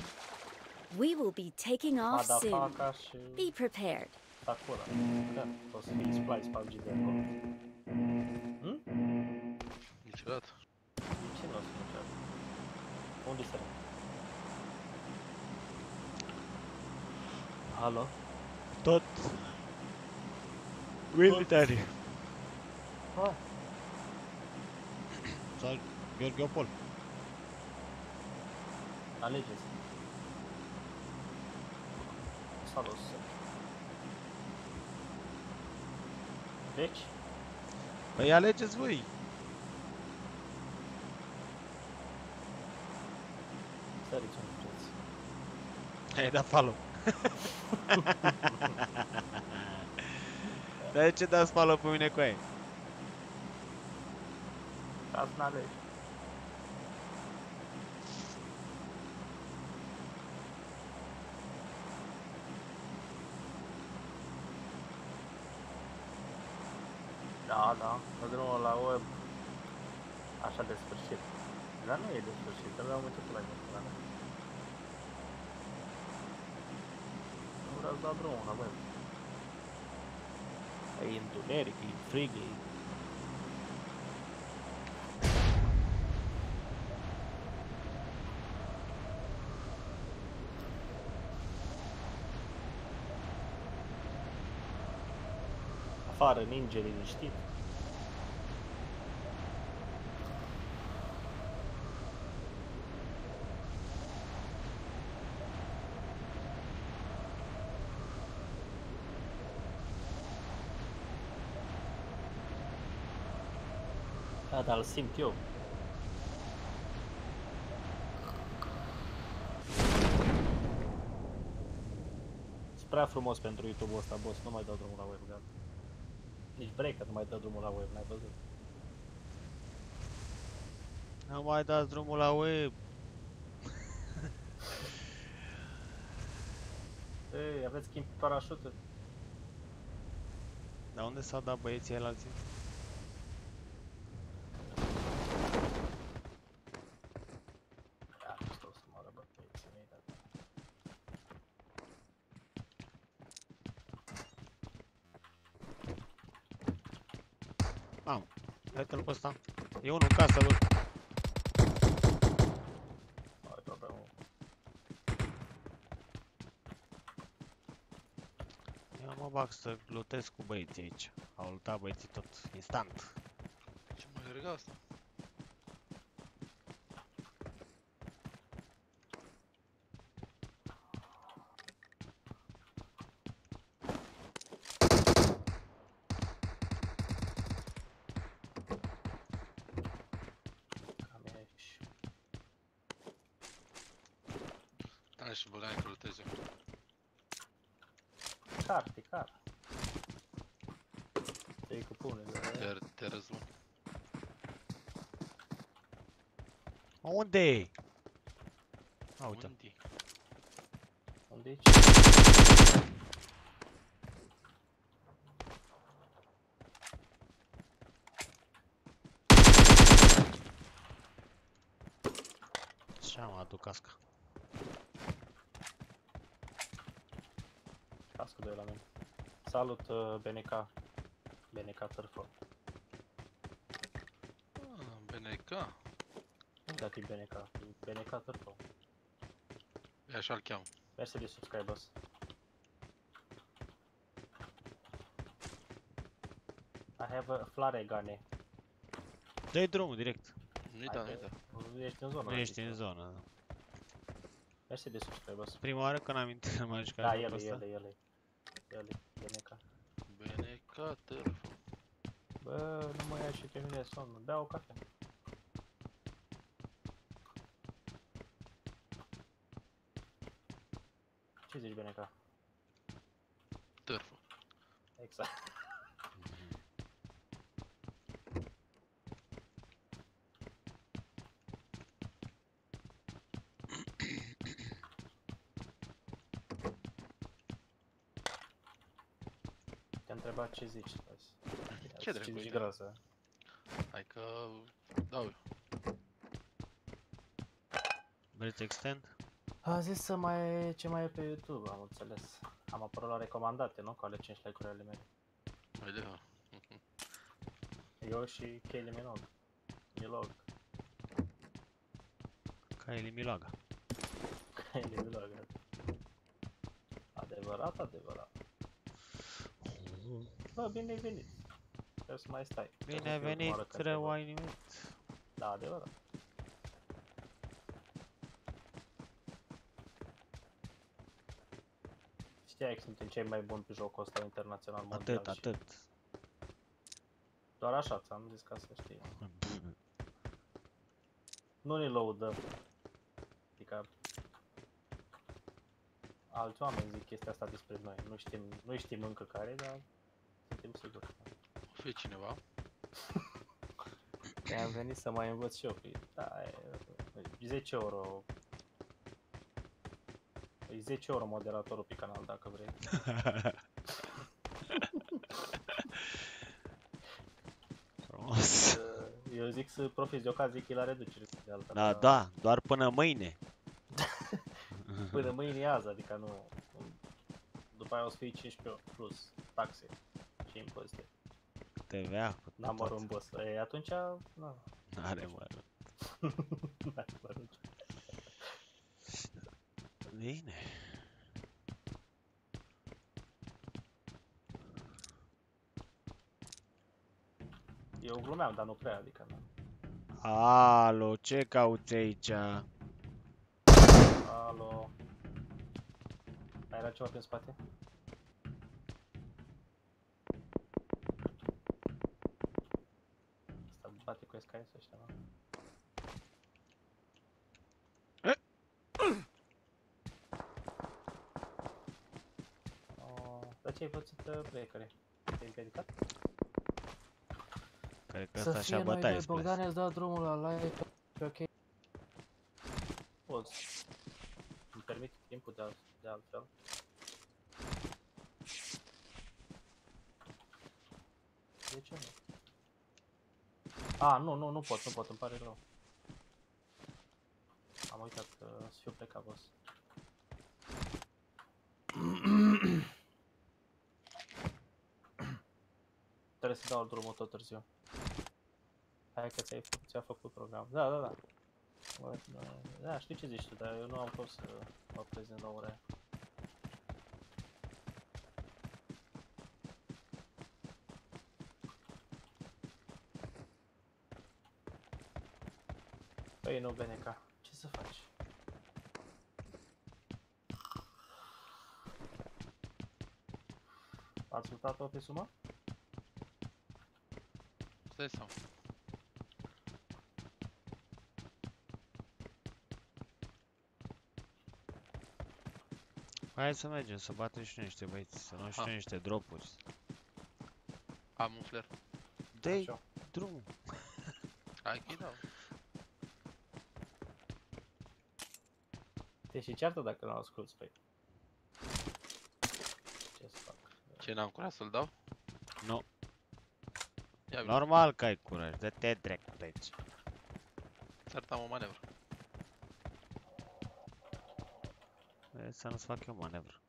We will be taking off soon. Be prepared. Sakura. Da, o să fii Splice PUBG de acolo. Hm? Niciodată. De ce nu o să niciodată? Unde să Alo? Tot... Military. Ah, Sau Gheorgheopol. alegeți. Salut, să. Deci, Păi alegeți voi. săriți unde vreți. Ai dat follow. Dar de ce dați follow pe mine cu aia? Ca să n-alegi. Da, da, mă drumul la web. Așa de sfârșit. Dar nu e de sfârșit, trebuie am uitat la mine. La mine. Nu vreau să dau drumul la web. E întuneric, e frig, e... Afară, ninge liniștit. Dar îl simt eu. Sunt prea frumos pentru YouTube-ul ăsta, boss, nu mai dau drumul la web, gata. Nici breaker nu mai dă drumul la web, n-ai văzut. Nu mai dați drumul la web. Ei, aveți schimb pe parașută? Dar unde s-au dat băieții ăia alții? crack-ul pe ăsta. E unul în casă, bă. Eu să lutesc cu băieții aici. Au luptat băieții tot instant. Ce mă asta? Unde e? A, uite. Unde? Unde e Și am aduc casca. Cască de la mine. Salut, uh, BNK. BNK Târfă. E BNK, BNK Târfă. E așa-l cheamă. Mersi de subscribers. I have a flare gane. Dă-i drumul direct. Nu-i da, nu-i da. Ești în zonă. Nu ești în eu. zonă. da. Mersi de subscribers. Prima oară când am intrat m-am jucat Da, el e, el e, el e. El e, BNK. BNK târfă. Bă, nu mă ia și pe mine somnul. Bea o cafea. Ce zici, azi. Ce Ce dracu zici e? grasă? Hai că dau eu. Vreți extend? A zis să mai ce mai e pe YouTube, am înțeles. Am apărut la recomandate, nu? Cu ale 5 like-uri ale mele. Mai de Eu și Kylie Minogue. Milog. Kylie Miloga. Kylie Minogue. Adevărat, adevărat. Bă, bine ai venit. Trebuie să mai stai. Trebuie să Bine ai fie ultima oară venit, când te rău văd. ai nimit. Da, adevărat. Știai că suntem cei mai buni pe jocul ăsta internațional mondial Atât, și atât. Doar așa ți-am zis ca să știi. Nu ne lăudăm. Adică alți oameni zic chestia asta despre noi. Nu știm, nu știm încă care, dar suntem siguri. O fi cineva. Am venit să mai învăț și eu. Păi, da, e, e 10 euro. E 10 euro moderatorul pe canal, dacă vrei. Frumos. Eu zic să profiți de ocazie că e la reducere de alta. Da, dar da, doar până mâine. Până mâine e azi, adică nu... După aia o să fie 15 plus taxe și impozite. TVA, cu N-am tot. mărunt boss. E, atunci, nu. N-are mă. N-are mărunt. Bine. Eu glumeam, dar nu prea, adică nu. Alo, ce cauți aici? Alo. Mai era ceva pe spate? Asta bate cu SKS ăștia, mă. Oh, dar ce ai pățit uh, breakere? Te-ai împiedicat? Cred că Să ăsta fie și-a noi bătaie doi, spre Bogdan îți dă drumul la live pe, pe ok. Poți. Îmi permite timpul de, al, de altfel. De ce nu? A, nu, nu, nu pot, nu pot, îmi pare rău. Am uitat că să fiu plecat, boss. Trebuie să dau drumul tot târziu. Hai că ți-ai făcut, ți-a făcut program. Da, da, da. Bă, da. Da, știu ce zici tu, dar eu nu am fost să mă prezint la ora aia. Vrei, nu, Beneca. Ce să faci? Ați luat-o pe sumă? Stai seama. Hai să mergem, să batem și noi niște băieți, să luăm și Ha. noi niște dropuri. Am un flare. Dă-i Așa. drumul. Hai că-i Te și ceartă dacă nu asculti pe Ce să fac? Ce n-am curat să-l dau? Nu. Ia vine. Normal că ai curaj, dă-te drept pe aici. Ți-ar am o manevră. E, Să nu-ți fac eu manevră.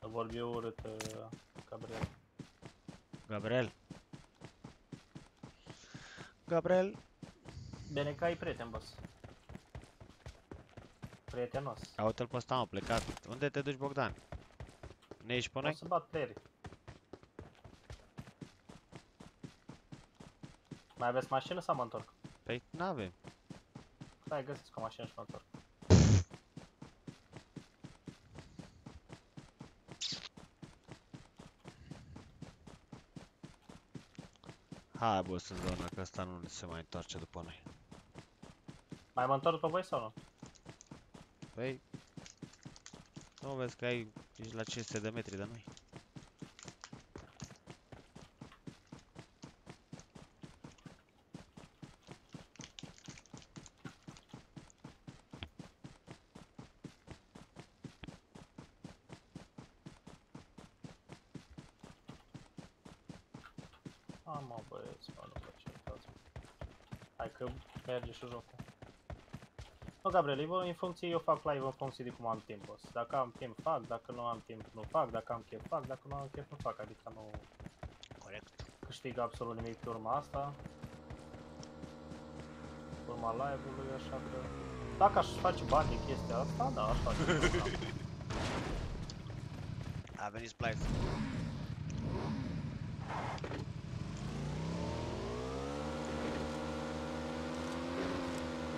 Vorbi urât, uh, Gabriel. Gabriel. Gabriel. Beneca e prieten, boss. Prietenos. Uite-l pe ăsta, am plecat. Unde te duci, Bogdan? Ne ești pe O noi? să bat playerii. Mai aveți mașină sau mă întorc? Păi n-avem. Hai, găsesc o mașină și mă întorc. Hai, boss, în zona, că ăsta nu se mai întoarce după noi. Mai mă întorc pe voi sau nu? Păi... Nu vezi că ai, ești la 500 de metri de noi. Am mă băieți, mă, nu vă certați. Hai că merge și jocul. Nu, Gabriel, eu, în funcție, eu fac live în funcție de cum am timp, boss. Dacă am timp, fac, dacă nu am timp, nu fac, dacă am chef, fac, dacă nu am chef, nu fac, adică nu Corect. câștig absolut nimic pe urma asta. Pe urma live-ului, așa că... Dacă aș face bani din chestia asta, da, aș face. bani, da. A venit Splice.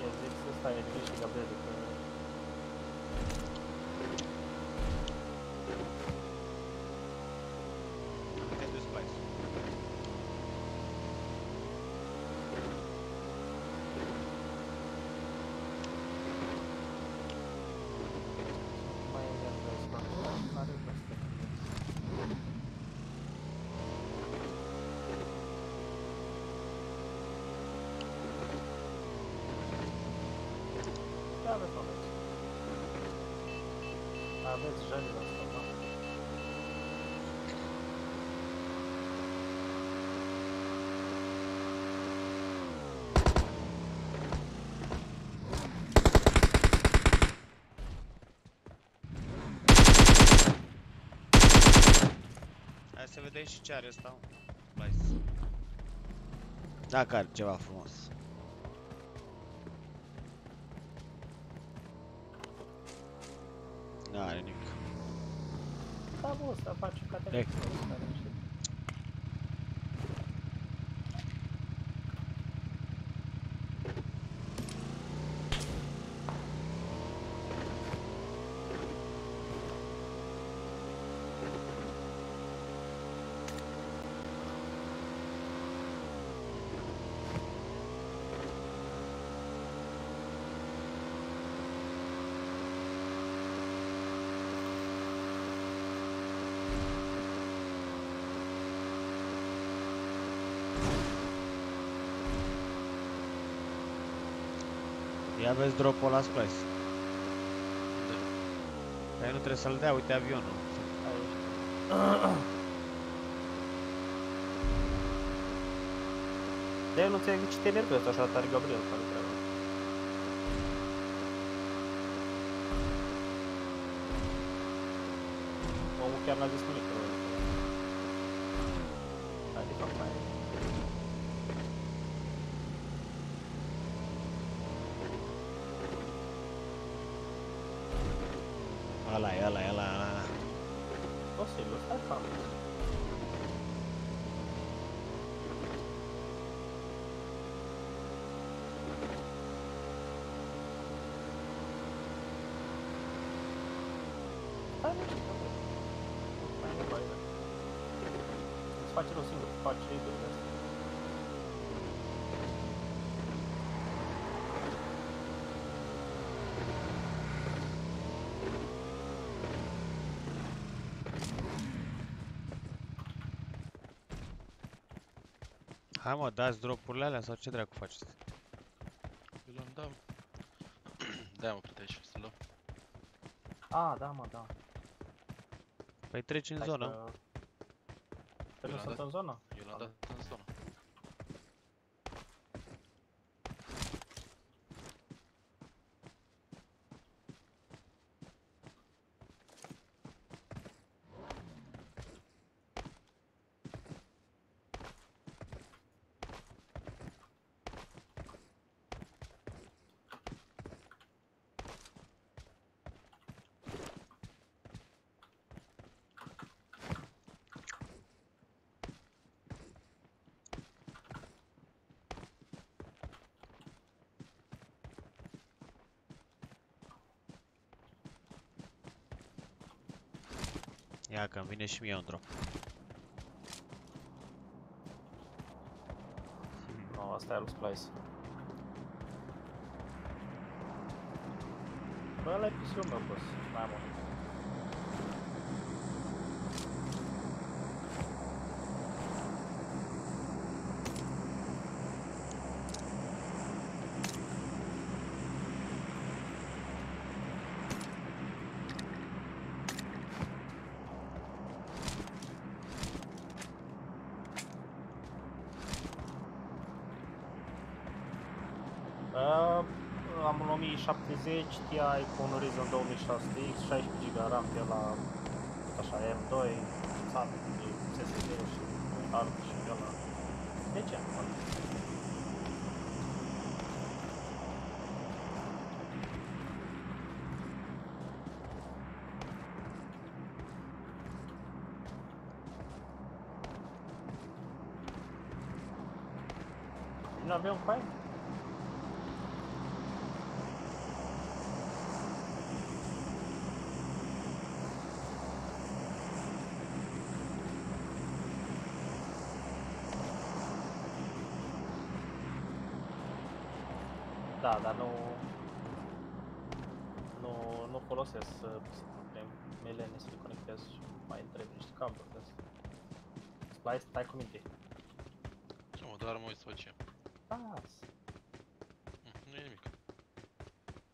Eu zic să stai aici și Gabriel, că... Te duci Splice. Mai enervez, mă. Care peste? Ce aveți, aveți? Aveți jelul ăsta, da? Hai să vedem și ce are ăsta. mă. Splice. Dacă are ceva frumos. Ia vezi drop-ul la Splice. Dar nu trebuie să-l dea, uite avionul. De eu nu înțeleg de ce te enervezi așa tare, Gabriel, care treaba. Omul chiar n-a zis nimic. probabil. Hai, de fapt, mai Ăla e, ăla e, ăla e, ăla e. Posibil, stai calm. stai liniștit, ok. Nu ai nevoie de... Îți face rău singur, îți face idolul astea. Hai mă, dați dropurile alea sau ce dracu faceți? Îl luăm, da. Da, mă, plăteai și să luăm. A, da, mă, da. Păi treci în Hai zonă. să- Păi nu l-am sunt dat. în zonă? Eu l-am dat în zonă. Ia că îmi vine și mie un drop. Nu, asta e al lui Splice. Bă, ăla e PC-ul meu, boss. Mai am 70 Ti cu un orizont 2600X, 16 GB RAM de la așa M2, SAP, SSD și hard și de la... De ce acum? Ainda um pai? Le conectez și mai întreb niște cabluri de astea. Splice, stai cu minte. Ce mă, doar mă uit să văd ce. Las. Hm, Nu e nimic.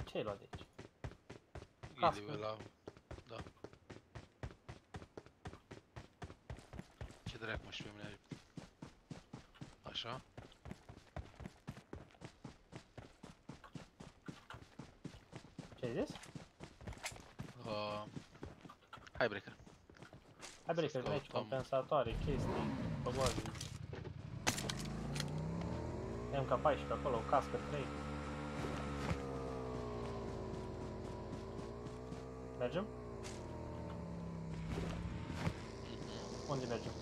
Ce ai luat de aici? Cască. Ghiliu la... Da. Ce dracu mă și pe mine Așa. Ce ai zis? Uh, hai breaker. Hai breaker, Să vezi aici, căutăm. compensatoare, chestii, probabil. MK14 acolo, cască 3. Mergem? Unde mergem?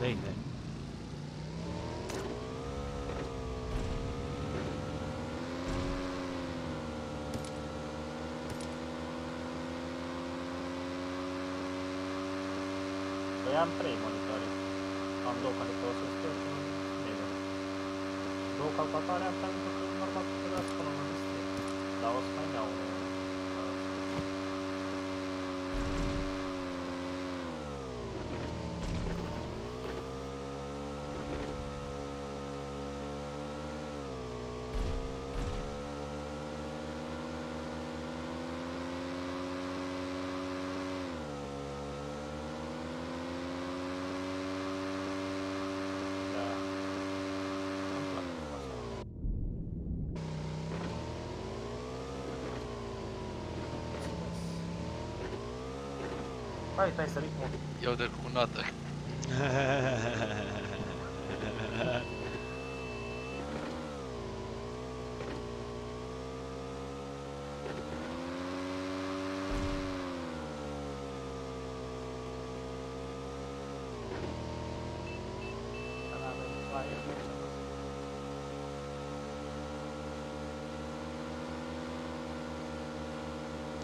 De unde? Păi am 3 monitoare. Am două care folosesc eu și unul mediu. Două calculatoare am pentru că normal că trebuia să pun unul display. Dar o să mai iau unul. Păi, stai sărit mult. Eu de cu nată.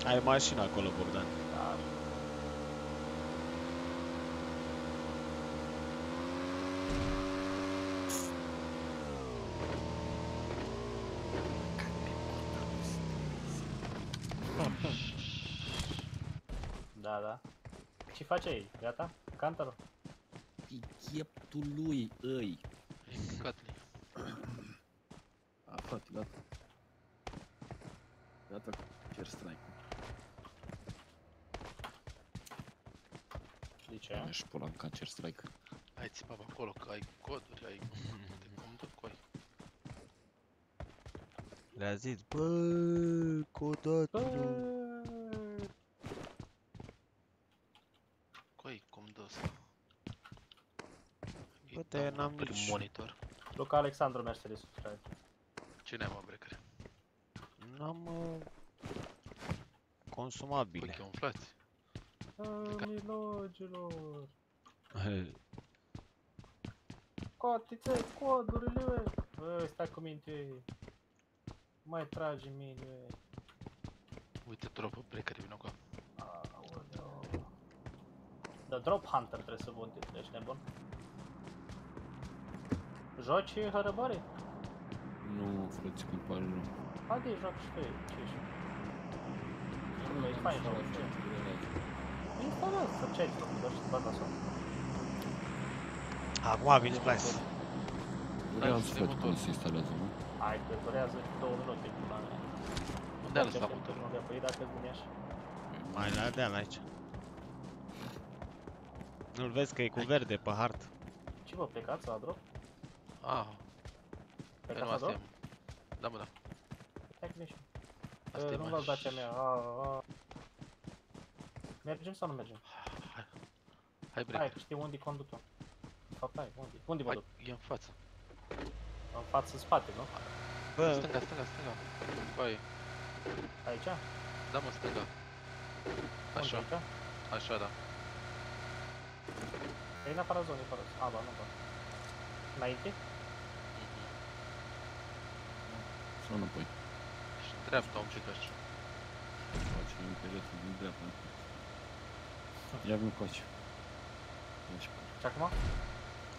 Ai mașina acolo, Bogdan. Face ei? Gata? Cantarul? Pe cheptul lui, îi. Implicat-li. A, frate, gata. Gata cu Cer Strike. De ce? Ești pula în Counter Strike. Hai țipa pe acolo că ai coduri, ai... Te cum cu ai. Le-a zis, bă, codatul. Coi, cum dă ăsta? Bă, te n-am Pe nici... monitor. Luca Alexandru Mercedes subscribe. Cine ai mă breaker? N-am... Uh, consumabile. Păi umflați. Milogilor! Cotițe, codurile! Bă, stai cu minte! Mai tragi în mine! Uite, dropă breaker, vină cu Aoleu! The Drop Hunter trebuie să vând, ești nebun? Joci hărăbare? Nu, frate, cum pare rău. Haide, joc și tu, ce ești? Nu, e fain rău, ce? Instalează, să ce ai făcut, doar și să bagi la sol. Acum vine Splice. Vreau să văd cum se instalează, nu? Hai că durează două minute pula mea. Unde a lăsat motorul? Nu păi dacă vine așa. Mai la deal aici. Nu-l vezi că e cu verde pe hartă. Ce vă plecați la drop? Ah, Pe păi nu, casa asta drop? e. Da, mă, da. Hai că nici. Asta e Nu maș- vă dacia mea. A, a. Mergem sau nu mergem? Hai Hai, breaker. că știu unde conduc eu. De fapt, hai, unde? Unde mă Hai, duc? e în față. În față, în spate, nu? Bă, Stânga, stânga, stânga. Coi, Aici? da mă, stânga. Așa, Unde, aici? așa, da. E în afara zonei, fără. A, ba, nu, ba. Înainte? Sau înapoi? Și în dreapta, un pic așa. Face un perete din dreapta. Ia vin coace. Așa. Și acum?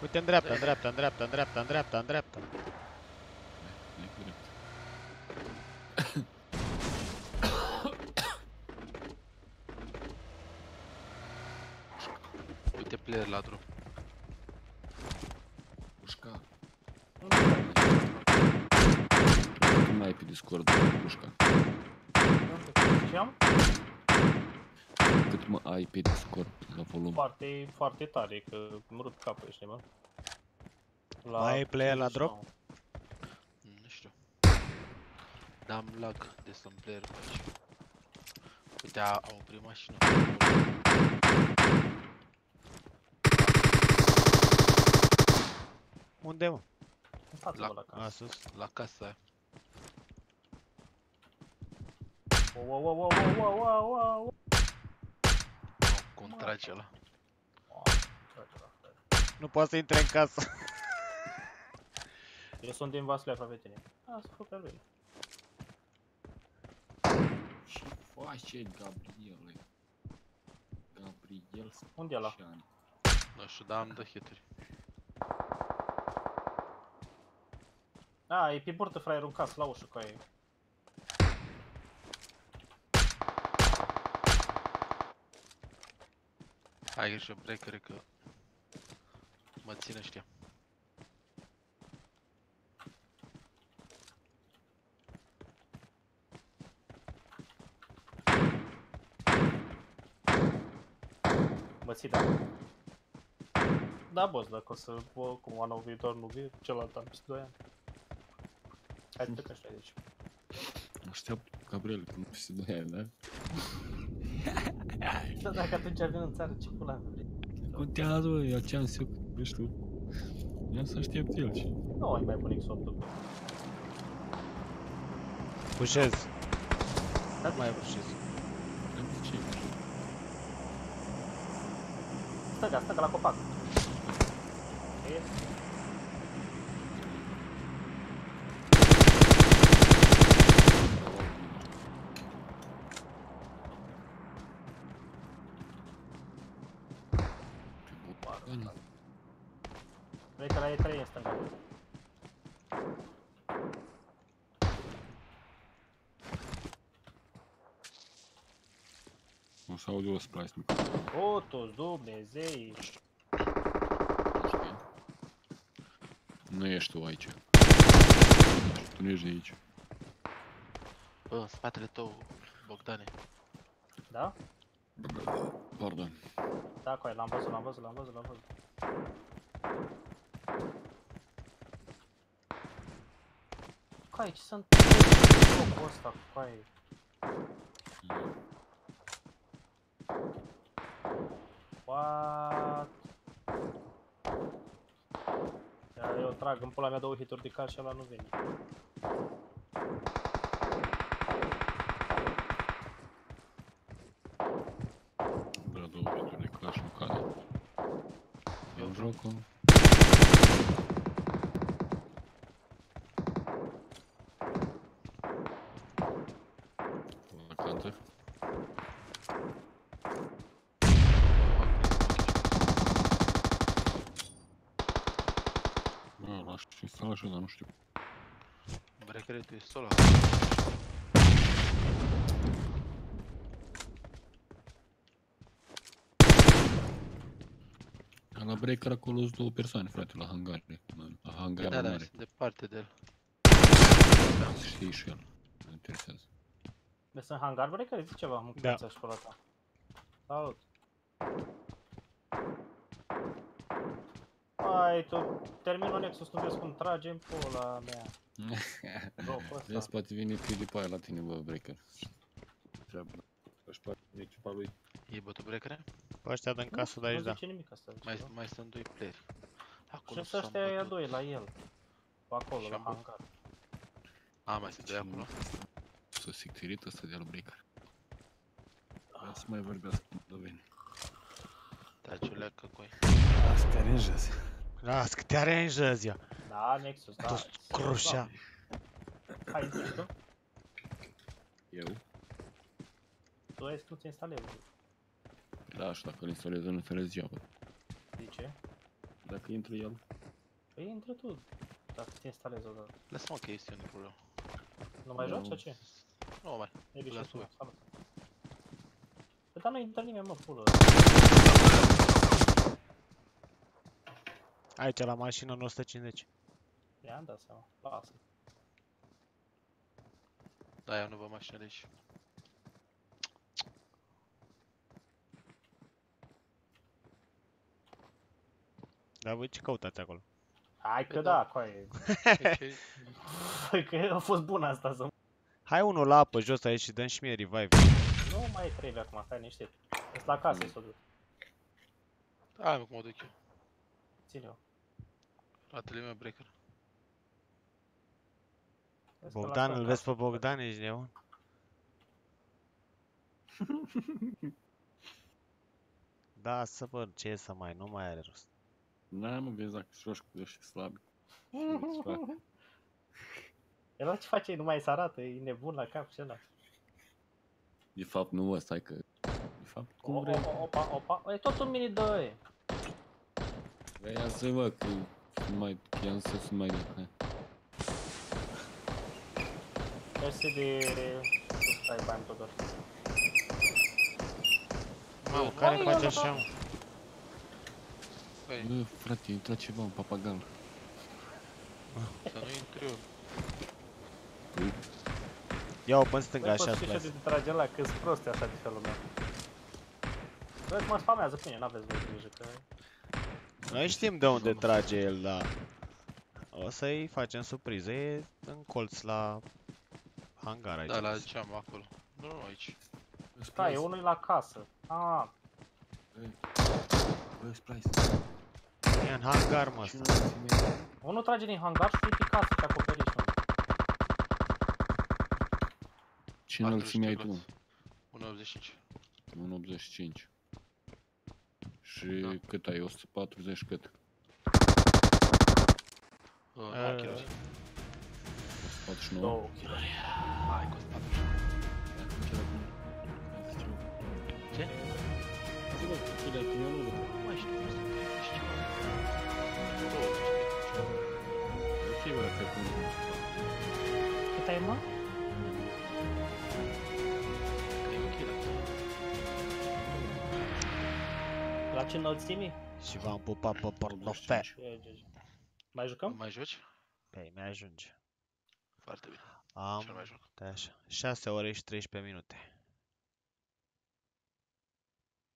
uite în dreapta, în dreapta, în dreapta, în dreapta, în dreapta, în dreapta. E cu drept. Uite player la drum. Pușca. Cum mai ai pe Discord, pușca? Ce am? Cât mă ai pe Discord la volum? Foarte, foarte tare, că îmi rup capul, ești nebun. La Mai ai player la 59. drop? Nu știu. Da, am lag de sunt player pe aici. Uite, a, a oprit mașina. Unde, mă? În față, La- bă, la casă. A, sus. La casa aia. Wow, wow, wow, wow, wow, wow, wow. Cum trage ăla. Nu poate să intre în casă. Eu sunt din Vaslui aproape tine. A, să fac pe lui. Ce face Gabriele? Gabriel Unde e ăla? Specian. Nu știu, dar am dă hituri. A, e pe burtă fraierul în casă, la ușă cu aia. Ai grijă, breaker că mă ține știa. Mă ții, da? Da, boss, dacă o să bă, cum anul viitor nu vii, celălalt am peste 2 ani. Hai să plecăm și noi de aici. Aștept Gabriel până peste 2 ani, da? Da, dacă atunci vin în țară, ce pula mea vrei? Contează, bă, ia ce-am eu, nu știu. Ia să aștept el și... Nu, ai mai pun X8 Pușez. Da, Mai pușez. Am ce Stânga, stânga, la copac. E, Bani. Vrei că la E3 în stânga. O să aude o splice mic. O, toți Dumnezei. Nu ești tu aici. Tu nu ești de aici. Bă, în spatele tău, Bogdane. Da? Pardon. Da, coi, l-am văzut, l-am văzut, l-am văzut, l-am văzut. Coi, ce sunt locul ăsta, coi? What? Iar eu trag în pula mea două hituri de cal și ăla nu vine. Bă, două vituri de clash nu cade. Eu jocul. Vacantă. Bă, l-aș instala și eu, dar nu știu. Brecheretul e solo. La breaker acolo sunt două persoane, frate, la hangar. La hangar Da, da, mare. sunt departe de el. Știi și el. Nu interesează. Deci sunt hangar breaker? Zici ceva, mă Da. da. școala ta. Salut. Ai, tu terminul Nexus, nu vezi cum trage în pula mea. Locul ăsta. Vezi, poate vine PewDiePie la tine, bă, breaker. Treabă. Își poate echipa lui. E bătut brechere? Pe ăștia din casă de Nu aici, da. zice nimic asta. zice, Mai, da? mai sunt doi playeri. Acolo Și să ăștia s-au aia bătut. doi la el. Pe acolo, Și la am bătut. hangar. A, mai sunt doi acolo. S-a sictirit ăsta de al breaker. Vreau să mai vorbească cu Doveni. Da, ce leacă coi. Asta te aranjezi. Las că te aranjezi, ia. Da, Nexus, da. Tu crușea. Hai, zici tu. Eu? Tu ai să nu ți instalezi. Da, și dacă îl instalez, nu instalez geaba. De ce? Dacă intră el, Păi intră tu. Dacă ți instalezi odată. Lasă-mă că este un problemă. Nu mai Nu. joci, sau ce? Nu mai. E bine, Las și tu, tu. salut. Păi dar nu intră nimeni, mă, pulă. Aici la mașină în 150. Ia-mi dat seama. Lasă. Da, eu nu vă mașină de aici. Dar voi ce căutați acolo? Hai că Păi da, da. coaie. Deci, Păi că a fost bună asta să... Hai unul la apă jos aici și dăm și mie revive. Nu mai trebuie acum, stai niște. Ești la casă să o duc. hai mă, cum o duc eu. Ține-o. Fratele meu breaker. Vezi că la Bogdan, casă îl vezi pe acasă. Bogdan, ești neon? Da, să văd ce e să mai, nu mai are rost. n-am mă vezi dacă joci cu ăștia slabi. El la ce face? Nu mai se arată, e nebun la cap și ăla. De fapt, nu ăsta, hai că... De fapt, cum O- vrei? o- Opa, opa, e tot un mini 2 Vei să mă, că sunt mai... că i-am să sunt mai... Hai. Mersi de subscribe, Tudor. Mamă, care Mai, face eu așa? nu- mă? Băi, Bă, frate, intra ceva în papagal. să nu intru eu. Ia-o până stânga Băi, așa, poți și splice. să te trage la că-s proste așa de felul meu. Băi, mă spamează pe mine, n-aveți voi grijă că... Noi știm de unde trage el, da. O să-i facem surpriză. E în colț la hangar aici. Da, la geam acolo. Nu, nu, aici. Da, e unul la casă. Ah, Bă, splice. E în hangar, mă, Ce ăsta. nu ți unul trage din hangar și pe casă pe acoperiș. mă. Ce înălțime ai tu? 1,85. 1,85. Și Da. cât ai? 140 cât? Uh, nu, Eh, chiar. 149? Două kilori. Hai, cu 40. Ce? Ce? Zi, bă, cât ai tu? Eu nu văd. Mai și nu vreau să fie și ceva. 20, ceva. Ok, bă, cred că Cât ai, mă? Că e ok la tine. La ce înălțimi? Și v-am Foarte bine. Am, Și nu mai joc. stai așa, 6 ore și 13 minute.